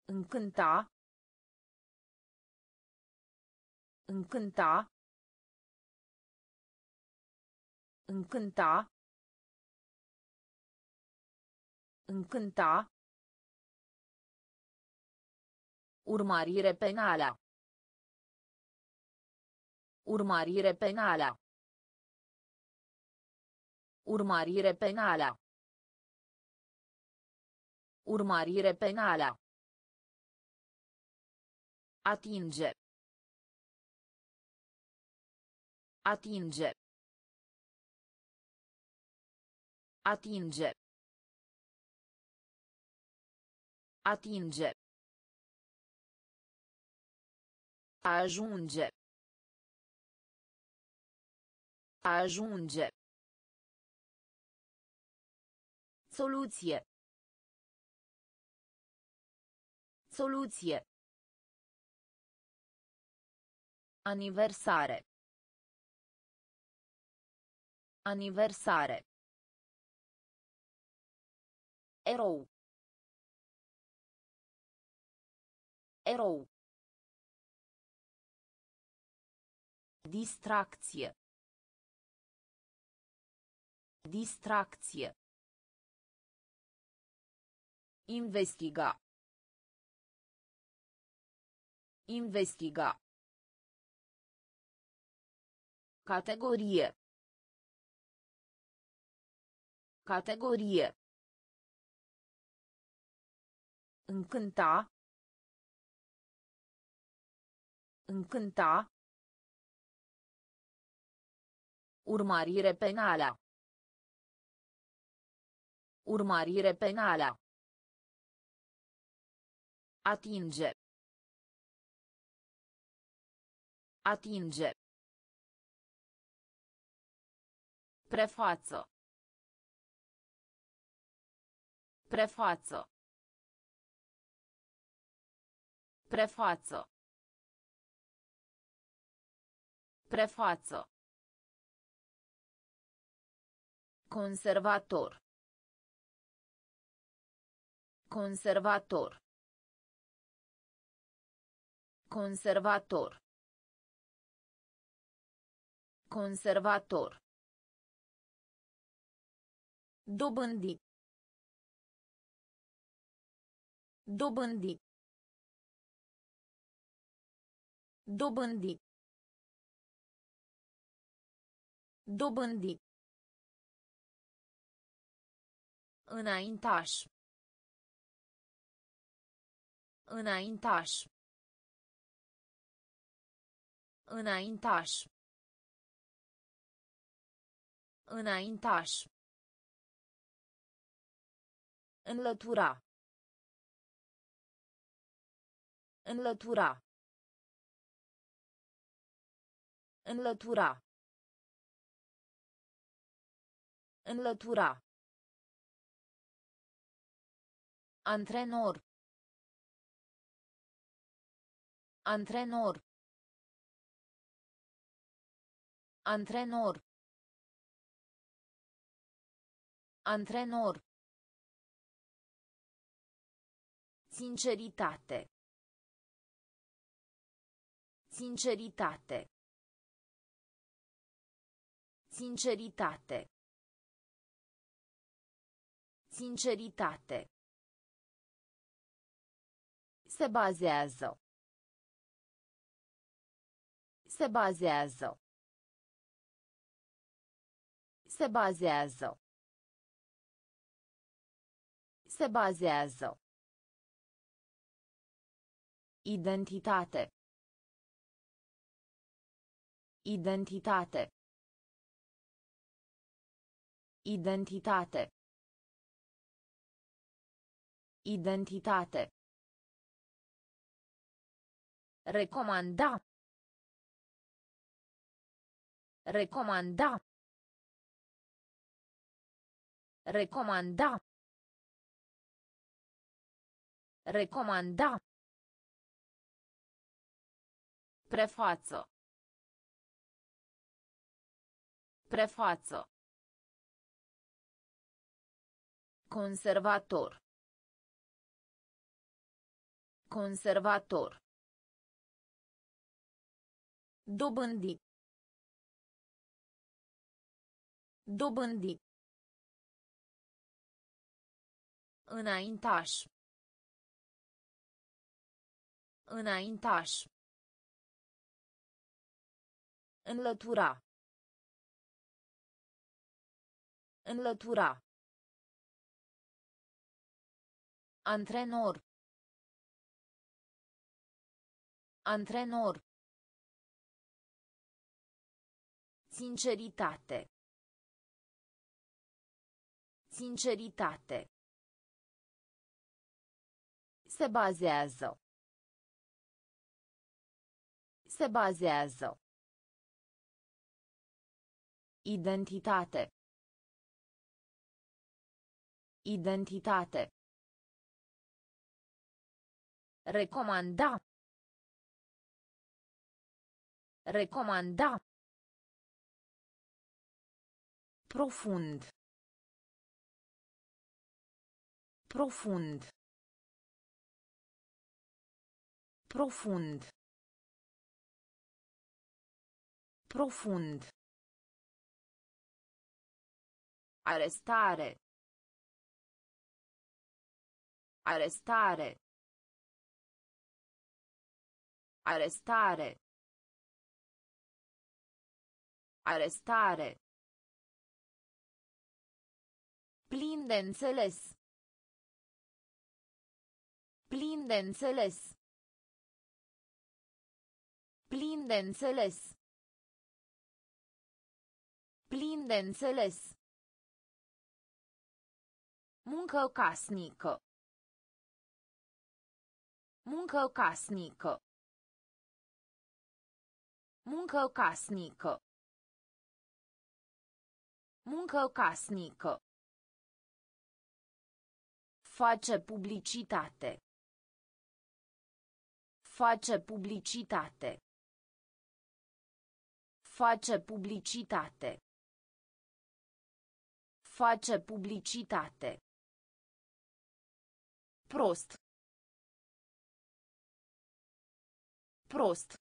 Încânta. Încânta. Încânta. Încânta. Urmărire penală. Urmărire penală. Urmărire penală. Urmărire penală. Atinge. Atinge. Atinge. Atinge. Ajunge. Ajunge. Soluție. Soluție. Aniversare. Aniversare. Erou. Erou. Distracție. Distracție. Investiga. Investiga. Categorie. Categorie. Încânta. Încânta. Urmărire penală. Urmărire penală. Atinge. Atinge. Prefață. Prefață. Prefață. Prefață. Conservator. Conservator. Conservator. Conservator. Dobândi. Dobândi. Dobândi. Dobândi. Înaintaș. Înaintaș. Înaintaș. Înaintaș. Înlătura. Înlătura. Înlătura. Înlătura. Antrenor. Antrenor. Antrenor. Antrenor. Sinceritate. Sinceritate. Sinceritate. Sinceritate. Se bazează. Se bazează. Se bazează. Se bazează. Identitate. Identitate. Identitate. Identitate. Recomanda. Recomanda. Recomanda. Recomanda. Prefață. Prefață. Conservator. Conservator. Dobândi. Dobândi. Înaintaș. Înaintaș. Înlătura. Înlătura. Antrenor. Antrenor. Sinceritate. Sinceritate. Se bazează. Se bazează. Identitate. Identitate. Recomanda. Recomanda. Profund. Profund. Profund. Profund. Arestare. Arestare. Arestare. Arestare. Plin de înțeles. Plin de înțeles. Plin de înțeles. Plin de înțeles. Muncă casnică. Muncă casnică. Muncă casnică. Muncă casnică. Face publicitate. Face publicitate. Face publicitate. Face publicitate. Prost. Prost.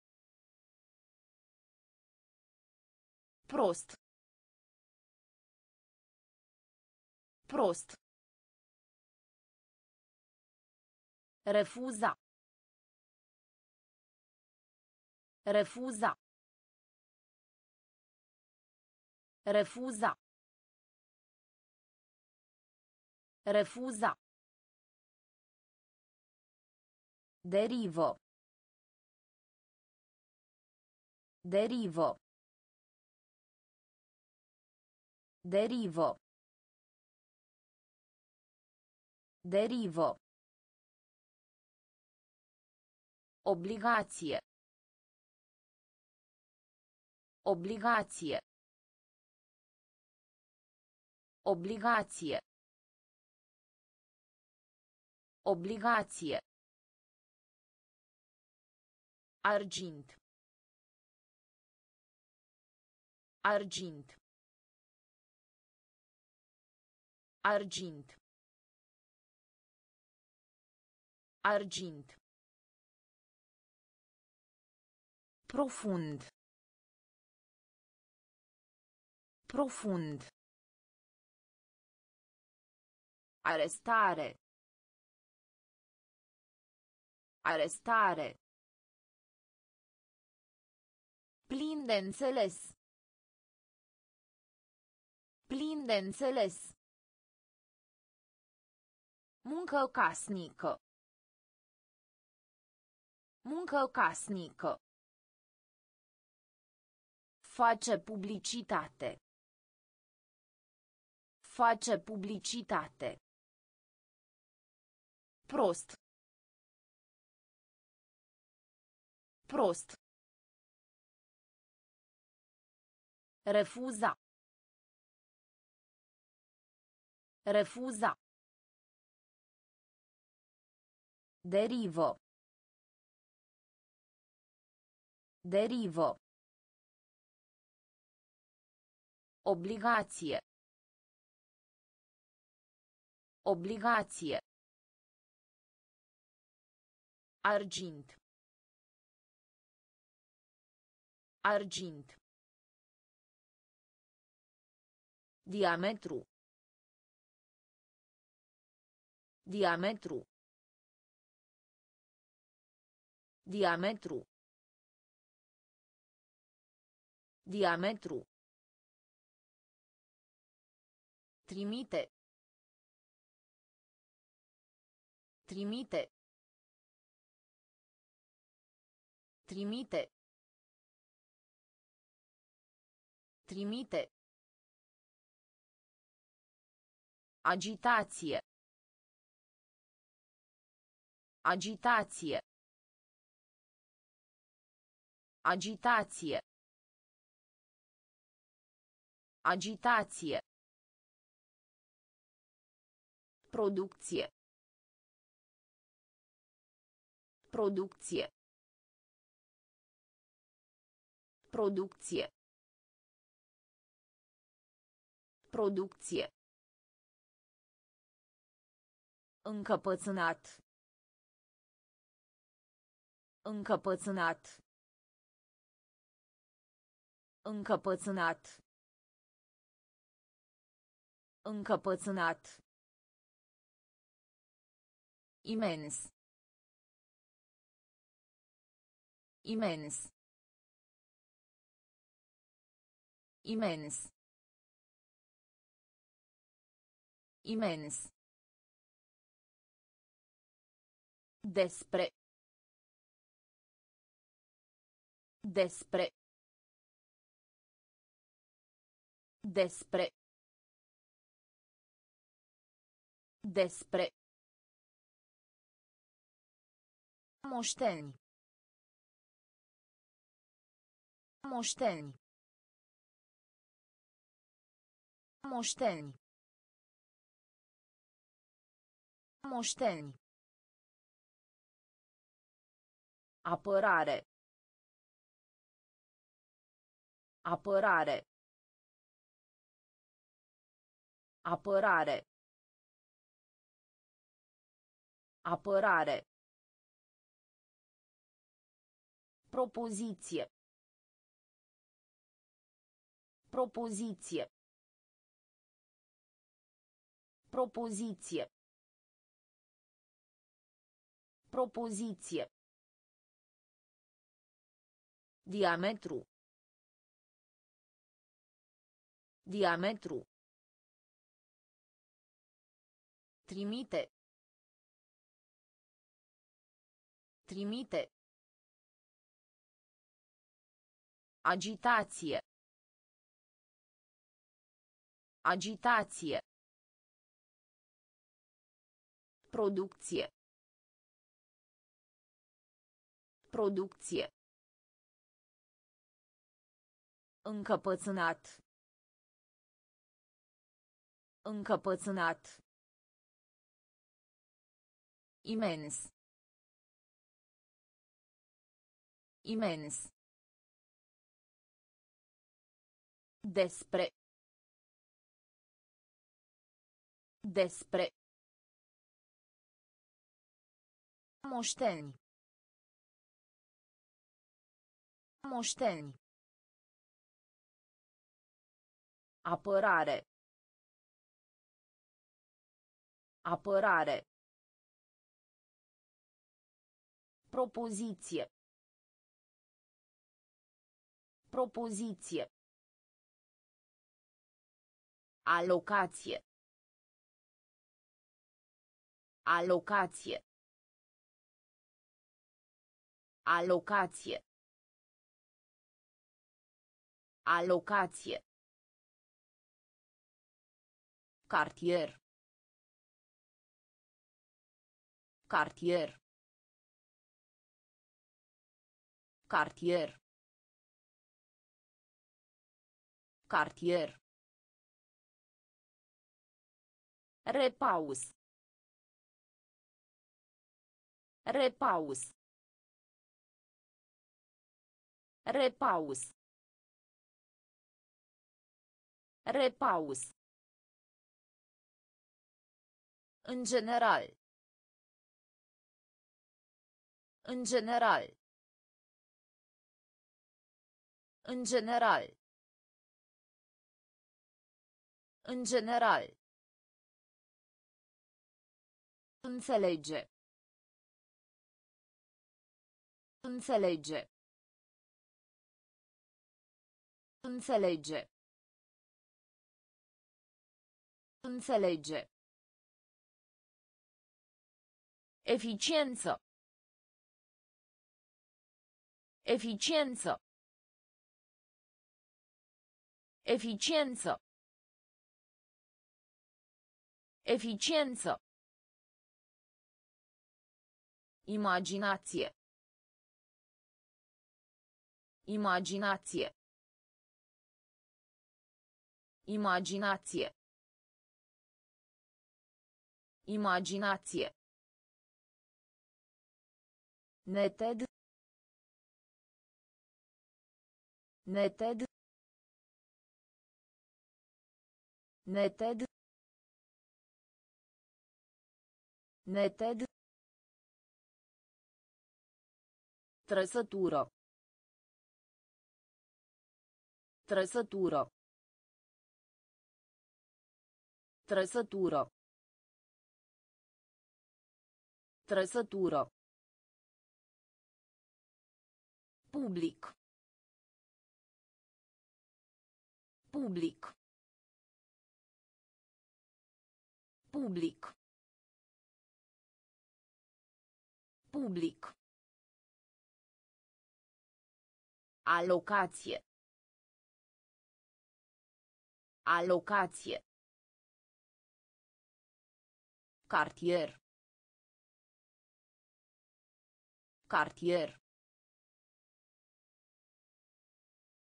Prost. Prost. Refuza. Refuza. Refuza. Refuza. Derivo. Derivo. Derivo. Derivo. Obligație. Obligație. Obligație. Obligație. Argint. Argint. Argint. Argint. Profund. Profund. Arestare. Arestare. Plin de înțeles. Plin de înțeles. Muncă casnică. Muncă casnică. Face publicitate. Face publicitate. Prost. Prost. Refuza. Refuza. Derivo. Derivo. Obligație. Obligație. Argint. Argint. Diametru. Diametru. Diametru. Diametru. Trimite. Trimite. Trimite. Trimite. Agitație. Agitație. Agitație. Agitație. Producție. Producție. Producție. Producție. Încăpățânat. Încăpățânat. Încăpățânat. Încăpățânat. Imens. Imens. Imens. Imens. Despre. Despre. Despre. Despre. Moșteni. Moșteni. Moșteni. Moșteni. Apărare. Apărare. Apărare. Apărare. Propoziție. Propoziție. Propoziție. Propoziție. Diametru. Diametru. Trimite. Trimite. Agitație. Agitație. Producție. Producție. Încăpățânat. Încăpățânat. Imens. Imens. Despre. Despre. Moșteni. Moșteni. Apărare. Apărare. Propoziție. Propoziție. Alocație. Alocație. Alocație. Alocație. Cartier. Cartier. Cartier. Cartier. Repaus. Repaus. Repaus. Repaus. În general. În general. În general. În general. Înțelege. Înțelege. Înțelege. Înțelege. Eficiență. Eficiență. Eficiență. Eficiență. Imaginație. Imaginație. Imaginație. Imaginație. Neted. Neted. Neted. Neted. Trasaturo. Trasaturo. Trasaturo. Trasaturo. Public. Public. Public. Public. Alocație. Alocație. Cartier. Cartier.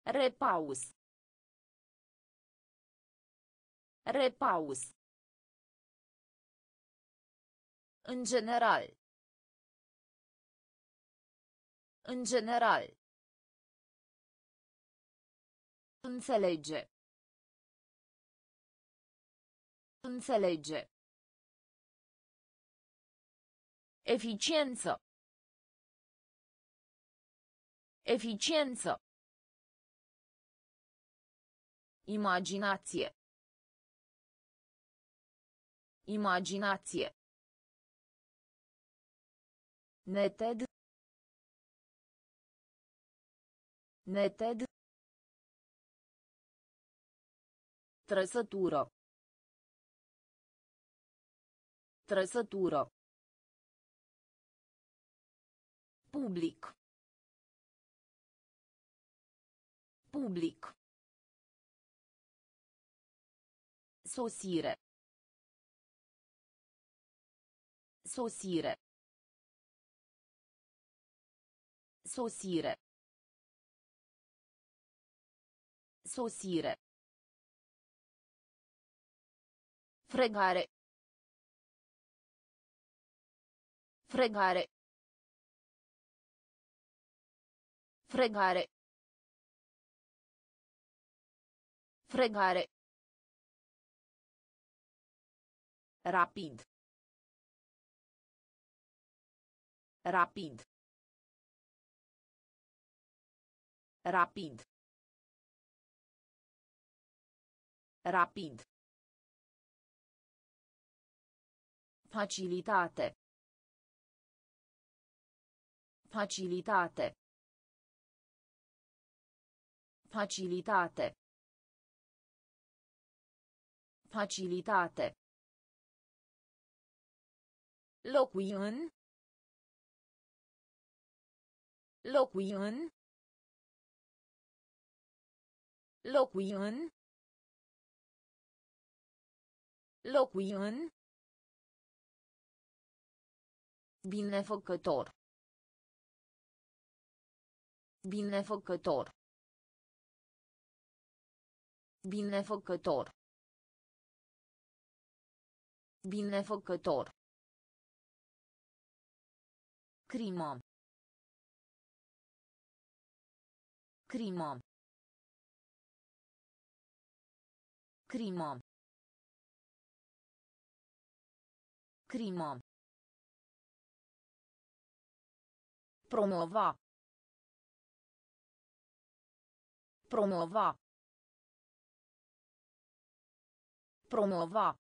Repaus. Repaus. În general. În general. Înțelege. Înțelege. Eficiență. Eficiență. Imaginație. Imaginație. Neted. Neted. Trăsătură. Trăsătură. Public. Public. Sosire. Sosire. Sosire. Sosire. Fregare. Fregare. Fregare. Fregare. Rapid. Rapid. Rapid. Rapid. Facilitate. Facilitate. Facilitate. Facilitate. Locui în. Locui în. Locui în. Locui în. Binefăcător. Binefăcător. Binefăcător. Binefăcător. Crimă. Crimă. Crimă. Crimă. Promova. Promova. Promova.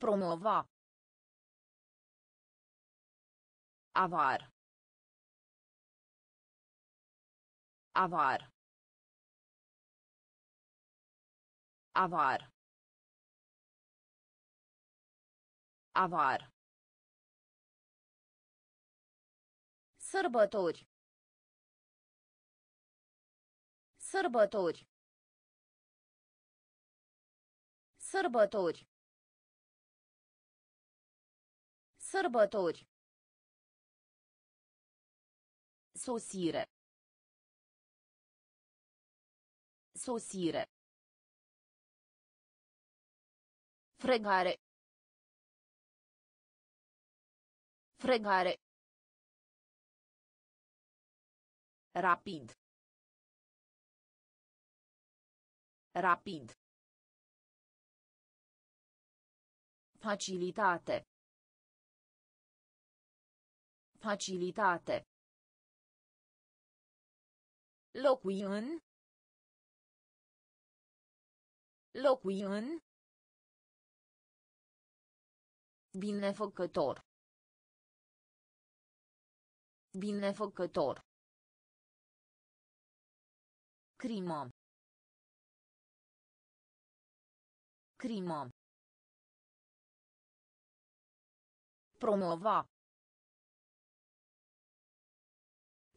Promova. Avar. Avar. Avar. Avar. Sărbători. Sărbători. Sărbători. Sărbători. Sosire. Sosire. Fregare. Fregare. Rapid. Rapid. Facilitate. Facilitate. Locui în. Locui în. Binefăcător. Binefăcător. Crimă. Crimă. Promova.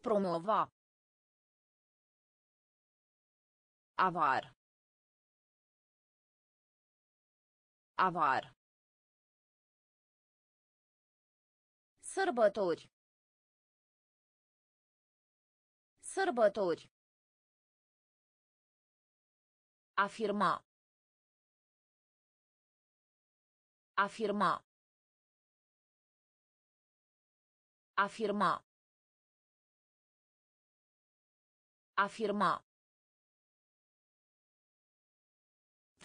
Promova. Avar. Avar. Sărbători. Sărbători. Afirma. Afirma. Afirma. Afirma.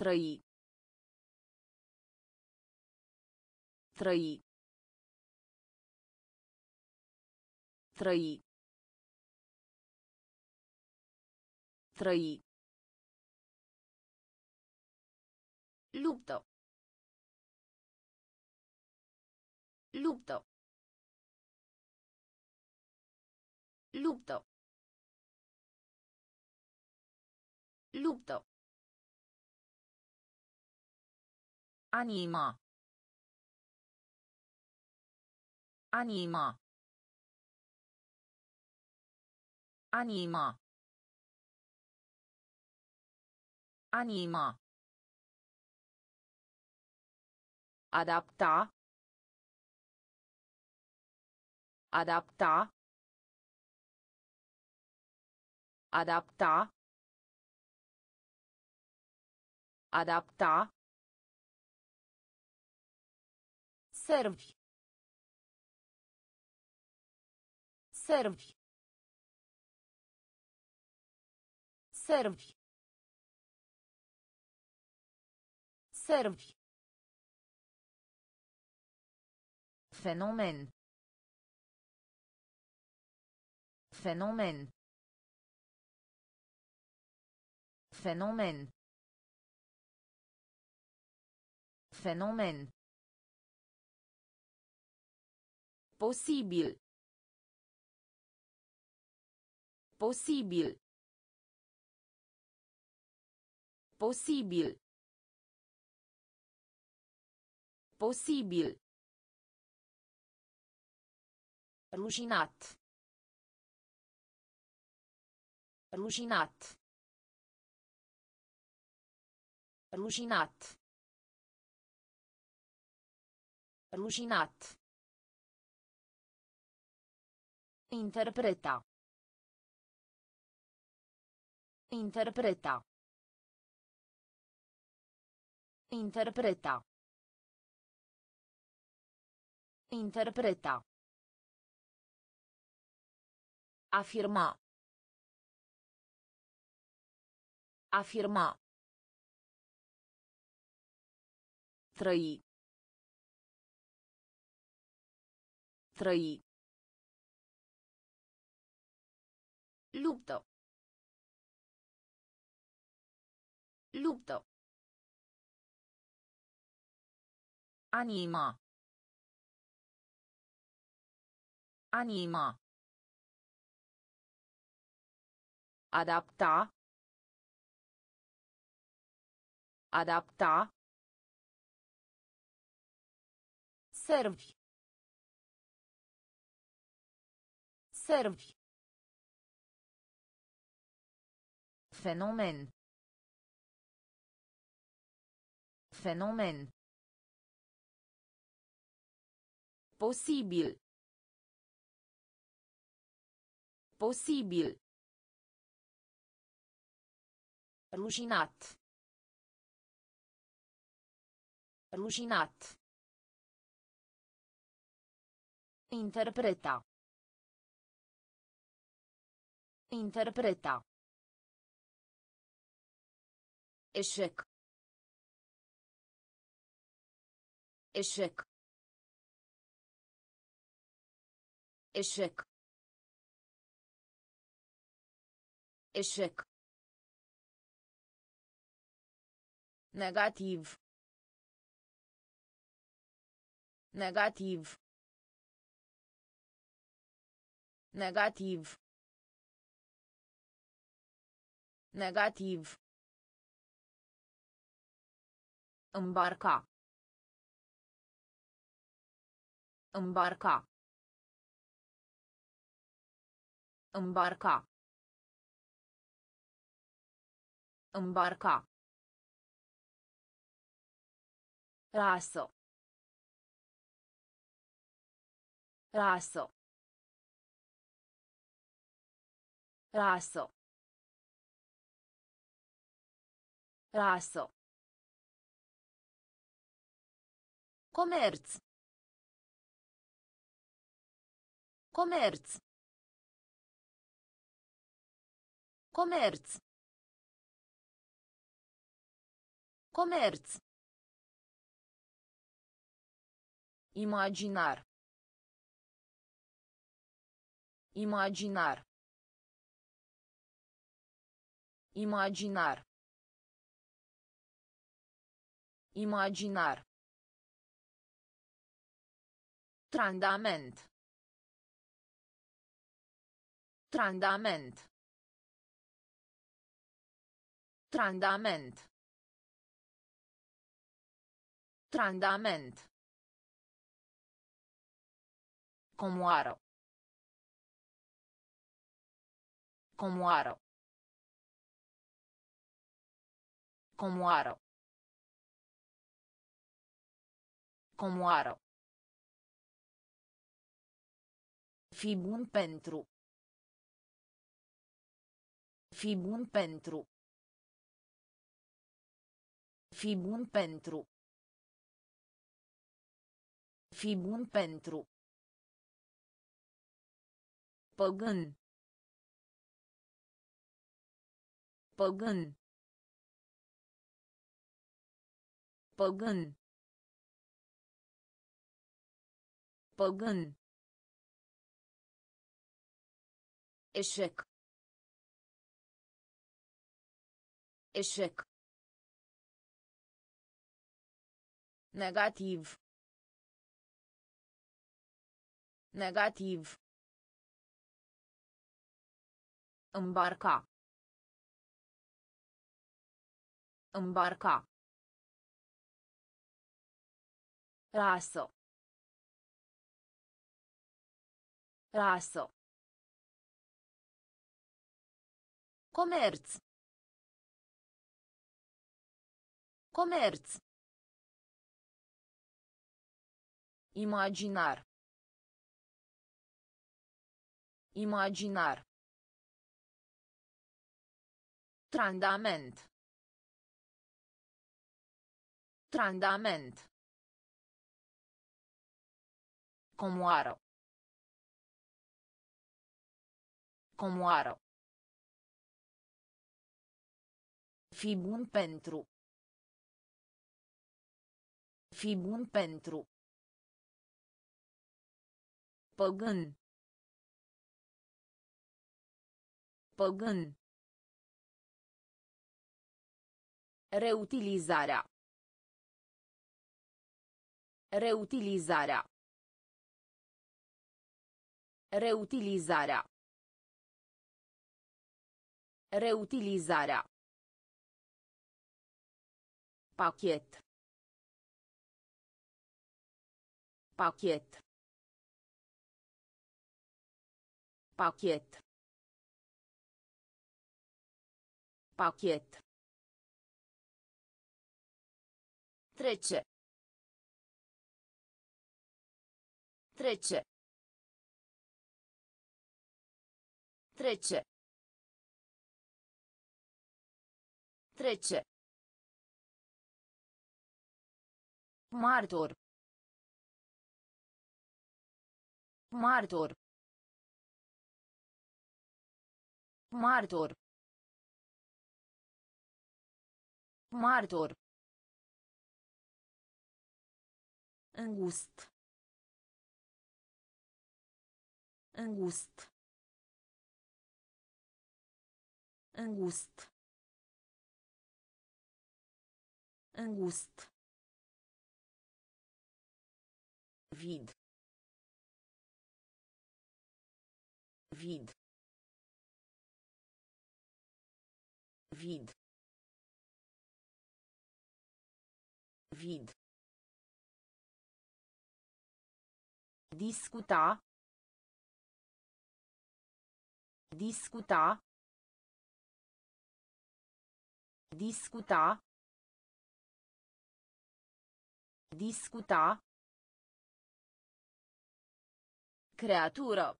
Trăi. Trăi. Trăi. Trăi. Luptă. Luptă. Luptă. Luptă. Anima. Anima. Anima. Anima. Adapta. Adapta. Adapta. Adapta. Servi. Servi. Servi. Servi. Fenomen. Fenomen. Fenomen. Fenomen. Posibil. Posibil. Posibil. Posibil. Rușinat. Rușinat. Rușinat. Rușinat. Interpreta. Interpreta. Interpreta. Interpreta. Afirma. Afirma. Trăi. Trăi. Luptă. Luptă. Anima. Anima. Adapta. Adapta. Servi. Servi. Fenomen. Fenomen. Posibil. Posibil. Rușinat. Rușinat. Interpreta. Interpreta. Eșec. Eșec. Eșec. Eșec. Negativ. Negativ. Negativ. Negativ. Îmbarca. Îmbarca. Îmbarca. Îmbarca. Rasă. Rasă. Rasă. Rasă. Comerț. Comerț. Comerț. Comerț. Imaginar. Imaginar. Imaginar. Imaginar. Trandament. Trandament. Trandament. Trandament. Comoară. Comoară. Comoară. Comoară. Fi bun pentru. Fi bun pentru. Fi bun pentru. Fi bun pentru. Păgân. Păgân. Păgân. Păgân. Eșec. Eșec. Negativ. Negativ. Îmbarca. Îmbarca. Rasă. Rasă. Comerț. Comerț. Imaginar. Imaginar. Trandament. Trandament. Comoară. Comoară. Fi bun pentru. Fi bun pentru. Păgân. Păgân. Reutilizarea. Reutilizarea. Reutilizarea. Reutilizarea. Pachet. Pachet. Pachet. Pachet. Trece. Trece. Trece. Trece. Martor. Martor. Martor. Martor. Îngust. Îngust. Îngust. Îngust. Vid. Vid. Vid. Vid. Discuta. Discuta. Discuta. Discuta. Creatură.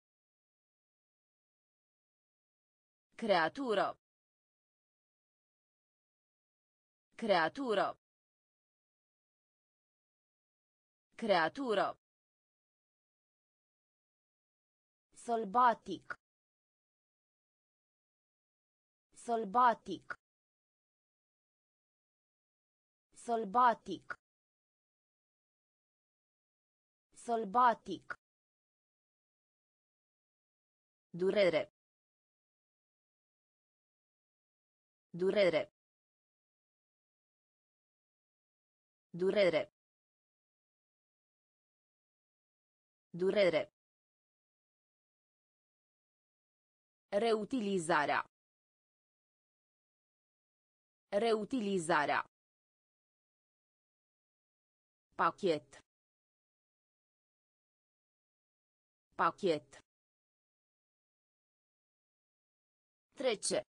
Creatură. Creatură. Creatură. Sălbatic. Sălbatic. Sălbatic. Sălbatic. Durere. Durere. Durere. Durere. Reutilizarea. Reutilizarea. Pachet. Pachet. Trece.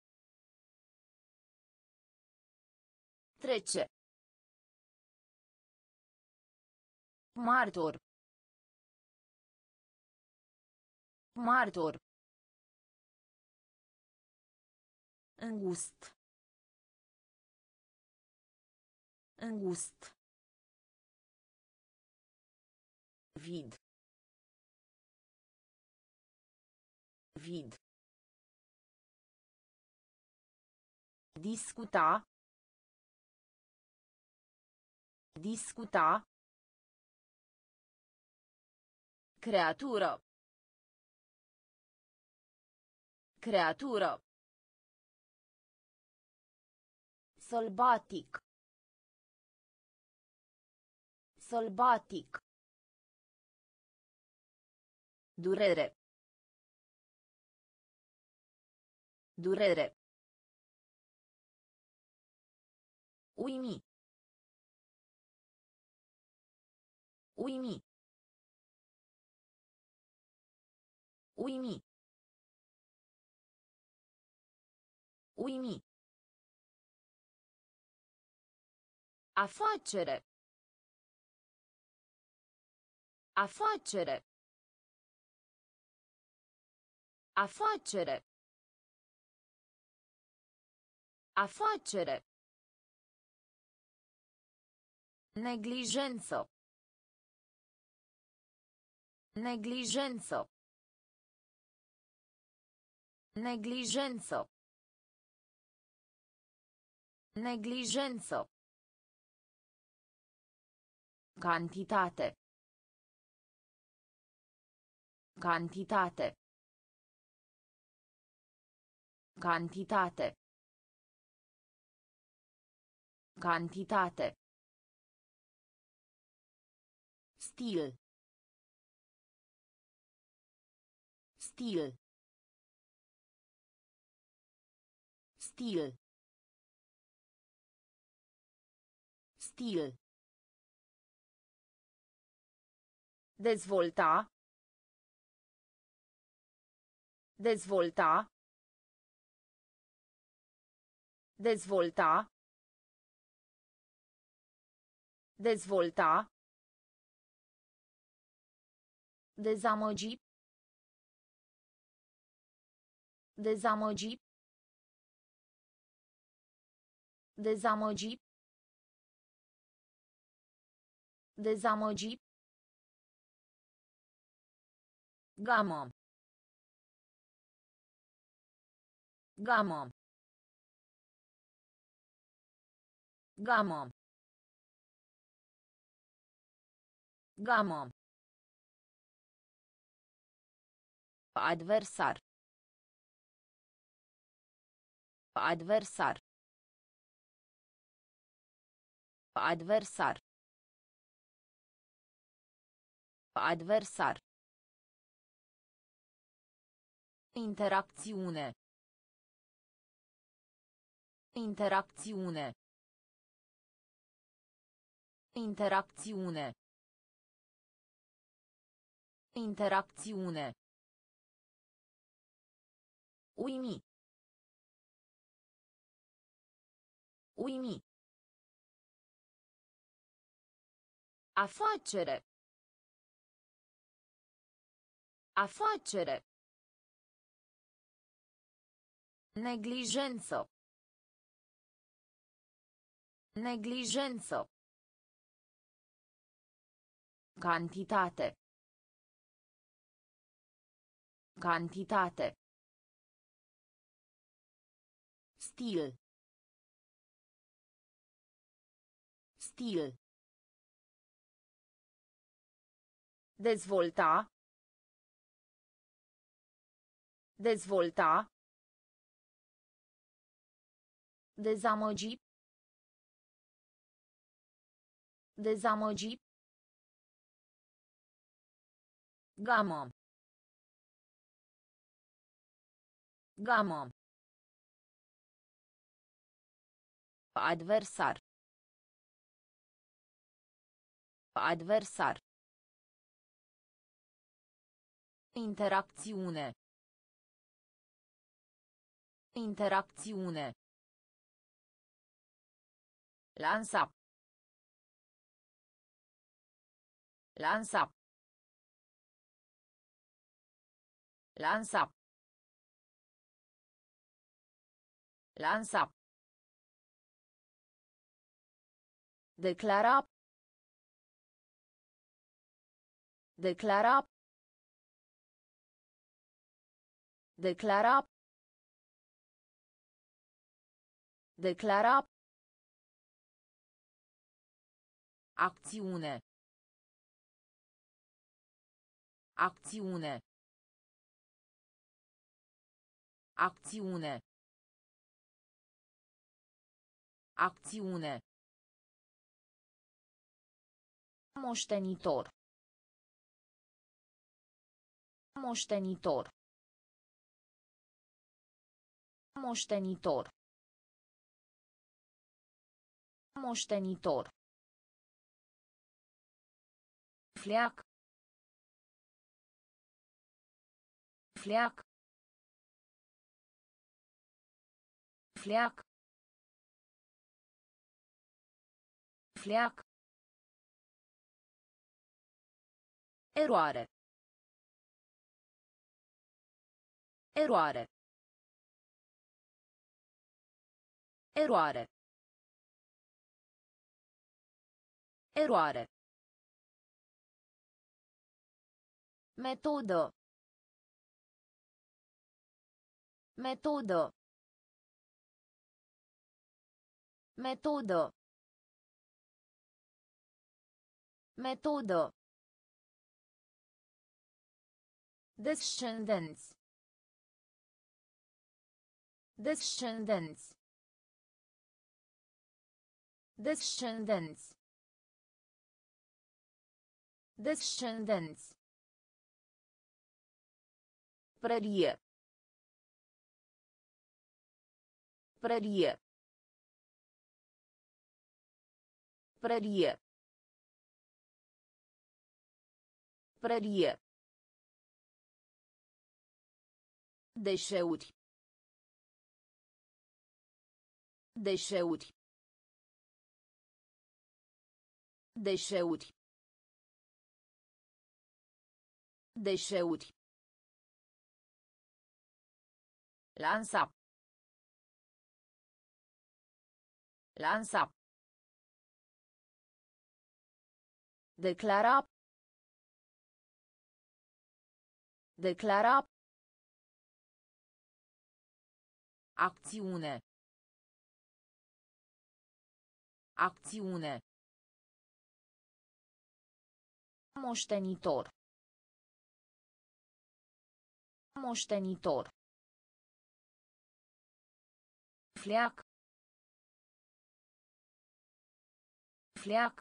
Trece. Martor. Martor. Îngust. Îngust. Vid. Vid. Discuta. Discuta. Creatură. Creatură. Sălbatic. Sălbatic. Durere. Durere. Uimi. Uimi. Uimi. Uimi. Afacere. Afacere. Afacere. Afacere. Neglijență. Neglijență. Neglijență. Neglijență. Cantitate. Cantitate. Cantitate. Cantitate. Stil. Stil. Stil. Stil. Dezvolta. Dezvolta. Dezvolta. Dezvolta. Dezamăgi. Dezamăgi. Dezamăgi. Dezamăgi. Gamă. Gamă. Gamă. Gamă. Adversar. Adversar. Adversar. Adversar. Interacțiune. Interacțiune. Interacțiune. Interacțiune. Uimi. Uimi. Afacere. Afacere. Neglijență. Neglijență. Cantitate. Cantitate. Stil. Stil. Dezvolta. Dezvolta. Dezamăgi. Dezamăgi. Gamă. Gamă. Adversar. Adversar. Interacțiune. Interacțiune. Lansa. Lansa. Lansa. Lansa. Declara. Declara. Declara. Declara. Acțiune. Acțiune. Acțiune. Acțiune. Moștenitor. Moștenitor. Moștenitor. Moștenitor. Fleac. Fleac. Fleac. Fleac. Eroare. Eroare. Eroare. Eroare. Metodă. Metodă. Metodă. Metodă. Descendenți. Descendenți. Descendenți. Descendenți. Prărie. Prărie. Prărie. Prărie. Deșeuri. Deșeuri. Deșeuri. Deșeuri. Lansa. Lansa. Declara. Declara. Acțiune. Acțiune. Moștenitor. Moștenitor. Fleac. Fleac.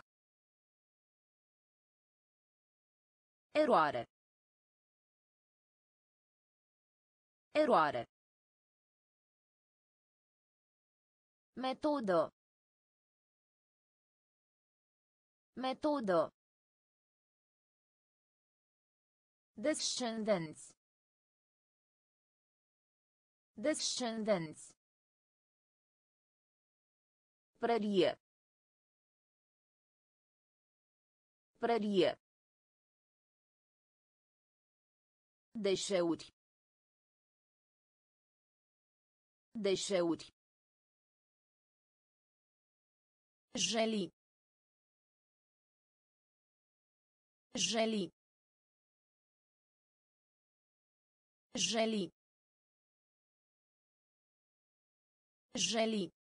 Eroare. Eroare. Metodă. Metodă. Descendenți. Descendenți. Prărie. Prărie. Deșeuri. Deșeuri. Jeli. Jeli. Jeli. Jeli.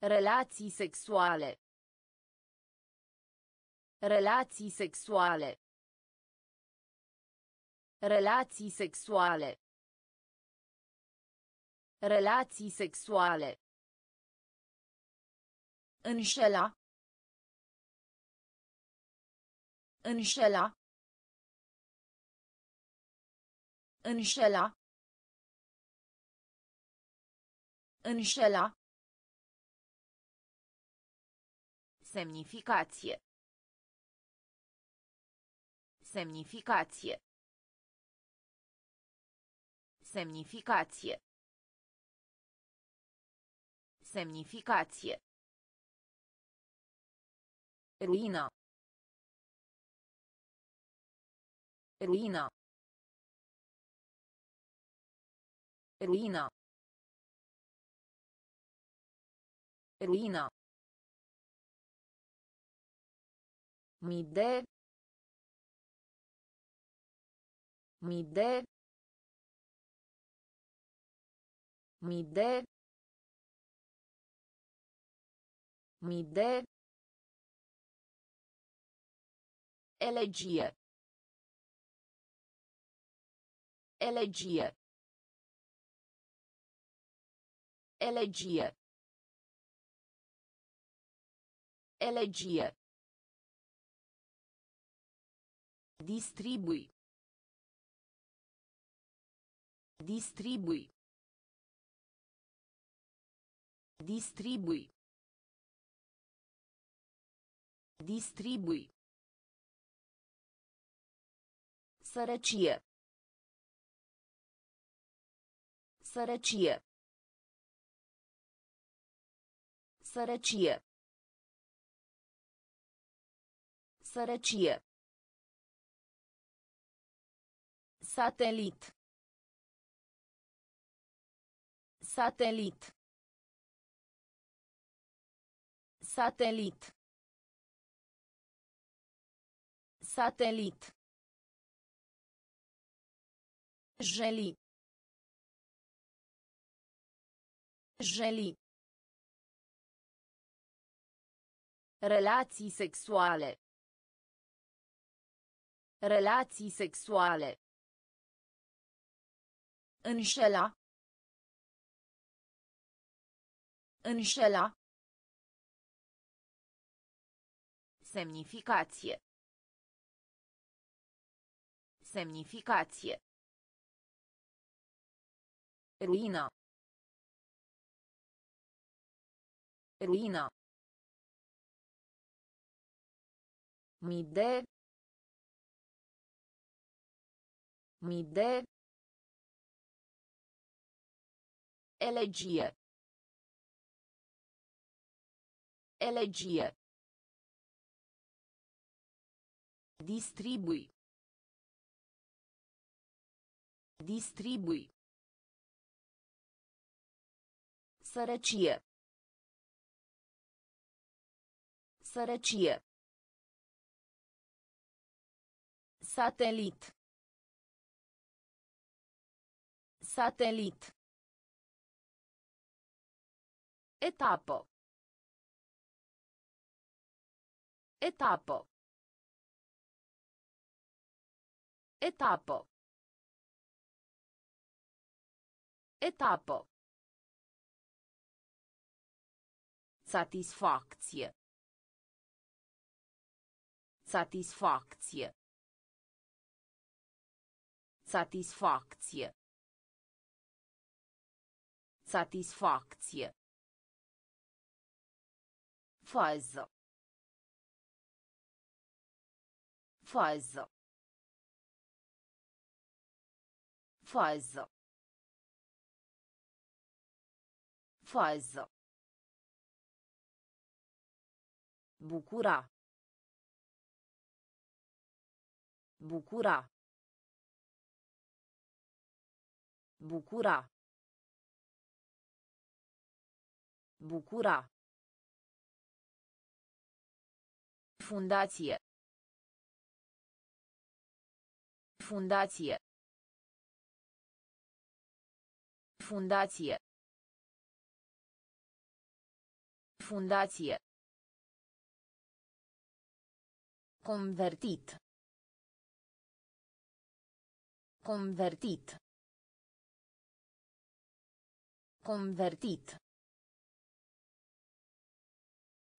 Relații sexuale. Relații sexuale. Relații sexuale. Relații sexuale. Înșela. Înșela. Înșela. Înșela. Semnificație. Semnificație. Semnificație. Semnificație. Ruina. Ruina. Ruina. Ruina. Mii de. Mii de. Mii de. Mii de. Elegie. Elegie. Elegie. Elegie. Distribui. Distribui. Distribui. Distribui. Sărăcie. Sărăcie. Sărăcie. Sărăcie. Satelit. Satelit. Satelit. Satelit. Jeli. Jeli. Relații sexuale. Relații sexuale. Înșela. Înșela. Semnificație. Semnificație. Ruina. Ruina. Mii de. Mii de. Elegie. Elegie. Distribui. Distribui. Sărăcie. Sărăcie. Satelit. Satelit. Etapă. Etapă. Etapă. Etapă. Satisfacție. Satisfacție. Satisfacție. Satisfacție. Fază. Fază. Fază. Fază. Bucura. Bucura. Bucura. Bucura. Fundație. Fundație. Fundație. Fundație. Convertit. Convertit. Convertit.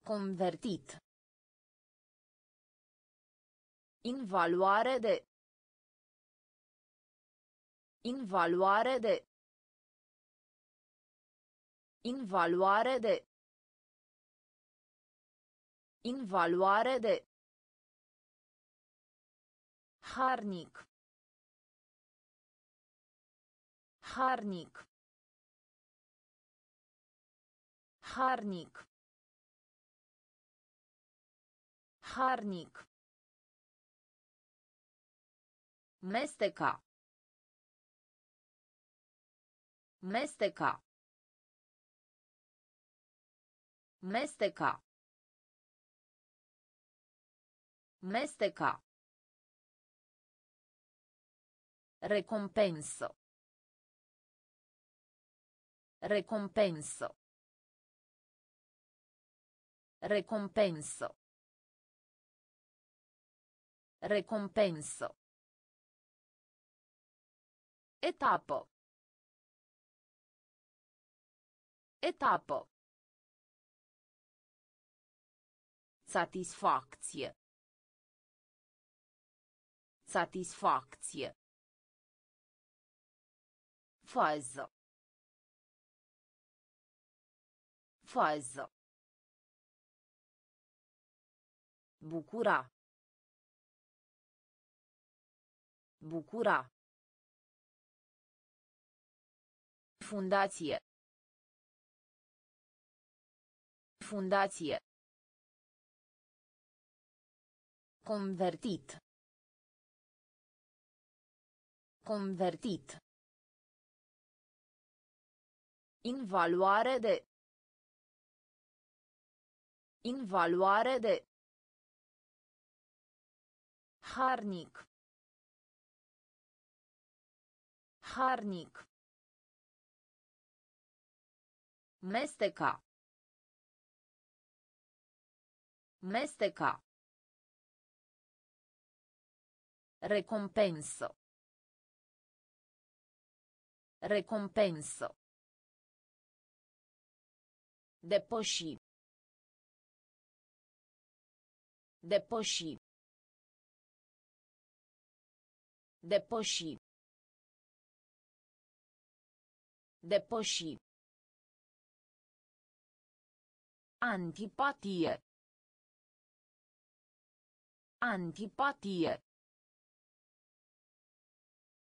Convertit. Invaluare de. Invaluare de. Invaluare de. Invaluare de. Harnic. Harnic. Harnic. Harnic. Mesteca. Mesteca. Mesteca. Mesteca. Recompenso. Recompenso. Recompenso. Recompenso. Etapă. Etapă. Satisfacție. Satisfacție. Fază. Fază. Bucura. Bucura. Fundație. Fundație. Convertit. Convertit. Invaluare de. Invaluare de. Harnic. Harnic. Mesteca. Mesteca. Recompenso. Recompenso. Depăși. Depăși. Depăși. Depăși. Antipatie. Antipatie.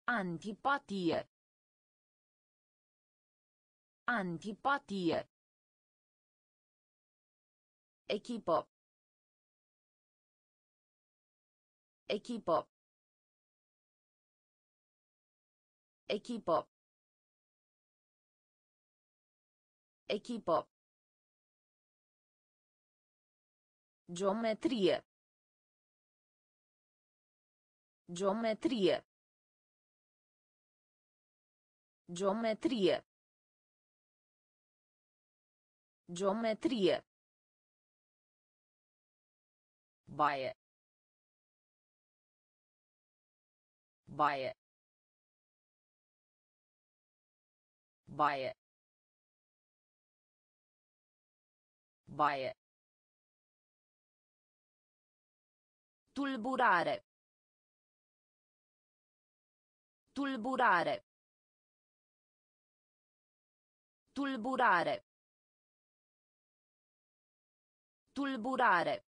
Antipatie. Antipatie. Echipă. Echipă. Echipă. Echipă. Geometrie. Geometrie. Geometrie. Geometrie. Baie. Baie. Baie. Baie. Tulburare. Tulburare. Tulburare. Tulburare.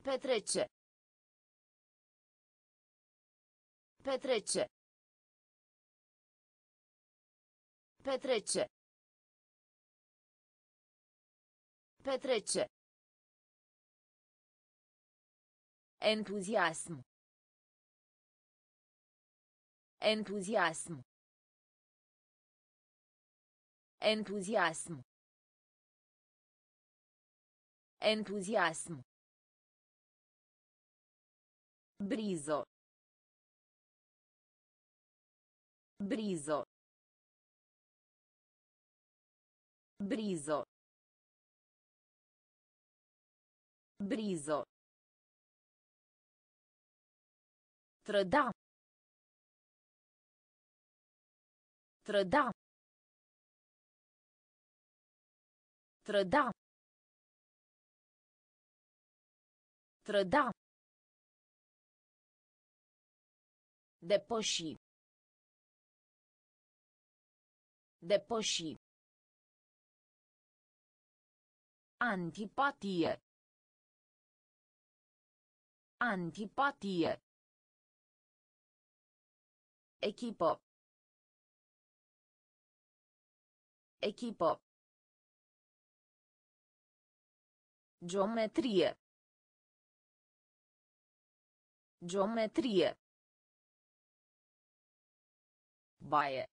Petrece. Petrece. Petrece. Petrece. Entuziasm. Entuziasm. Entuziasm. Entuziasm. Brizo. Brizo. Brizo. Brizo. Trăda. Trăda. Trăda. Trăda. Depăși. Depăși. Antipatie. Antipatie. Echipă. Echipă. Geometrie. Geometrie. Baie.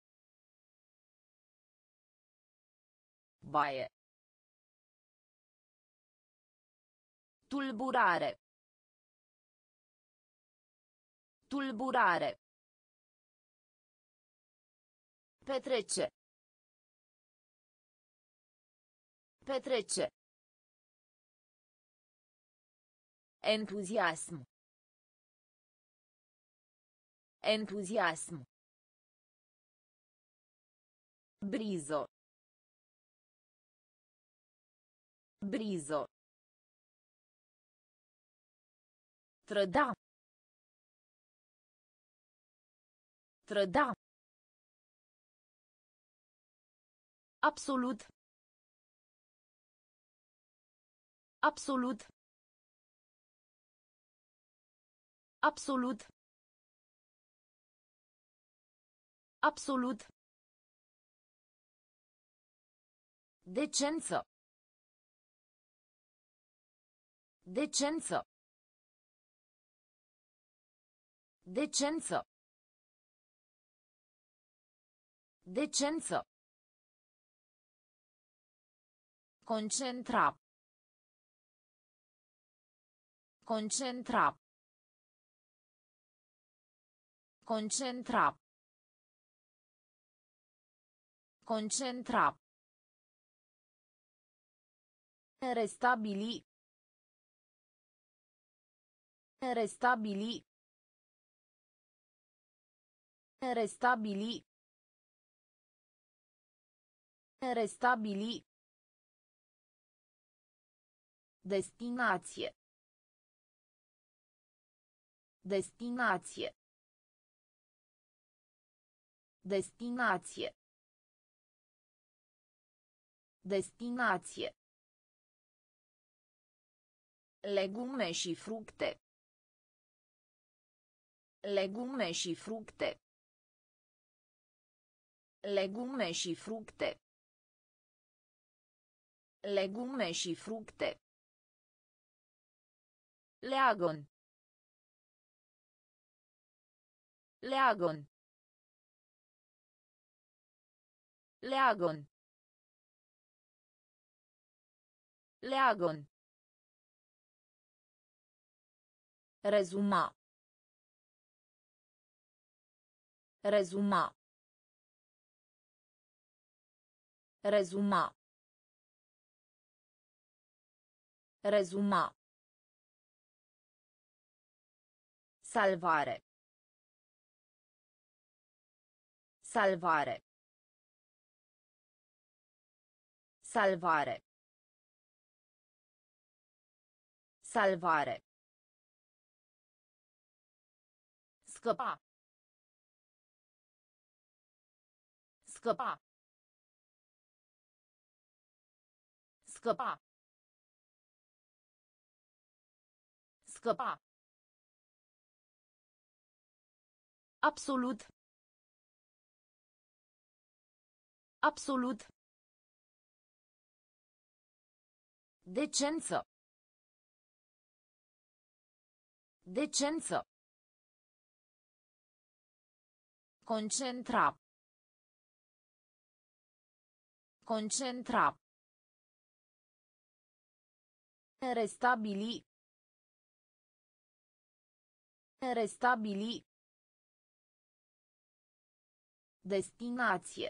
Baie. Tulburare. Tulburare. Petrece. Petrece. Entuziasm. Entuziasm. Brizo. Brizo. Trăda. Trăda. Absolut. Absolut. Absolut. Absolut. Decență. Decență. Decență. Decență. Concentra. Concentra. Concentra. Concentra. Restabili. Restabili. Restabili. Restabili. Destinație. Destinație. Destinație. Destinație. Legume și fructe. Legume și fructe. Legume și fructe. Legume și fructe. Leagon. Leagon. Leagon. Leagon. Rezuma. Rezuma. Rezuma. Rezuma. Salvare. Salvare. Salvare. Salvare. Scăpa. Scăpa. Scăpa. Scăpa. Absolut. Absolut. Decență. Decență. Concentra. Concentra. Restabili. Restabili. Destinație.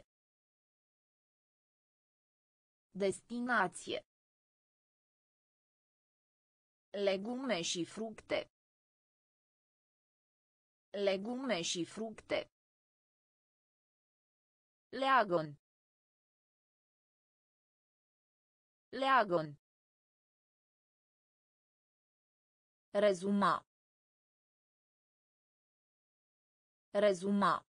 Destinație. Legume și fructe. Legume și fructe. Leagon. Leagon. Rezuma. Rezuma.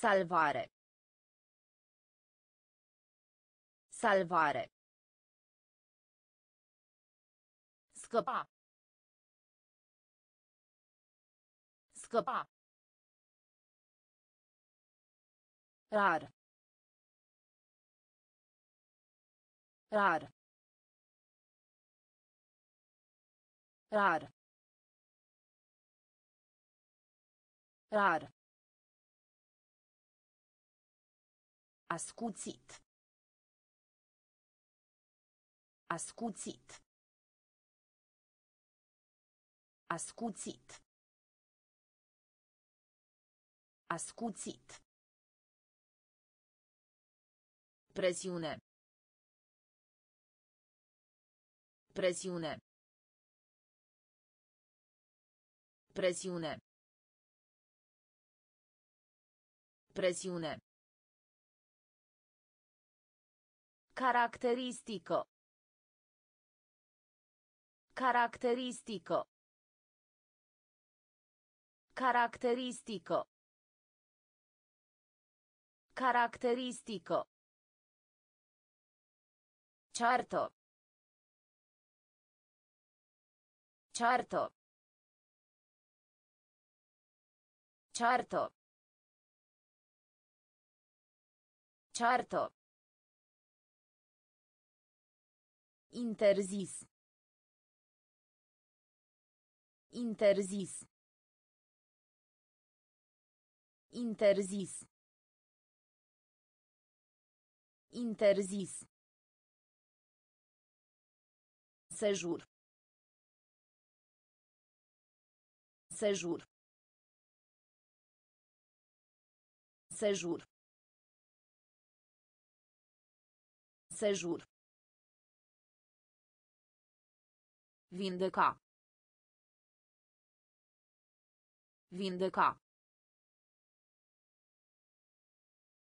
Salvare. Salvare. Scăpa. Scăpa. rar rar rar rar Ascuțit. Ascuțit. Ascuțit. Ascuțit. Presiune. Presiune. Presiune. Presiune. Caratteristico. Caratteristico. Caratteristico. Caratteristico. Certo. Certo. Certo. Certo. Interzis. Interzis. Interzis. Interzis. Sejur. Sejur. Sejur. Sejur. Vindeca. Vindeca.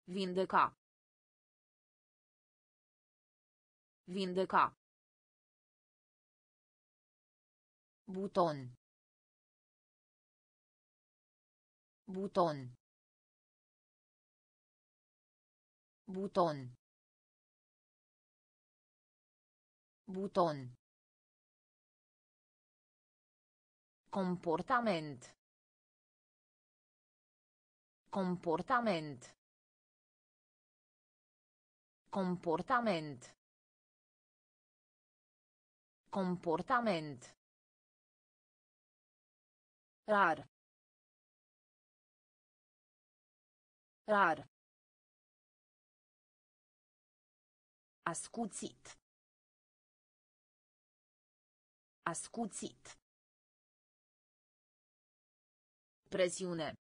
Vindeca. Vindeca. Buton. Buton. Buton. Buton. Comportament. Comportament. Comportament. Comportament. Rar. Rar. Ascuțit. Ascuțit. Presiune.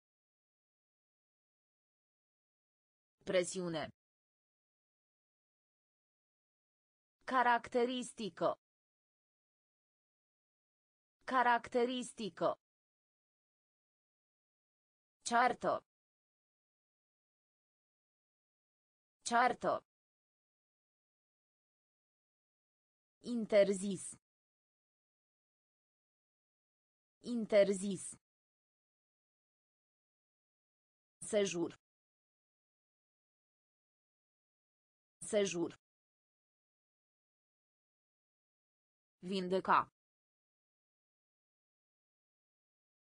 Presiune. Caracteristico. Caracteristico. Certo. Certo. Interzis. Interzis. Sejur. Sejur. Vindeca.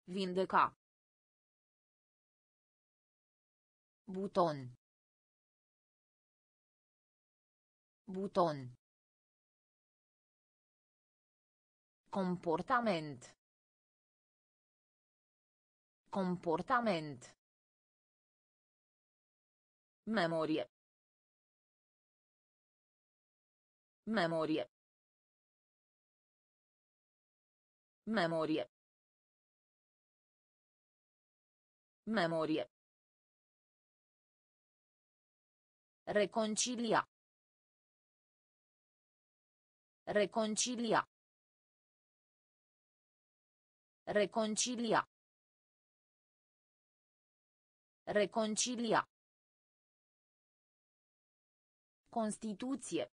Vindeca. Buton. Buton. Comportament. Comportament. Memorie. Memorie. Memorie. Memorie. Reconcilia. Reconcilia. Reconcilia. Reconcilia. Constituție.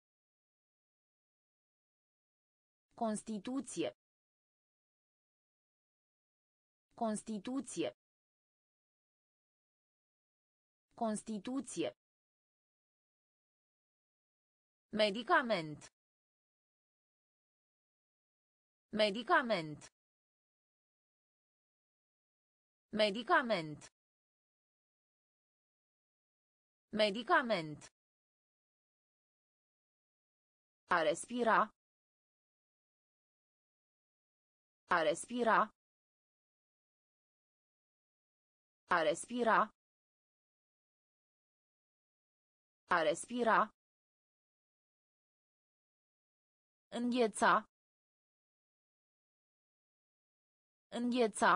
Constituție. Constituție. Constituție. Medicament. Medicament. Medicament. Medicament. A respira. A respira. A respira. A respira. Îngheța. Îngheța.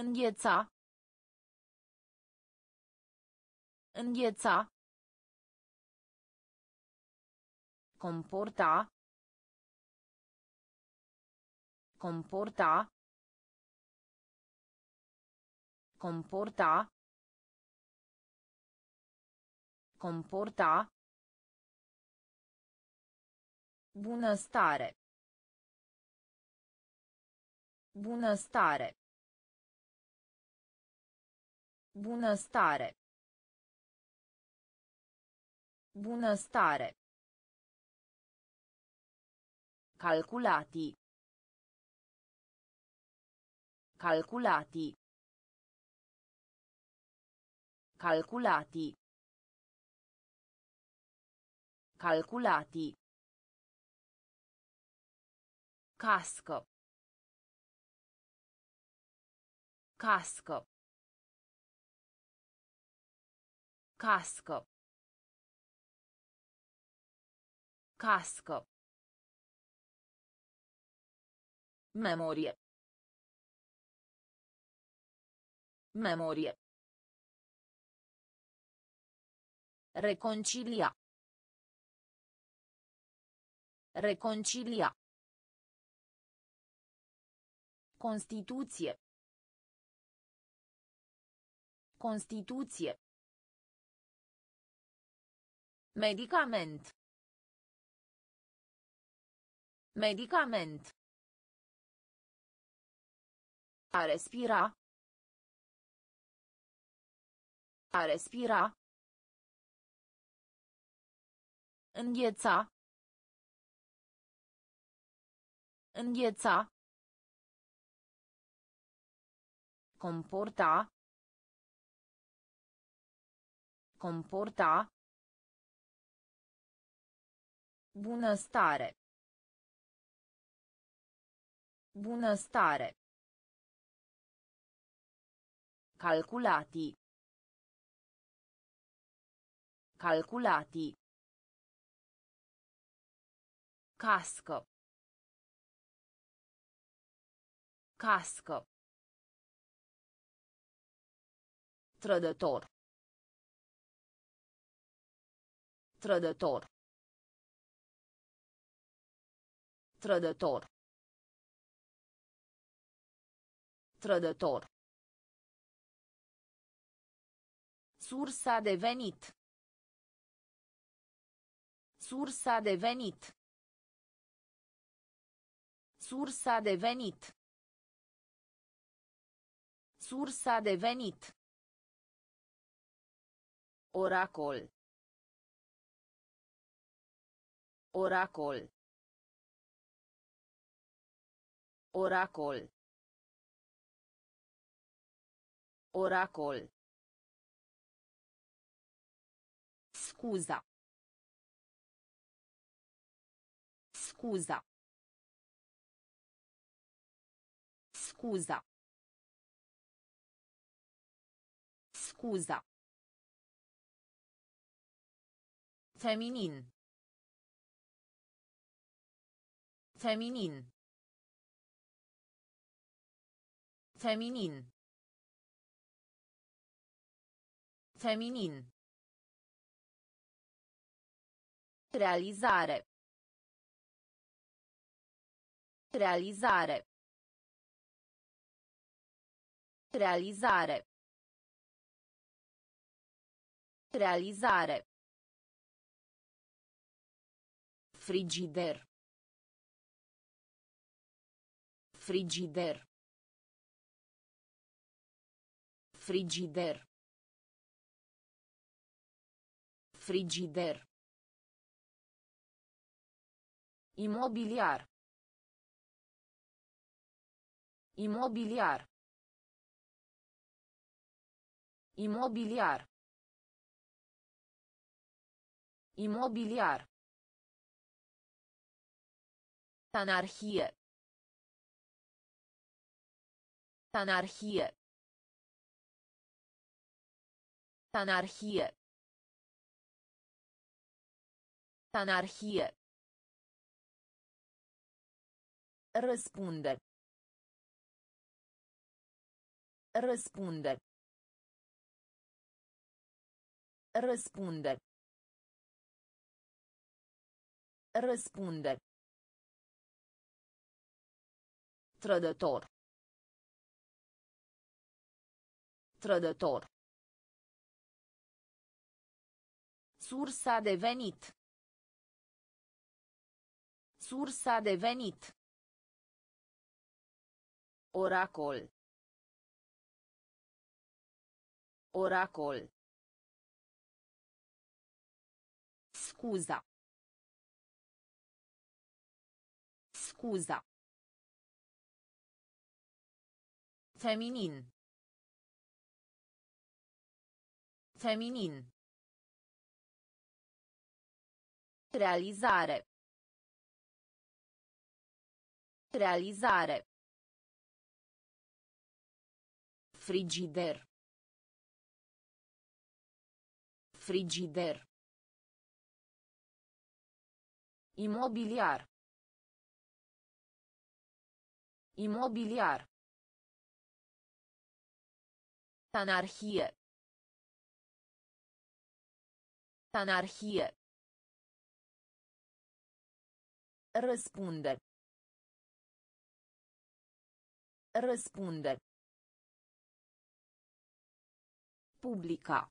Îngheța. Îngheța. Comporta. Comporta. Comporta. Comporta. Bunăstare. Bunăstare. Bunăstare. Bunăstare. Calculati. Calculati. Calculati. Calculati. Casco. Casco. Casco. Casco. Memorie. Memorie. Reconcilia. Reconcilia. Constituție. Constituție. Medicament. Medicament. A respira. A respira. Îngheța. Îngheța. Comporta. Comporta. Bunăstare. Bunăstare. Calculati. Calculati. Casco. Casco. Trădător. Trădător. Trădător. Trădător. Sursa de venit. Sursa de venit. Sursa de venit. Sursa de venit. Oracol. Oracol. Oracol. Oracol. Scuza. Scuza. Scuza. Scuza. Feminin. Feminin. Feminin. Feminin. Realizare. Realizare. Realizare. Realizare. Frigider. Frigider. Frigider. Frigider. Imobiliar. Imobiliar. Imobiliar. Imobiliar. Anarhie. Anarhie. Anarhie. Anarhie. Răspunde. Răspunde. Răspunde. Răspunde. Trădător. Trădător. Sursa de venit. Sursa de venit. Oracol. Oracol. Scuza. Scuza. Feminin. Feminin. Realizare. Realizare. Frigider. Frigider. Imobiliar. Imobiliar. Anarhie. Anarhie. Răspunde. Răspunde. Publica.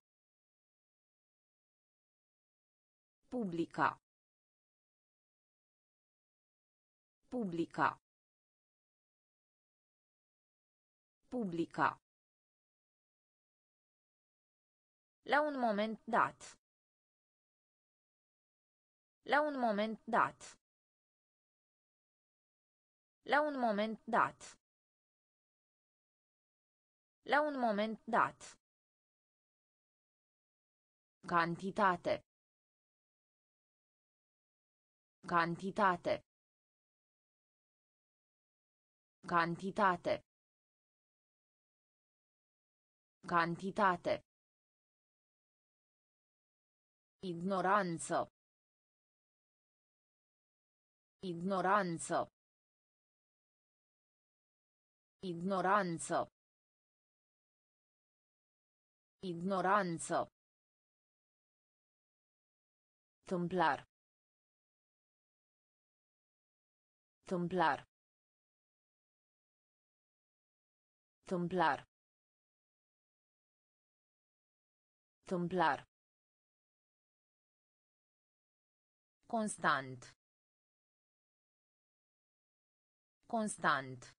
Publica. Publica. Publica. La un moment dat. La un moment dat. La un moment dat. La un moment dat. Cantitate. Cantitate. Cantitate. Cantitate. Ignoranță. Ignoranță. Ignoranță. Ignoranță. Tâmplar. Tâmplar. Tâmplar. Tâmplar. Constant. Constant.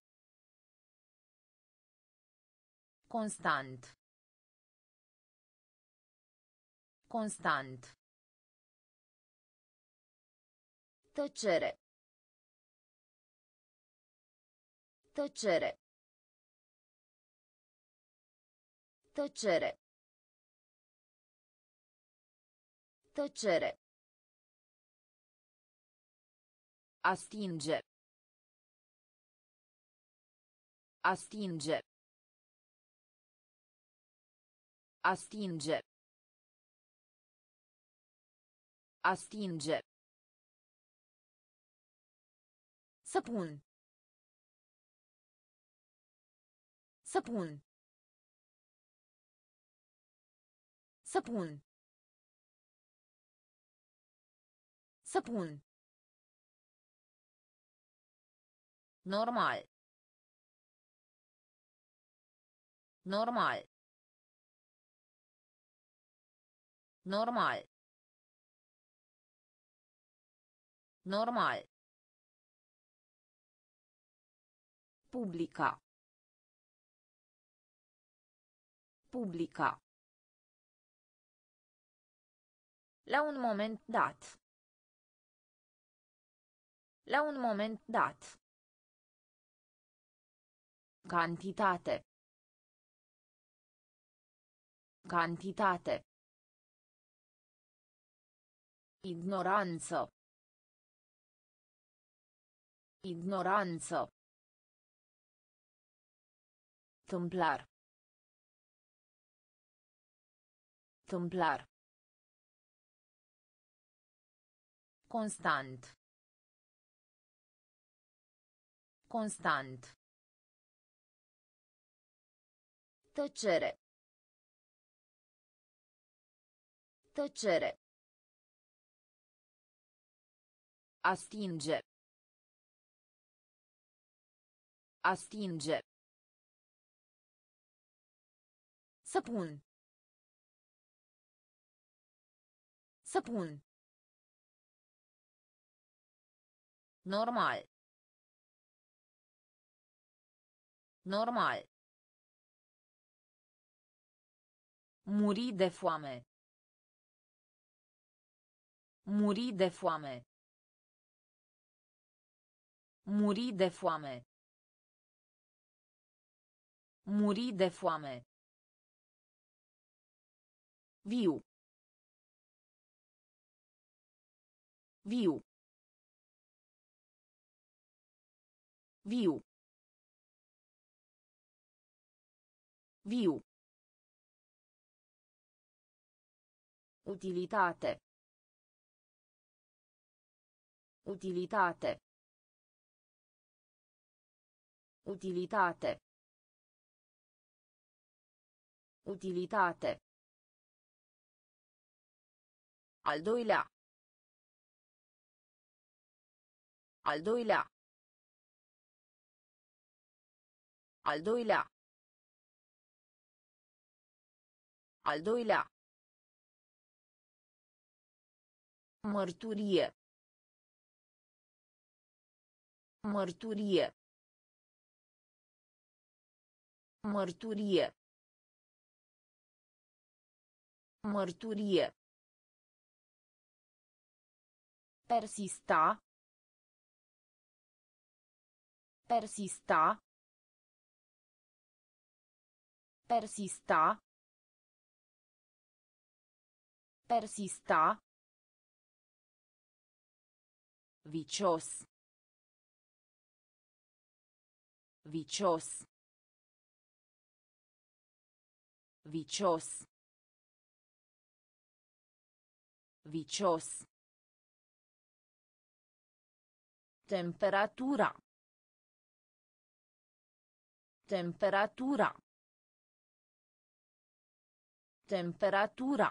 Constant. Constant. Tăcere. Tăcere. Tăcere. Tăcere. A stinge. A stinge. A stinge. A stinge. Săpun. Săpun. Săpun. Săpun. Normal. Normal. Normal. Normal. Publica. Publica. La un moment dat. La un moment dat. Cantitate. Cantitate. Ignoranță. Ignoranță. Tâmplar. Tâmplar. Constant. Constant. Tăcere. Tăcere. A stinge. A stinge. Săpun. Săpun. Normal. Normal. Muri de foame. Muri de foame. Muri de foame. Muri de foame. Viu. Viu. Viu. Viu. Utilitate. Utilitate. Utilitate. Utilitate. Al doilea. Al doilea. Al doilea. Al doilea. Mărturie. Mărturie. Mărturie. Mărturie. Persista. Persista. Persista. Persista. Vicios. Vicios. Vicios. Vicios. Temperatura. Temperatura. Temperatura.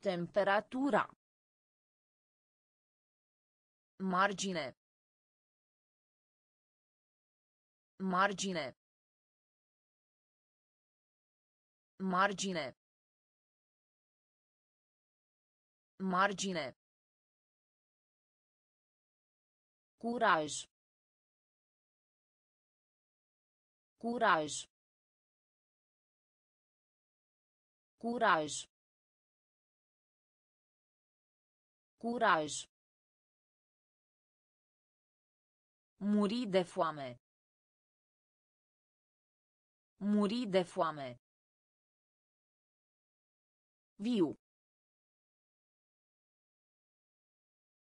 Temperatura. Margine. Margine. Margine. Margine. Curaj. Curaj. Curaj. Curaj. Muri de foame. Muri de foame. Viu.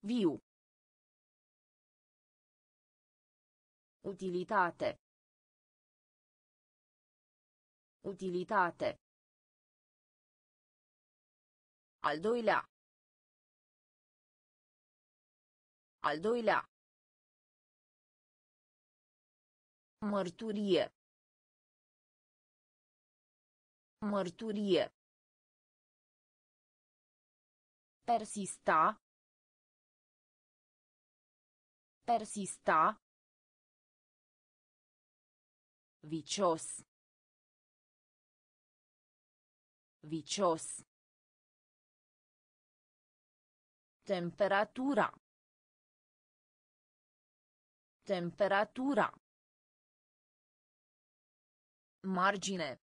Viu. Utilitate. Utilitate. Al doilea. Al doilea. Mărturie. Mărturie. Persista. Persista. Vicios. Vicios. Temperatura. Temperatura. Margine.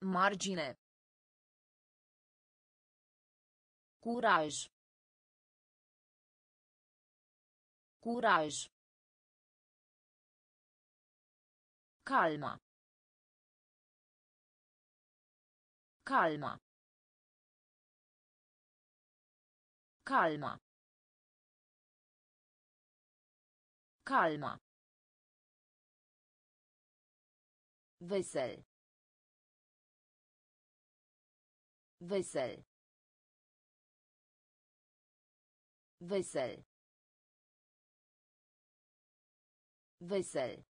Margine. Curaj. Curaj. Calma. Calma. Calma. Calma. Vesel. Vesel. Vesel. Vesel.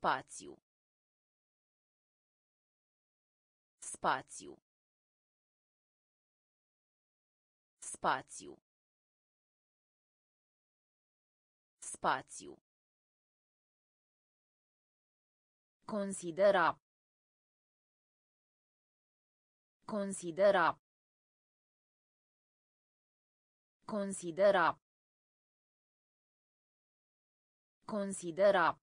Spațiu. Spațiu. Spațiu. Spațiu. Considera. Considera. Considera. Considera.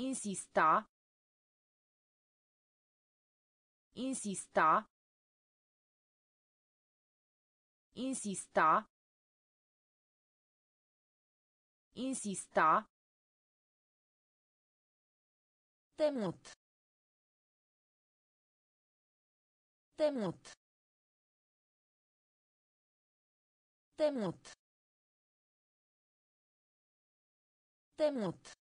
Insista. Insista. Insista. Insista. Temut. Temut. Temut. Temut.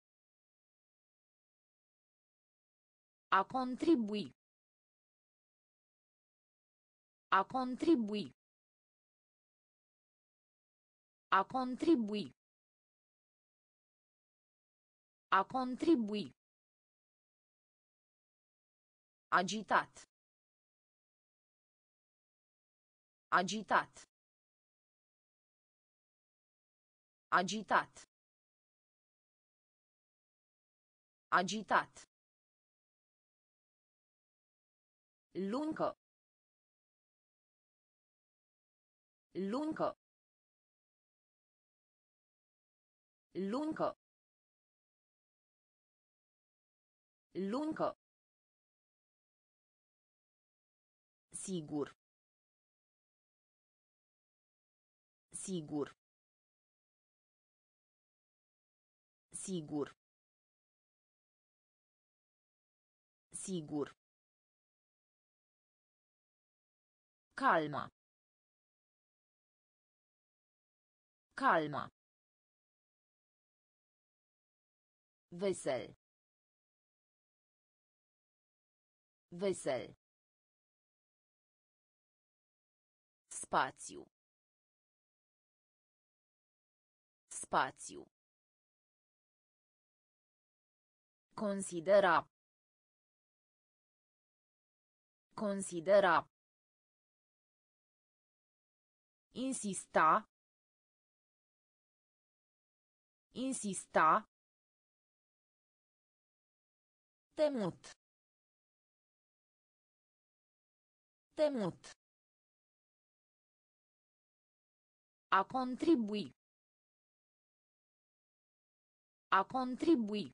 A contribui. A contribui. A contribui. A contribui. Agitat. Agitat. Agitat. Agitat. Luncă. Luncă. Luncă. Luncă. Sigur. Sigur. Sigur. Sigur. Calma. Calma. Vesel. Vesel. Spațiu. Spațiu. Considera. Considera. Insista. Insista. Temut. Temut. A contribui. A contribui.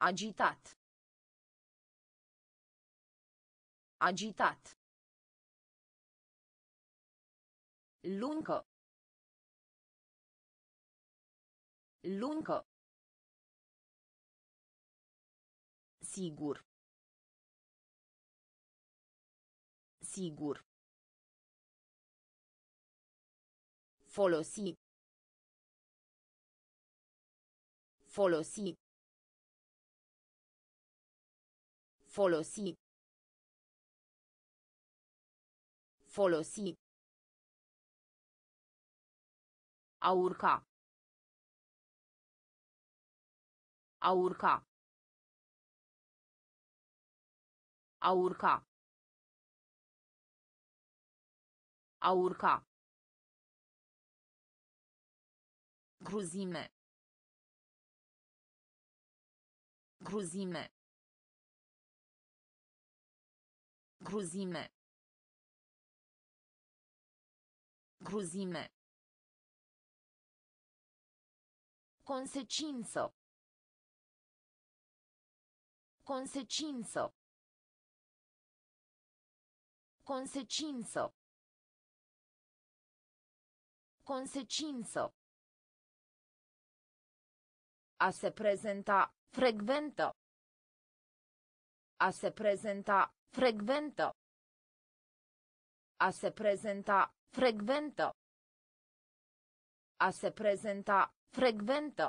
Agitat. Agitat. Luncă. Luncă. Sigur. Sigur. Folosi. Folosi. Folosi. Folosi. A urca. A urca. A urca. A urca. Cruzime. Cruzime. Cruzime. Cruzime. Consecință. Consecință. Consecință. Consecință. A se prezenta, Frecventă. a se prezenta, Frecventă. a se prezenta, Frecventă. a se prezenta, Frecventă.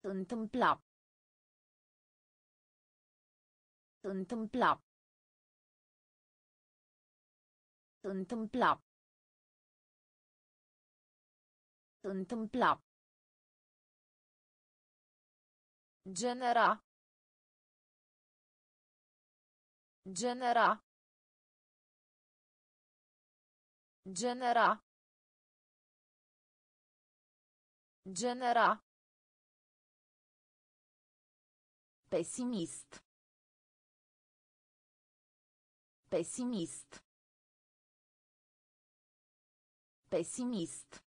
Întâmpla. Întâmpla. Întâmpla. Întâmpla. Genera. Genera. Genera. Genera. Pesimist. Pesimist. Pesimist.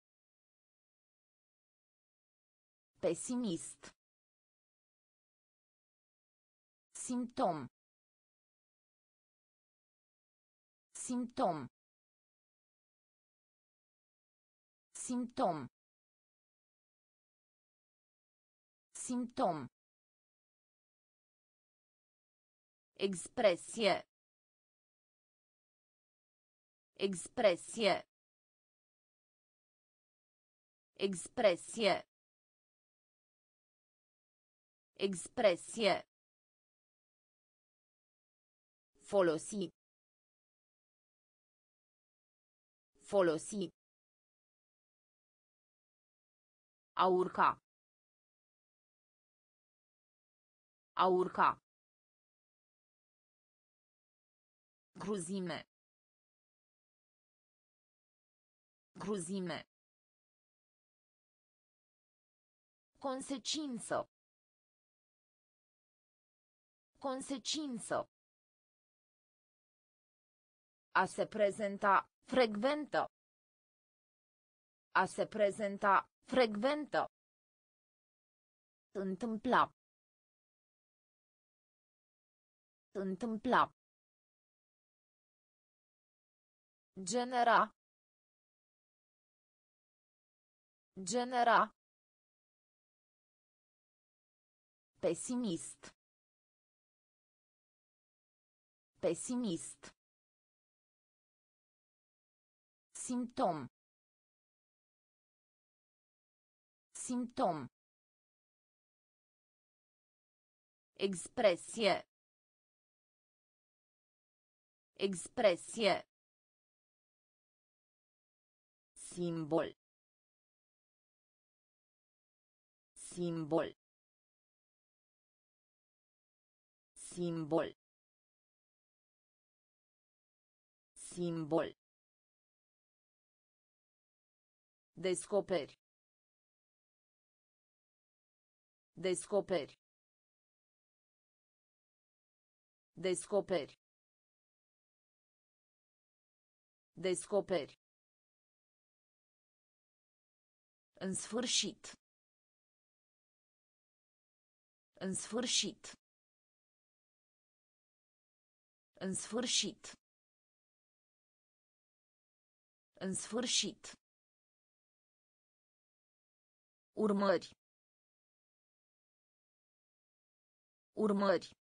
Pesimist. Simptom. Simptom. Simptom. Simptom. Expresie. Expresie. Expresie. Expresie. Folosi. Folosi. A urca. A urca. Cruzime. Cruzime. Consecință. Consecință. A se prezenta, Frecventă. a se prezenta, Frecventă. Întâmpla. Întâmpla. Genera. Genera. Pesimist. Pesimist. Simptom. Simptom. Expresie. Expresie. Simbol. Simbol. Simbol. Simbol. Descoperi. Descoperi. Descoperi. Descoperi. În sfârșit. În sfârșit. În sfârșit. În sfârșit. Urmări. Urmări.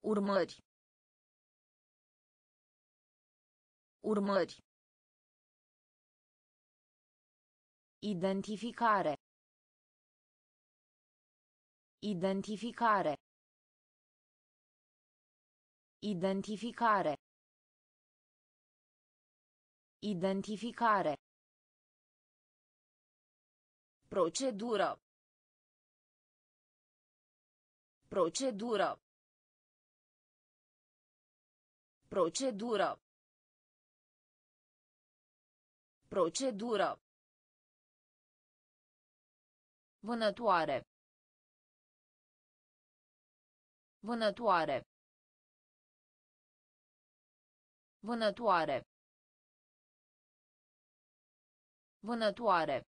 Urmări. Urmări. Identificare. Identificare. Identificare. Identificare. Procedură. Procedură. Procedură. Procedură. Vânătoare. Vânătoare. Vânătoare. Vânătoare.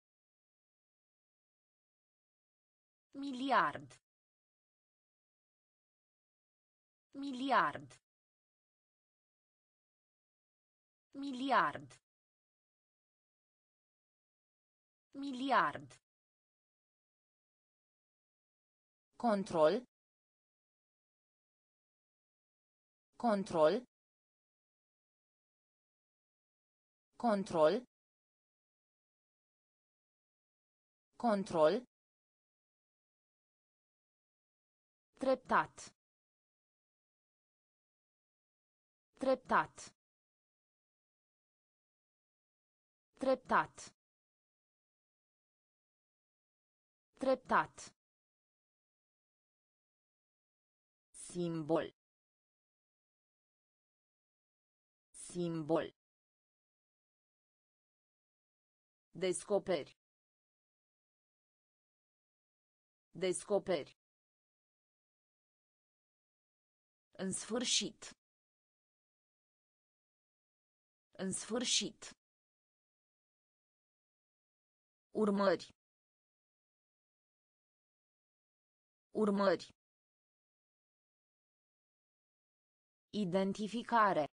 Miliard. Miliard. Miliard. Miliard. Control. Control. Control. Control. Treptat. Treptat. Treptat. Treptat. Simbol. Simbol. Descoperi. Descoperi. În sfârșit. În sfârșit. Urmări. Urmări. Identificare.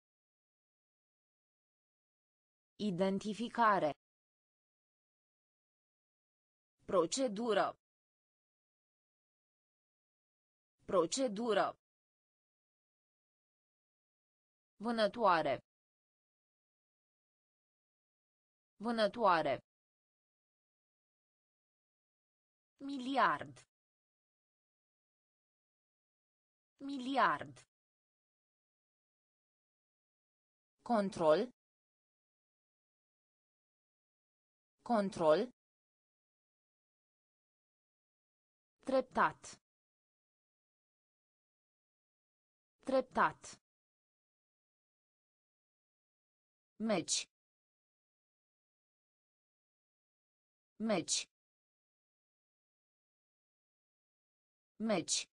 Identificare. Procedură. Procedură. Vânătoare. Vânătoare. Miliard. Miliard. Control. Control. Treptat. Treptat. Meci. Meci. Meci.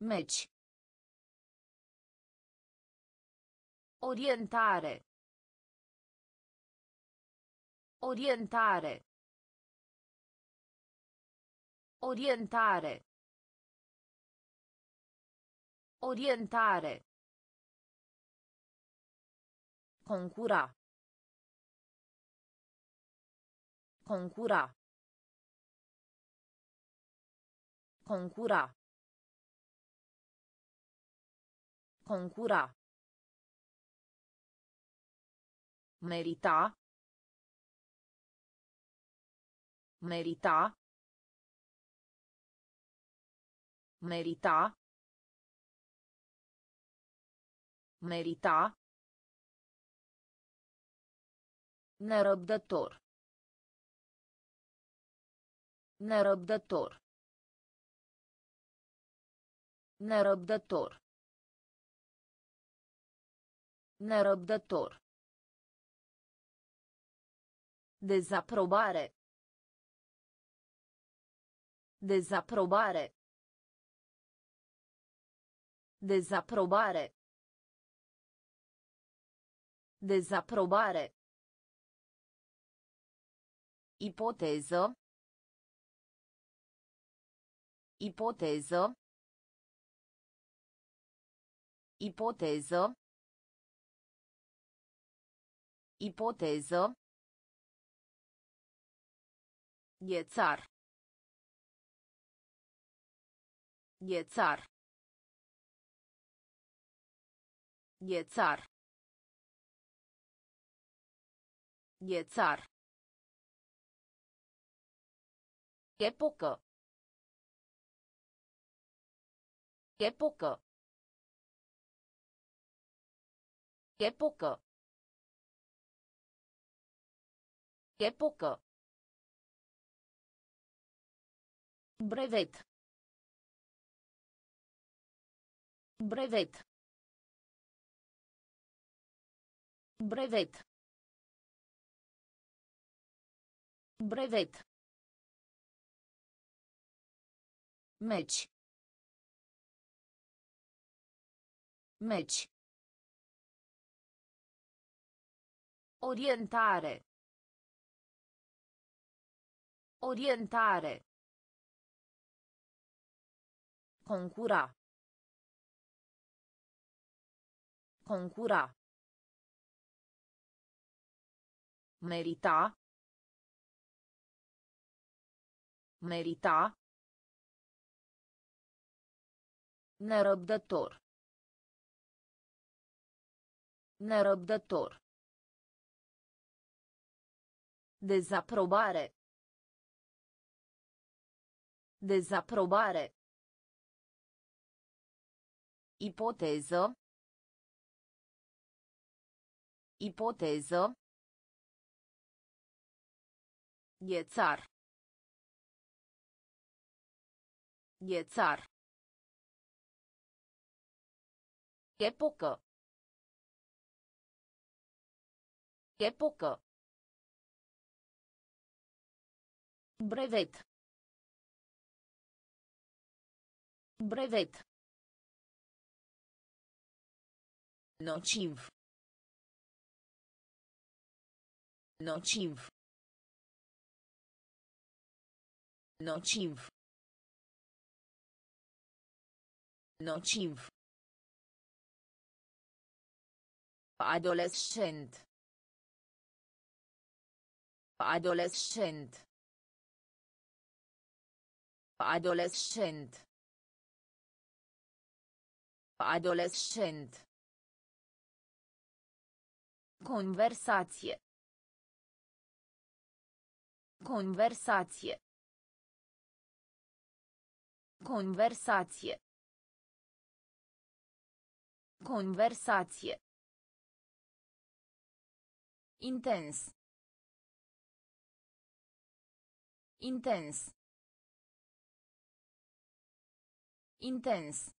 Meci. Orientare. Orientare. Orientare. Orientare. Concura. Concura. Concura. Concura. Merita. Merita. Merita. Merita. Nerăbdător. Nerăbdător. Nerăbdător. Nerăbdător. Dezaprobare. Dezaprobare. Dezaprobare. Dezaprobare. Ipoteză. Ipoteză. Ipoteză. Ipoteză. Ghețar. Ghețar. Ghețar. Ghețar. Epocă. Epocă. Epocă. Epocă. Brevet. Brevet. Brevet. Brevet. Meci. Meci. Orientare. Orientare. Concura. Concura. Merita. Merita. Nerăbdător. Nerăbdător. Dezaprobare. Dezaprobare. Ipoteză. Ipoteză. Ghețar. Ghețar. Epocă. Epocă. Brevet. Brevet. Nociv. Nociv. Nociv. Nociv. Adolescent. Adolescent. Adolescent. Adolescent. Conversație. Conversație. Conversație. Conversație. Intens. Intens. Intens.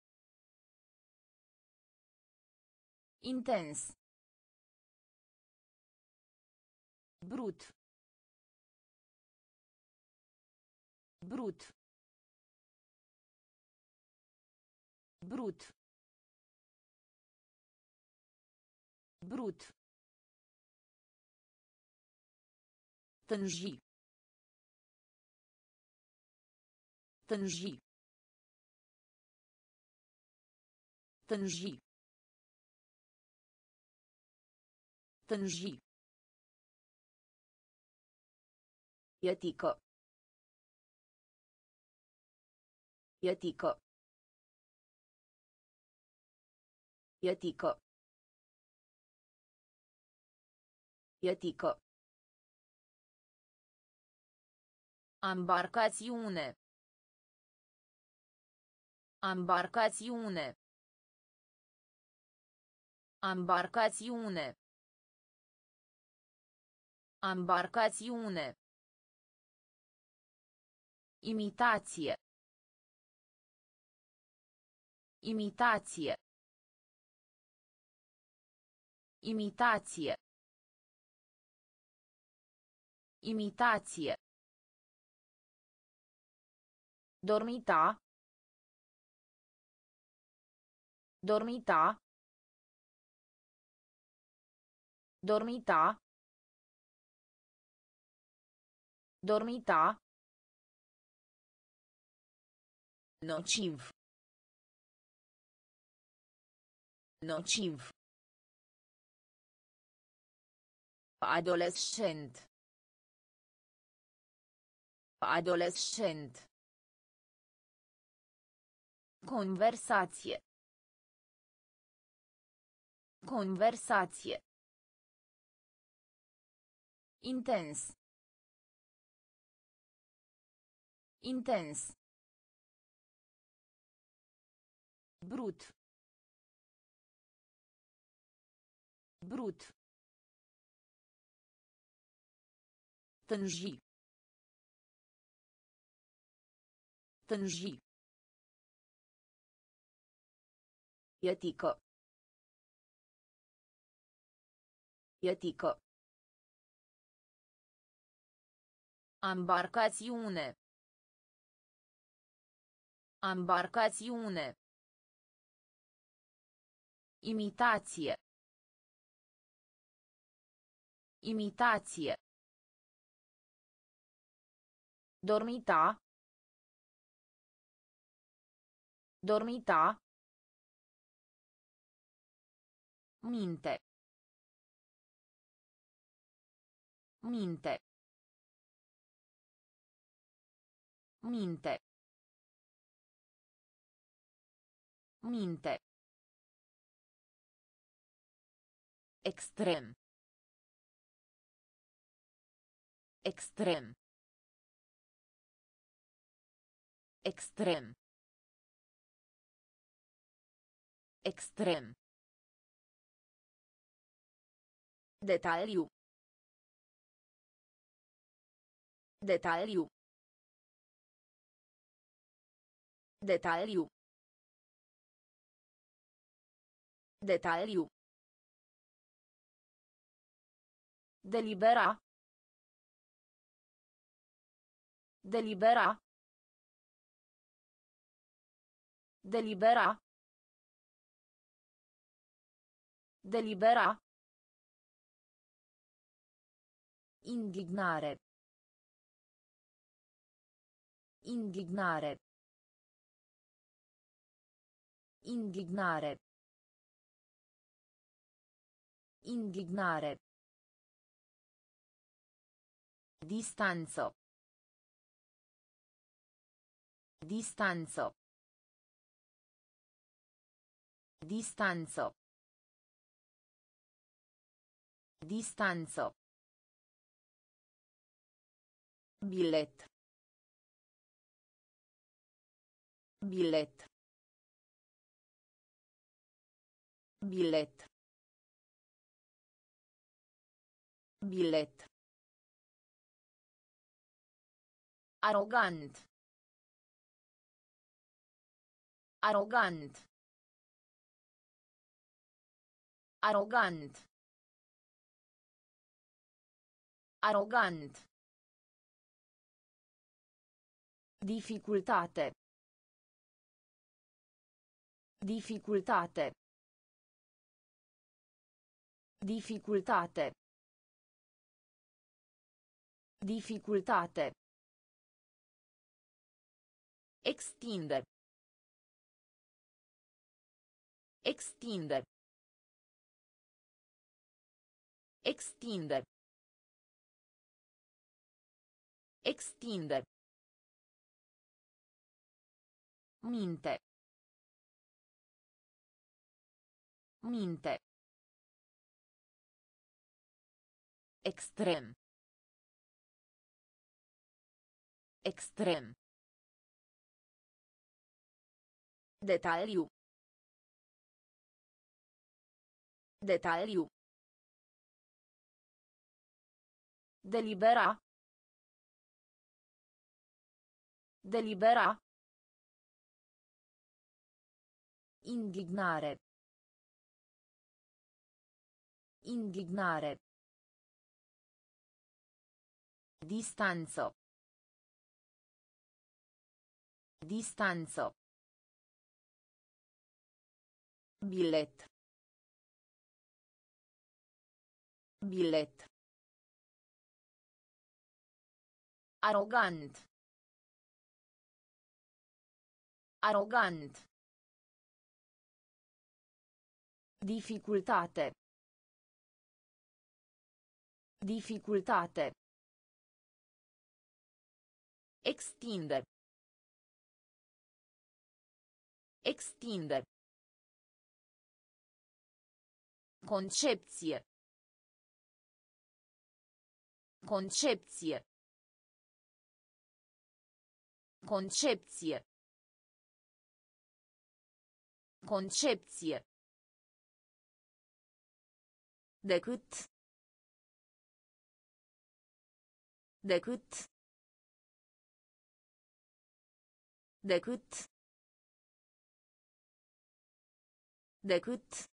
Intens. Brut. Brut. Brut. Brut. Tânji. Tânji. Tânji. Tânji. Etică. Etică. Etică. Etică. Ambarcațiune. Ambarcațiune. Ambarcațiune. Ambarcațiune. Imitație. Imitație. Imitație. Imitație. Dormita. Dormita. Dormita. Dormita. Nociv. Nociv. Adolescent. Adolescent. Conversație. Conversație. Intens. Intens. Brut. Brut. Tânji. Tânji. Etică. Etică. Ambarcațiune. Ambarcațiune. Imitație. Imitație. Dormita. Dormita. Minte. Minte. Minte. Minte. Extrem. Extrem. Extrem. Extrem. Detaliu. Detaliu. Detaliu. Detaliu. Delibera. Delibera. Delibera. Delibera. Indignare. Indignare. Indignare. Indignare. Distanzo. Distanzo. Distanzo. Distanzo. Bilet. Bilet. Bilet. Bilet. Arogant. Arogant. Arogant. Arogant. Dificultate. Dificultate. Dificultate. Dificultate. Extinde. Extinde. Extinde. Extinde. Minte. Minte. Extrem. Extrem. Detaliu. Detaliu. Delibera. Delibera. Indignare. Indignare. Distanzo. Distanzo. Bilet. Bilet. Arogant. Arogant. Dificultate. Dificultate. Extinde. Extinde. Concepție. Concepție. Concepție. Concepție. decât decât decât decât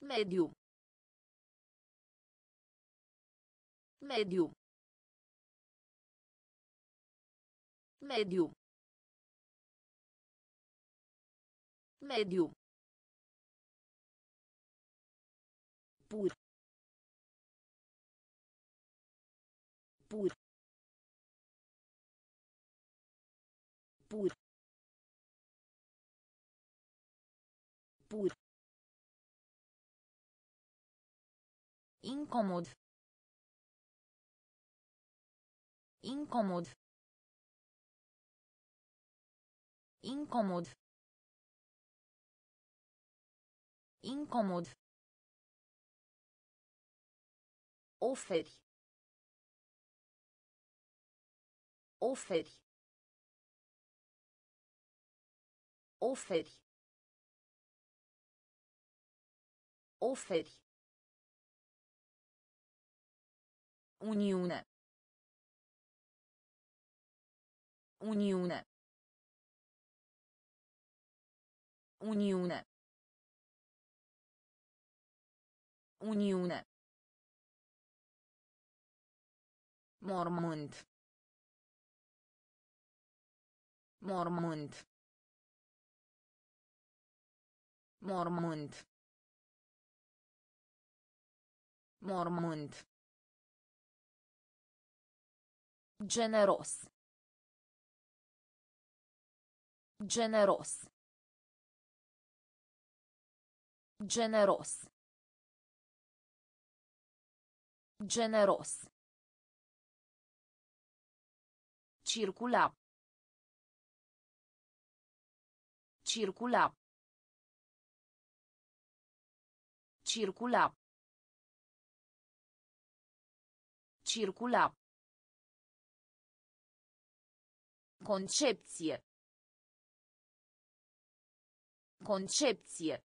mediu. Mediu. Mediu. Mediu. Pur. Pur. Pur Pur. Incomod. Incomod. Incomod. Incomod. Oferi. Oferi. Oferi. Oferi. Uniune. Uniune. Uniune. Uniune. Mormânt. Mormânt. Mormânt. Mormânt. Generos. Generos. Generos. Generos. Circula. Circula. Circula. Circula. Concepție. Concepție.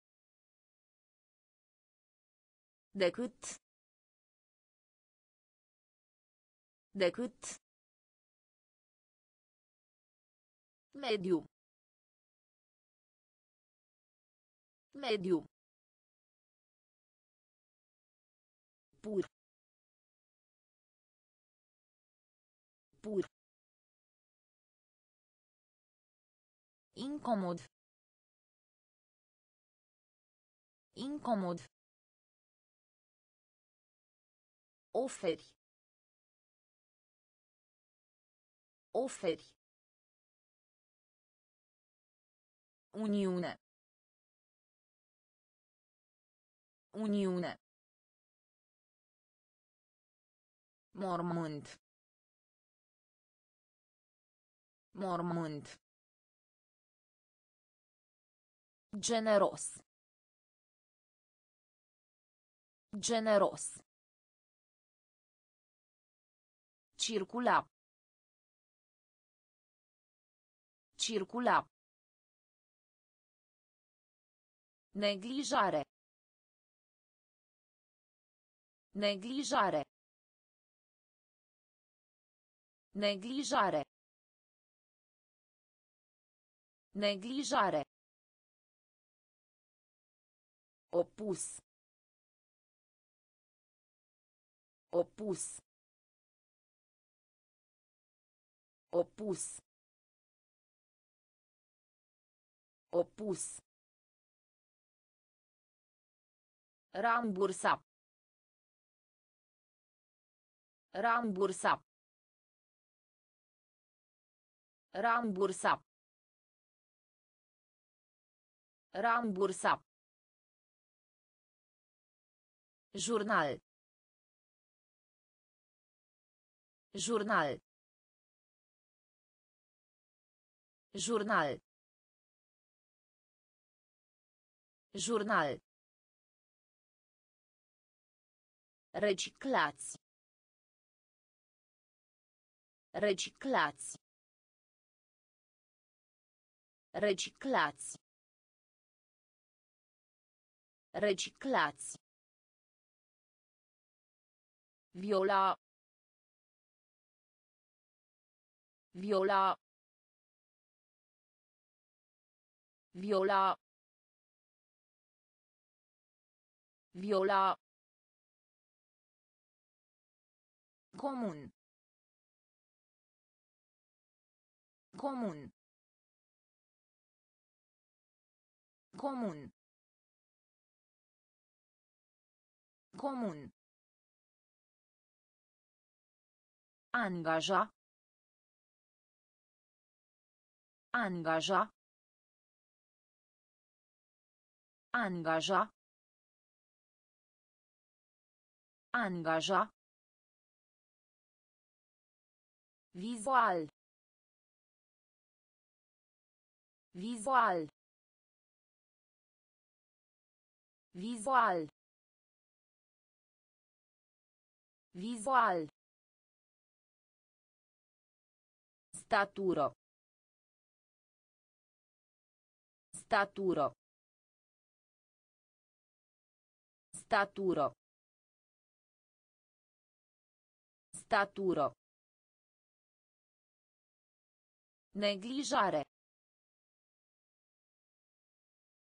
Decât. Decât. Mediu. Mediu. Pur. Pur. Incomod. Incomod. Oferi. Oferi. Uniune. Uniune. Mormânt. Mormânt. Generos. Generos. Circula. Circula. Neglijare. Neglijare. Neglijare. Neglijare. Opus. Opus. Opus. Opus. Rambursa. Rambursa. Rambursa. Rambursa. Jurnal. Jurnal. Jurnal. Jurnal. Reciclați. Reciclați. Reciclați. Reciclați. Viola. Viola. Viola. Viola. Comun. Comun. Comun. Comun. Angaja. Angaja. Angaja. Angaja. Vizual. Vizual. Vizual. Vizual. Statură. Statură. Statură. Statură. Neglijare.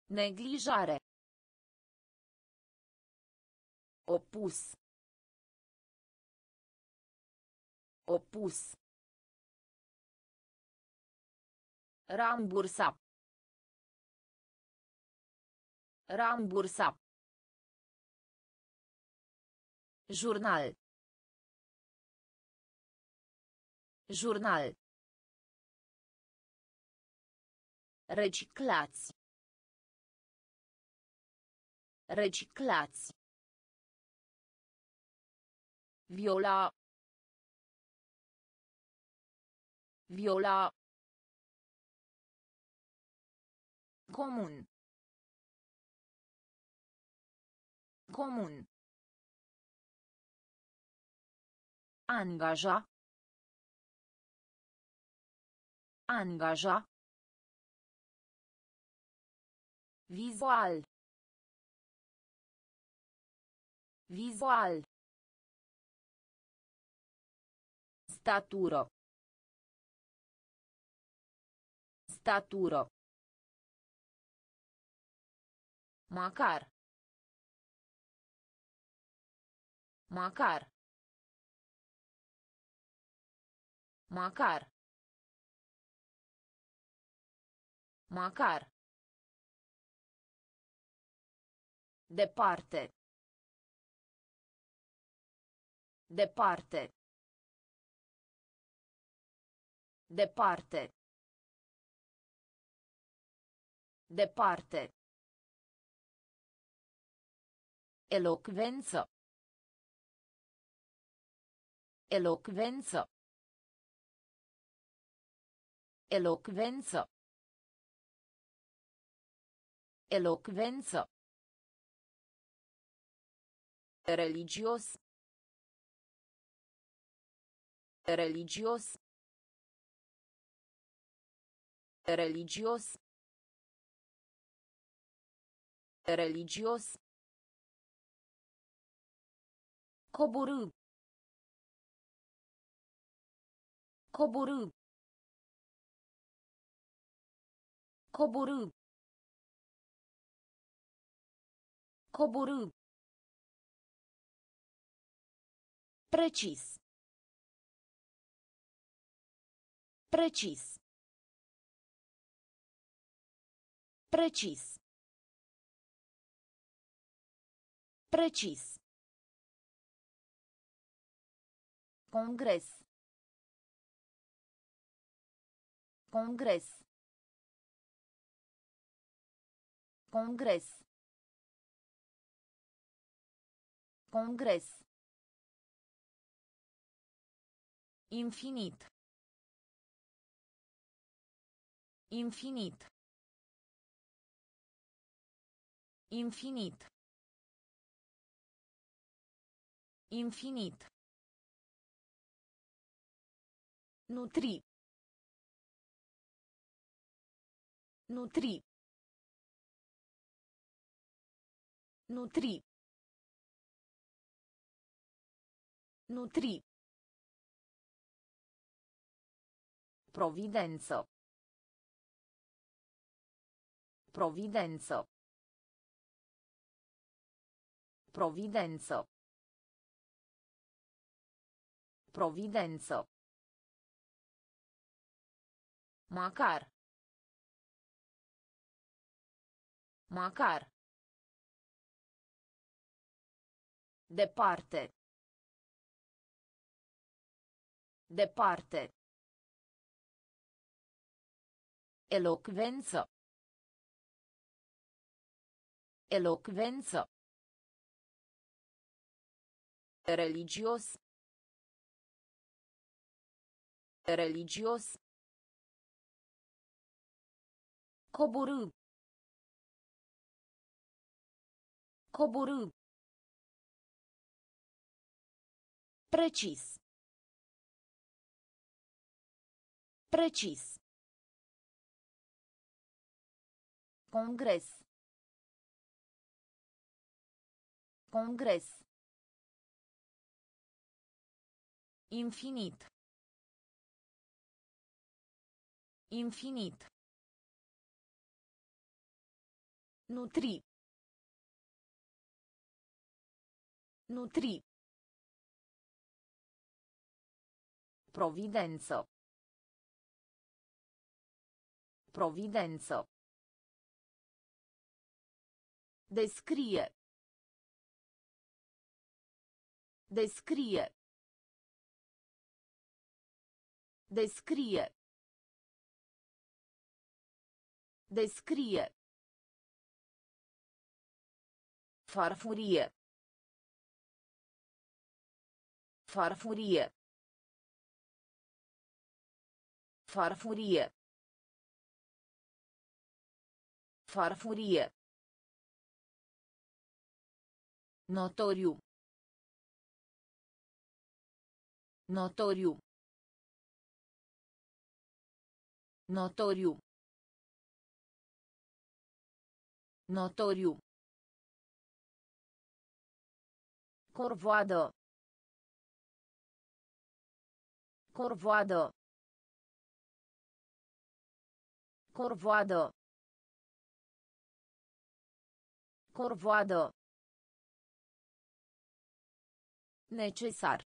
Neglijare. Opus. Opus. Rambursa. Rambursa. Jurnal. Jurnal. Reciclați. Reciclați. Viola. Viola. Comun. Comun. Angaja. Angaja. Vizual. Vizual. Statură. Statură. Macar. Macar. Macar. Macar. Departe. Departe. Departe. Departe. Elocvență. Elocvență. Elocvență. Elocvență. Religios. Religios. Religios. Religios. Coborâ. Coborâ. Coborâ. Coborâ. Precis. Precis. Precis. Precis. Congres. Congres. Congres. Congres. Infinit. Infinit. Infinit. Infinit. Nutri. Nutri. Nutri. Nutri. Providență. Providență. Providență. Providență. Macar. Macar. Departe. Departe. Elocvență. Elocvență. Religios. Religios. Coborâ. Coborâ. Precis. Precis. Congres. Congres. Infinit. Infinit. Nutri. Nutri. Providență. Providență. Descrie. Descrie. Descrie. Descrie. Farfurie. Farfurie. Farfurie. Farfurie. Notoriu. Notoriu. Notoriu. Notoriu. Corvoadă. Corvoadă. Corvoadă. Corvoadă. Necesar.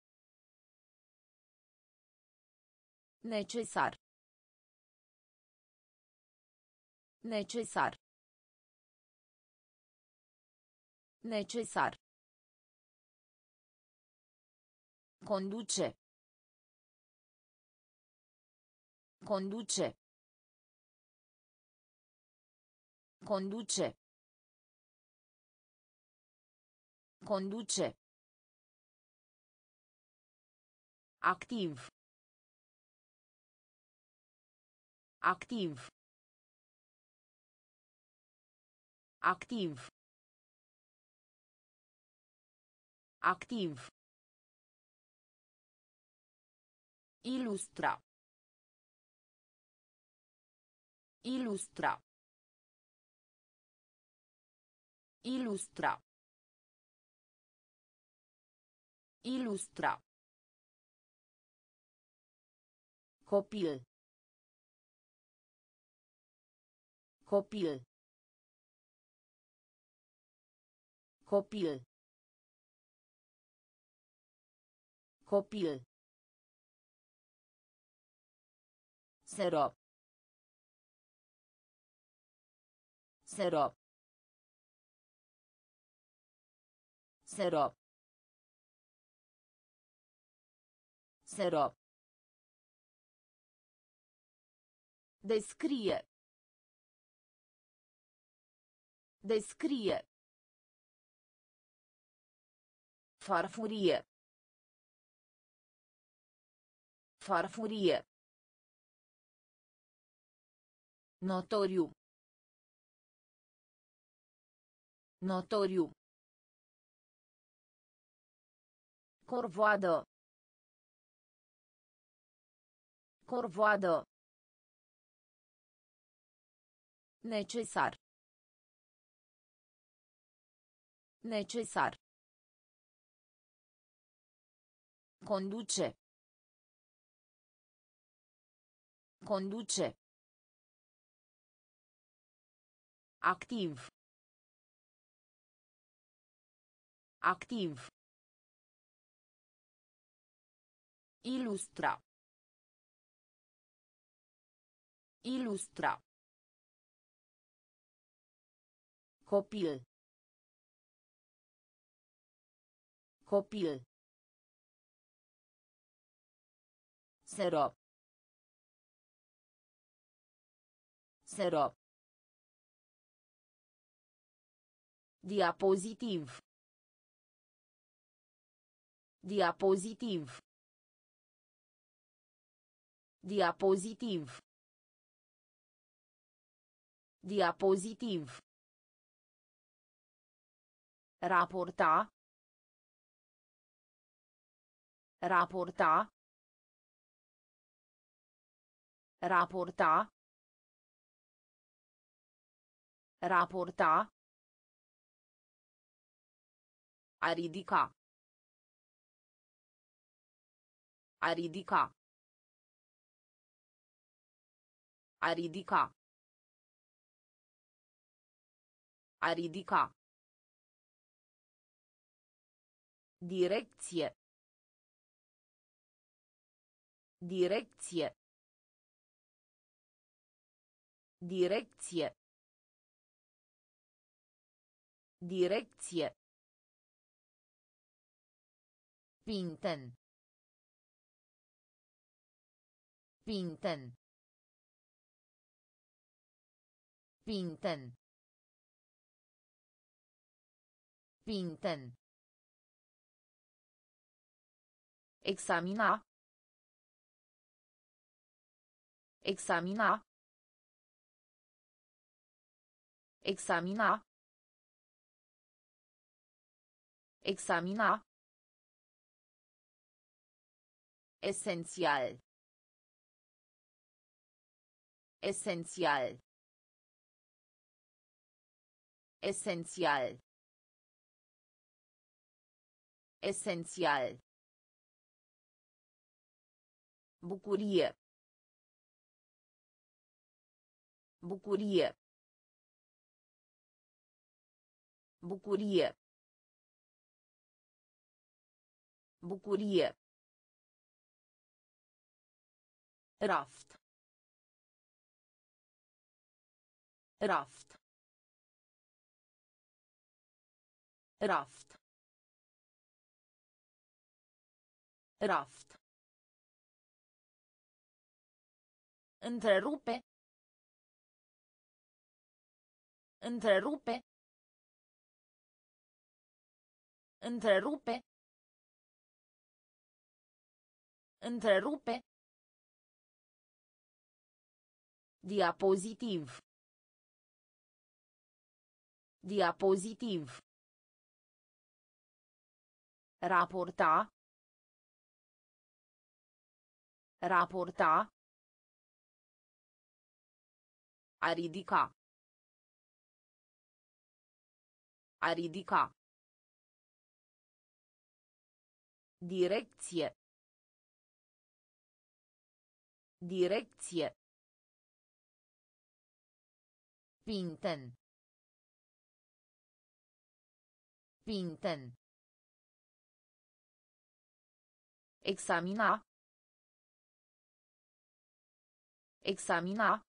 Necesar. Necesar. Necesar. Conduce. Conduce. Conduce. Conduce. Activ. Activ. Activ. Activ. Ilustra. Ilustra. Ilustra. Ilustra. Copil. Copil. Copil. Copil. Serop. Serop. Serop. Serop. Descrie. Descrie. Farfurie. Farfurie. Notoriu. Notoriu. Corvoadă. Corvoadă. Necesar. Necesar. Conduce. Conduce. Activ. Activ. Ilustra. Ilustra. Copil. Copil. Serop. Serop. Diapozitiv. Diapozitiv. Diapozitiv. Diapozitiv. Raporta. Raporta. Raporta. Raporta. A ridica. A ridica. A ridica. A ridica. Direcție. Direcție. Direcție. Direcție. Pinten. Pinten. Pinten. Pinten. Examina. Examina. Examina. Examina. Esențial. Esențial. Esențial. Esențial. Bucurie. Bucurie. Bucurie. Bucurie. Raft. Raft. Raft. Raft. Întrerupe. Întrerupe. Întrerupe. Întrerupe. Diapozitiv. Diapozitiv. Raporta. Raporta. A ridica. A ridica. Direcție. Direcție. Pinten. Pinten. Examina. Examina.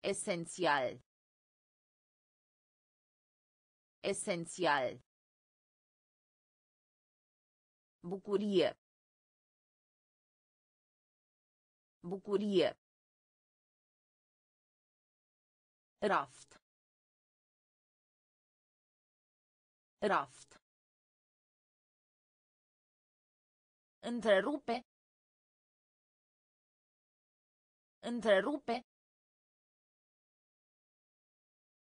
Esențial. Esențial. Bucurie. Bucurie. Raft. Raft. Întrerupe. Întrerupe.